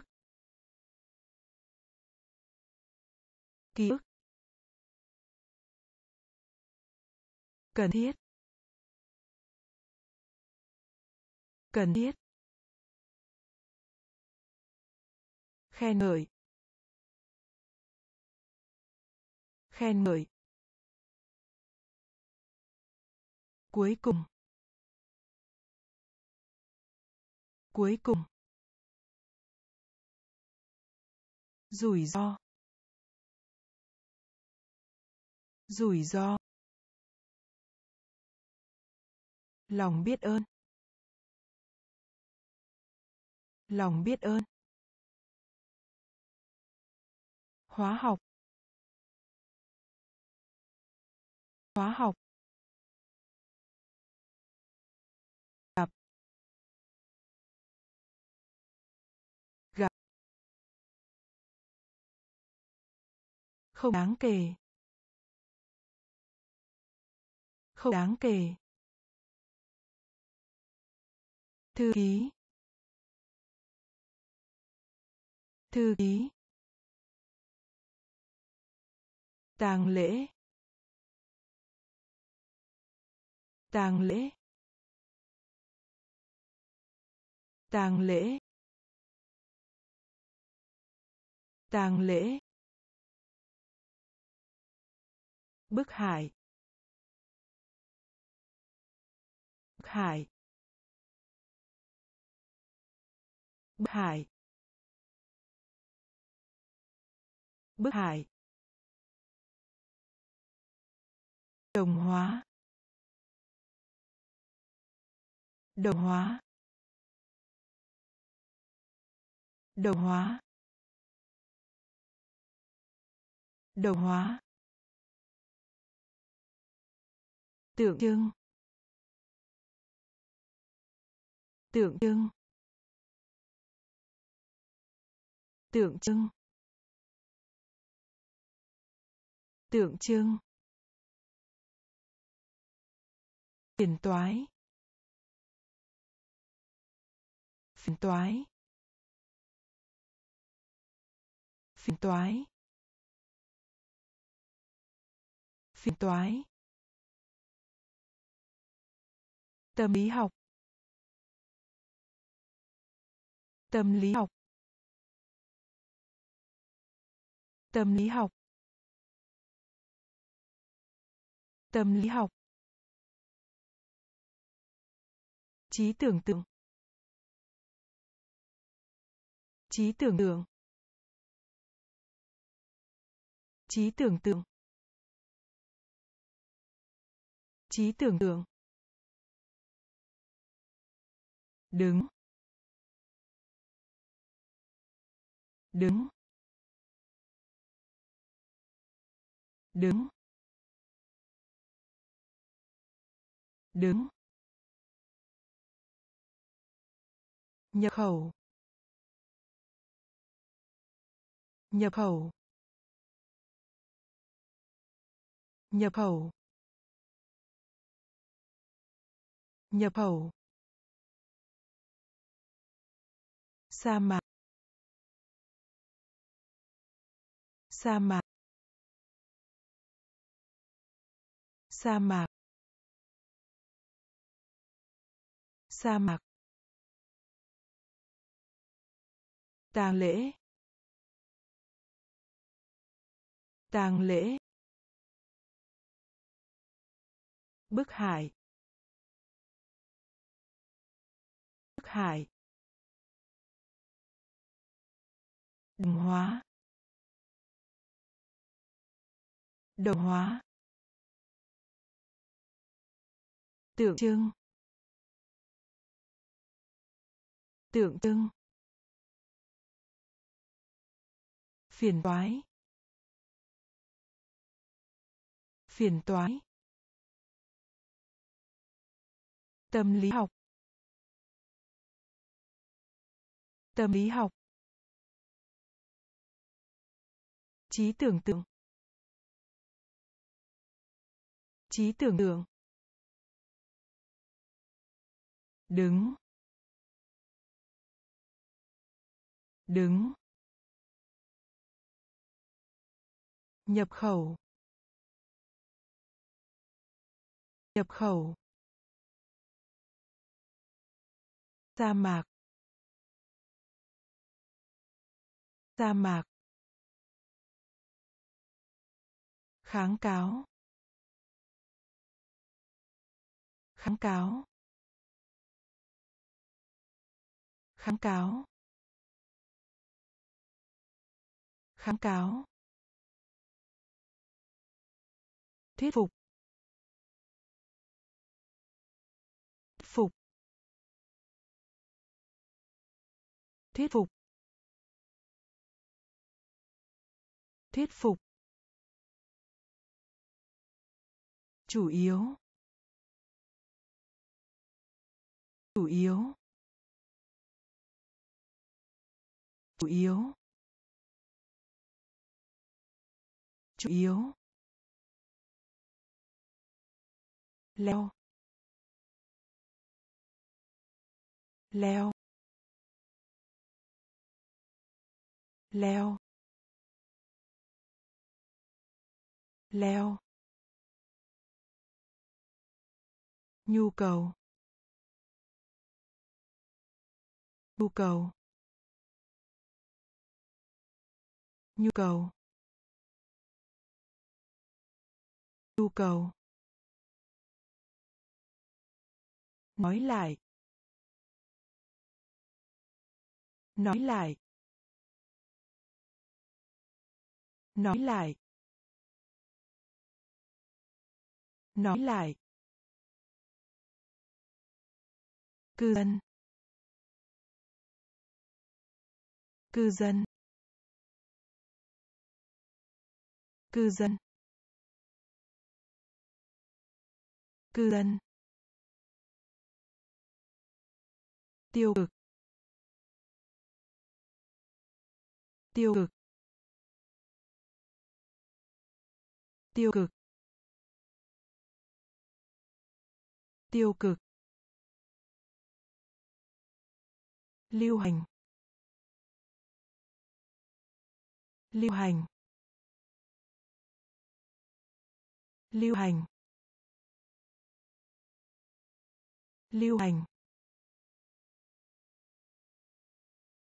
Speaker 1: ký ức cần thiết cần thiết khen ngợi khen ngợi cuối cùng cuối cùng rủi ro rủi ro lòng biết ơn lòng biết ơn khóa học khóa học gặp gặp không đáng kể không đáng kể thư ký thư ký tang lễ tang lễ tang lễ tang lễ bức hại bức hại bức hại bức hại đồng hóa đồng hóa đồng hóa đồng hóa tượng trưng tượng trưng tượng trưng tượng trưng phiền toái phiền toái phiền toái phiền toái tâm lý học tâm lý học tâm lý học tâm lý học trí tưởng tượng trí tưởng tượng trí tưởng tượng trí tưởng tượng đứng đứng đứng đứng nhập khẩu nhập khẩu nhập khẩu nhập khẩu sa mạc sa mạc sa mạc sa mạc tang lễ tang lễ bức hại, bức hại, đồng hóa đồng hóa tượng trưng tượng trưng phiền toái phiền toái tâm lý học tâm lý học trí tưởng tượng trí tưởng tượng đứng đứng nhập khẩu nhập khẩu sa mạc sa mạc kháng cáo kháng cáo kháng cáo kháng cáo thuyết phục phục thuyết phục thuyết phục chủ yếu chủ yếu chủ yếu chủ yếu leo leo leo leo nhu cầu nhu cầu nhu cầu nhu cầu nói lại nói lại nói lại nói lại cư dân cư dân cư dân cư dân tiêu cực tiêu cực tiêu cực tiêu cực lưu hành lưu hành lưu hành lưu hành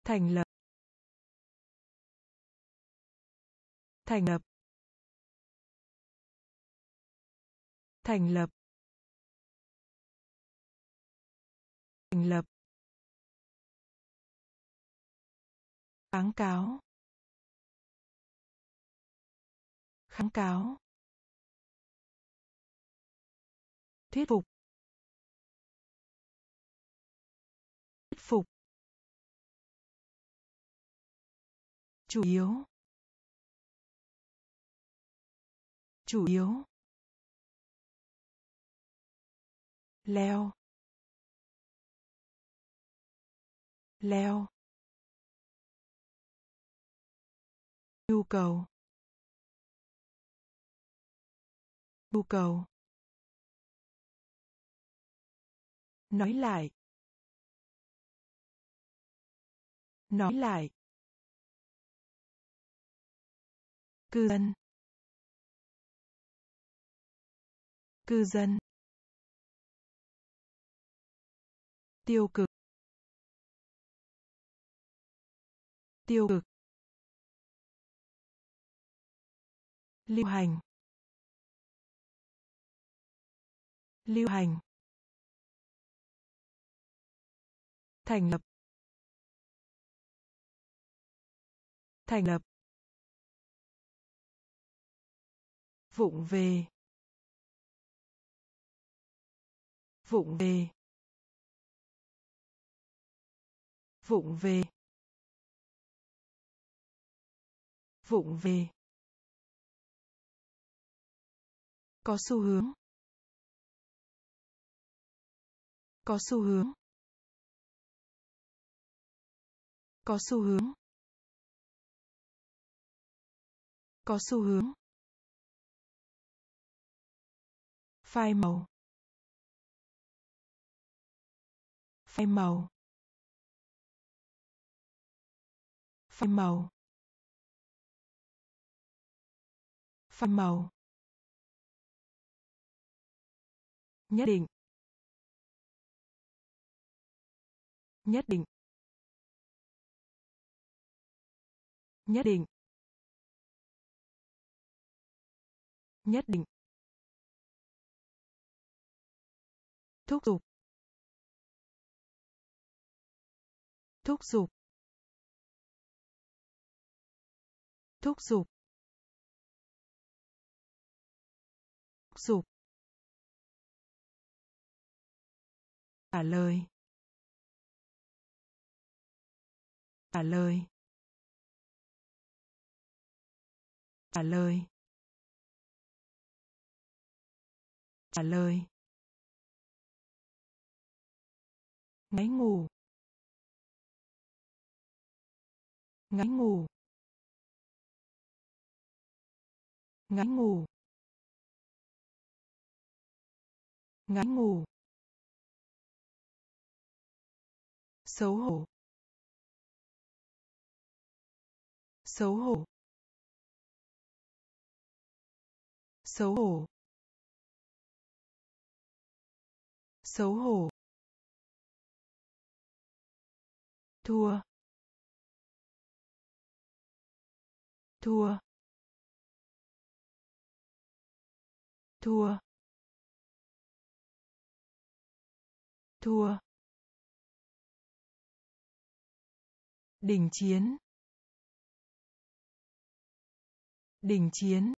Speaker 1: thành lập thành lập thành lập thành lập kháng cáo kháng cáo thuyết phục chủ yếu chủ yếu leo leo nhu cầu nhu cầu nói lại nói lại cư dân cư dân tiêu cực tiêu cực lưu hành lưu hành thành lập thành lập vụng về vụng về vụng về vụng về có xu hướng có xu hướng có xu hướng có xu hướng phai màu phai màu phai màu phai màu nhất định nhất định nhất định nhất định thúc giục thúc giục thúc giục thúc giục trả lời trả lời trả lời trả lời ngáy ngủ ngáy ngủ ngáy ngủ ngáy ngủ xấu hổ xấu hổ xấu hổ xấu hổ thua thua thua thua đình chiến đình chiến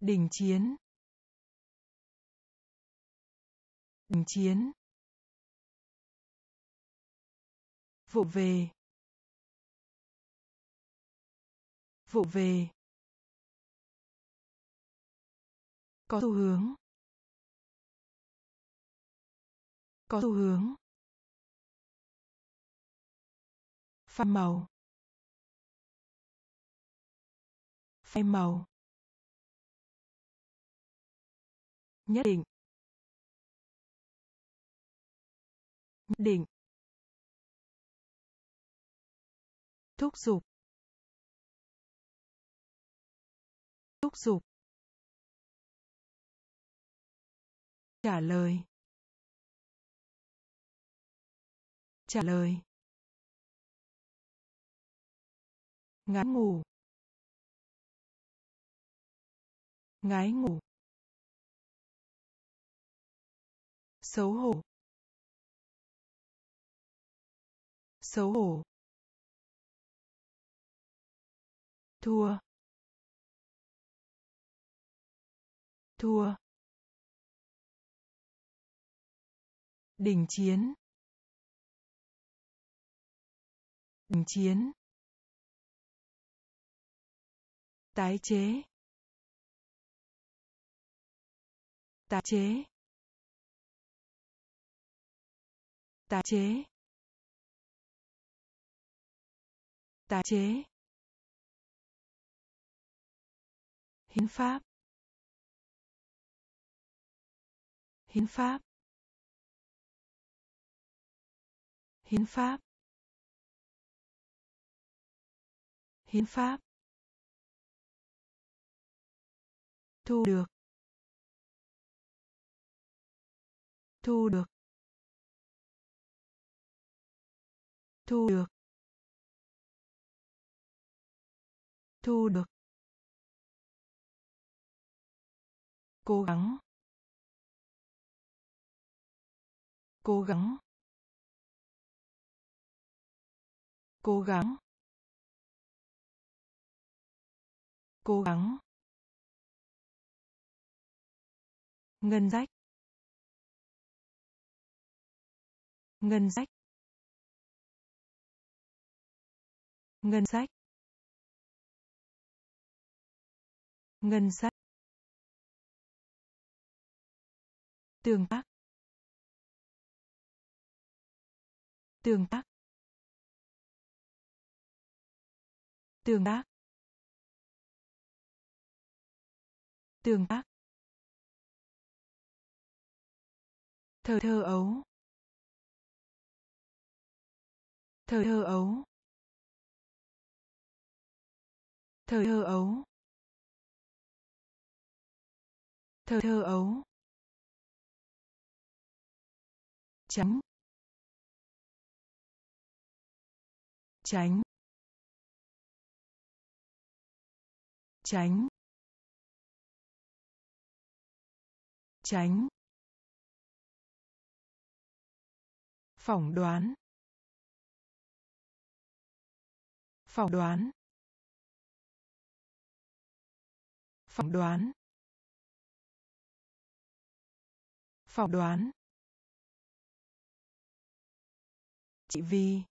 Speaker 1: đình chiến đình chiến vụ về vụ về có xu hướng có xu hướng phai màu phai màu nhất định nhất định thúc giục thúc giục trả lời trả lời ngái ngủ ngái ngủ xấu hổ xấu hổ thua thua đình chiến đình chiến tái chế tái chế tái chế tái chế hiến pháp hiến pháp hiến pháp hiến pháp thu được thu được thu được thu được cố gắng cố gắng cố gắng cố gắng ngân sách ngân sách ngân sách ngân sách tương tác tương tác tương tác tương tác thờ thơ ấu thờ thơ ấu thờ thơ ấu thờ thơ ấu tránh tránh tránh tránh phỏng đoán phỏng đoán phỏng đoán phỏng đoán chị vi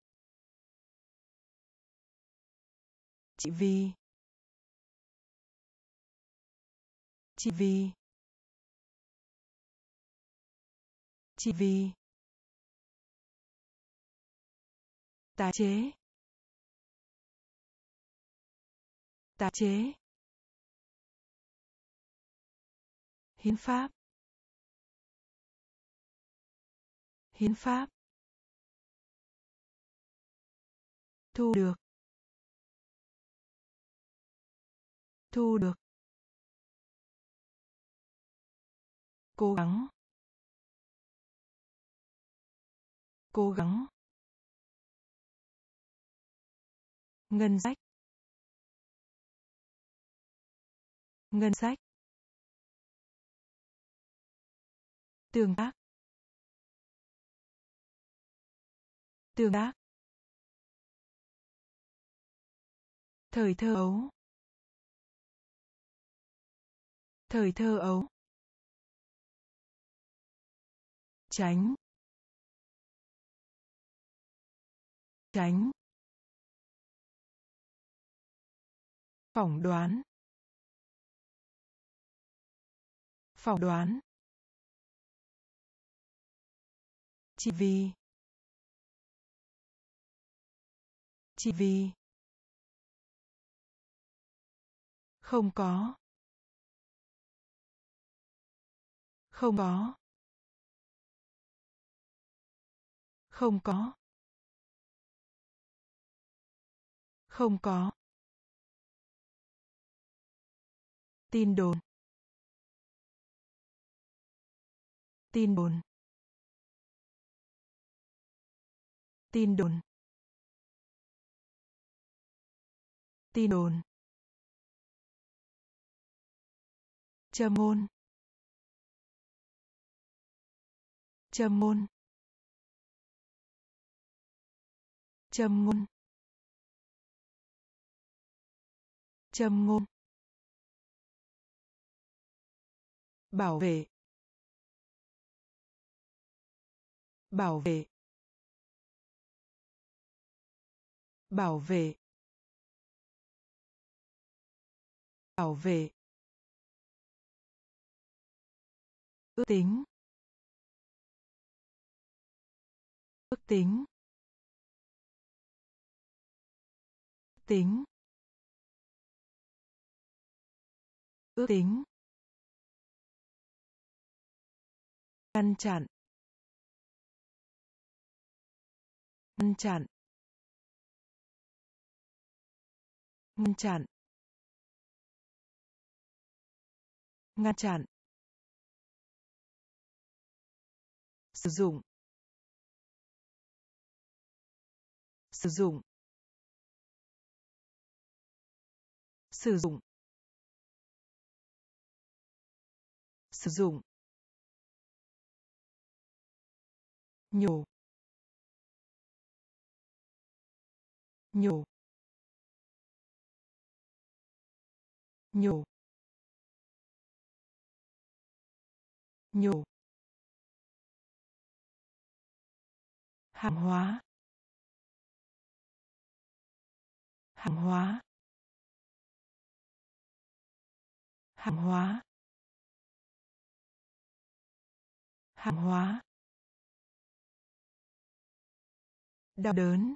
Speaker 1: chị vi chị vi chị vi tái chế tái chế hiến pháp hiến pháp thu được thu được cố gắng cố gắng ngân sách ngân sách tương tác tương tác thời thơ ấu thời thơ ấu tránh tránh phỏng đoán phỏng đoán chỉ vì chỉ vì Không có. Không có. Không có. Không có. Tin đồn. Tin đồn. Tin đồn. Tin đồn. Châm ngôn, Châm ngôn, Châm ngôn, Châm ngôn. Bảo vệ. Bảo vệ. Bảo vệ. Bảo vệ. ước tính ước tính ước tính ước tính ngăn chặn ngăn chặn ngăn chặn ngăn chặn sử dụng sử dụng sử dụng sử dụng nhổ nhổ nhổ nhổ hàng hóa hàng hóa hàng hóa hàng hóa đau đớn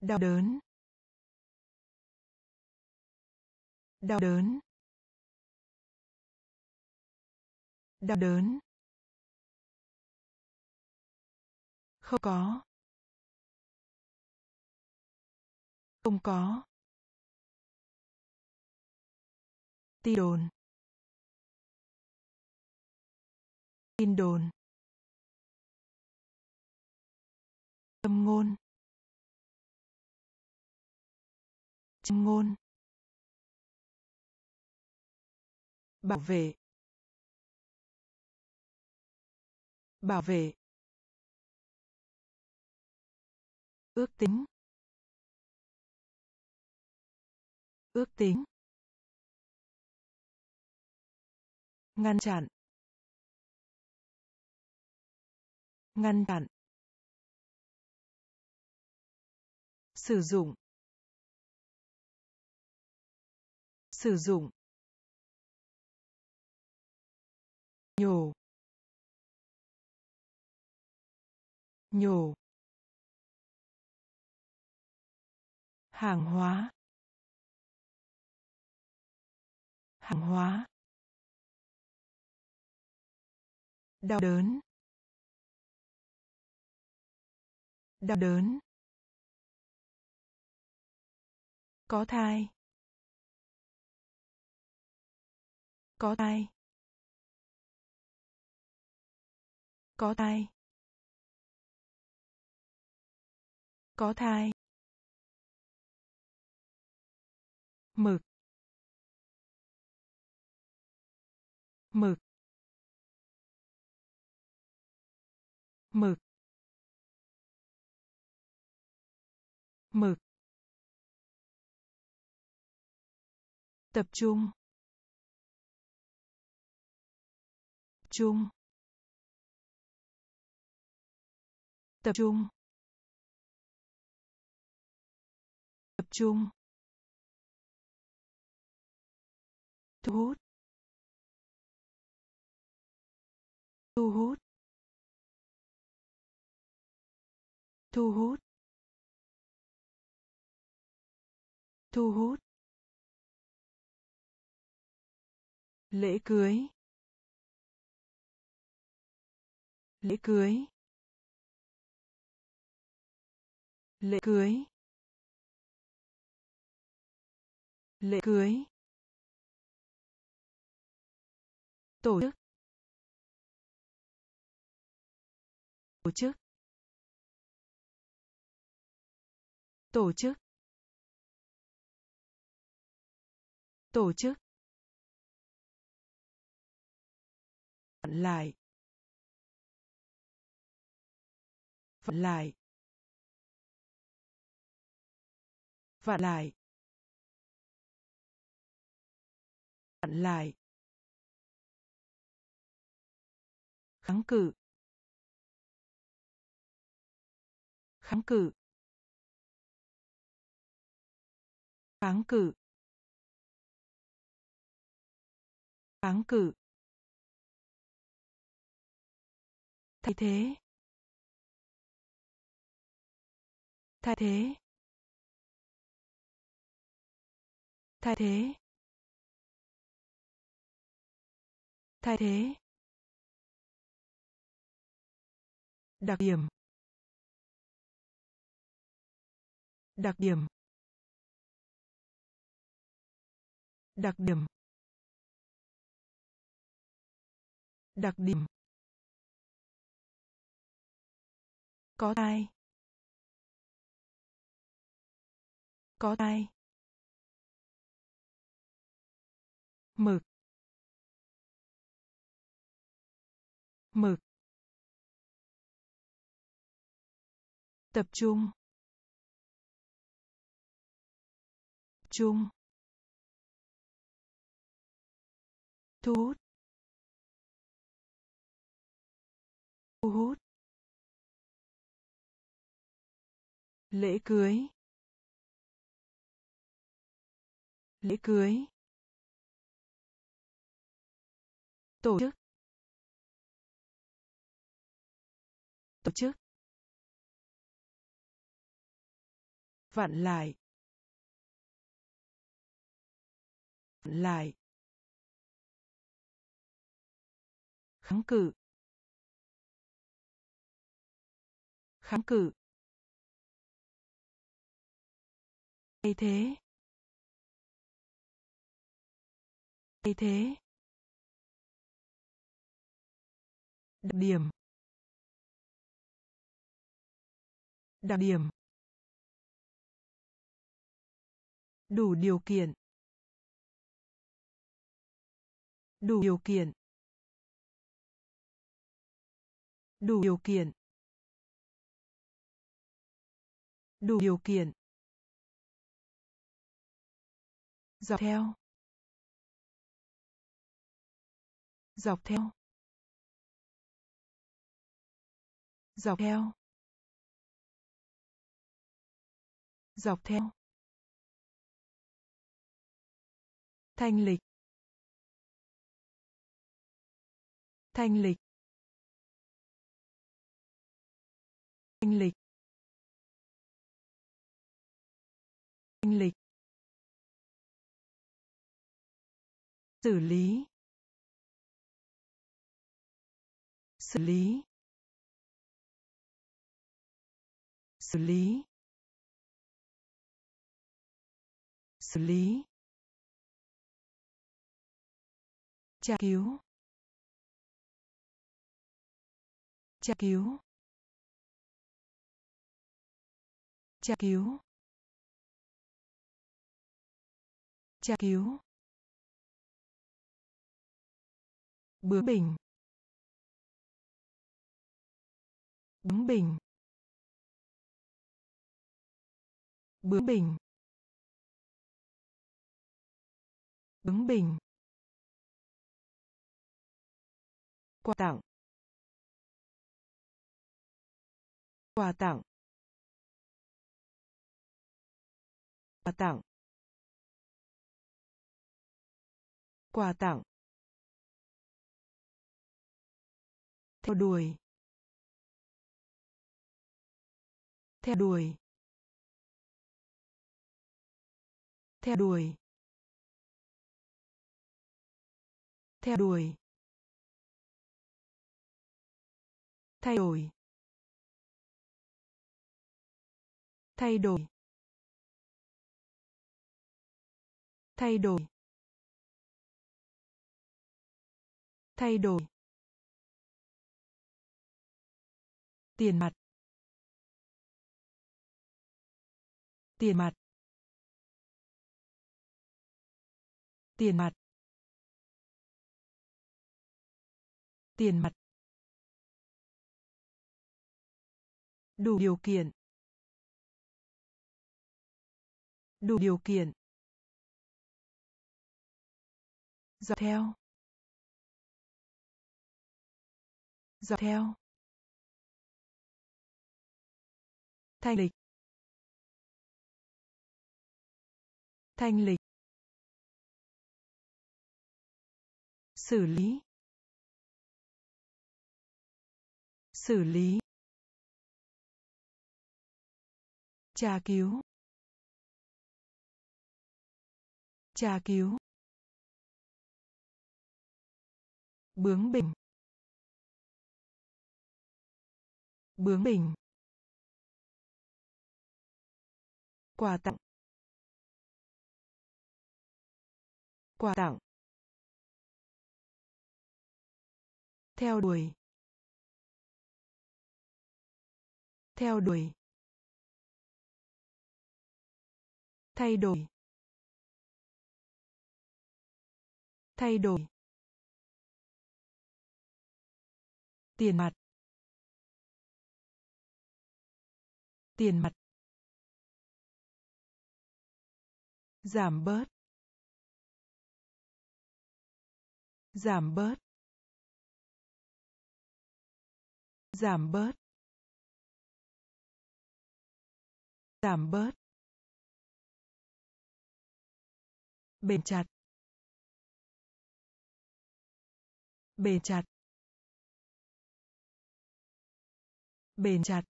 Speaker 1: đau đớn đau đớn đau đớn không có không có tin đồn tin đồn tâm ngôn tâm ngôn bảo vệ bảo vệ ước tính ước tính ngăn chặn ngăn chặn sử dụng sử dụng nhổ nhổ hàng hóa hàng hóa đau đớn đau đớn có thai có thai có thai có thai mực mực mực mực tập trung trung tập trung tập trung thu hút thu hút thu hút thu hút lễ cưới lễ cưới lễ cưới lễ cưới tổ chức tổ chức tổ chức tổ chức vận lại vận lại vận lại vận lại kháng cự kháng cự kháng cự kháng cự thay thế thay thế thay thế thay thế đặc điểm đặc điểm đặc điểm đặc điểm có tai có tai mực mực tập trung chung thu hút thu hút lễ cưới lễ cưới tổ chức tổ chức vặn lại lại kháng cự kháng cự thay thế thay thế đặc điểm đặc điểm đủ điều kiện đủ điều kiện đủ điều kiện đủ điều kiện dọc theo dọc theo dọc theo dọc theo thanh lịch thanh lịch thanh lịch thanh lịch xử lý xử lý xử lý xử lý tra cứu tra cứu tra cứu tra cứu bướng bình, bướng bình, bướng bình, bướng bình. quà tặng quà tặng quà tặng quà tặng theo đuổi theo đuổi theo đuổi theo đuổi thay đổi thay đổi thay đổi thay đổi tiền mặt tiền mặt tiền mặt tiền mặt đủ điều kiện đủ điều kiện dọc theo dọc theo thanh lịch thanh lịch xử lý xử lý tra cứu. Trà cứu. Bướng bỉnh. Bướng bỉnh. Quà tặng. Quà tặng. Theo đuổi. Theo đuổi. thay đổi thay đổi tiền mặt tiền mặt giảm bớt giảm bớt giảm bớt giảm bớt bền chặt bền chặt bền chặt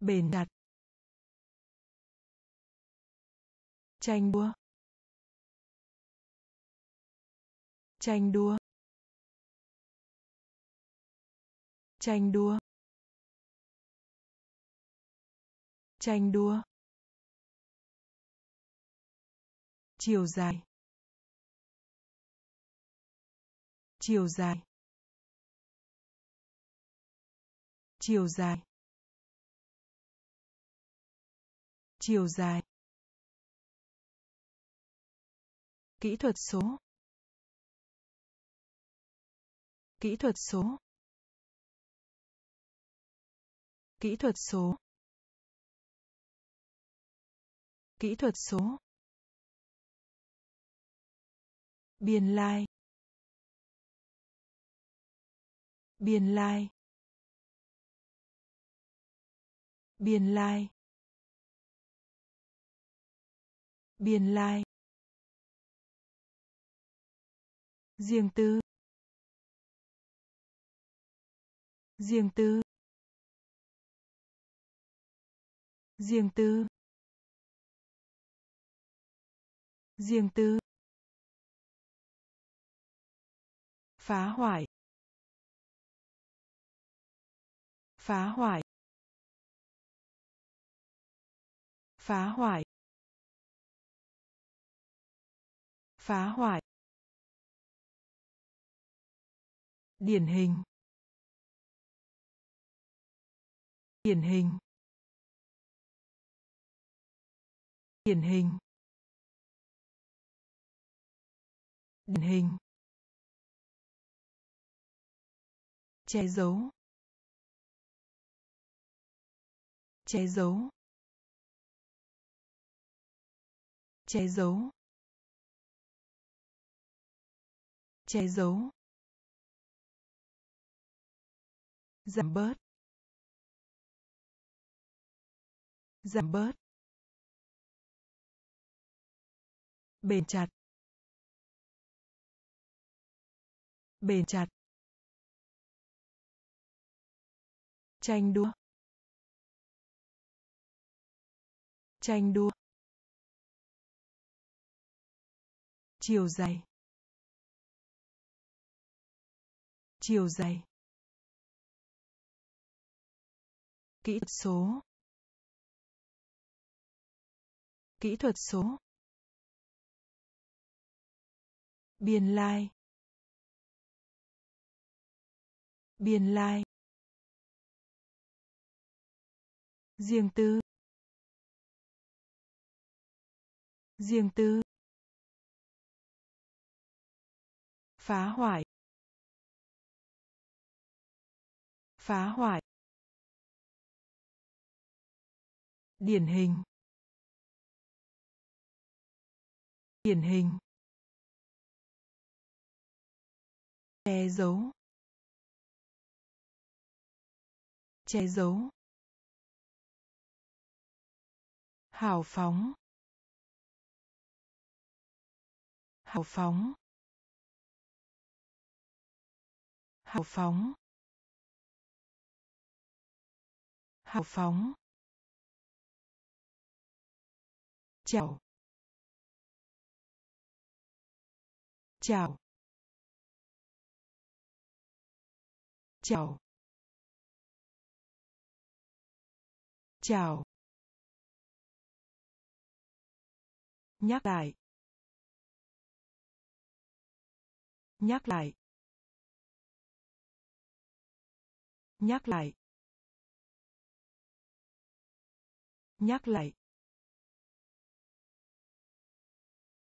Speaker 1: bền chặt tranh đua tranh đua tranh đua tranh đua chiều dài chiều dài chiều dài chiều dài kỹ thuật số kỹ thuật số kỹ thuật số kỹ thuật số biên lai biên lai biên lai biên lai riêng tư riêng tư riêng tư riêng tư phá hoại phá hoại phá hoại phá hoại điển hình điển hình điển hình điển hình che giấu che giấu che giấu che giấu giảm bớt giảm bớt bền chặt bền chặt tranh đua tranh đua chiều dày chiều dày kỹ thuật số kỹ thuật số biên lai biên lai riêng tư riêng tư phá hoại phá hoại điển hình điển hình che giấu che giấu hào phóng hào phóng hào phóng hào phóng chào chào chào chào nhắc lại nhắc lại nhắc lại nhắc lại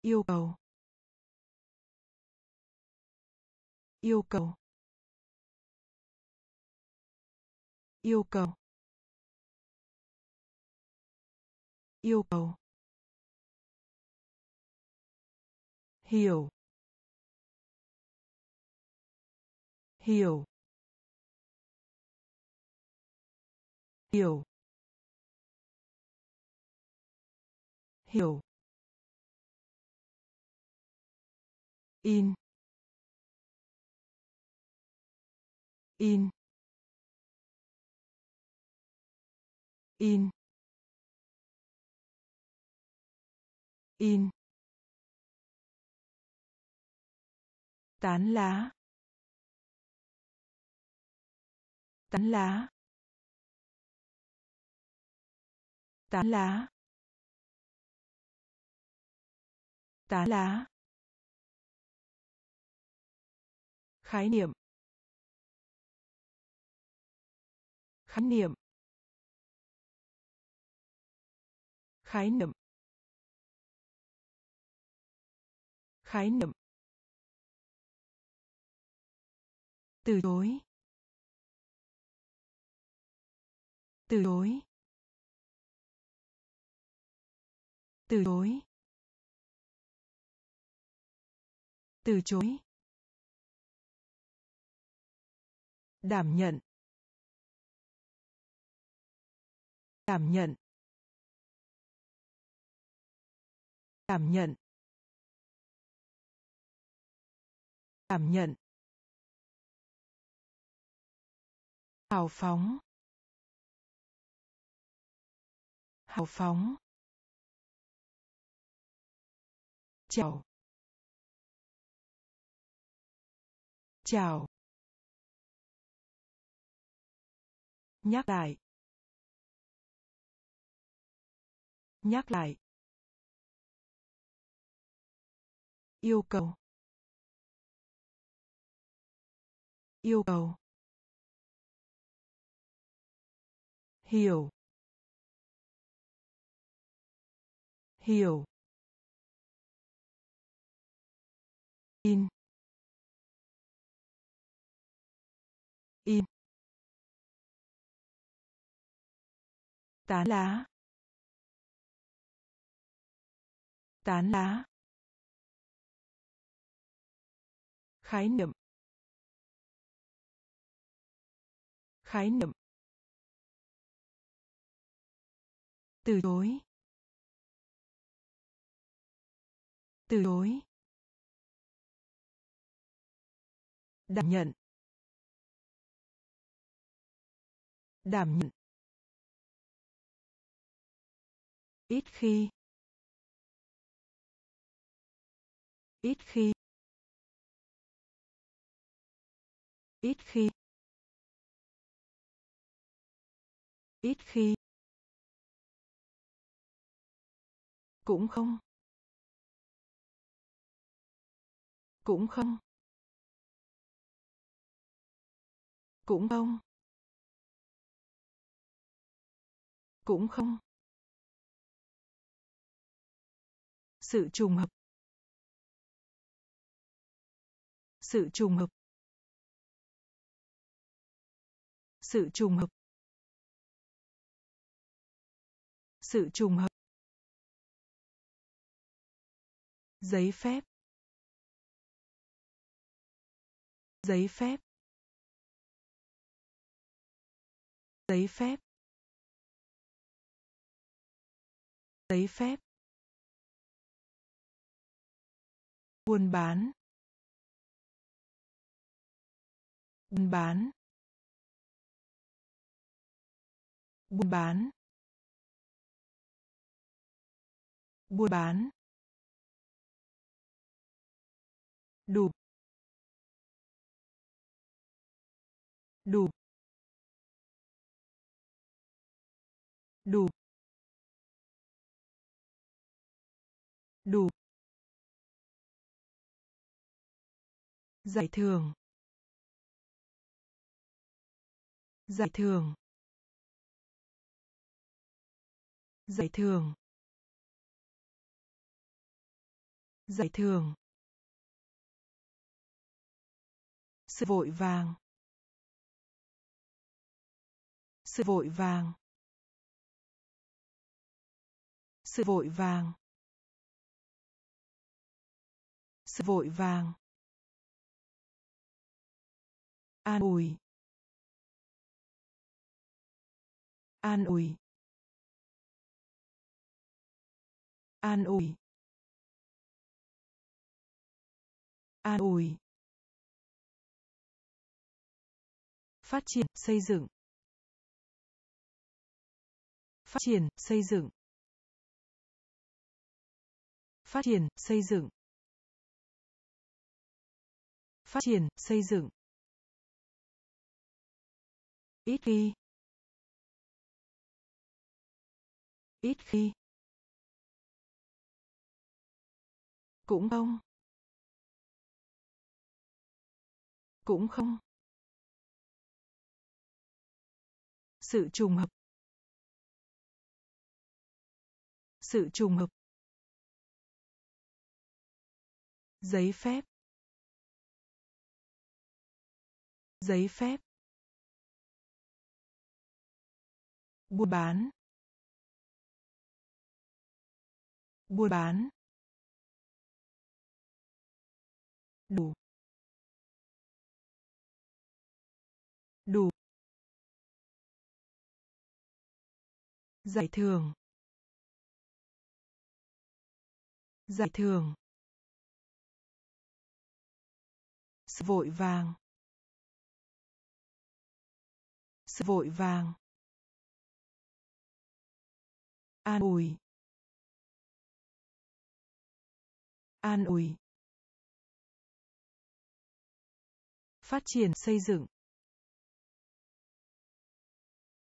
Speaker 1: yêu cầu yêu cầu yêu cầu yêu cầu hiểu hiểu hiểu hiểu in in in in tán lá tán lá tán lá tán lá khái niệm khái niệm khái niệm khái niệm từ chối từ chối từ chối từ chối đảm nhận đảm nhận đảm nhận đảm nhận hào phóng hào phóng chào chào nhắc lại nhắc lại yêu cầu yêu cầu hiểu hiểu in in tán lá tán lá khái niệm khái niệm từ chối từ chối đảm nhận đảm nhận ít khi ít khi ít khi ít khi cũng không cũng không cũng không cũng không sự trùng hợp sự trùng hợp sự trùng hợp sự trùng hợp giấy phép giấy phép giấy phép giấy phép buôn bán buôn bán buôn bán buôn bán đủ đủ đủ đủ giải thưởng giải thưởng giải thưởng giải thưởng sự vội vàng sự vội vàng sự vội vàng sự vội vàng an ủi an ủi an ủi an ủi phát triển xây dựng phát triển xây dựng phát triển xây dựng phát triển xây dựng ít khi ít khi cũng không cũng không sự trùng hợp sự trùng hợp giấy phép giấy phép buôn bán buôn bán đủ đủ giải thưởng giải thưởng sự vội vàng sự vội vàng an ủi an ủi phát triển xây dựng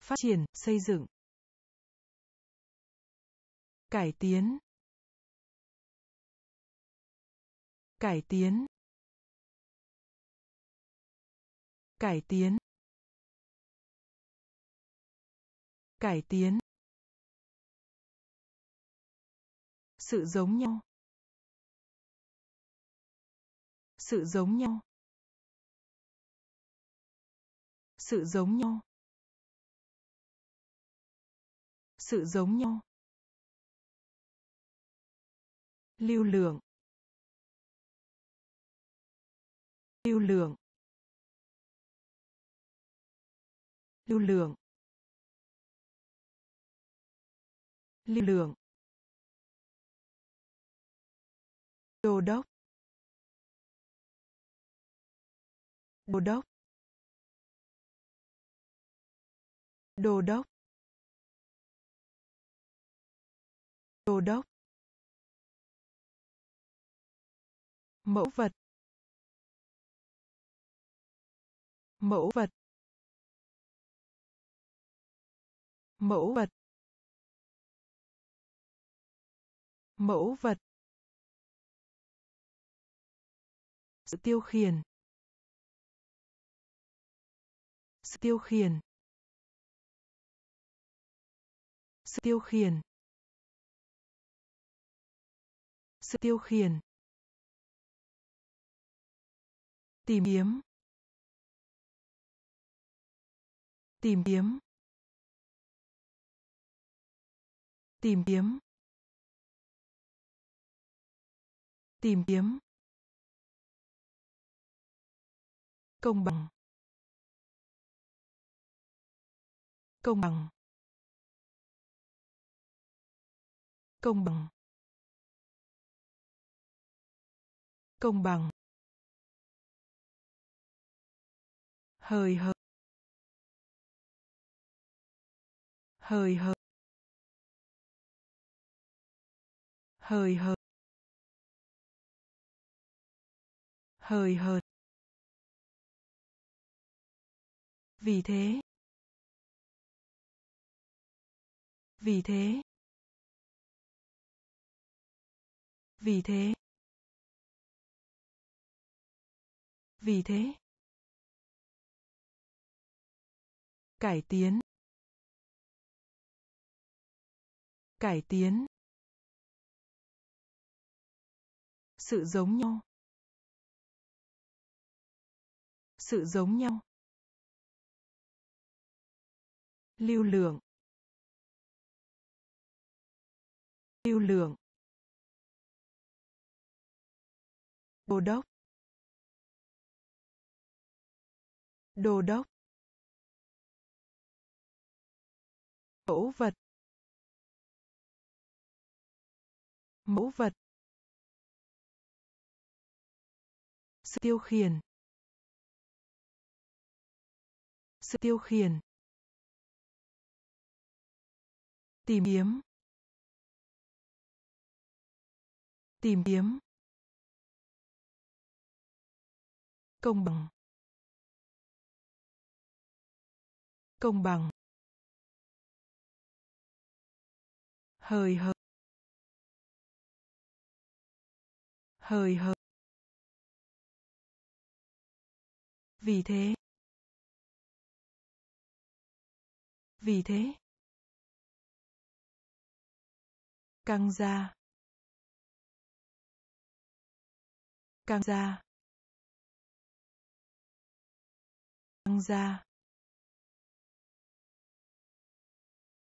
Speaker 1: phát triển xây dựng cải tiến cải tiến cải tiến cải tiến sự giống nhau sự giống nhau sự giống nhau sự giống nhau lưu lượng lưu lượng lưu lượng lưu lượng đồ đốc đồ đốc đồ đốc đồ đốc mẫu vật mẫu vật mẫu vật mẫu vật sự tiêu khiển sự tiêu khiển sự tiêu khiển sự tiêu khiển tìm kiếm tìm kiếm tìm kiếm tìm kiếm công bằng công bằng công bằng công bằng hơi hơi hơi hơi hơi hơi hơi hơi vì thế vì thế vì thế vì thế cải tiến cải tiến sự giống nhau sự giống nhau lưu lượng lưu lượng đô đốc đô đốc mẫu vật mẫu vật sự tiêu khiển sự tiêu khiển tìm kiếm tìm kiếm công bằng công bằng hơi hơi hơi hơi vì thế vì thế căng ra căng ra căng ra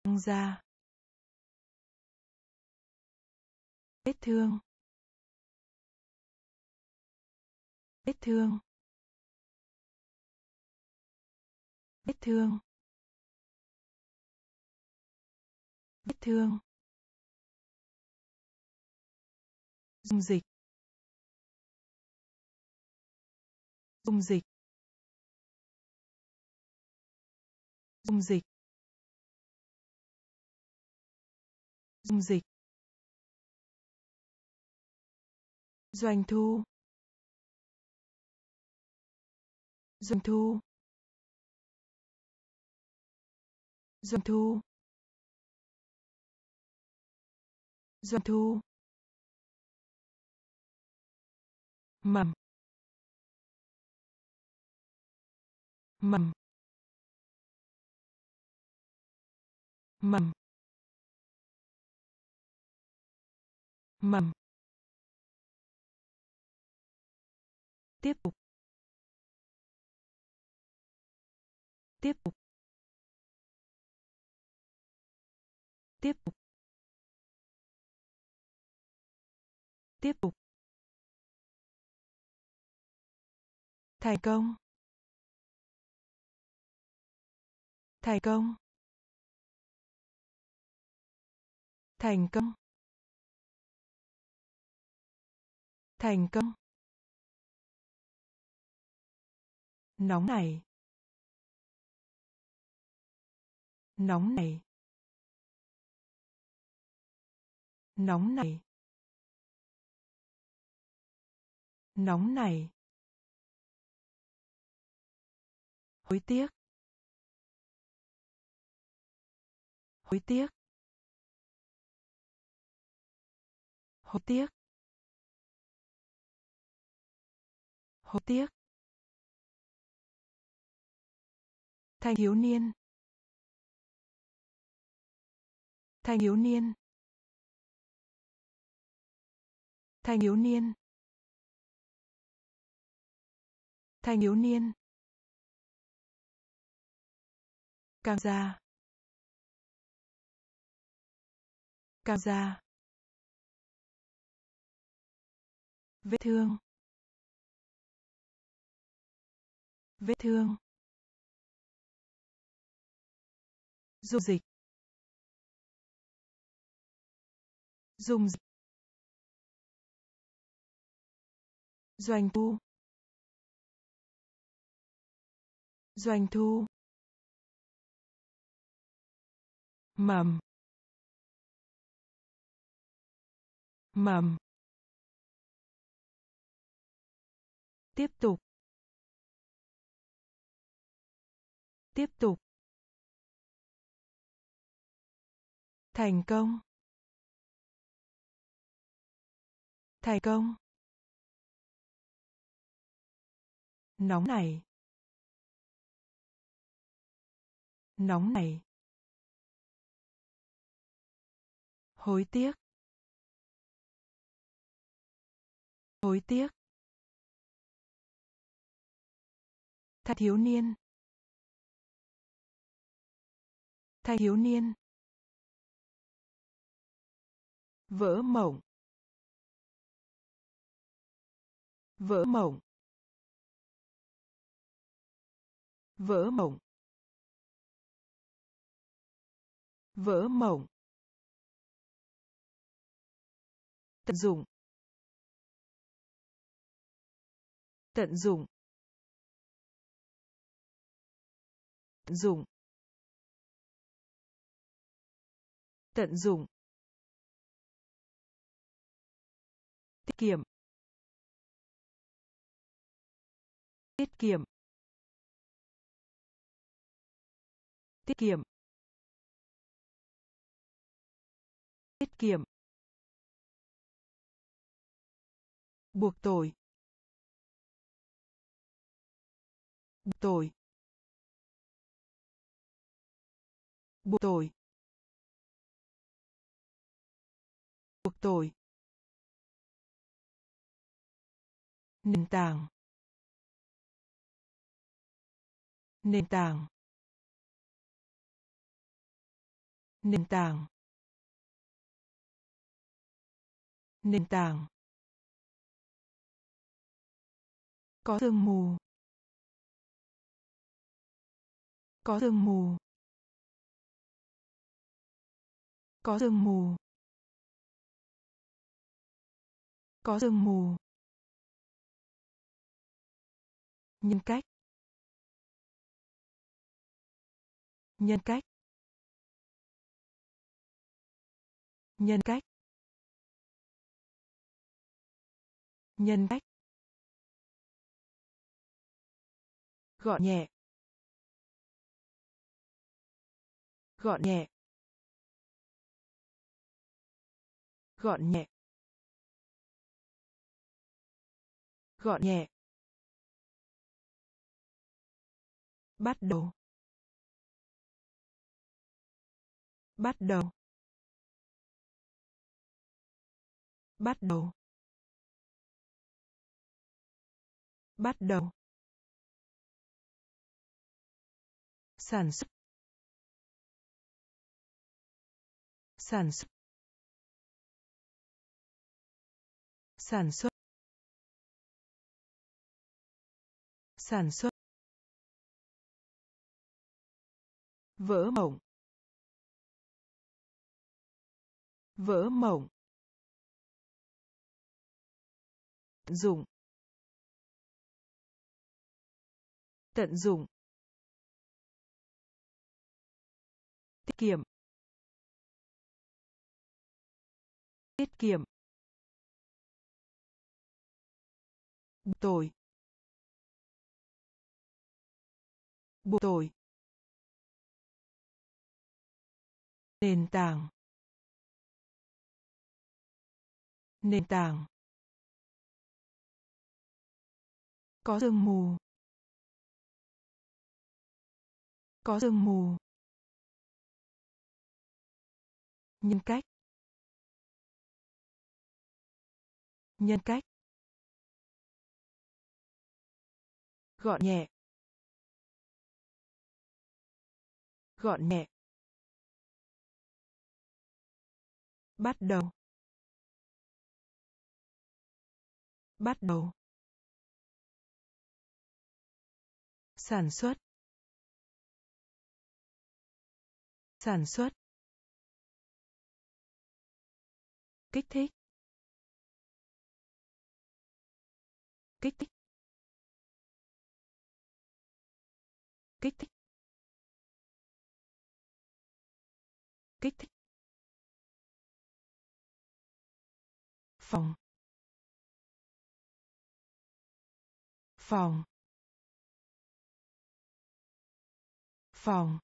Speaker 1: căng ra vết thương vết thương vết thương vết thương dung dịch dung dịch dung dịch dung dịch doanh thu doanh thu doanh thu doanh thu mầm mầm mầm mầm tiếp tục tiếp tục tiếp tục tiếp tục thành công thành công thành công thành công nóng này nóng này nóng này nóng này hối tiếc hối tiếc hối tiếc hối tiếc thanh thiếu niên thanh thiếu niên thanh thiếu niên thanh thiếu niên càng già càng già vết thương vết thương dung dịch dung dịch doanh thu doanh thu mầm mầm tiếp tục tiếp tục thành công thành công nóng này nóng này hối tiếc hối tiếc thanh thiếu niên thanh thiếu niên vỡ mộng vỡ mộng vỡ mộng vỡ mộng tận dụng tận dụng tận dụng tận dụng tiết kiệm tiết kiệm tiết kiệm tiết kiệm buộc tội buộc tội buộc tội buộc tội nền tảng nền tảng nền tảng nền tảng có sương mù có sương mù có sương mù có sương mù nhân cách nhân cách nhân cách nhân cách gọn nhẹ gọn nhẹ gọn nhẹ gọn nhẹ bắt đầu bắt đầu bắt đầu bắt đầu sản xuất sản xuất sản xuất sản xuất vỡ mộng vỡ mộng dụng tận dụng tiết kiệm tiết kiệm buộc tội buộc tội nền tảng nền tảng có sương mù có sương mù nhân cách nhân cách gọn nhẹ gọn nhẹ bắt đầu bắt đầu sản xuất sản xuất kích thích kích thích kích thích kích thích phòng phòng phòng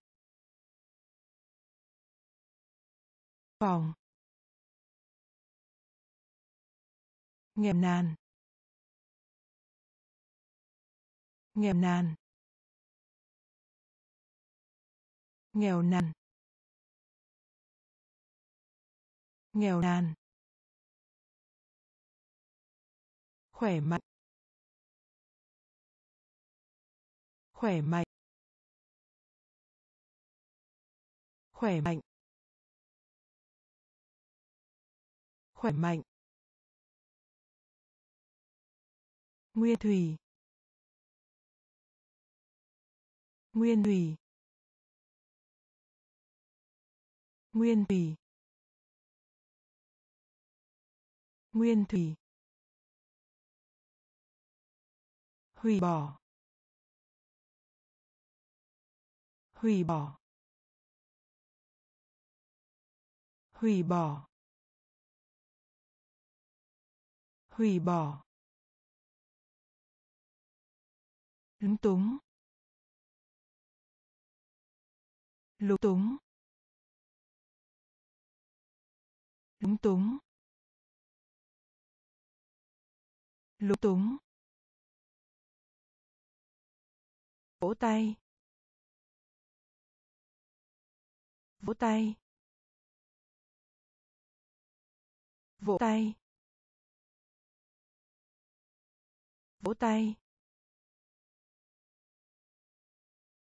Speaker 1: phòng nghèo nàn nghèo nàn nghèo nàn nghèo nàn khỏe mạnh khỏe mạnh khỏe mạnh khỏe mạnh nguyên thủy nguyên thủy nguyên thủy nguyên thủy hủy bỏ hủy bỏ hủy bỏ hủy bỏ lúng túng lúng túng lúng túng lúng túng vỗ tay vỗ tay vỗ tay vỗ tay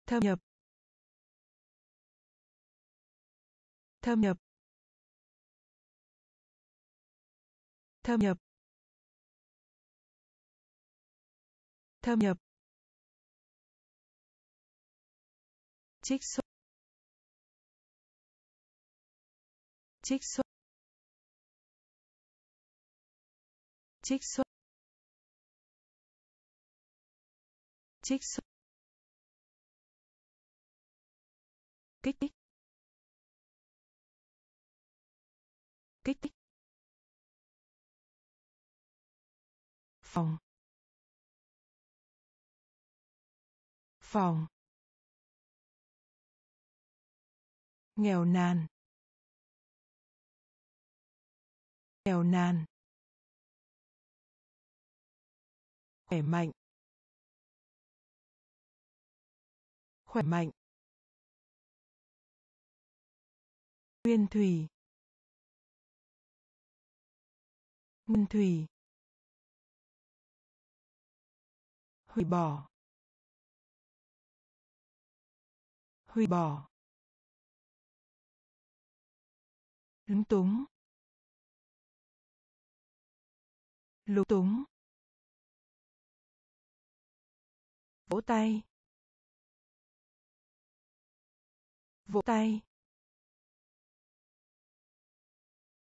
Speaker 1: thâm nhập thâm nhập thâm nhập thâm nhập trích xuất trích xuất trích xuất trích xuất kích thích kích thích phòng phòng nghèo nàn nghèo nàn khỏe mạnh khỏe mạnh nguyên thủy nguyên thủy hủy bỏ hủy bỏ lúng túng lúng túng vỗ tay vỗ tay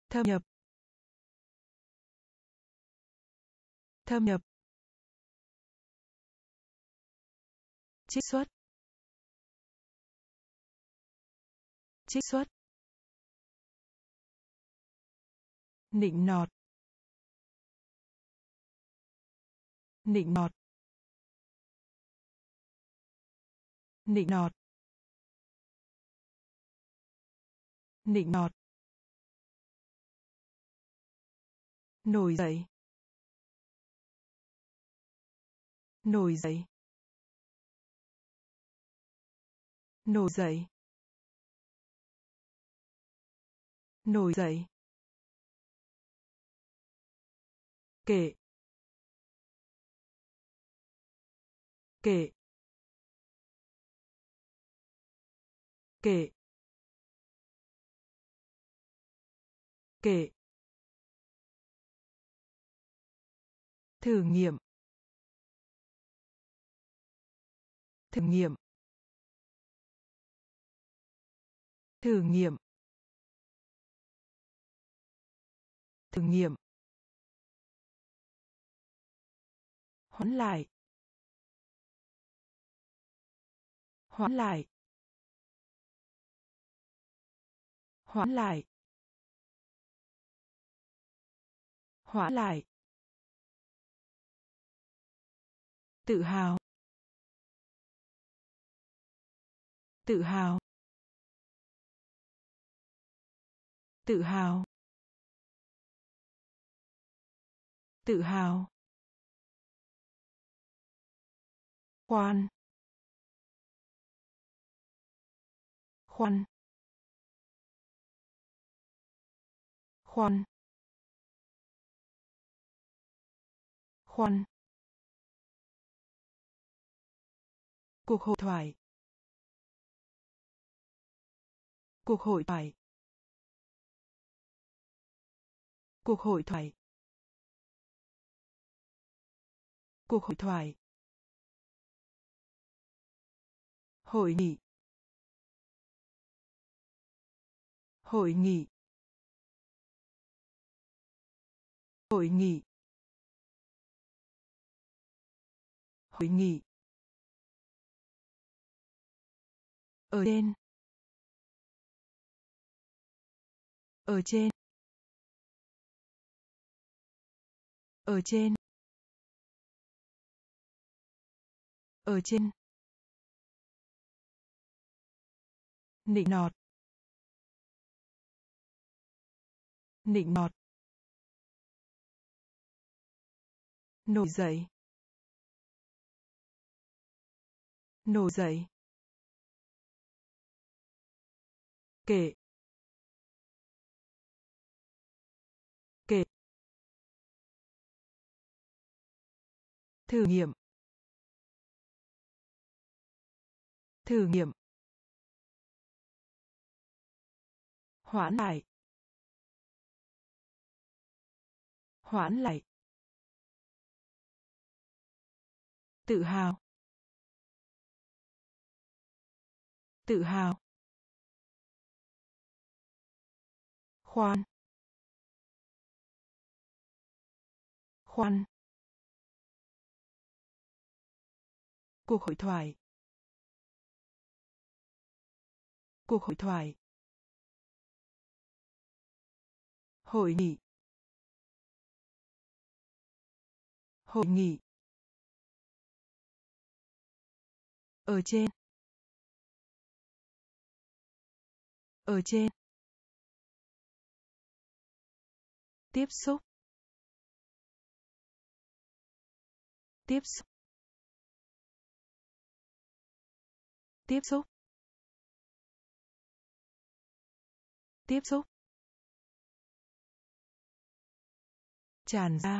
Speaker 1: thâm nhập thâm nhập trích xuất trích xuất nịnh nọt nịnh nọt nịnh nọt nịnh nọt nổi dậy nổi dậy nổi dậy nổi dậy kể kể kể kể thử nghiệm thử nghiệm thử nghiệm thử nghiệm hoãn lại hoãn lại hoãn lại hoãn lại tự hào tự hào tự hào tự hào khoan khoan khoan khoan cuộc hội thoại cuộc hội thoại cuộc hội thoại cuộc hội thoại hội nghị hội nghị hội nghị hội nghị ở trên ở trên ở trên ở trên nịnh nọt nịnh nọt nổi dậy nổi dậy kể kể thử nghiệm thử nghiệm hoãn lại hoãn lại tự hào tự hào khoan khoan cuộc hội thoại cuộc hội thoại hội nghị hội nghị ở trên ở trên tiếp xúc tiếp xúc tiếp xúc tiếp xúc tràn ra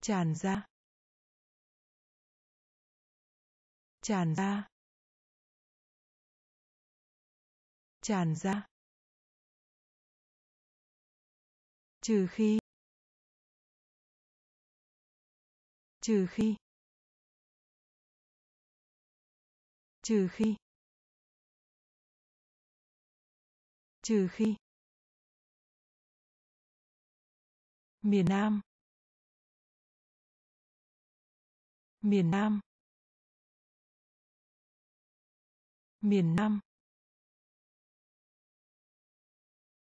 Speaker 1: tràn ra tràn ra tràn ra trừ khi trừ khi trừ khi trừ khi miền Nam miền Nam miền Nam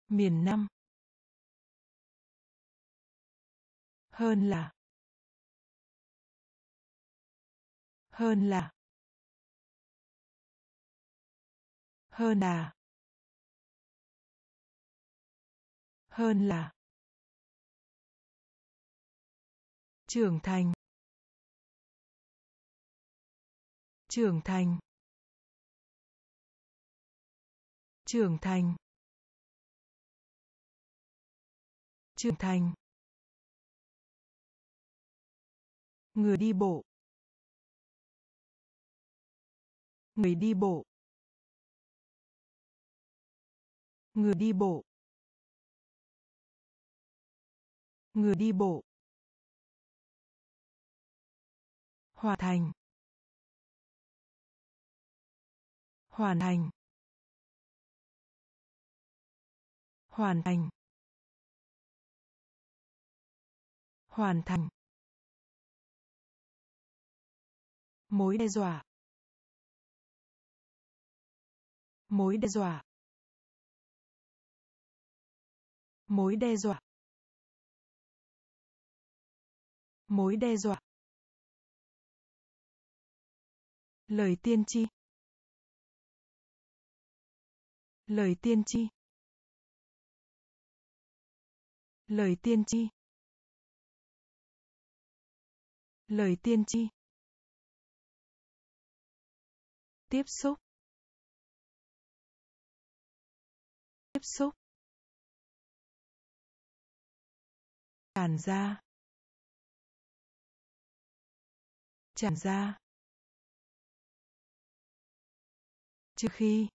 Speaker 1: miền Nam hơn là hơn là hơn là hơn là trưởng thành trưởng thành trưởng thành trưởng thành người đi bộ người đi bộ người đi bộ người đi bộ hòa thành hoàn thành hoàn thành hoàn thành mối đe dọa mối đe dọa mối đe dọa mối đe dọa Lời tiên tri. Lời tiên tri. Lời tiên tri. Lời tiên tri. Tiếp xúc. Tiếp xúc. tràn ra tràn ra trừ khi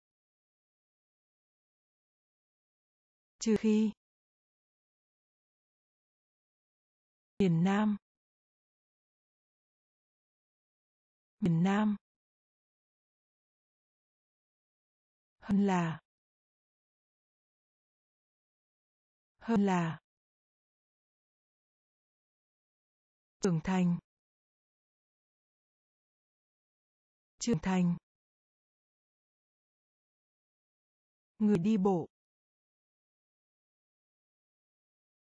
Speaker 1: trừ khi miền nam miền nam hơn là hơn là trưởng thành trưởng thành người đi bộ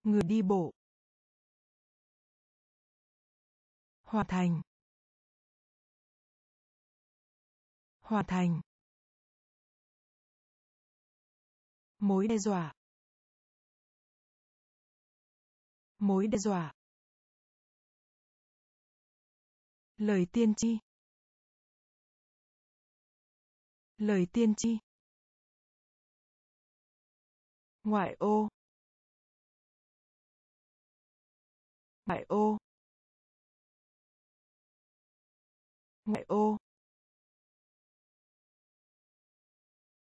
Speaker 1: người đi bộ hoàn thành hoàn thành mối đe dọa mối đe dọa lời tiên tri lời tiên tri ngoại ô ngoại ô ngoại ô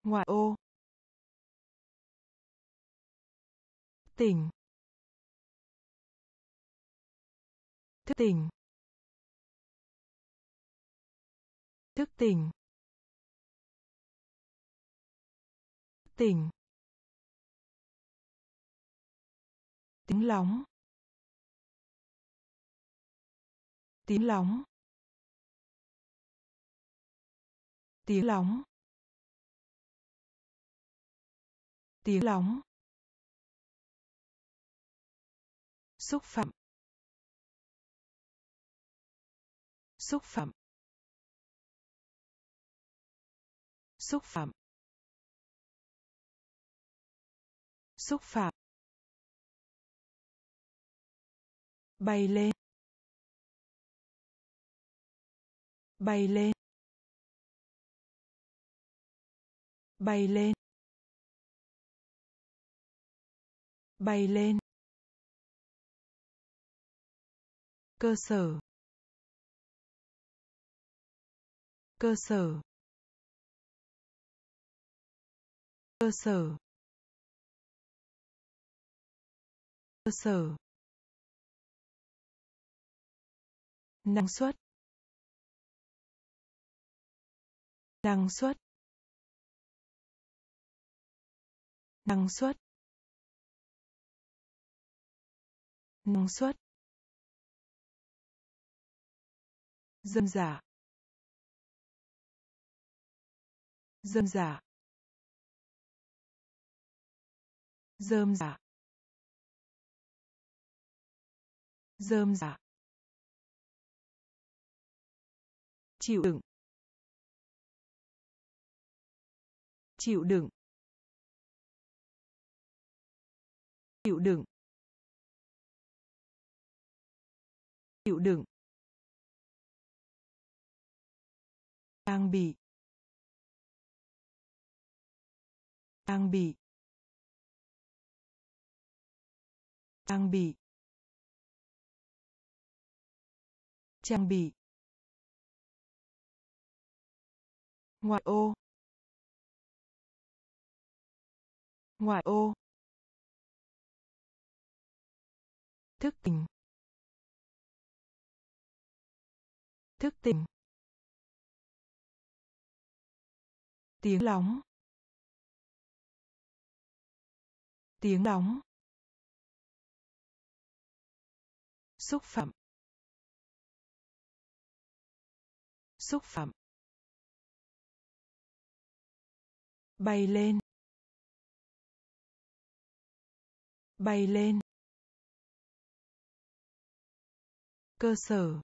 Speaker 1: ngoại ô tỉnh thức tỉnh thức tỉnh tỉnh tiếng lóng tiếng lóng tiếng lóng tiếng lóng xúc phạm xúc phạm xúc phạm xúc phạm bay lên bay lên bay lên bay lên cơ sở cơ sở cơ sở cơ sở năng suất năng suất năng suất năng suất dâm giả dâm giả dơm giả dạ. dơm giả dạ. chịu đựng chịu đựng chịu đựng chịu đựng trang bị trang bị trang bị trang bị ngoại ô ngoại ô thức tỉnh thức tỉnh tiếng lóng tiếng lóng xúc phạm xúc phạm bay lên bay lên cơ sở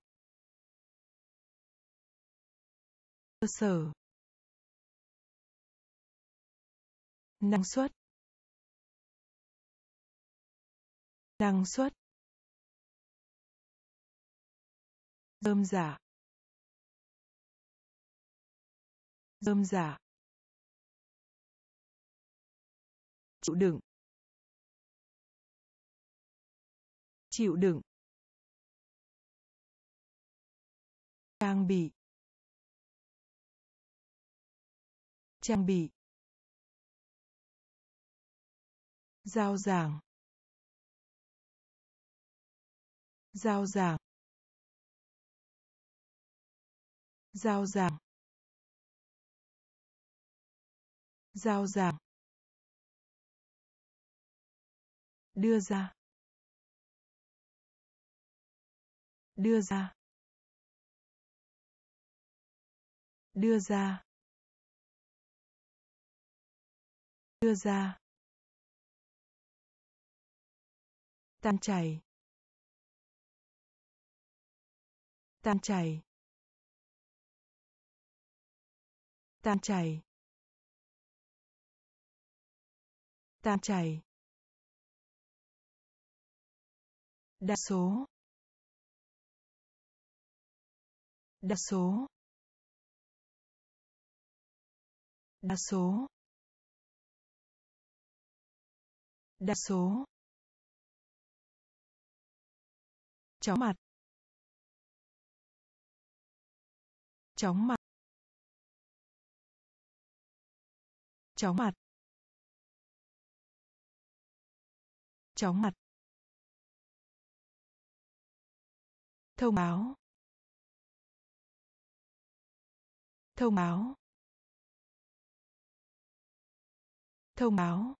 Speaker 1: cơ sở năng suất năng suất dơm giả dạ. dơm giả dạ. chịu đựng chịu đựng trang bị trang bị giao giảng giao giảng giao giảng giao giảng đưa ra đưa ra đưa ra đưa ra tan chảy tan chảy tan chảy tan chảy đa số đa số đa số đa số chóng mặt chóng mặt chóng mặt chóng mặt thông báo thông báo thông báo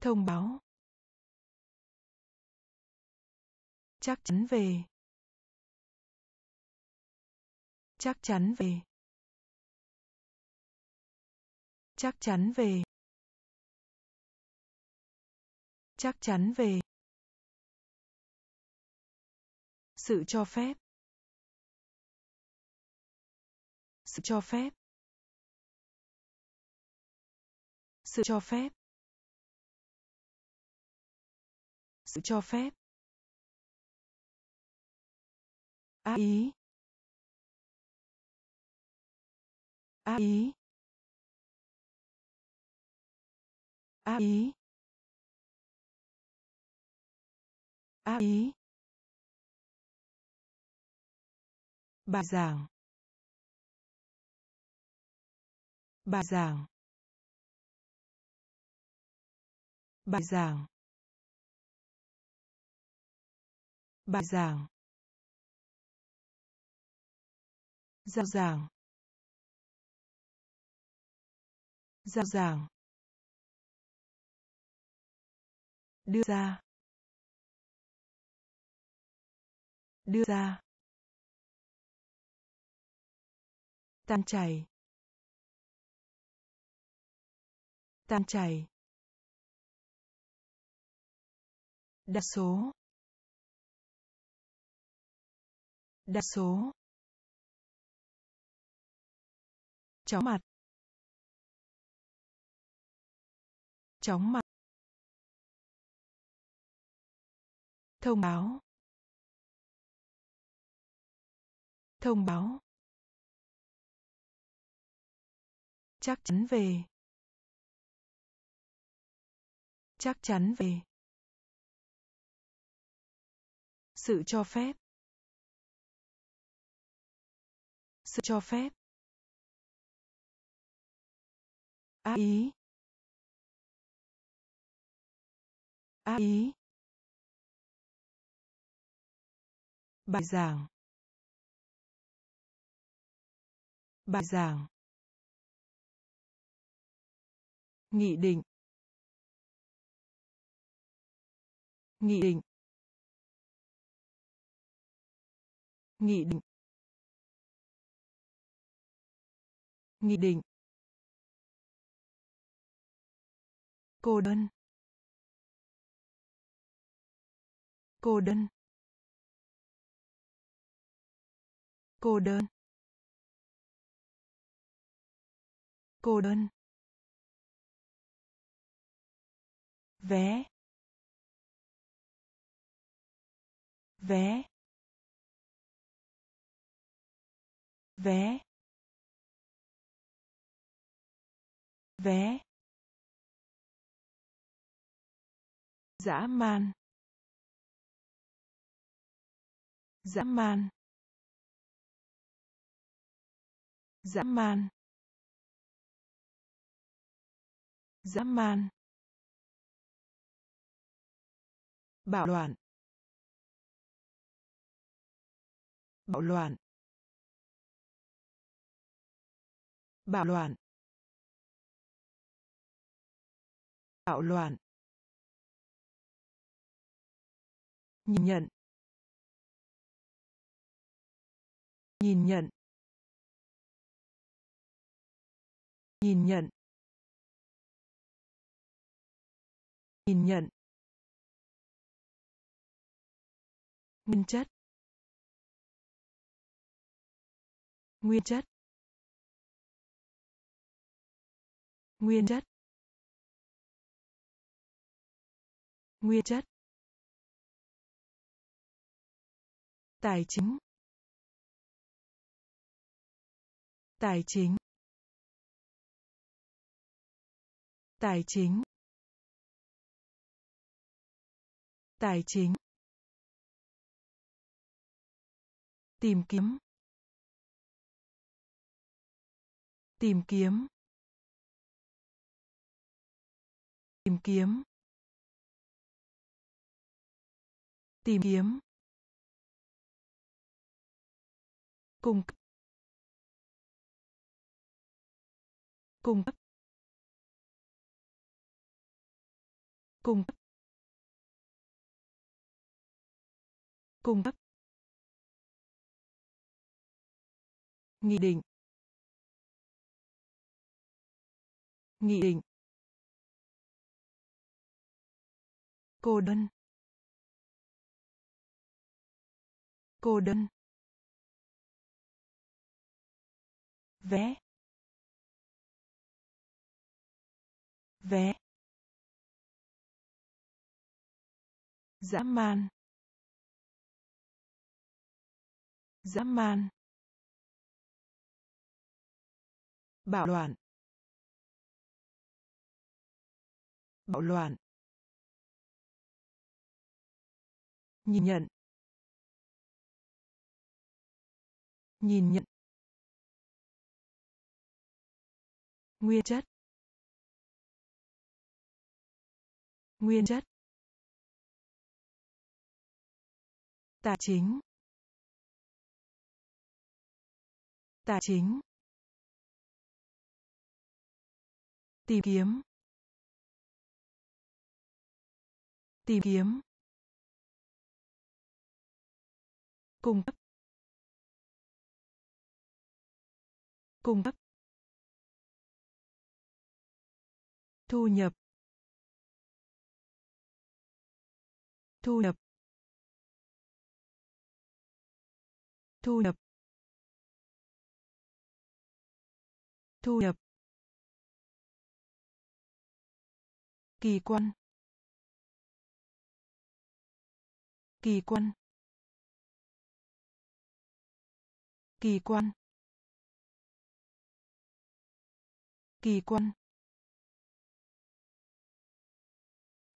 Speaker 1: thông báo chắc chắn về chắc chắn về chắc chắn về chắc chắn về sự cho phép sự cho phép sự cho phép sự cho phép a ý a ý a ý a ý Bài giảng. Bài giảng. Bài giảng. Bài giảng. Giao giảng. Giao giảng. Đưa ra. Đưa ra. tan chảy tan chảy đa số đa số chóng mặt chóng mặt thông báo thông báo chắc chắn về chắc chắn về sự cho phép sự cho phép a ý a ý bài giảng bài giảng nghị định nghị định nghị định nghị định cô đơn cô đơn cô đơn cô đơn vé vé vé vé dã man dã man dã man dã man bạo loạn bạo loạn bạo loạn bạo loạn nhìn nhận nhìn nhận nhìn nhận nhìn nhận nguyên chất. Nguyên chất. Nguyên chất. Nguyên chất. Tài chính. Tài chính. Tài chính. Tài chính. tìm kiếm tìm kiếm tìm kiếm tìm kiếm cung cấp cung cấp cung cấp cung cấp nghị định nghị định cô đơn cô đơn vé vé dã man dã man bạo loạn bạo loạn nhìn nhận nhìn nhận nguyên chất nguyên chất tài chính tài chính tìm kiếm tìm kiếm cung cấp cung cấp thu nhập thu nhập thu nhập thu nhập kỳ quan kỳ quan kỳ quan kỳ quan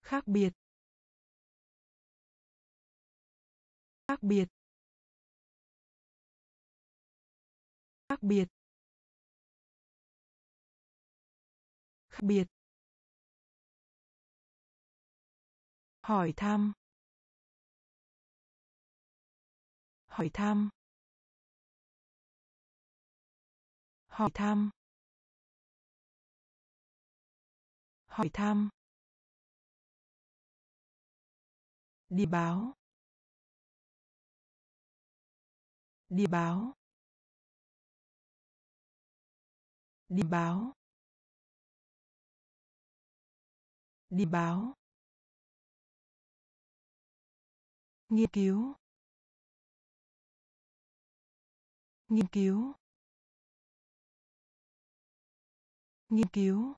Speaker 1: khác biệt khác biệt khác biệt khác biệt hỏi thăm hỏi thăm hỏi thăm hỏi thăm đi báo đi báo đi báo đi báo nghiên cứu nghiên cứu nghiên cứu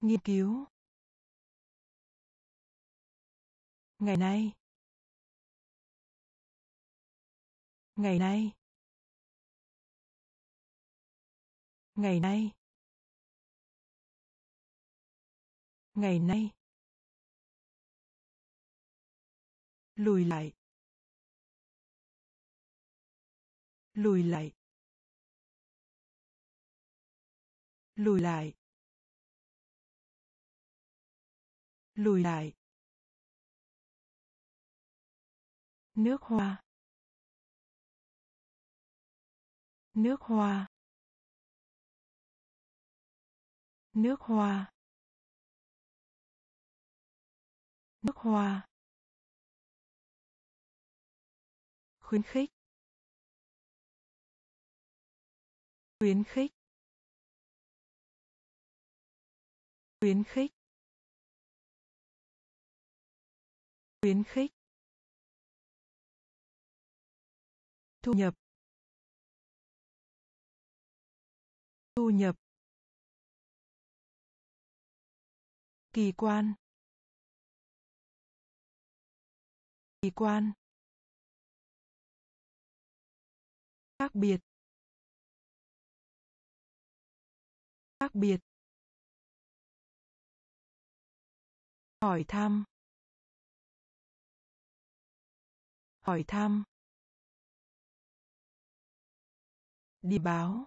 Speaker 1: nghiên cứu ngày nay ngày nay ngày nay ngày nay lùi lại lùi lại lùi lại lùi lại nước hoa nước hoa nước hoa nước hoa khuyến khích khuyến khích khuyến khích khuyến khích thu nhập thu nhập kỳ quan kỳ quan khác biệt khác biệt hỏi thăm hỏi thăm đi báo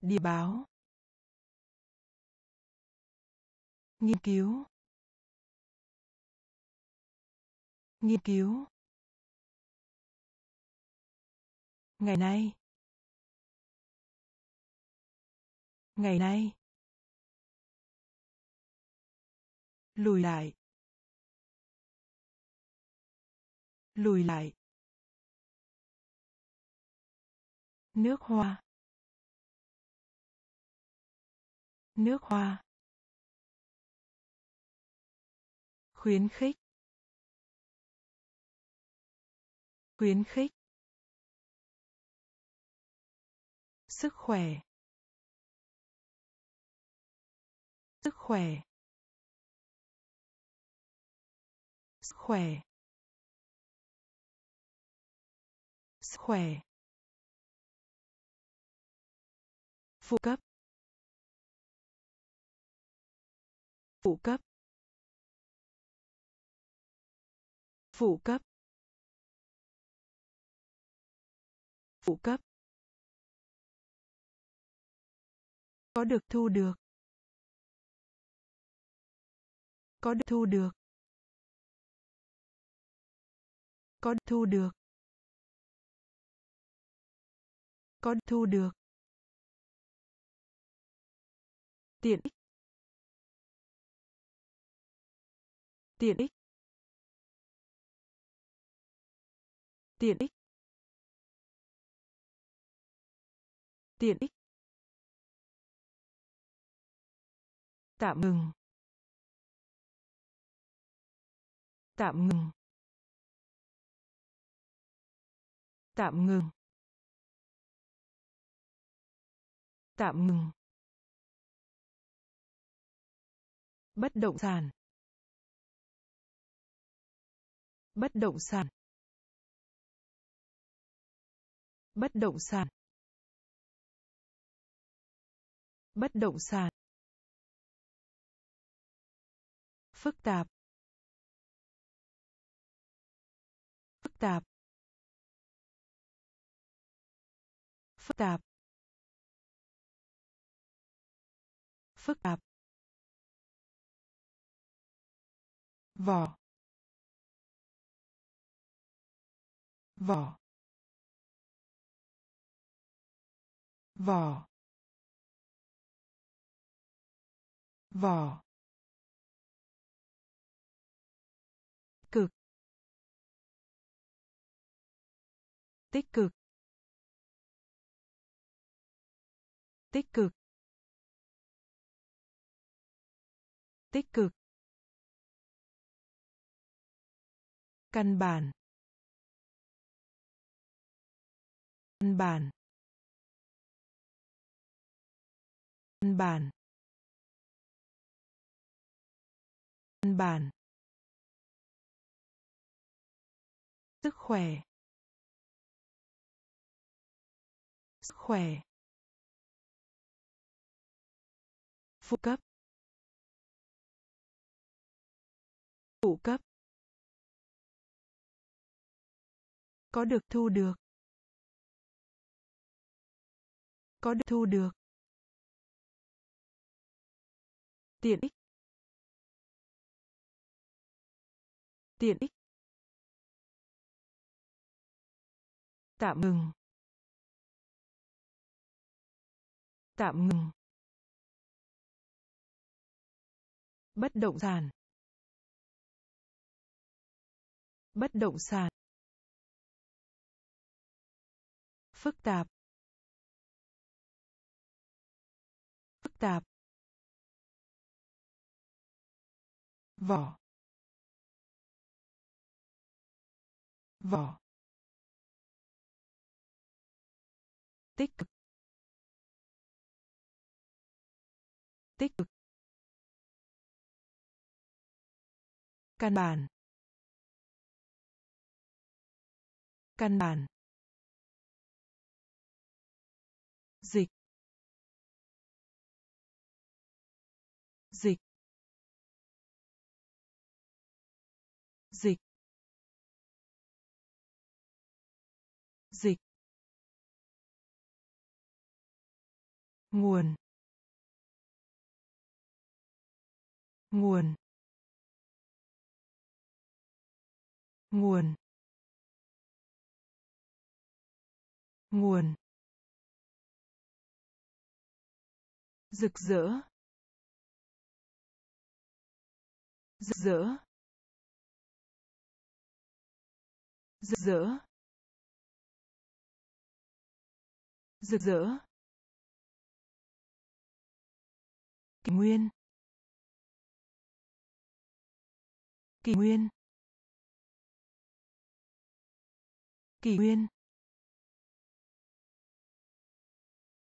Speaker 1: đi báo nghiên cứu nghiên cứu ngày nay ngày nay lùi lại lùi lại nước hoa nước hoa khuyến khích khuyến khích sức khỏe sức khỏe sức khỏe sức khỏe phụ cấp phụ cấp phụ cấp phụ cấp có được thu được có được thu được có được thu được có được thu được tiện ích tiện ích tiện ích tiện ích tạm ngừng tạm ngừng tạm ngừng tạm ngừng bất động sản bất động sản bất động sản bất động sản phức tạp phức tạp phức tạp phức tạp vỏ vỏ vỏ vỏ tích cực tích cực tích cực căn bản căn bản căn bản căn bản sức khỏe sức khỏe phụ cấp phụ cấp có được thu được có được thu được tiện ích tiện ích tạm ngừng tạm ngừng bất động sản bất động sản phức tạp phức tạp vỏ vỏ tích cực tích cực căn bản căn bản dịch dịch dịch dịch nguồn nguồn nguồn nguồn rực rỡ rực rỡ rực rỡ rực rỡ kỷ nguyên kỷ nguyên kỷ nguyên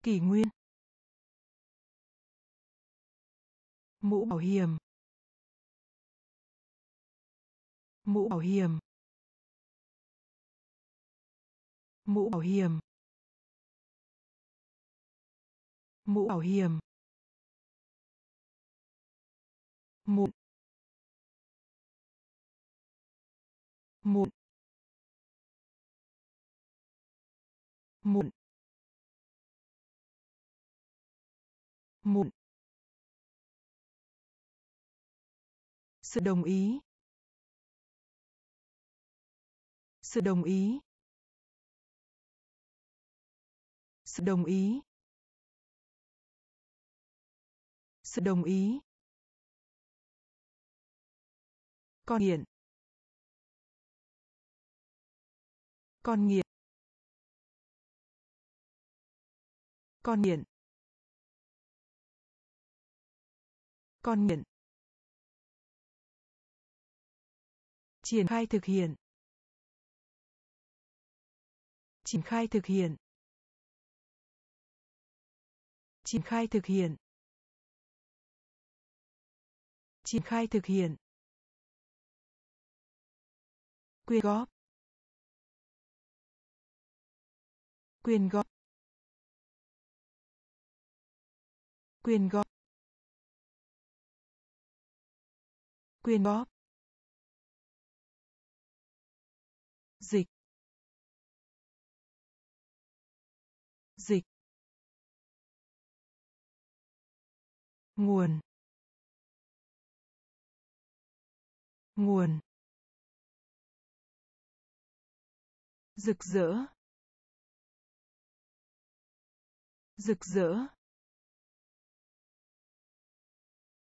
Speaker 1: kỷ nguyên mũ bảo hiểm mũ bảo hiểm mũ bảo hiểm mũ bảo hiểm mụn muộn muộn muộn sự đồng ý sự đồng ý sự đồng ý sự đồng ý con điện con nghiện con nghiện con nghiện triển khai thực hiện triển khai thực hiện triển khai thực hiện triển khai thực hiện quyên góp quyền góp quyền góp quyền góp dịch dịch nguồn nguồn rực rỡ rực rỡ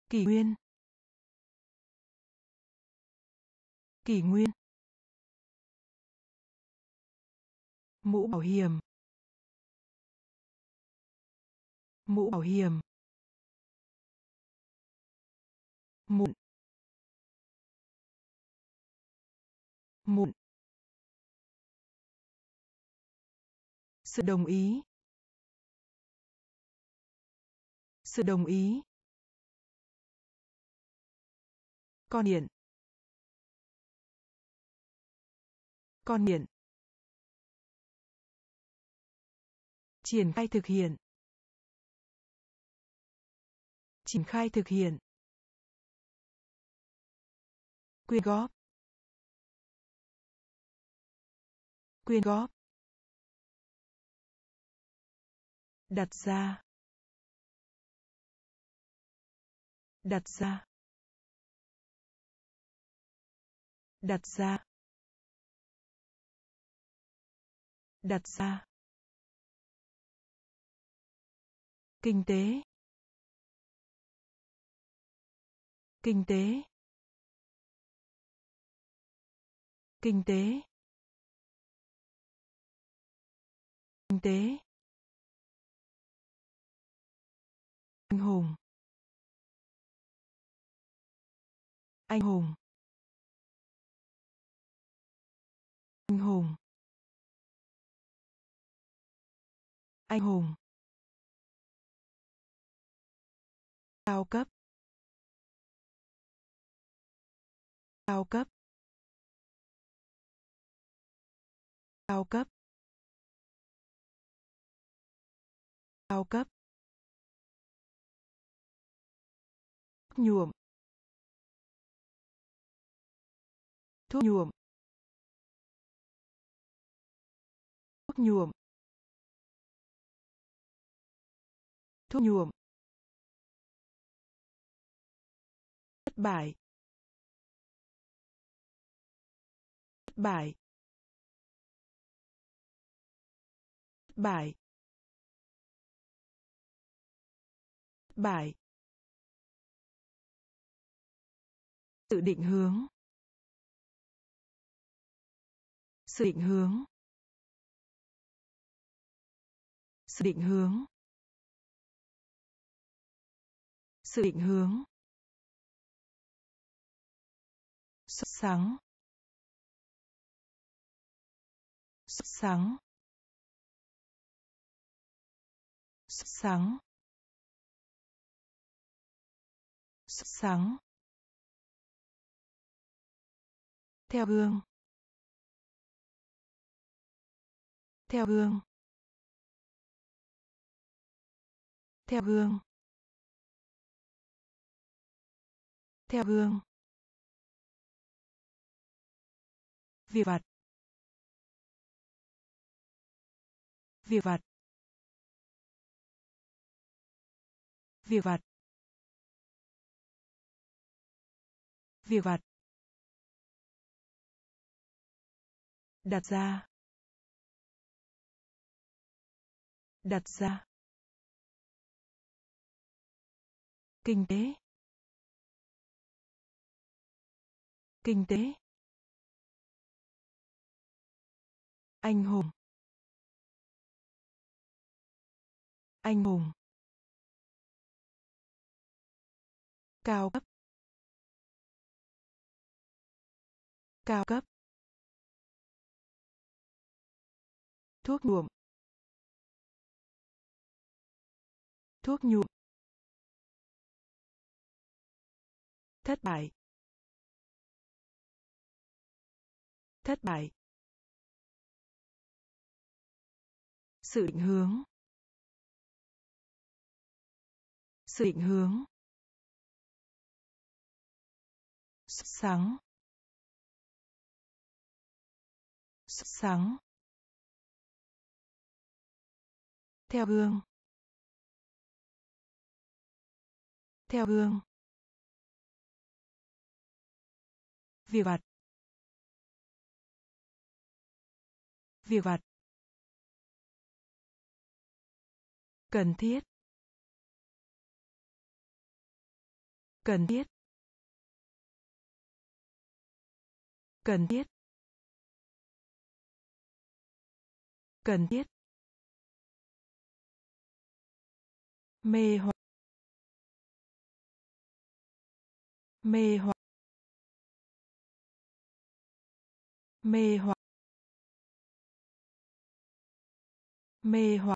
Speaker 1: kỷ nguyên kỷ nguyên mũ bảo hiểm mũ bảo hiểm mụn mụn sự đồng ý sự đồng ý con điện con điện triển khai thực hiện triển khai thực hiện quyên góp quyên góp đặt ra đặt ra đặt ra đặt ra kinh tế kinh tế kinh tế kinh tế anh hùng anh hùng anh hùng anh hùng cao cấp cao cấp cao cấp cao cấp nhuộm thuốc nhuộm thuốc nhuộm thuốc nhuộm thất bại thất bại thất bại thất bại tự định hướng sự định hướng sự định hướng sự định hướng xuất sáng xuất sáng xuất sáng xuất sáng theo gương theo gương theo gương theo gương vi vặt vi vặt vi vặt vi vặt đặt ra đặt ra kinh tế kinh tế anh hùng anh hùng cao cấp cao cấp thuốc nhuộm thuốc nhuộm thất bại thất bại sự định hướng sự định hướng xuất sáng xuất sáng theo gương theo gương việc vặt việc vặt cần thiết cần thiết cần thiết cần thiết mê hoặc mê hoặc mê hoặc mê hoặc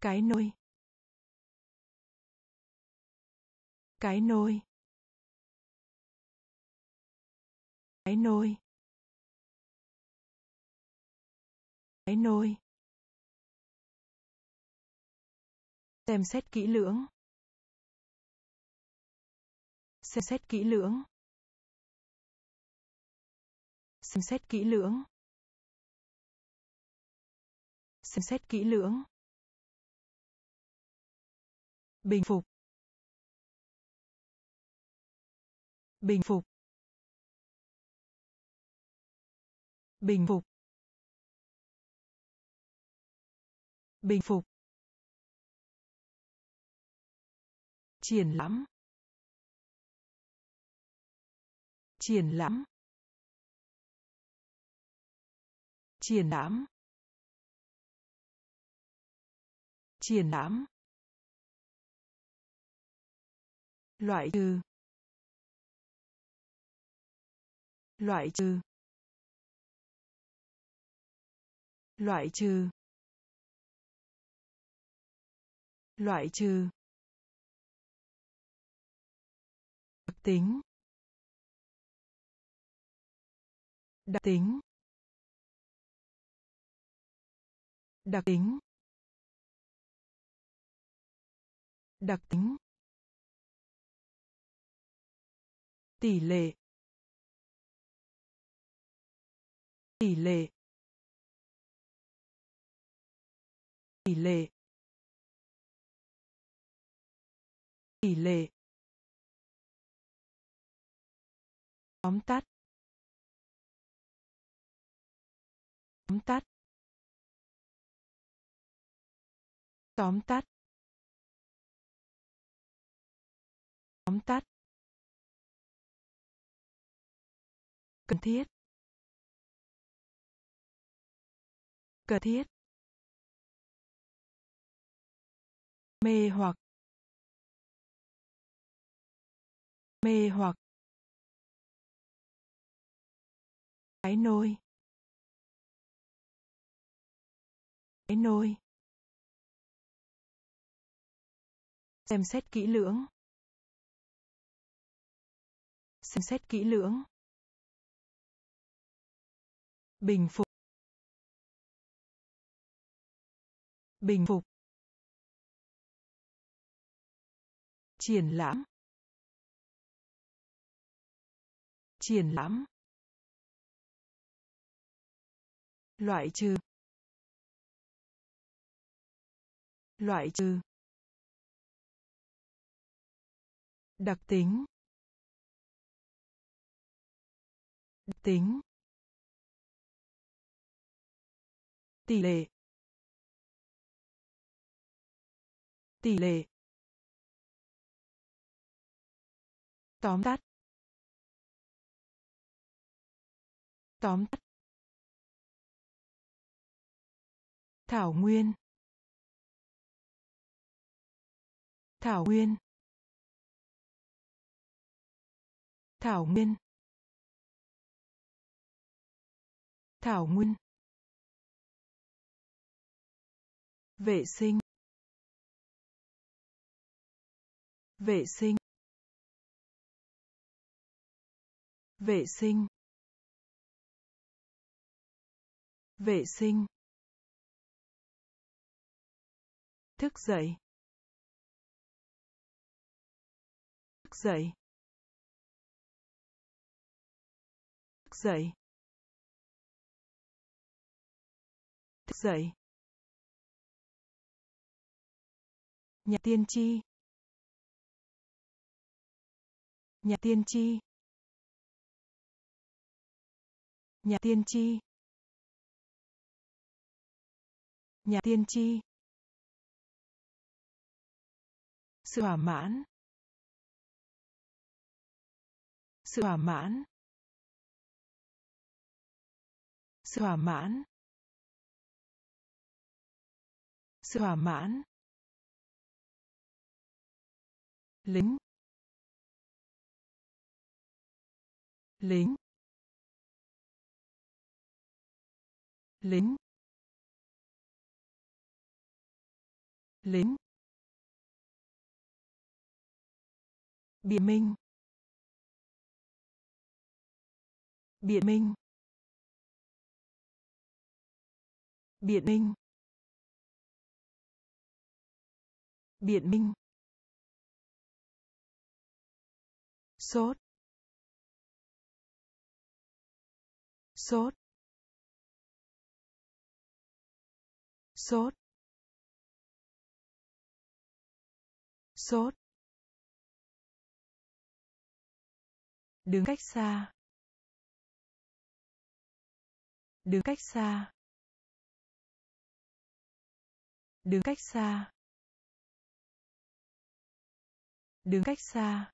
Speaker 1: cái nôi cái nôi cái nôi cái nôi xem xét kỹ lưỡng xem xét kỹ lưỡng xem xét kỹ lưỡng xem xét kỹ lưỡng bình phục bình phục bình phục bình phục triển lãm triển lãm triển lãm triển lãm loại trừ loại trừ loại trừ loại trừ đặc tính đặc tính đặc tính đặc tính tỷ lệ tỷ lệ tỷ lệ tỷ lệ tóm tắt tóm tắt tóm tắt tóm tắt cần thiết cần thiết mê hoặc mê hoặc cái nôi cái nôi xem xét kỹ lưỡng xem xét kỹ lưỡng bình phục bình phục triển lãm triển lãm loại trừ loại trừ đặc tính đặc tính tỷ lệ tỷ lệ tóm tắt tóm tắt thảo nguyên thảo nguyên thảo nguyên thảo nguyên vệ sinh vệ sinh vệ sinh vệ sinh thức dậy dậy thức dậy thức dậy nhà tiên tri nhà tiên tri nhà tiên tri nhà tiên tri sự thỏa mãn sự thỏa mãn sự thỏa mãn sự thỏa mãn lính lính lính lính biện minh biện minh biện minh biện minh sốt sốt sốt sốt đứng cách xa Đường cách xa. Đường cách xa. Đường cách xa.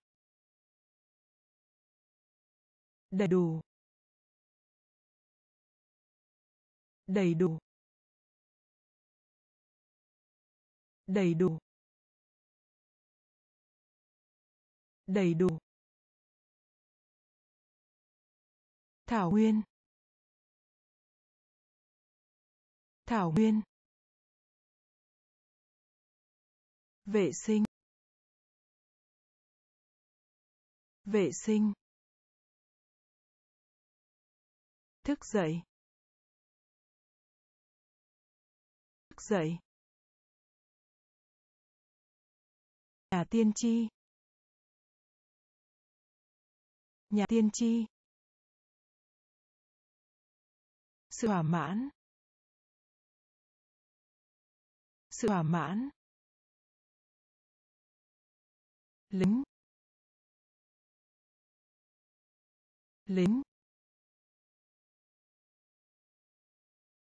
Speaker 1: Đầy đủ. Đầy đủ. Đầy đủ. Đầy đủ. Thảo Nguyên thảo nguyên vệ sinh vệ sinh thức dậy thức dậy nhà tiên tri nhà tiên tri sự thỏa mãn sự thỏa mãn lính lính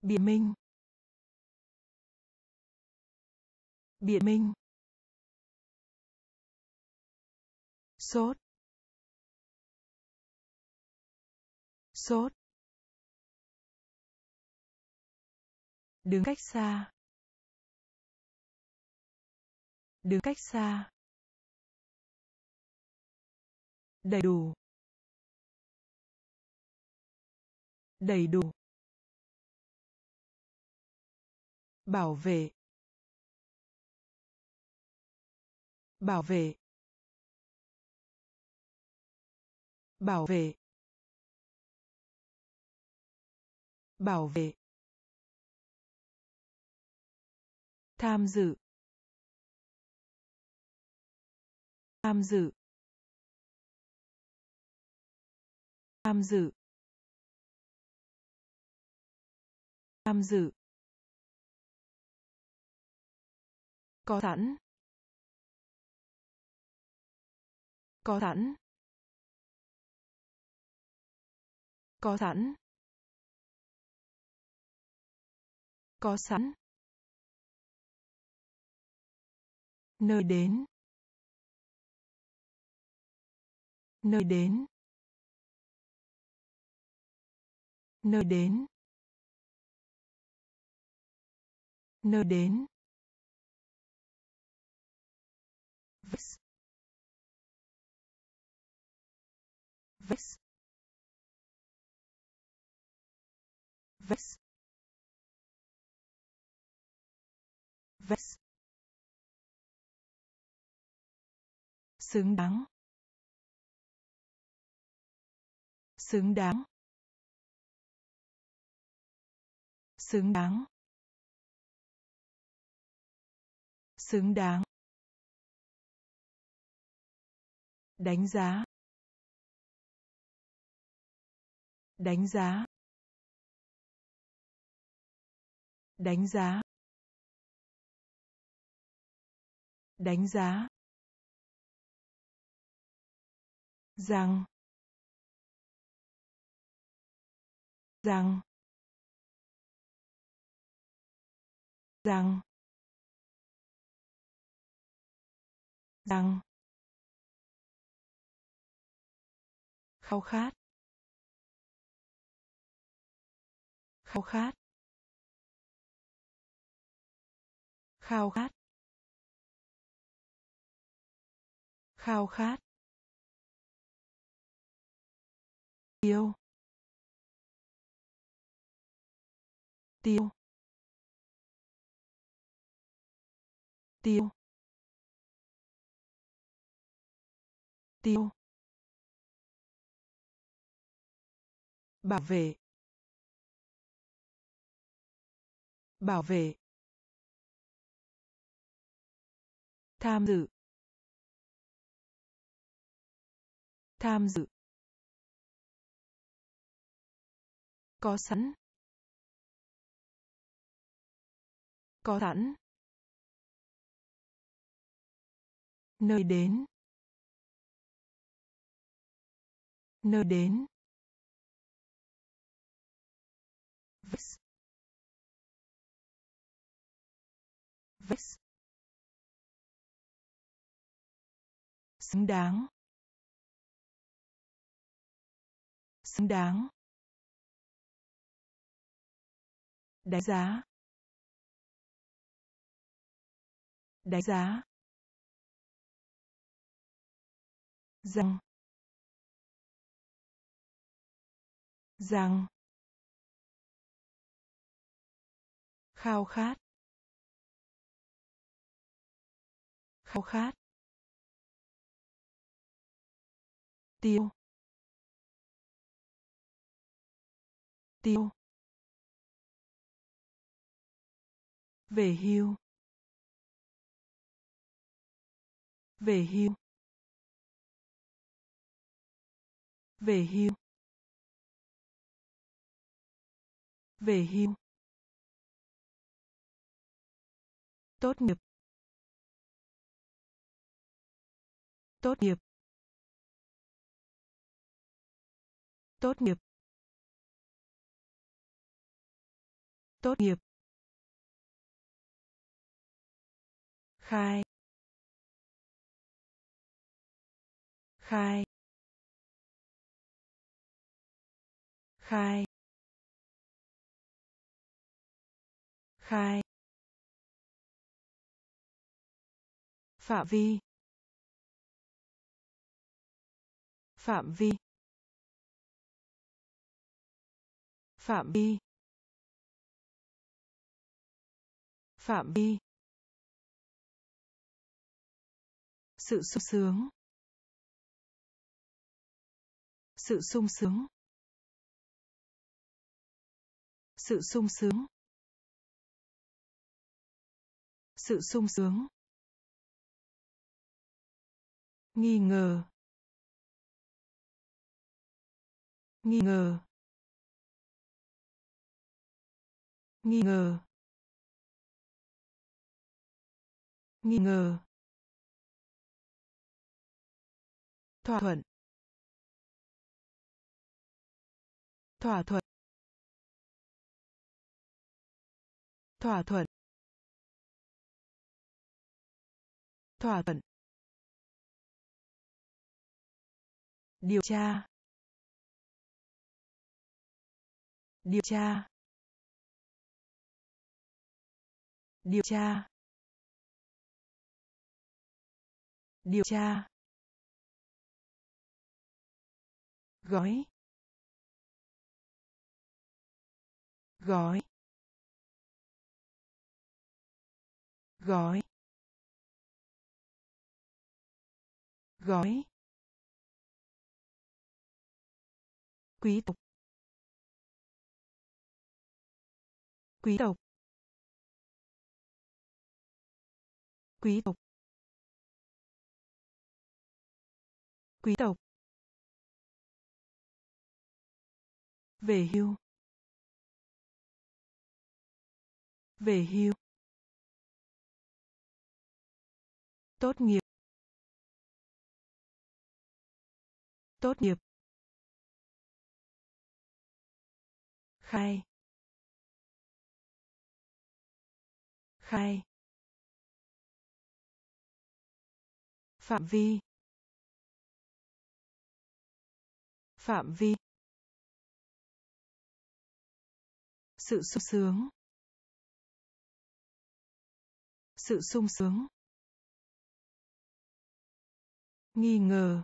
Speaker 1: biện minh biện minh sốt sốt đứng cách xa đứng cách xa đầy đủ đầy đủ bảo vệ bảo vệ bảo vệ bảo vệ tham dự tham dự tham dự tham dự có sẵn có sẵn có sẵn có sẵn nơi đến nơi đến nơi đến nơi đến Vest. Vest. Vest. Vest. Xứng đáng. xứng đáng xứng đáng xứng đáng đánh giá đánh giá đánh giá đánh giá rằng rằng rằng rằng khao khát khao khát khao khát khao khát yêu tiêu tiêu tiêu bảo vệ bảo vệ tham dự tham dự có sẵn có sẵn nơi đến nơi đến Vest. Vest. xứng đáng xứng đáng đánh giá đánh giá rằng rằng khao khát khao khát tiêu tiêu về hưu về hưu về hưu về hưu tốt nghiệp tốt nghiệp tốt nghiệp tốt nghiệp khai khai khai khai phạm vi phạm vi phạm vi phạm vi sự sung sướng sự sung sướng sự sung sướng sự sung sướng nghi ngờ nghi ngờ nghi ngờ nghi ngờ thỏa thuận thỏa thuận thỏa thuận thỏa thuận điều tra điều tra điều tra điều tra gói gói gói gói quý tộc quý tộc quý tộc quý tộc về hưu về hưu tốt nghiệp tốt nghiệp khai khai phạm vi phạm vi sự sung sướng sự sung sướng nghi ngờ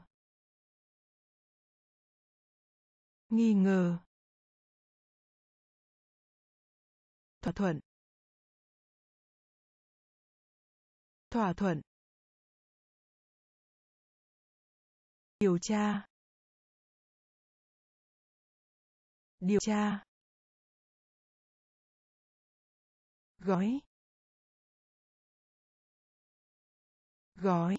Speaker 1: nghi ngờ thỏa thuận thỏa thuận điều tra điều tra gói gói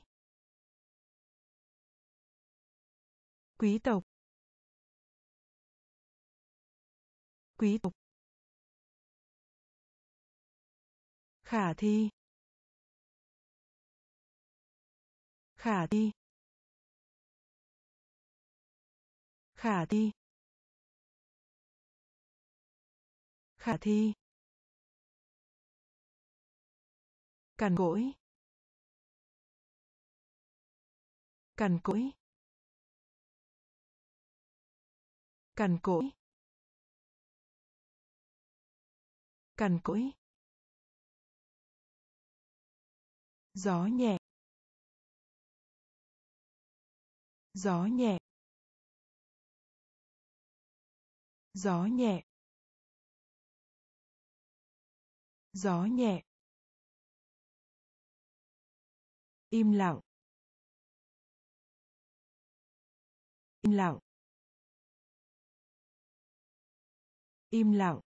Speaker 1: quý tộc quý tộc khả thi khả thi khả thi khả thi càn cỗi cằn cỗi cằn cỗi cằn cỗi gió nhẹ gió nhẹ gió nhẹ gió nhẹ im lặng im lặng im lặng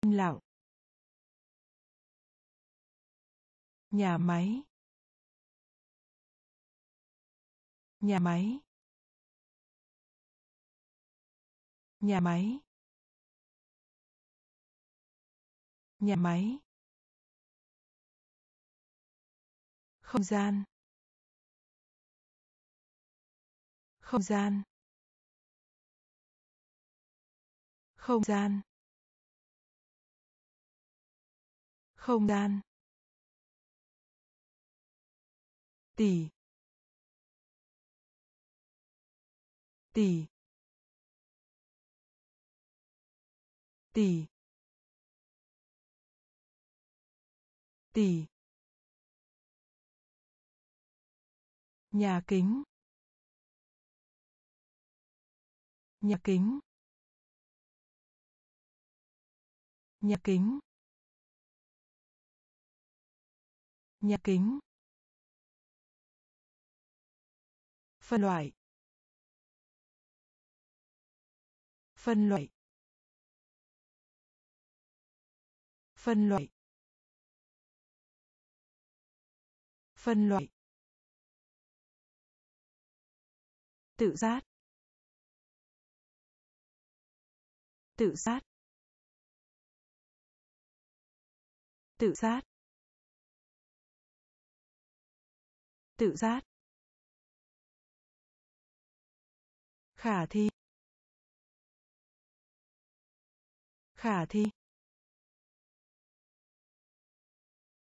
Speaker 1: im lặng nhà máy nhà máy nhà máy nhà máy không gian không gian không gian không gian tỷ tỷ tỷ tỷ nhà kính nhà kính nhà kính nhà kính phân loại phân loại phân loại phân loại tự giác tự sát tự sát tự sát khả thi khả thi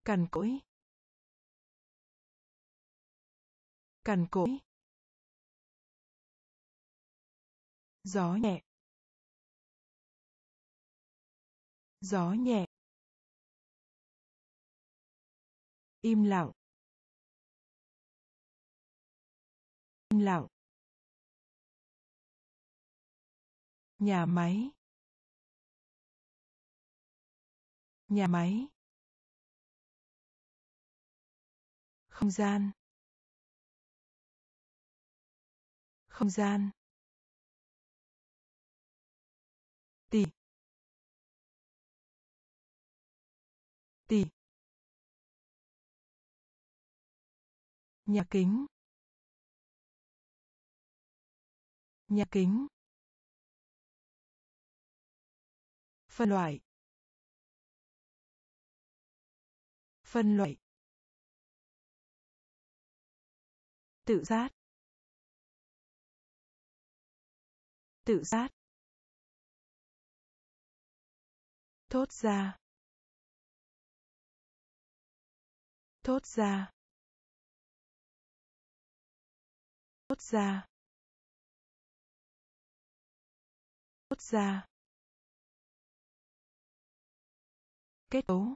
Speaker 1: cằn cỗi cằn cỗi gió nhẹ gió nhẹ im lặng im lặng nhà máy nhà máy không gian không gian nhà kính nhà kính phân loại phân loại tự sát, tự sát, thốt ra thốt ra Quốc gia. Quốc gia. Kết cấu.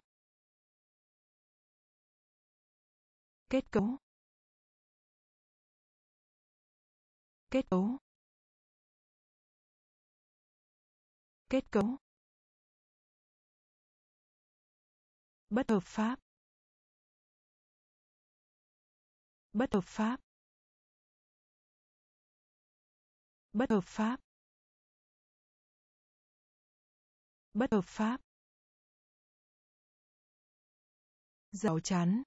Speaker 1: Kết cấu. Kết cấu. Kết cấu. bất hợp pháp bất hợp pháp bất hợp pháp bất hợp pháp rào chắn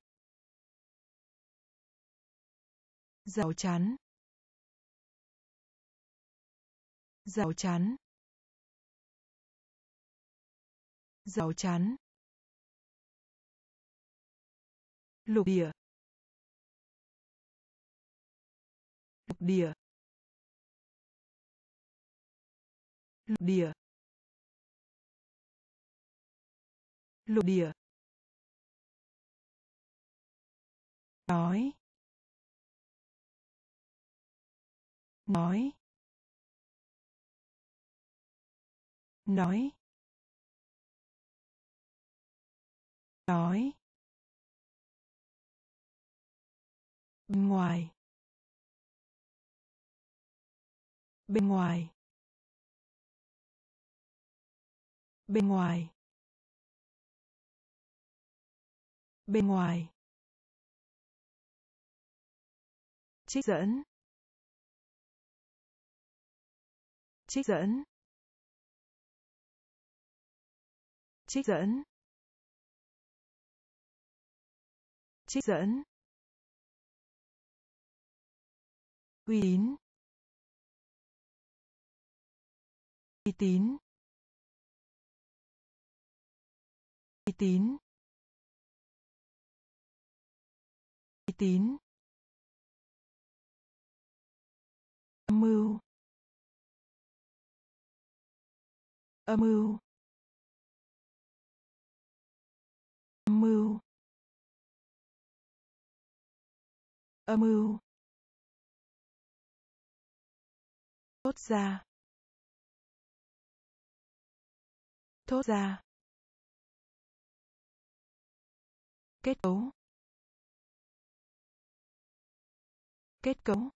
Speaker 1: rào chắn rào chắn rào chắn lục địa lục địa lục địa lục địa nói nói nói nói bên ngoài bên ngoài bên ngoài bên ngoài trích dẫn trích dẫn trích dẫn trích dẫn uy tín uy tín uy tín uy tín âm mưu âm mưu âm mưu âm mưu thốt ra thốt ra kết cấu kết cấu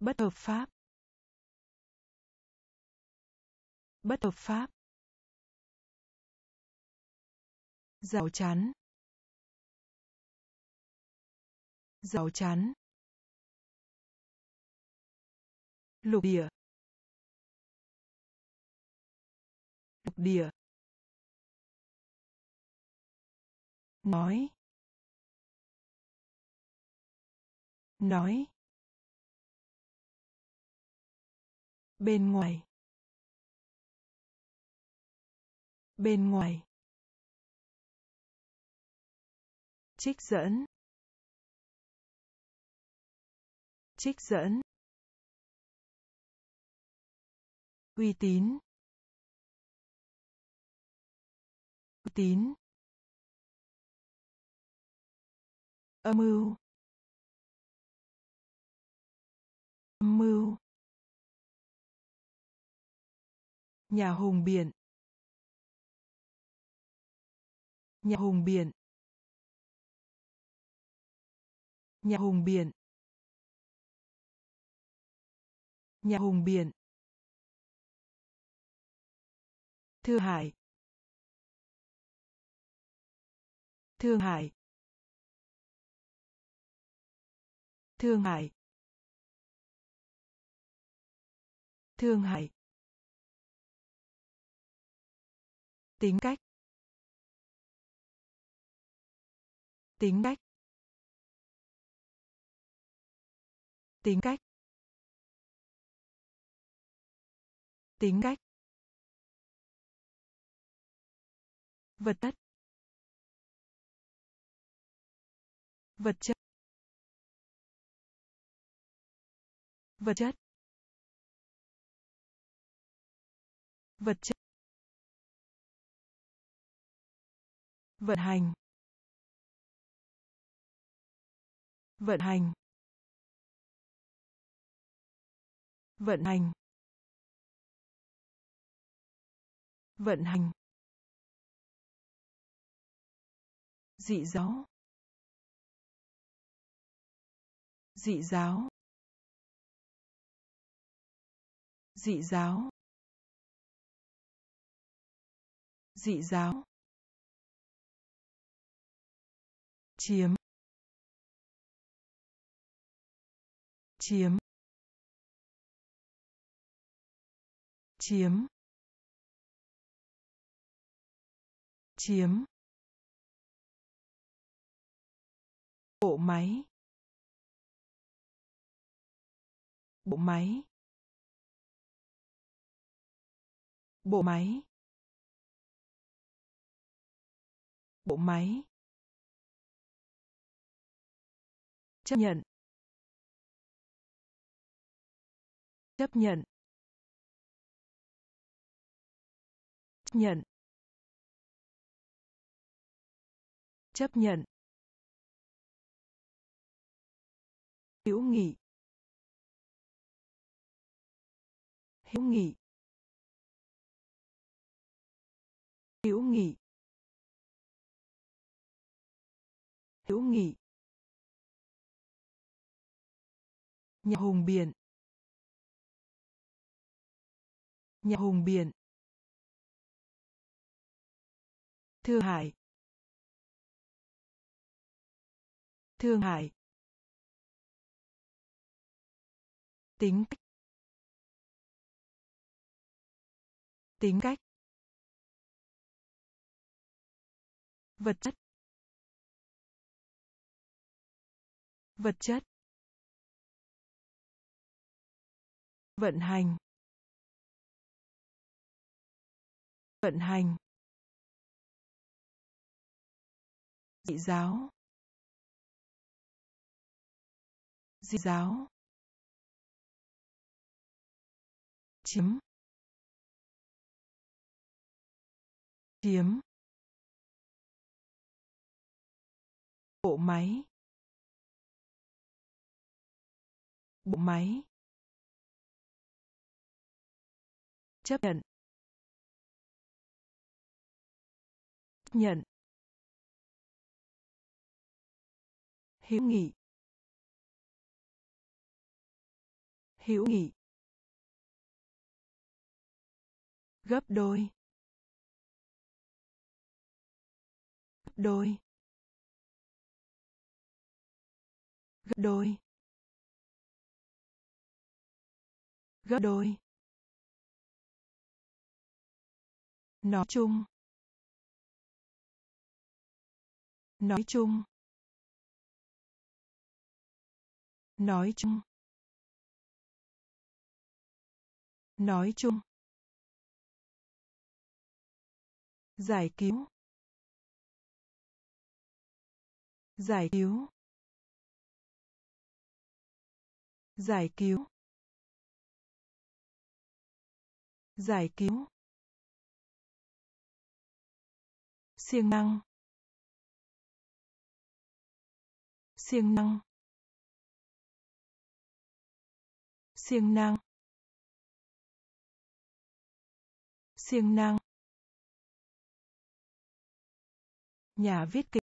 Speaker 1: bất hợp pháp bất hợp pháp rào chắn rào chắn lục địa lục địa nói nói bên ngoài bên ngoài trích dẫn trích dẫn uy tín uy tín âm mưu âm mưu nhà hùng biển nhà hùng biển nhà hùng biển nhà hùng biển thương Hải thương Hải thương hại thương hại tính cách tính cách tính cách tính cách vật chất vật chất vật chất vật chất vận hành vận hành vận hành vận hành dị giáo dị giáo dị giáo dị giáo chiếm chiếm chiếm chiếm bộ máy bộ máy bộ máy bộ máy chấp nhận chấp nhận chấp nhận chấp nhận hữu nghị hữu nghị hữu nghị hữu nghị nhà hùng biển nhà hùng biển Thượng Hải. Thượng Hải. Tính cách. Tính cách. vật chất vật chất vận hành vận hành dị giáo dị giáo chiếm chiếm bộ máy bộ máy chấp nhận chấp nhận hiếu nghị hiếu nghị gấp đôi gấp đôi gấp đôi gấp đôi nói chung nói chung nói chung nói chung giải cứu giải cứu giải cứu giải cứu siêng năng siêng năng siêng năng siêng năng nhà viết kịch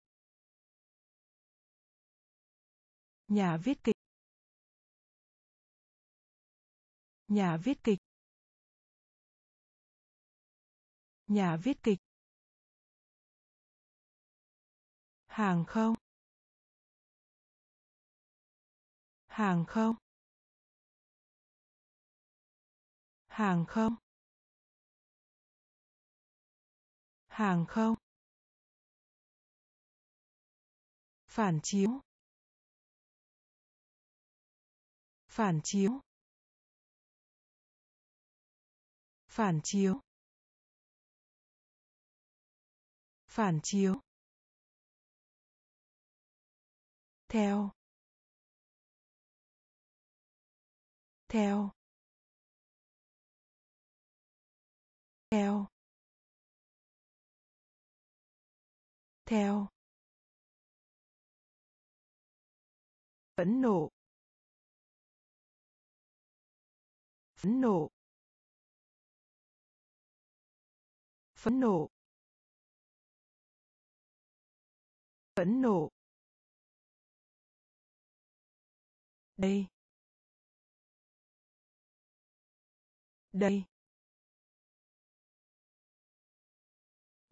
Speaker 1: nhà viết kịch nhà viết kịch nhà viết kịch hàng không hàng không hàng không hàng không phản chiếu phản chiếu phản chiếu phản chiếu theo theo theo theo phẫn nộ phẫn nộ phẫn nộ phẫn nộ đây đây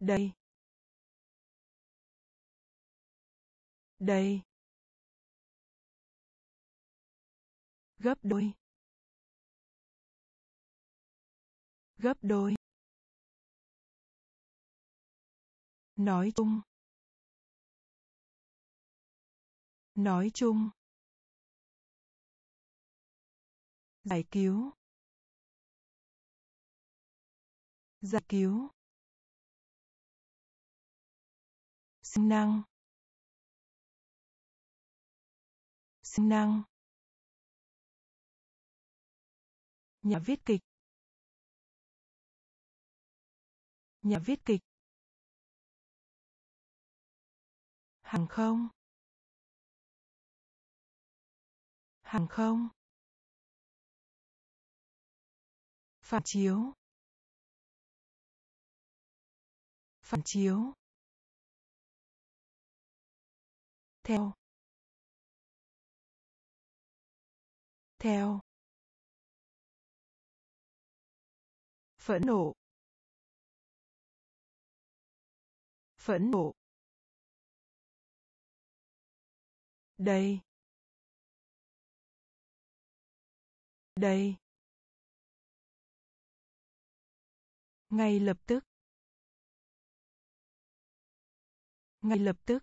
Speaker 1: đây đây gấp đôi gấp đôi nói chung nói chung giải cứu giải cứu sinh năng sinh năng nhà viết kịch nhà viết kịch hàng không hàng không phản chiếu phản chiếu theo theo phẫn nộ phẫn nộ đây đây ngay lập tức ngay lập tức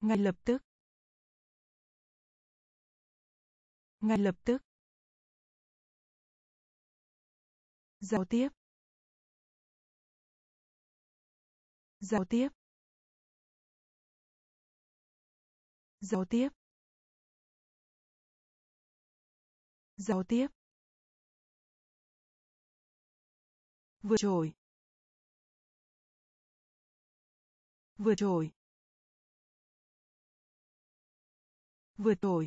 Speaker 1: ngay lập tức ngay lập tức giao tiếp giao tiếp giao tiếp giao tiếp vượt trội vượt trội vượt trội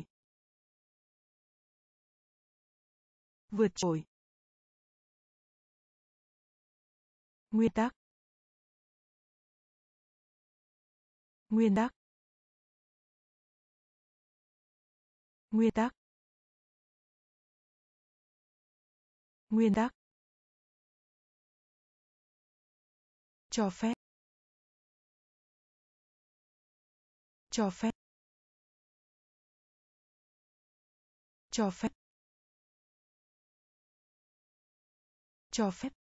Speaker 1: vượt trội nguyên tắc nguyên tắc nguyên tắc nguyên tắc cho phép cho phép cho phép cho phép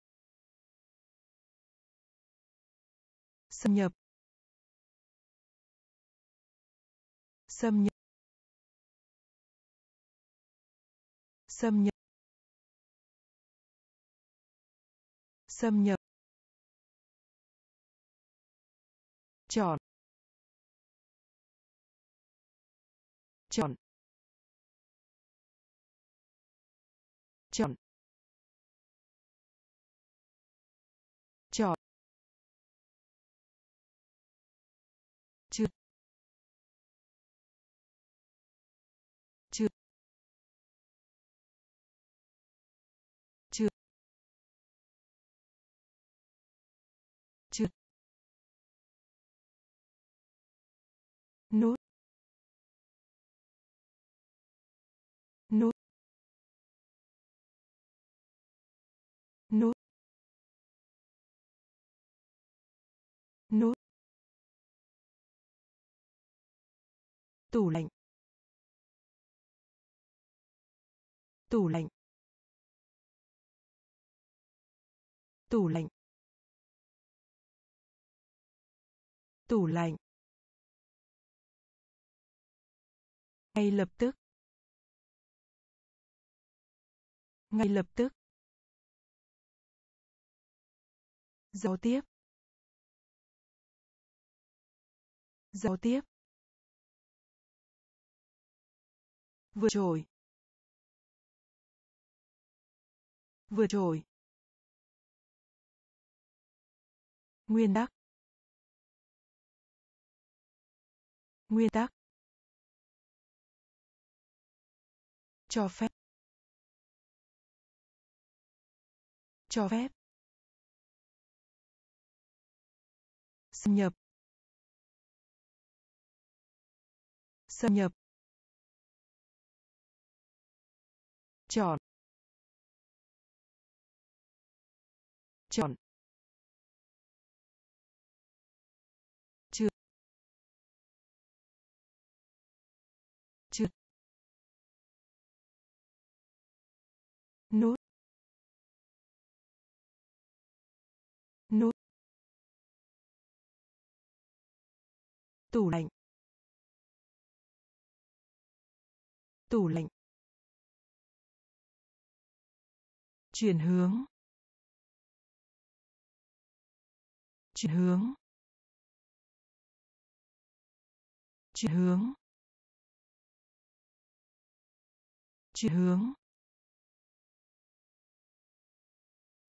Speaker 1: xâm nhập xâm nhập xâm nhập xâm nhập chọn chọn chọn chọn nuốt tủ lạnh tủ lạnh tủ lạnh tủ lạnh ngay lập tức ngay lập tức giao tiếp giao tiếp vượt trội vượt trội nguyên tắc nguyên tắc cho phép cho phép xâm nhập xâm nhập chọn chọn chưa chưa nốt nốt tủ lạnh tủ lạnh chuyển hướng chuyển hướng chuyển hướng chuyển hướng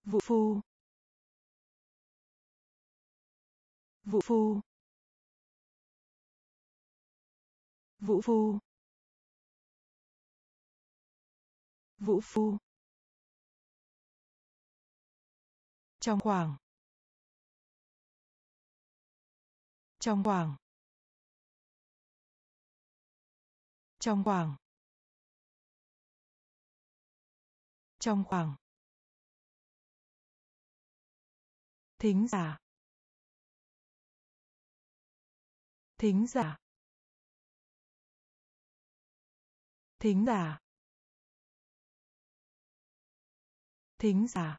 Speaker 1: vụ phu vụ phu vũ phu Vũ phu. Trong khoảng. Trong khoảng. Trong khoảng. Trong khoảng. Thính giả. Thính giả. Thính giả. thính giả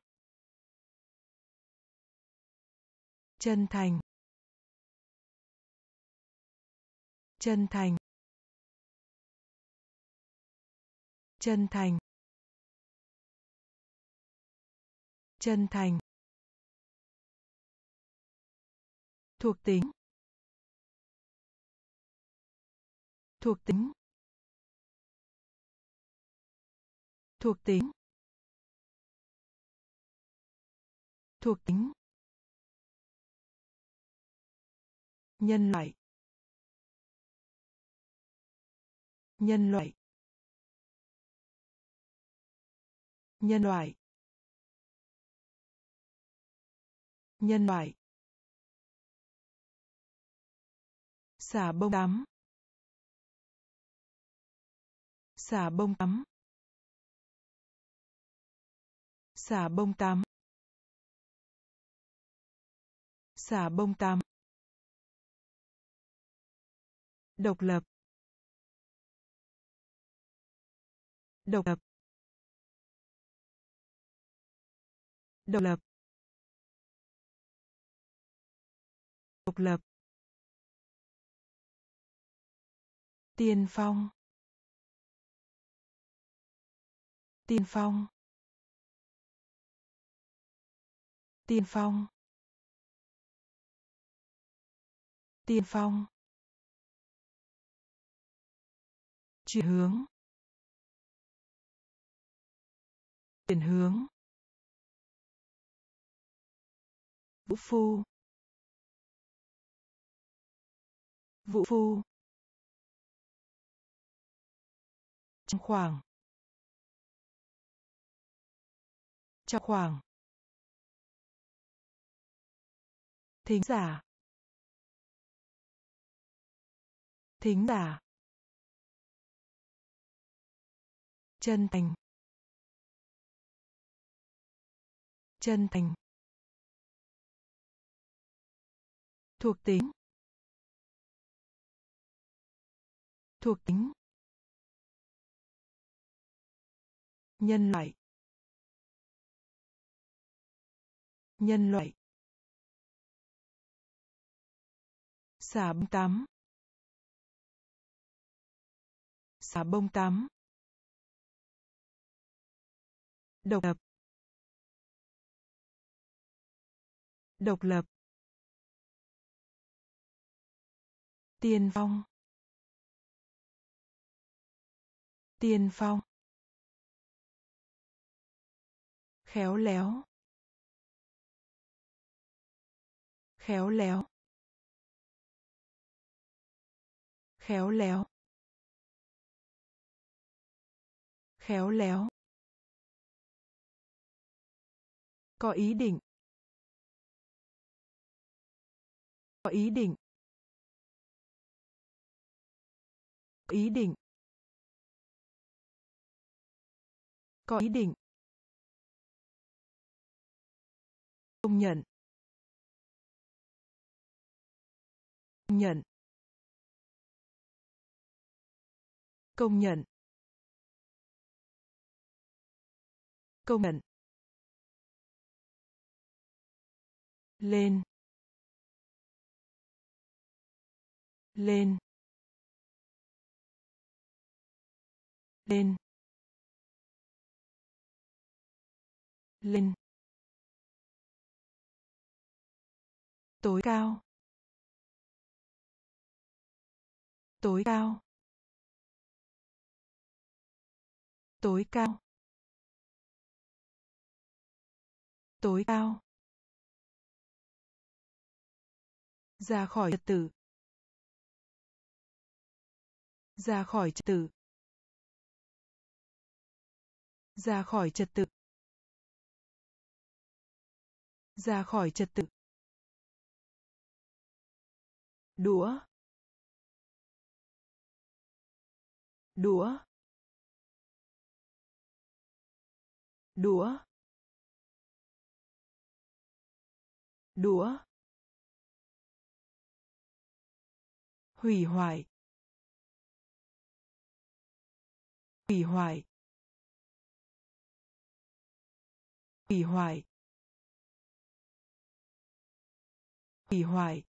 Speaker 1: chân thành chân thành chân thành chân thành thuộc tính thuộc tính thuộc tính thuộc tính nhân loại nhân loại nhân loại nhân loại xả bông tắm xả bông tắm xả bông tắm xà bông tắm độc lập độc lập độc lập độc lập tiên phong tiên phong tiên phong tiên phong chuyển hướng chuyển hướng vũ phu vũ phu trong khoảng trong khoảng thính giả thính giả chân thành chân thành thuộc tính thuộc tính nhân loại nhân loại xả bông tắm xà bông tắm độc lập độc lập tiên phong tiên phong khéo léo khéo léo khéo léo khéo léo có ý định có ý định có ý định có ý định công nhận công nhận công nhận công nhận lên lên lên lên tối cao tối cao tối cao tối cao ra khỏi trật tự ra khỏi trật tự ra khỏi trật tự ra khỏi trật tự đũa đũa đũa đũa hủy hoại hủy hoại hủy hoại hủy hoại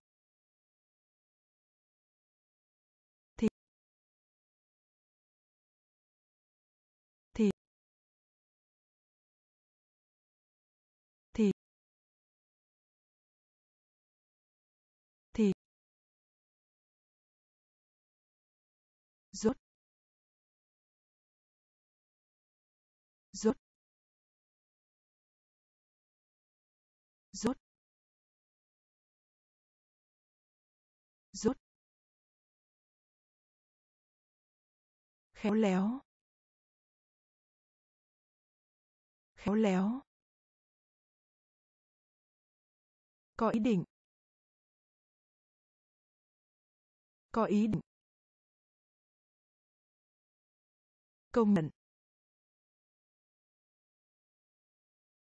Speaker 1: khéo léo khéo léo có ý định có ý định công nhận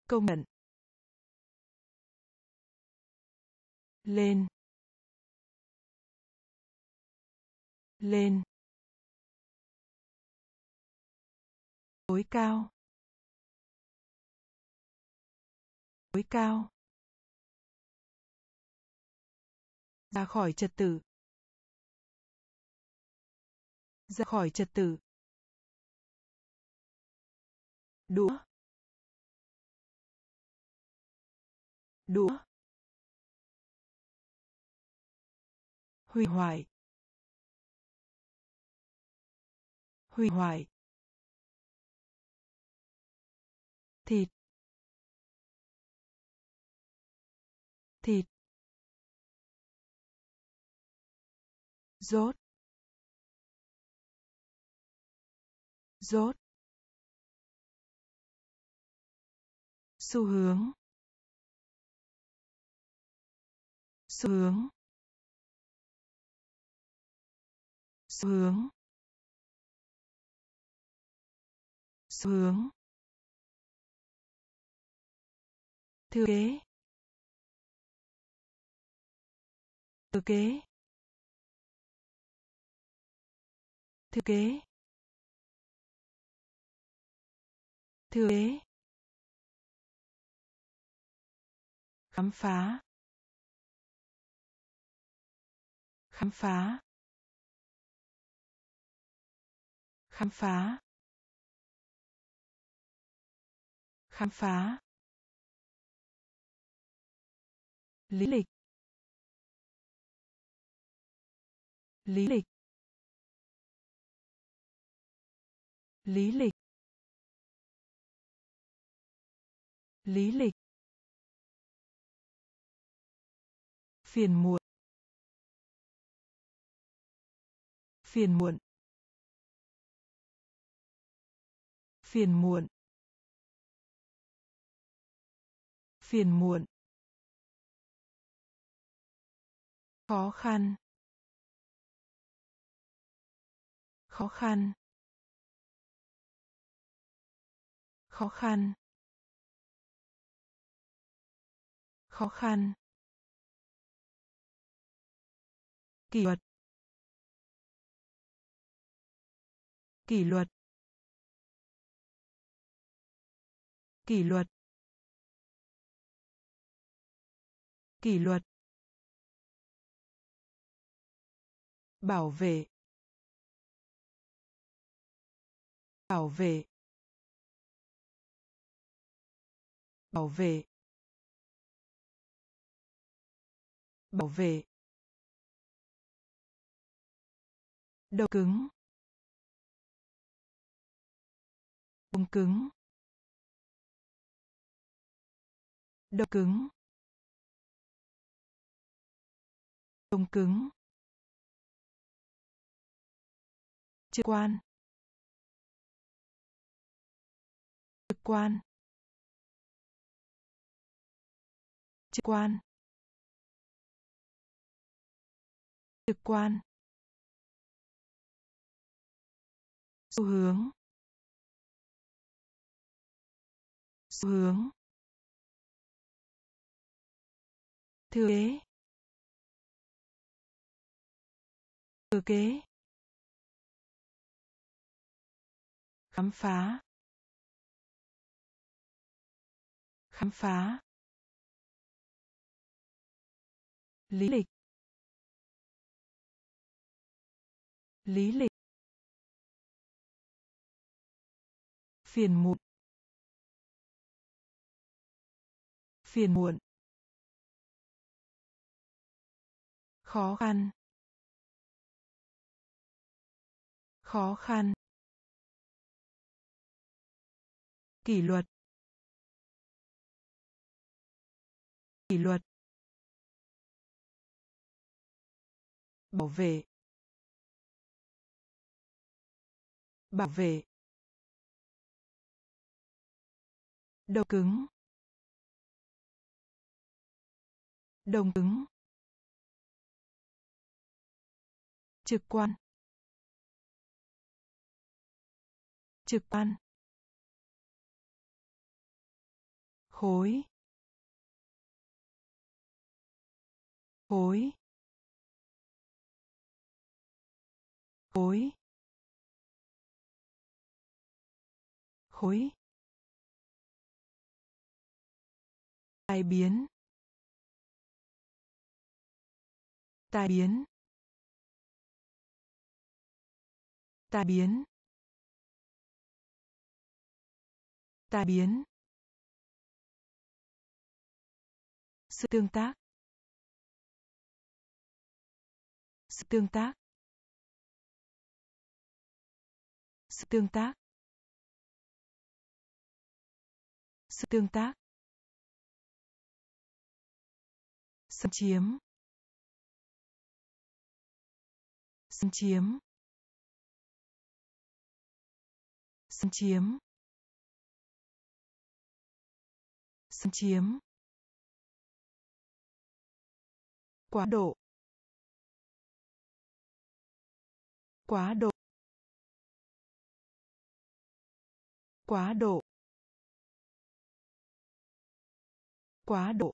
Speaker 1: công nhận lên lên tối cao tối cao ra khỏi trật tự ra khỏi trật tự đũa đũa hủy hoại hủy hoại thịt thịt rốt rốt xu hướng xu hướng xu hướng xu hướng thừa kế thừa kế thừa kế thừa kế khám phá khám phá khám phá khám phá lý lịch lý lịch lý lịch lý lịch phiền muộn phiền muộn phiền muộn phiền muộn khó khăn khó khăn khó khăn khó khăn kỷ luật kỷ luật kỷ luật kỷ luật bảo vệ bảo vệ bảo vệ bảo vệ đầu cứng bông cứng đầu cứng bông cứng trực quan trực quan trực quan trực quan xu hướng xu hướng thừa kế thừa kế khám phá khám phá lý lịch lý lịch phiền muộn phiền muộn khó khăn khó khăn kỷ luật kỷ luật bảo vệ bảo vệ đầu cứng đồng cứng trực quan trực quan khối khối khối khối tai biến tai biến tai biến tai biến sự tương tác sự tương tác sự tương tác sự tương tác xâm chiếm xâm chiếm xâm chiếm xâm chiếm quá độ quá độ quá độ quá độ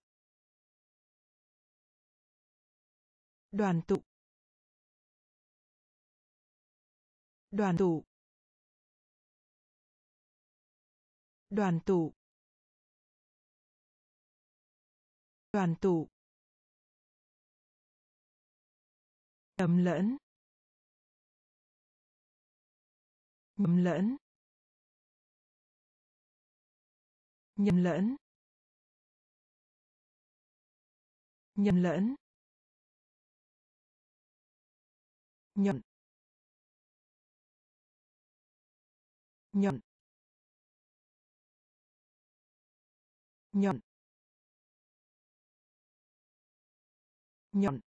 Speaker 1: đoàn tụ đoàn tụ đoàn tụ đoàn tụ nhầm lẫn. Nhầm lẫn. Nhầm lẫn. Nhầm lẫn. Nhận. Nhận. Nhận. Nhận.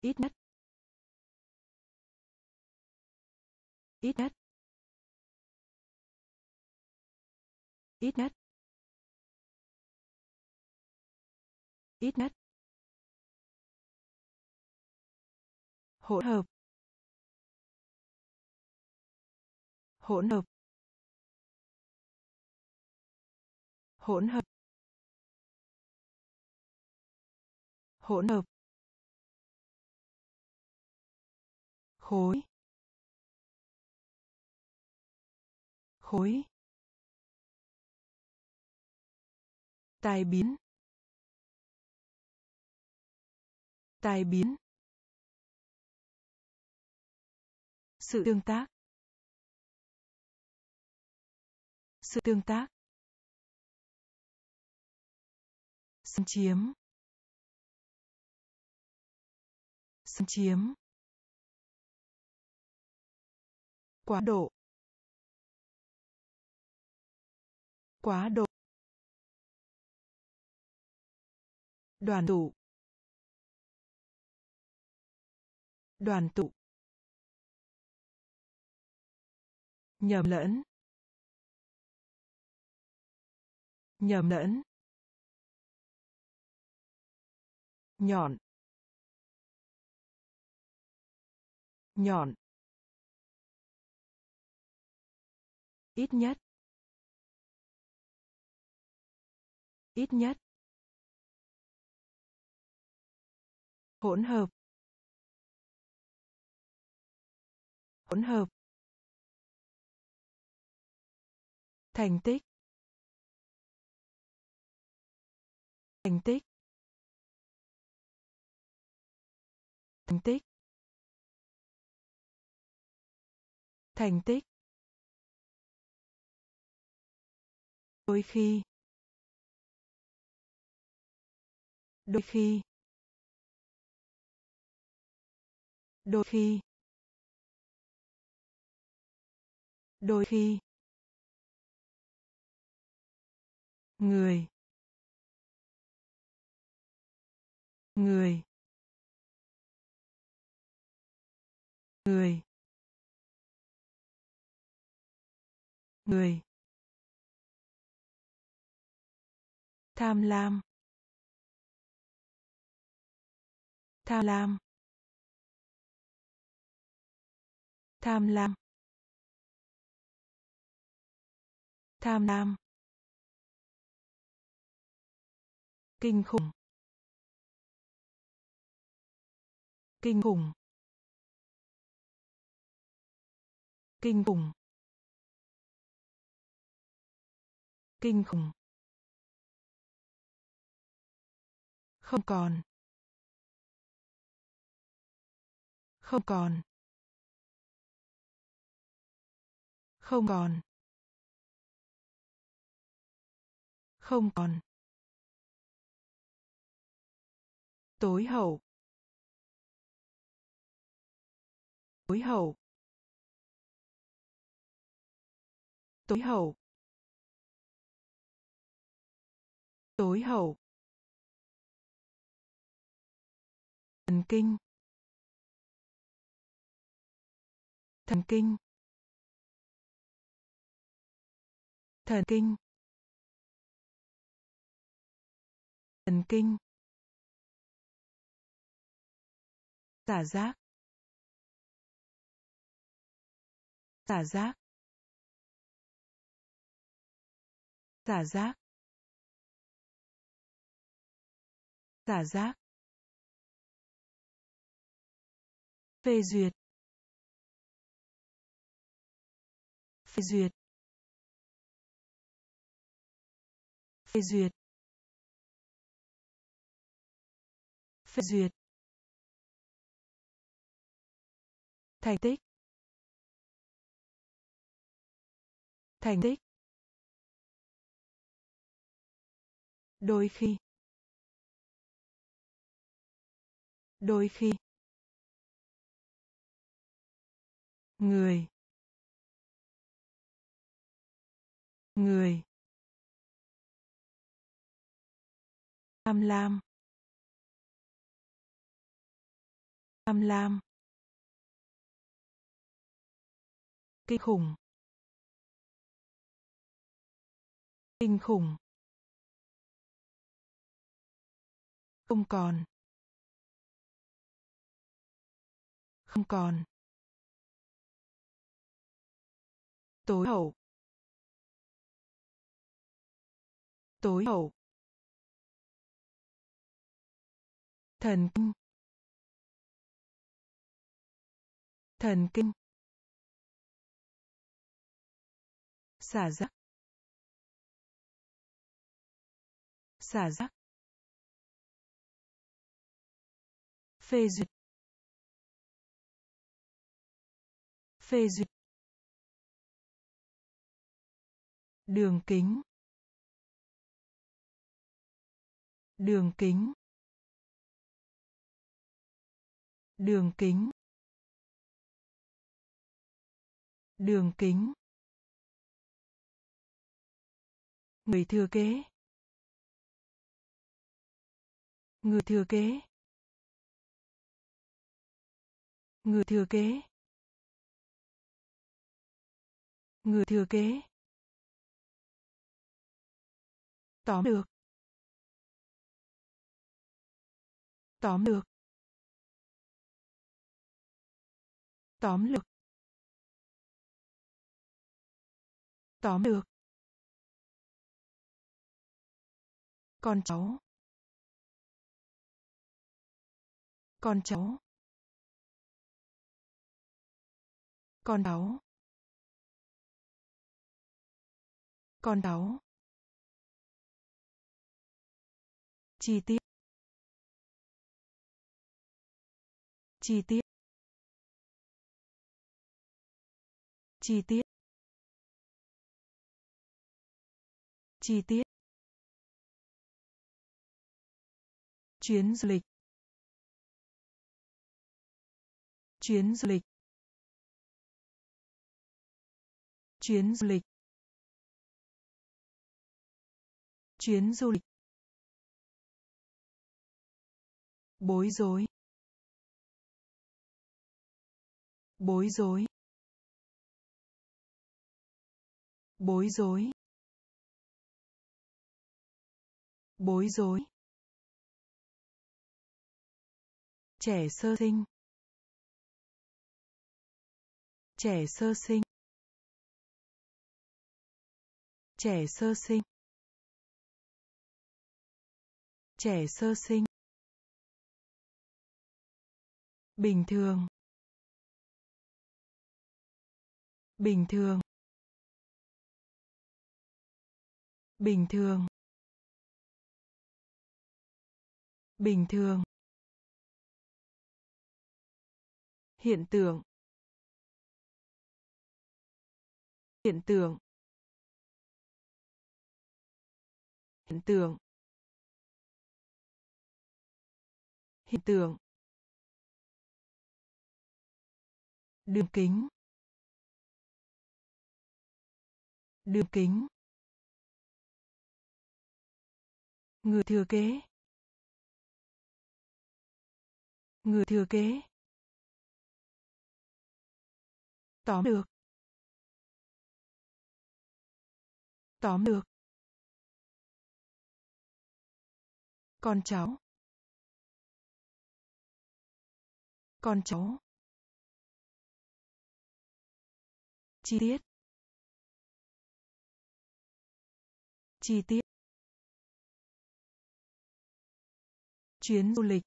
Speaker 1: ít nhất ít nhất ít nhất ít nhất hỗn hợp hỗn hợp hỗn hợp hỗn hợp khối khối tai biến tai biến sự tương tác sự tương tác xâm chiếm xâm chiếm quá độ quá độ đoàn tụ đoàn tụ nhầm lẫn nhầm lẫn nhọn nhọn ít nhất ít nhất hỗn hợp hỗn hợp thành tích thành tích thành tích thành tích đôi khi đôi khi đôi khi đôi khi người người người người tham lam tham lam tham lam tham lam kinh khủng kinh khủng kinh khủng kinh khủng không còn không còn không còn không còn tối hậu tối hậu tối hậu tối hậu thần kinh thần kinh thần kinh thần kinh giả giác giả giác giả giác giả giác phê duyệt phê duyệt phê duyệt phê duyệt thành tích thành tích đôi khi đôi khi người người tham lam tham lam kinh khủng kinh khủng không còn không còn tối hậu tối hậu thần kinh thần kinh xả rác xả rác phê duyệt phê duyệt đường kính đường kính đường kính đường kính người thừa kế người thừa kế người thừa kế người thừa kế tóm được tóm được tóm lược tóm được con cháu con cháu con cháu con cháu chi tiết chi tiết chi tiết chi tiết chuyến du lịch chuyến du lịch chuyến du lịch chuyến du lịch bối rối bối rối bối rối bối rối trẻ sơ sinh trẻ sơ sinh trẻ sơ sinh trẻ sơ sinh bình thường bình thường bình thường bình thường hiện tượng hiện tượng hiện tượng hiện tượng đường kính đường kính người thừa kế người thừa kế tóm được tóm được con cháu con cháu chi tiết chi tiết chuyến du lịch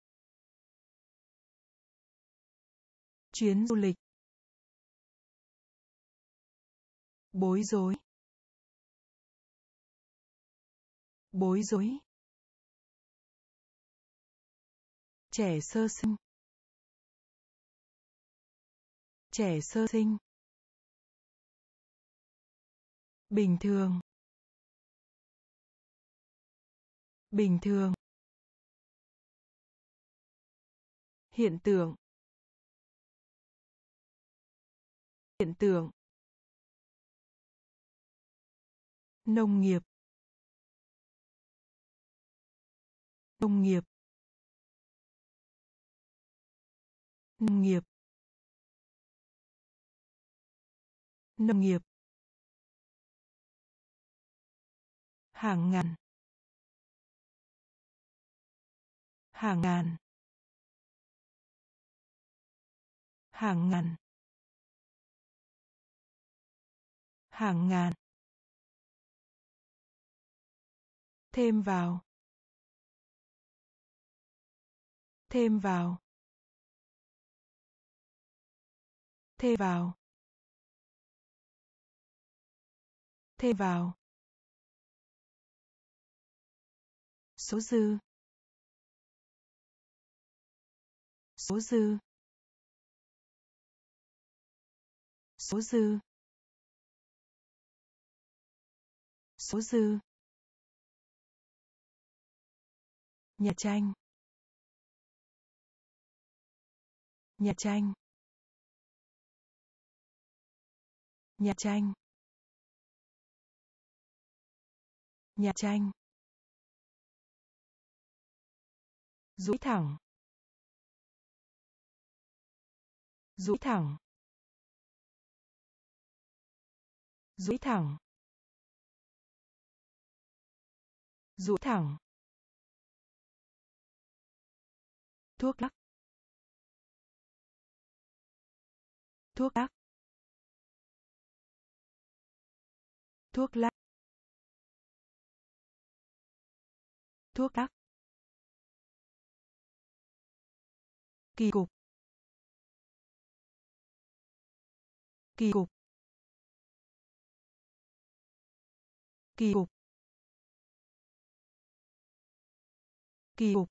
Speaker 1: chuyến du lịch bối rối bối rối trẻ sơ sinh trẻ sơ sinh bình thường bình thường hiện tượng hiện tượng nông nghiệp nông nghiệp nông nghiệp nông nghiệp hàng ngàn hàng ngàn hàng ngàn hàng ngàn thêm vào thêm vào thêm vào thêm vào số dư số dư số dư số dư nhà tranh nhà tranh nhà tranh nhà tranh duỗi thẳng duỗi thẳng duỗi thẳng duỗi thẳng thuốc lắc thuốc lắc thuốc lắc thuốc lắc kỳ cục kỳ cục kỳ cục kỳ cục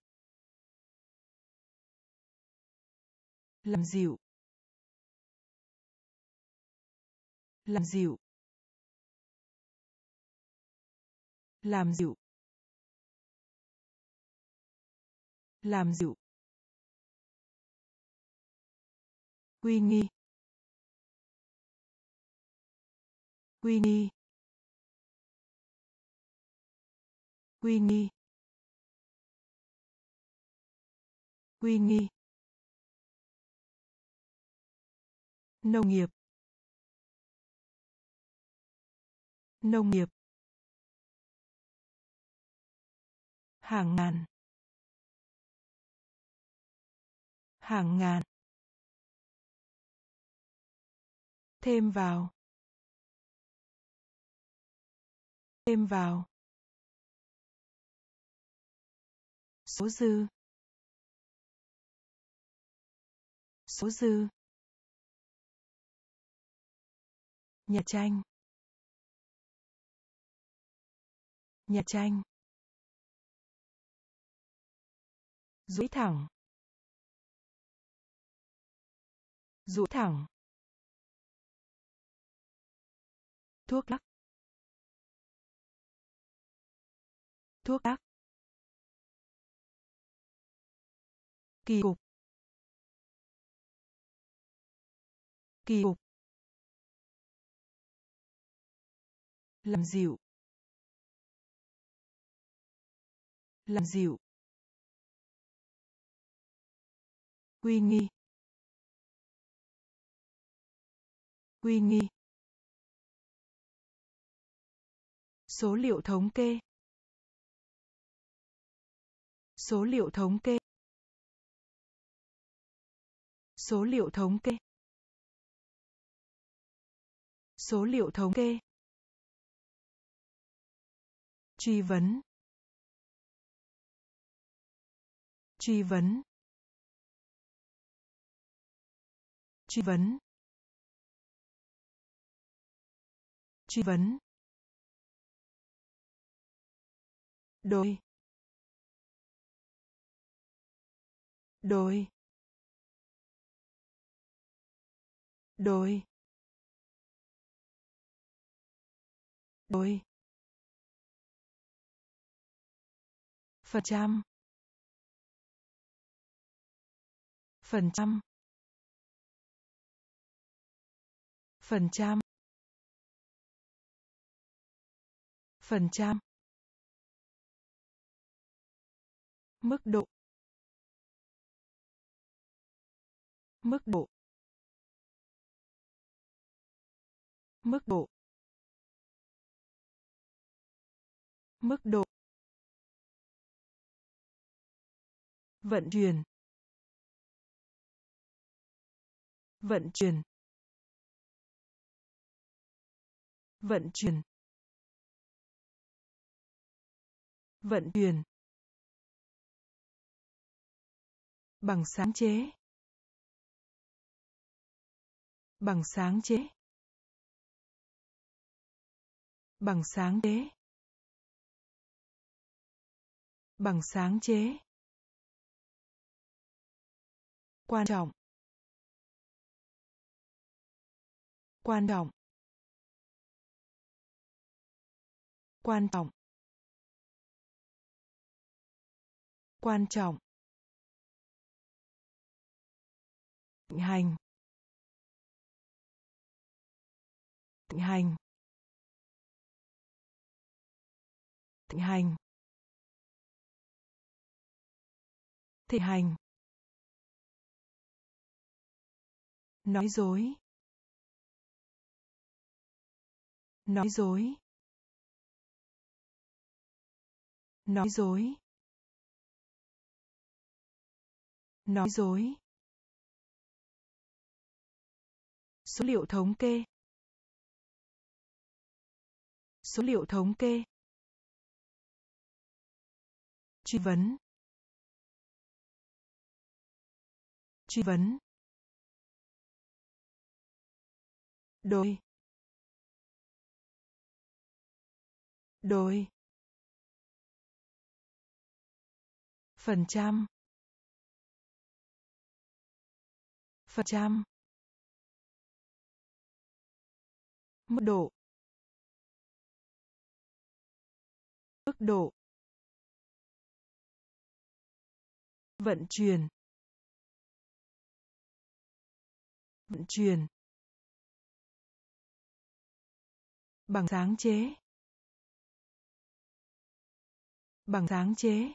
Speaker 1: làm dịu làm dịu làm dịu làm dịu quy nghi quy nghi quy nghi quy nghi nông nghiệp nông nghiệp hàng ngàn hàng ngàn thêm vào thêm vào số dư số dư nhà tranh nhà tranh duỗi thẳng duỗi thẳng thuốc lắc thuốc lắc kỳ cục kỳ cục làm dịu làm dịu quy nghi quy nghi Số liệu thống kê. Số liệu thống kê. Số liệu thống kê. Số liệu thống kê. Truy vấn. Truy vấn. Truy vấn. Truy vấn. đôi đôi đôi đôi phần trăm phần trăm phần trăm phần trăm mức độ mức độ mức độ mức độ vận chuyển vận chuyển vận chuyển vận chuyển bằng sáng chế bằng sáng chế bằng sáng chế bằng sáng chế quan trọng quan trọng quan trọng quan trọng thịnh hành thịnh hành thịnh hành thịnh hành nói dối nói dối nói dối nói dối Số liệu thống kê. Số liệu thống kê. Truy vấn. Truy vấn. Đôi. Đôi. Phần trăm. Phần trăm. mức độ mức độ vận chuyển vận chuyển bằng sáng chế bằng sáng chế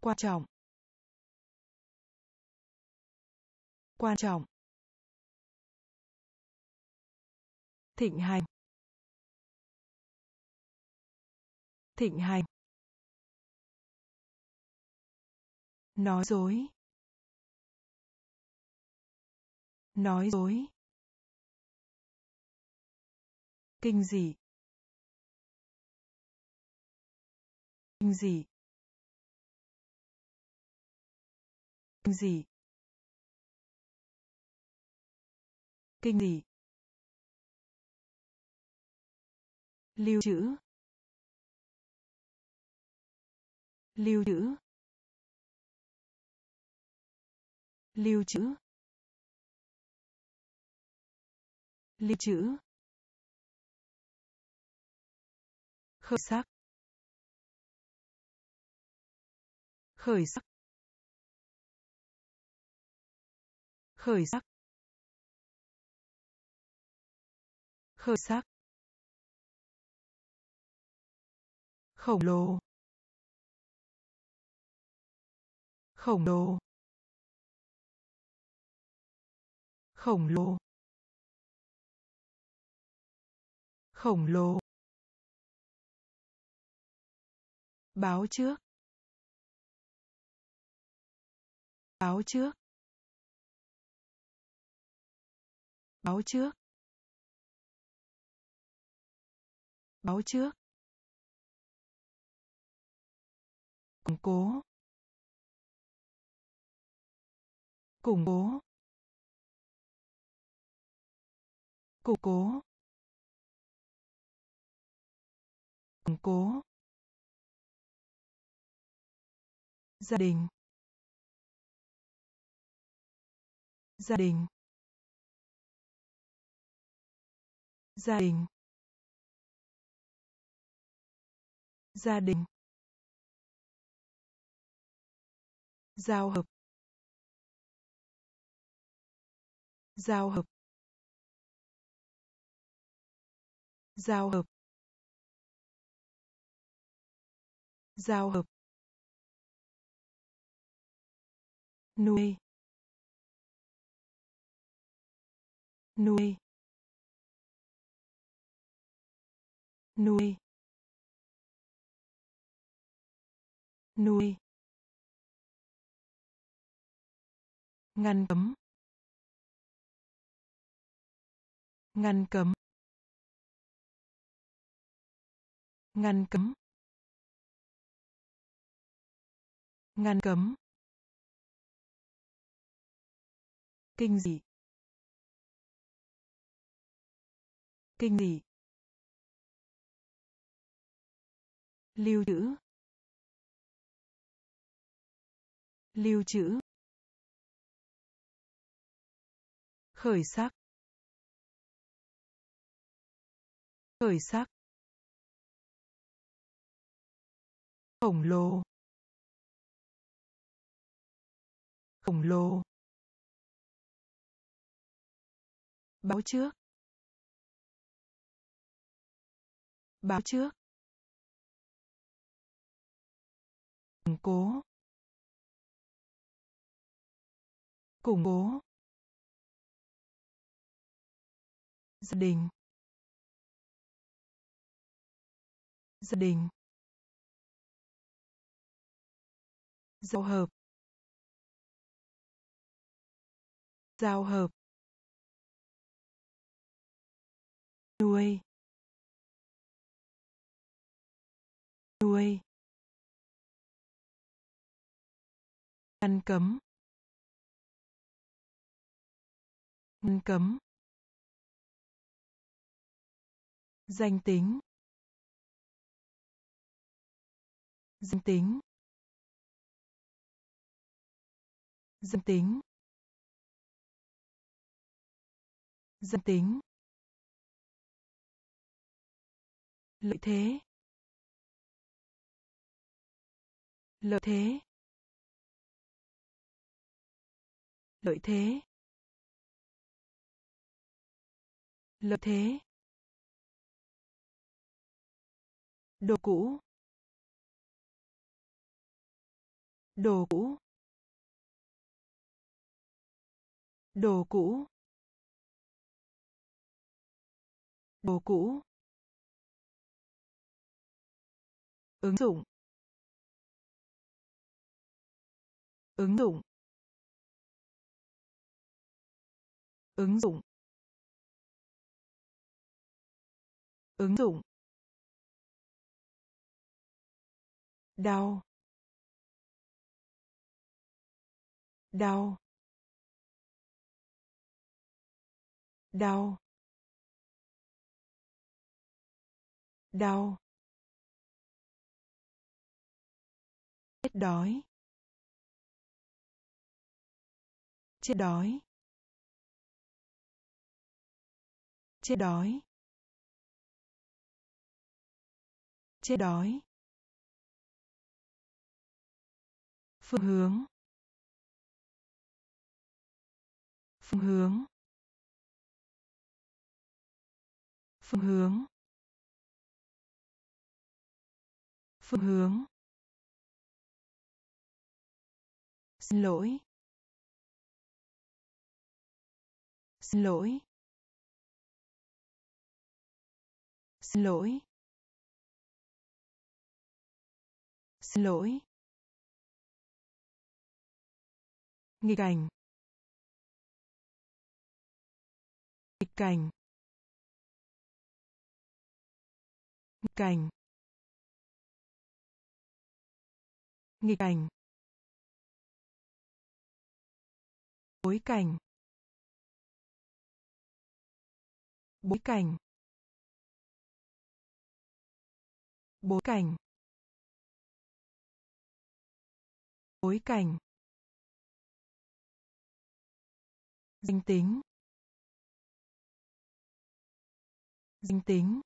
Speaker 1: quan trọng quan trọng thịnh hành thịnh hành nói dối nói dối kinh dị kinh dị kinh dị kinh dị lưu trữ lưu trữ lưu trữ lưu trữ khởi sắc khởi sắc khởi sắc khởi sắc khổng lồ khổng lồ khổng lồ khổng lồ báo trước báo trước báo trước báo trước củng cố củng cố củng cố củng cố gia đình gia đình gia đình gia đình giao hợp giao hợp giao hợp giao hợp nuôi nuôi nuôi nuôi ngăn cấm ngăn cấm ngăn cấm ngăn cấm kinh dị kinh dị lưu trữ lưu trữ khởi sắc khởi sắc khổng lồ khổng lồ báo trước báo trước củng cố củng cố gia đình gia đình giao hợp giao hợp nuôi nuôi ngăn cấm ngăn cấm Danh tính. Danh tính. Danh tính. Danh tính. Lợi thế. Lợi thế. Lợi thế. Lợi thế. đồ cũ đồ cũ đồ cũ đồ cũ ứng dụng ứng dụng ứng dụng ứng dụng đau đau đau đau chết đói chết đói chết đói chết đói phương hướng phương hướng phương hướng phương hướng xin lỗi xin lỗi xin lỗi xin lỗi nghịch cảnh nghịch cảnh nghịch cảnh nghịch cảnh bối cảnh bối cảnh bối cảnh bối cảnh Danh tính. Danh tính.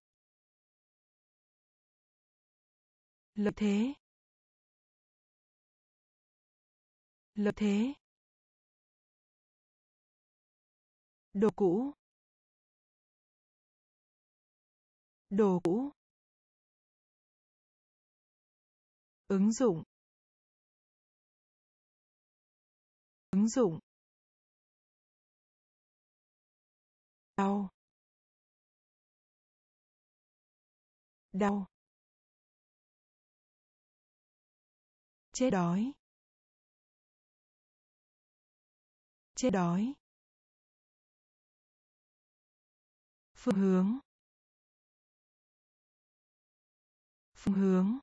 Speaker 1: Lợi thế. Lợi thế. Đồ cũ. Đồ cũ. Ứng dụng. Ứng dụng. đau đau chết đói chết đói phương hướng phương hướng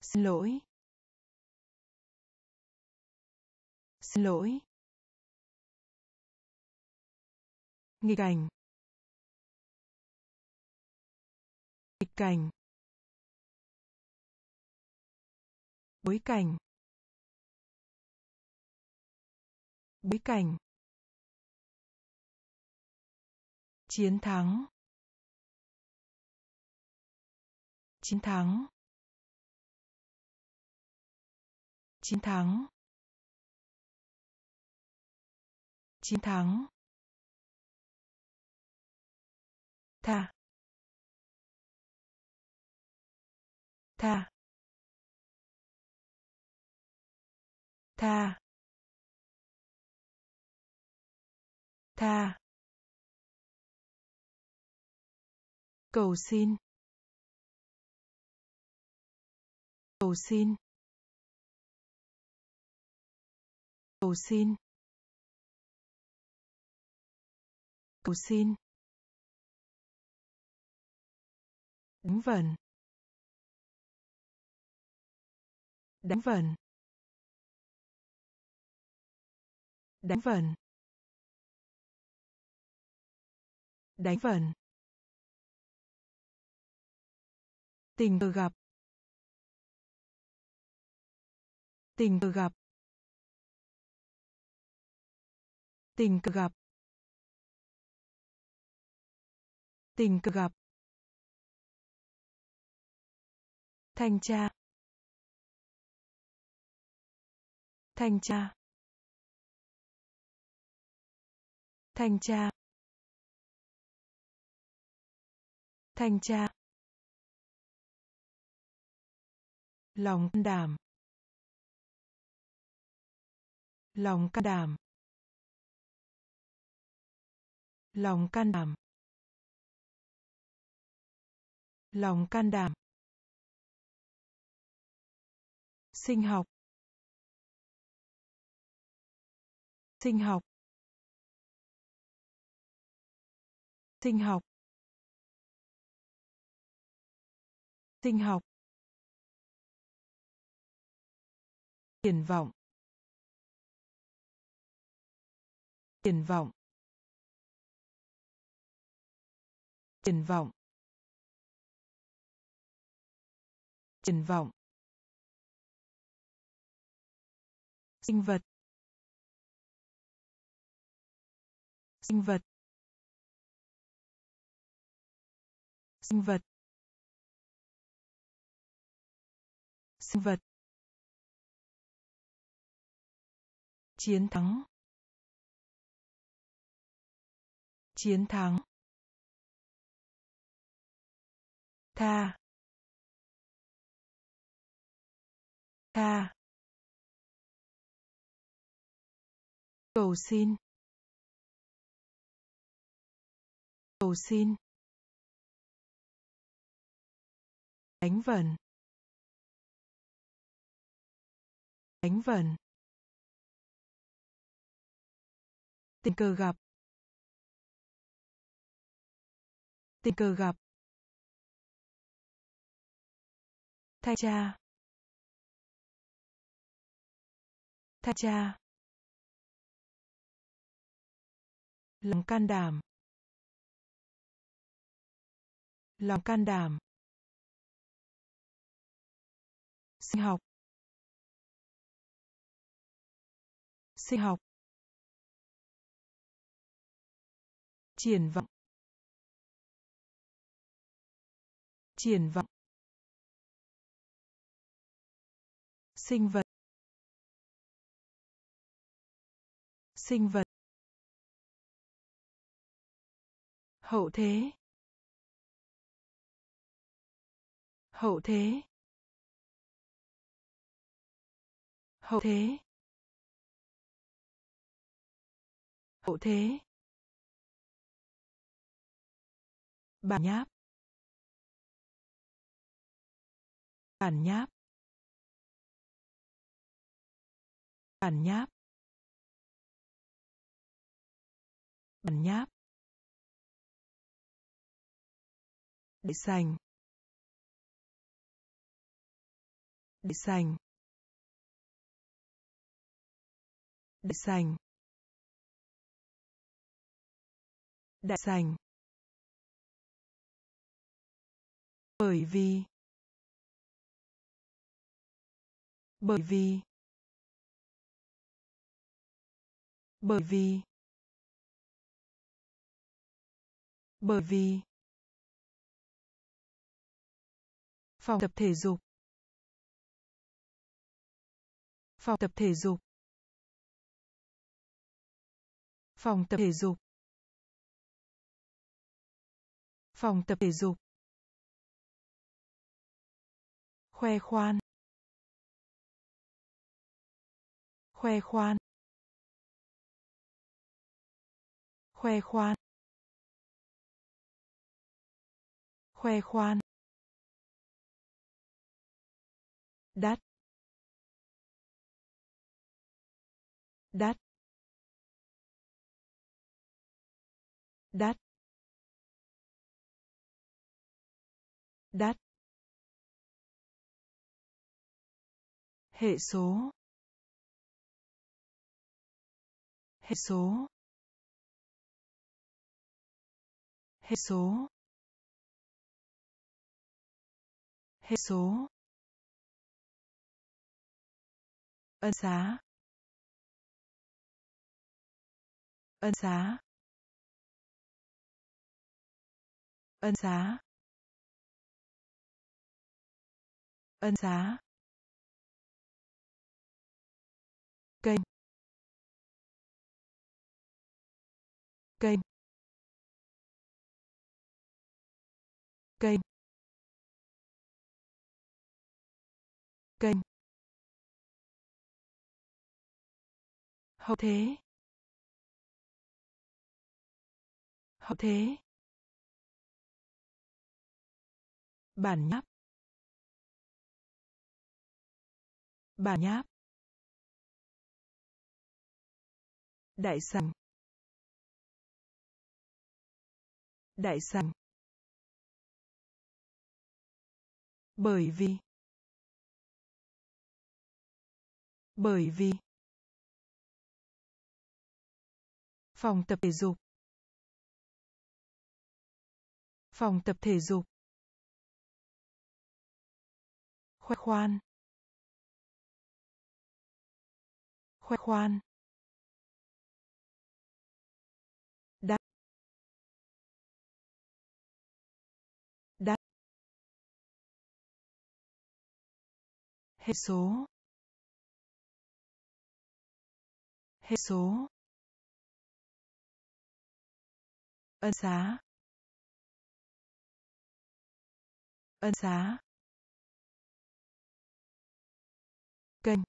Speaker 1: xin lỗi xin lỗi nghịch cảnh nghịch cảnh bối cảnh bối cảnh chiến thắng chiến thắng chiến thắng chiến thắng tha tha tha tha cầu xin cầu xin cầu xin cầu xin Đánh vần. Đánh vần. Đánh vần. Đánh vần. Tình cờ gặp. Tình cờ gặp. Tình cờ gặp. Tình cờ gặp. thanh tra thanh tra thanh tra thanh tra lòng can đảm lòng can đảm lòng can đảm lòng can đảm sinh học sinh học sinh học sinh học triển vọng triển vọng triển vọng triển vọng sinh vật sinh vật sinh vật sinh vật chiến thắng chiến thắng tha tha cầu xin cầu xin đánh vần đánh vần tình cờ gặp tình cờ gặp thanh cha, thanh cha. lòng can đảm lòng can đảm sinh học sinh học triển vọng triển vọng sinh vật sinh vật hậu thế hậu thế hậu thế hậu thế bản nháp bản nháp bản nháp bản nháp để sành để sành để sành đại sành bởi vì bởi vì bởi vì bởi vì phòng tập thể dục phòng tập thể dục phòng tập thể dục phòng tập thể dục khoe khoan khoe khoan khoe khoan khoe khoan đắt đắt đắt đắt hệ số hệ số hệ số hệ số ân xá ân xá ân xá ân xá kênh kênh kênh kênh hậu thế hậu thế bản nháp bản nháp đại sành đại sành bởi vì bởi vì phòng tập thể dục phòng tập thể dục khoe khoan khoe khoan đá đá hệ số hệ số ân xá ân xá kênh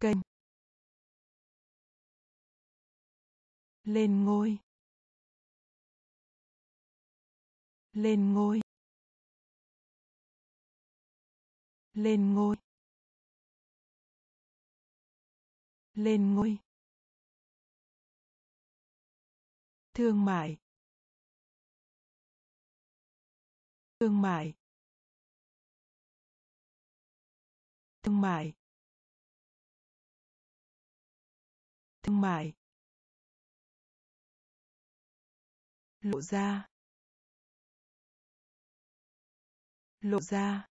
Speaker 1: kênh lên ngôi lên ngôi lên ngôi lên ngôi thương mại thương mại thương mại thương mại lộ ra lộ ra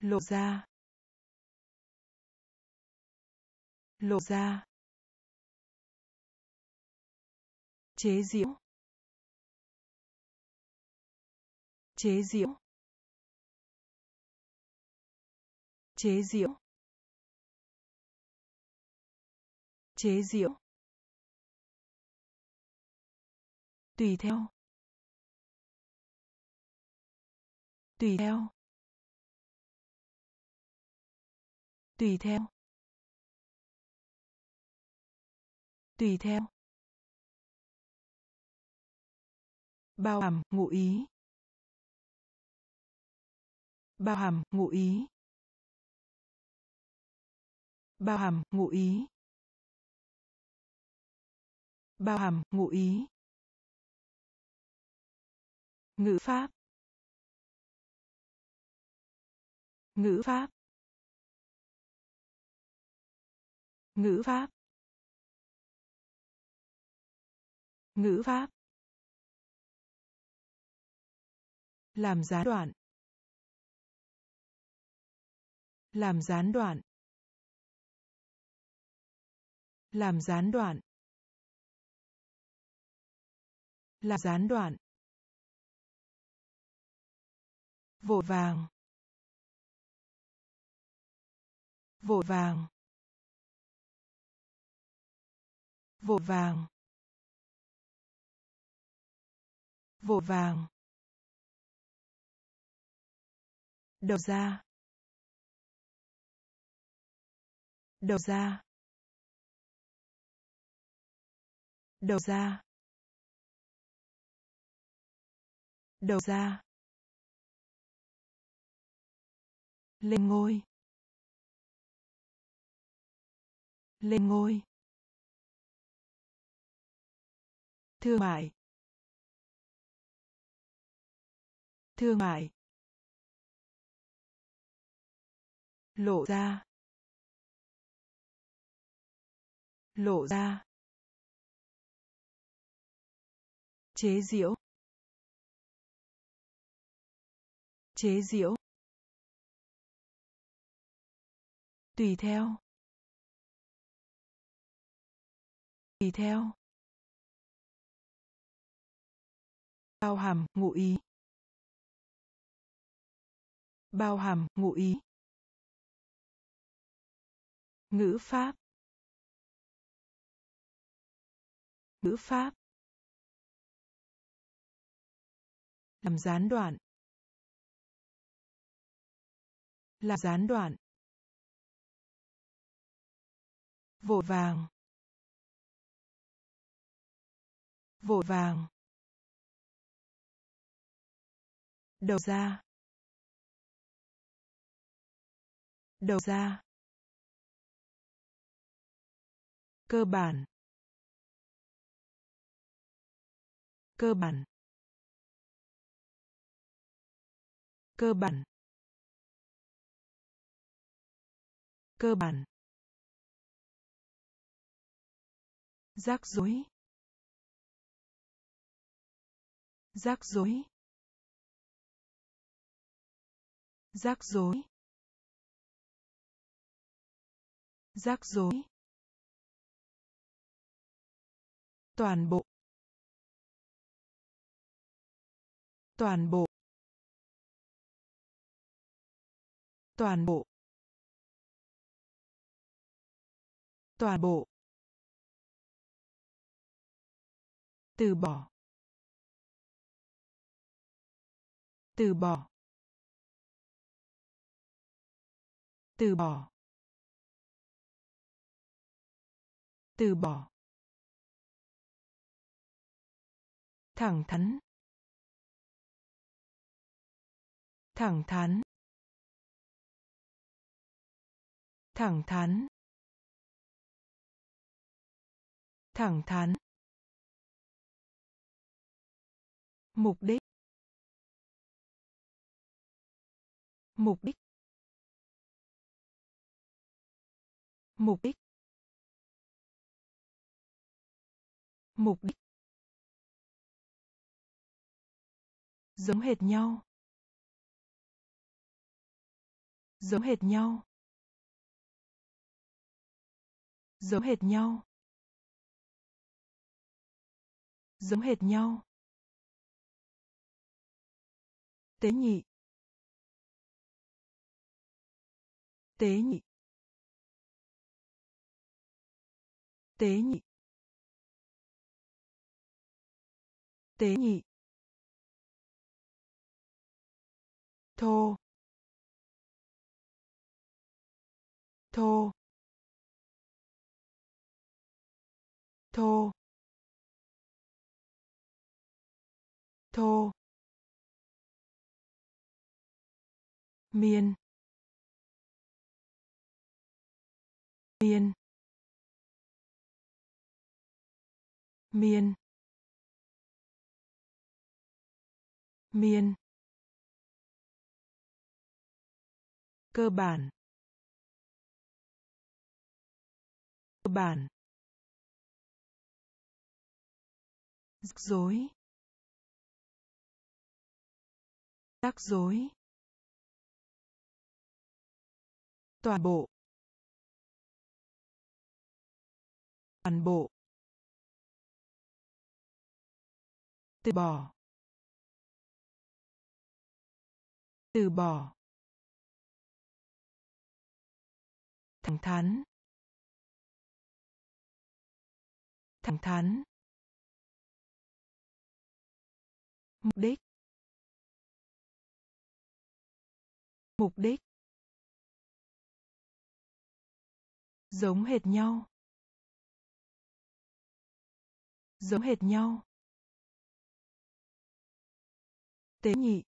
Speaker 1: lộ ra lộ ra chế diễu, chế diễu, chế diễu, chế diễu. tùy theo tùy theo tùy theo tùy theo bao hàm ngụ ý bao hàm ngụ ý bao hàm ngụ ý bao hàm ngụ ý ngữ pháp ngữ pháp ngữ pháp ngữ pháp Làm gián đoạn. Làm gián đoạn. Làm gián đoạn. Làm gián đoạn. Vội vàng. Vội vàng. Vội vàng. Vội vàng. đầu ra đầu ra đầu ra đầu ra lên ngôi lên ngôi thương mại thương mại lộ ra lộ ra chế diễu chế diễu tùy theo tùy theo bao hàm ngụ ý bao hàm ngụ ý ngữ pháp ngữ pháp làm gián đoạn làm gián đoạn vội vàng vội vàng đầu ra đầu ra cơ bản cơ bản cơ bản cơ bản rắc rối rắc rối rắc rối rắc rối toàn bộ toàn bộ toàn bộ toàn bộ từ bỏ từ bỏ từ bỏ từ bỏ thẳng thắn thẳng thắn thẳng thắn thẳng thắn mục đích mục đích mục đích mục đích giống hệt nhau giống hệt nhau giống hệt nhau giống hệt nhau tế nhị tế nhị tế nhị tế nhị thô thô thô thô miên miên miên miên cơ bản cơ bản rắc rối rắc rối toàn bộ toàn bộ từ bỏ từ bỏ thẳng thắn thẳng thắn mục đích mục đích giống hệt nhau giống hệt nhau tế nhị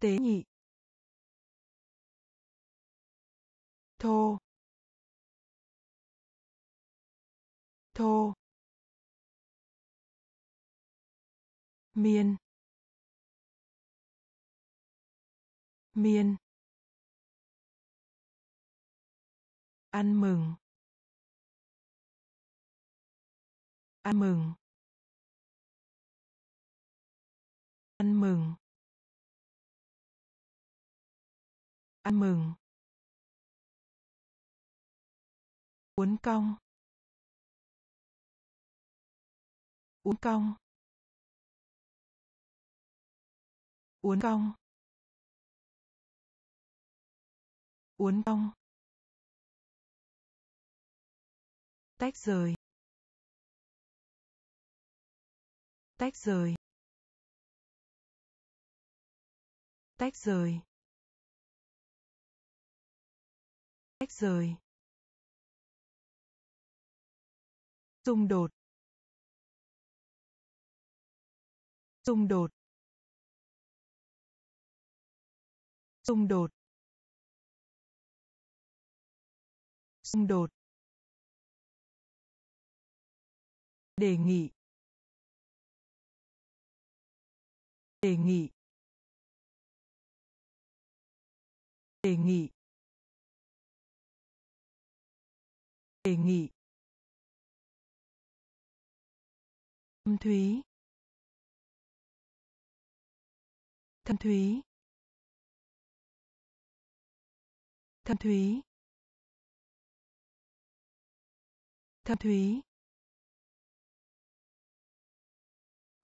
Speaker 1: tế nhị thô thô miên miên ăn mừng ăn mừng ăn mừng ăn mừng uốn cong uốn cong uốn cong uốn cong tách rời tách rời tách rời tách rời xung đột xung đột xung đột xung đột đề nghị đề nghị đề nghị đề nghị thâm thúy thâm thúy thâm thúy thâm thúy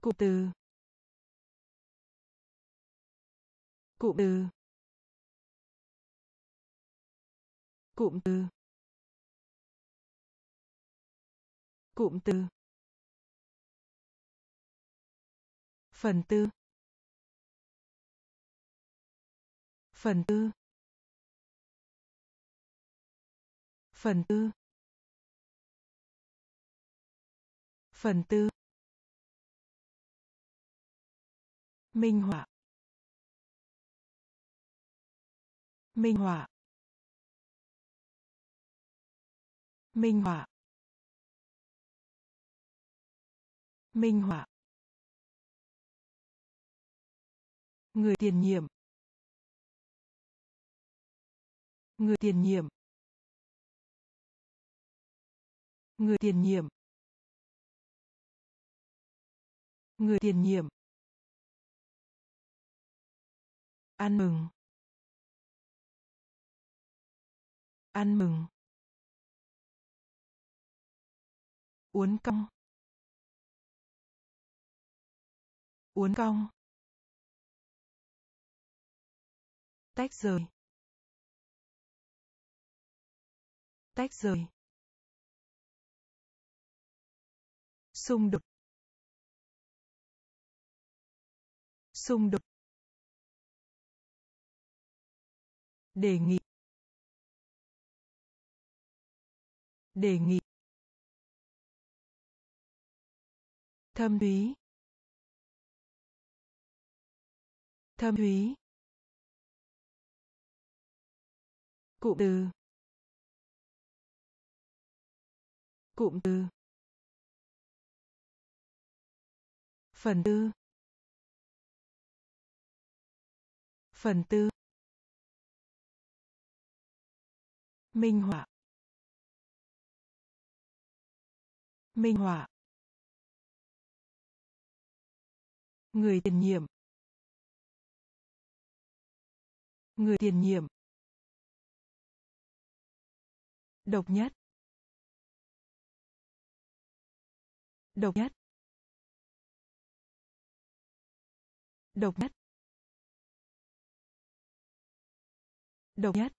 Speaker 1: cụm từ cụm từ cụm từ cụm từ Phần tư. Phần tư. Phần tư. Phần tư. Minh họa. Minh họa. Minh họa. Minh họa. người tiền nhiệm người tiền nhiệm người tiền nhiệm người tiền nhiệm ăn mừng ăn mừng uốn cong uốn cong tách rời tách rời xung đột xung đột đề nghị đề nghị thâm thúy thâm thúy cụm từ cụm từ phần tư phần tư minh họa minh họa người tiền nhiệm người tiền nhiệm Độc nhất. Độc nhất. Độc nhất. Độc nhất.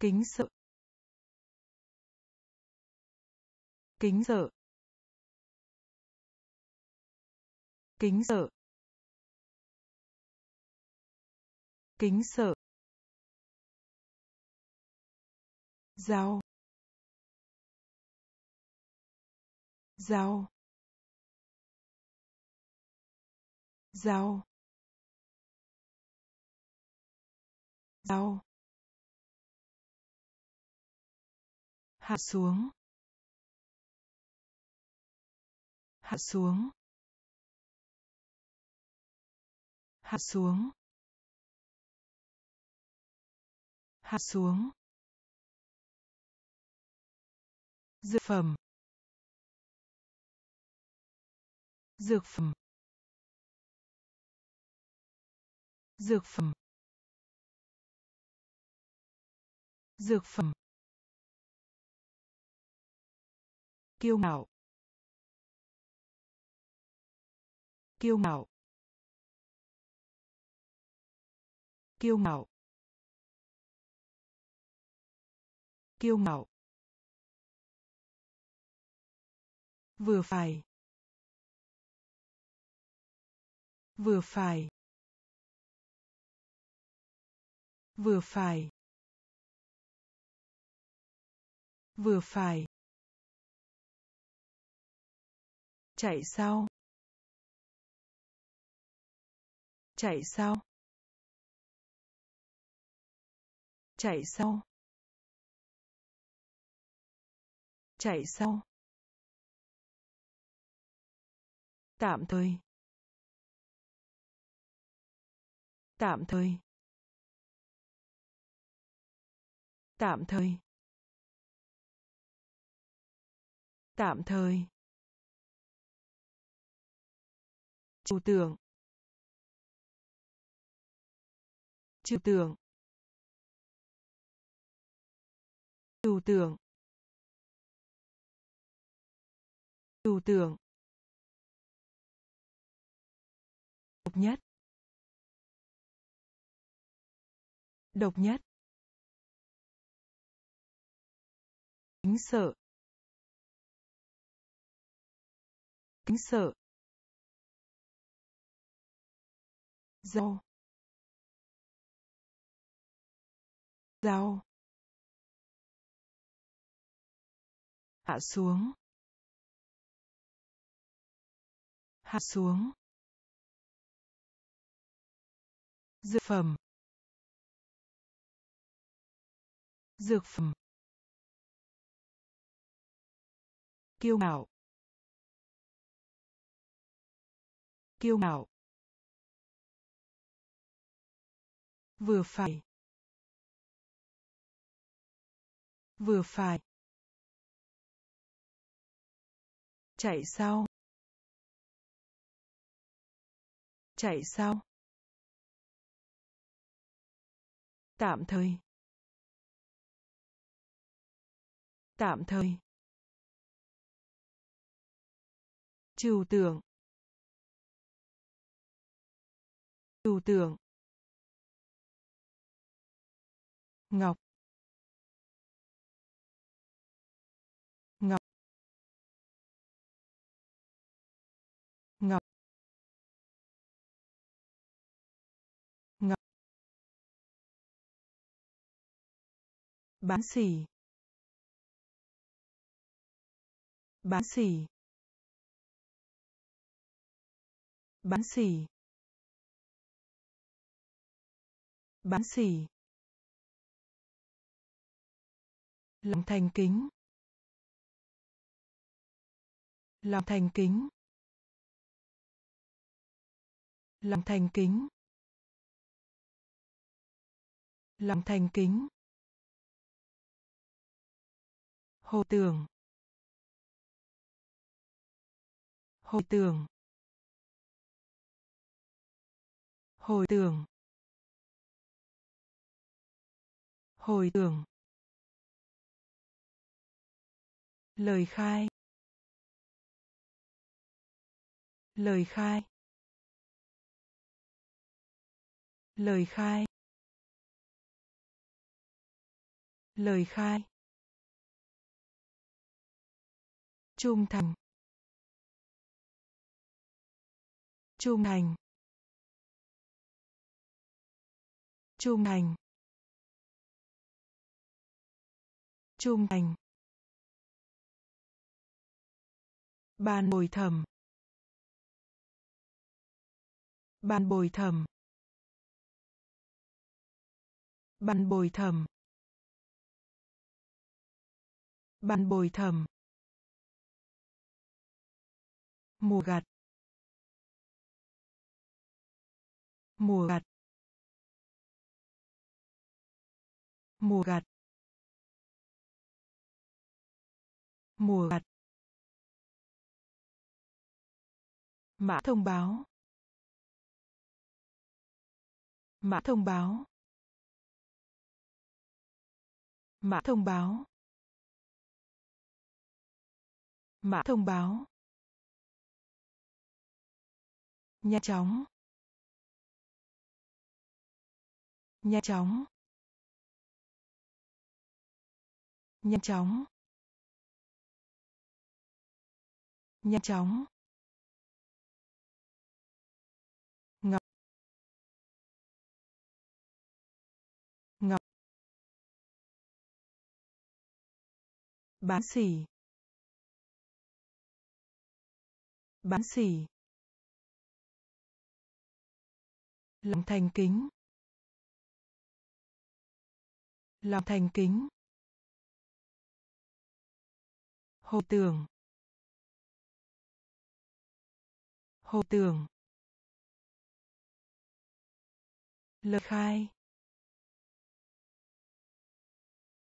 Speaker 1: Kính sợ. Kính sợ. Kính sợ. Kính sợ. rau rau rau rau hạ xuống hạ xuống hạ xuống hạ xuống dược phẩm dược phẩm dược phẩm dược phẩm kiêu ngạo kiêu ngạo kiêu ngạo kiêu ngạo vừa phải vừa phải vừa phải vừa phải chạy sau chạy sau chạy sau chạy sau tạm thời tạm thời tạm thời tạm thời chủ tưởng trừu tưởng trừu tưởng trừu tưởng độc nhất độc nhất kính sợ kính sợ rau rau hạ xuống hạ xuống dược phẩm dược phẩm kiêu ngạo kiêu ngạo vừa phải vừa phải chạy sau chạy sau tạm thời tạm thời trừu tượng trừu tượng ngọc bán xì, bán xì, bán xì, bán xì, lòng thành kính lòng thành kính lòng thành kính lòng thành kính hồi tưởng, hồi tưởng, hồi tưởng, hồi tưởng, lời khai lời khai lời khai lời khai trung thành trung thành trung thành trung thành bàn bồi thẩm bàn bồi thẩm bàn bồi thẩm bàn bồi thẩm mùa gặt mùa gặt mùa gặt mùa gặt mã thông báo mã thông báo mã thông báo mã thông báo nhanh chóng nhanh chóng nhanh chóng nhanh chóng ngọc ngọc bán xỉ bán xỉ lòng thành kính lòng thành kính hồi tưởng hồi tưởng lời khai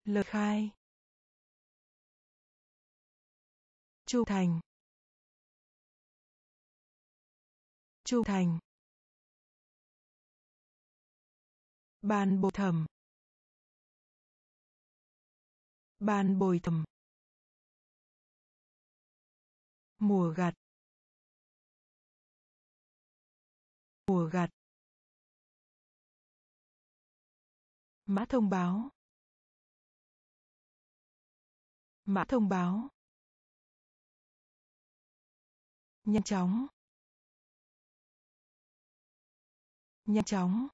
Speaker 1: lời khai trung thành trung thành ban bồi thẩm. ban bồi thẩm. Mùa gặt. Mùa gặt. Mã thông báo. Mã thông báo. Nhanh chóng. Nhanh chóng.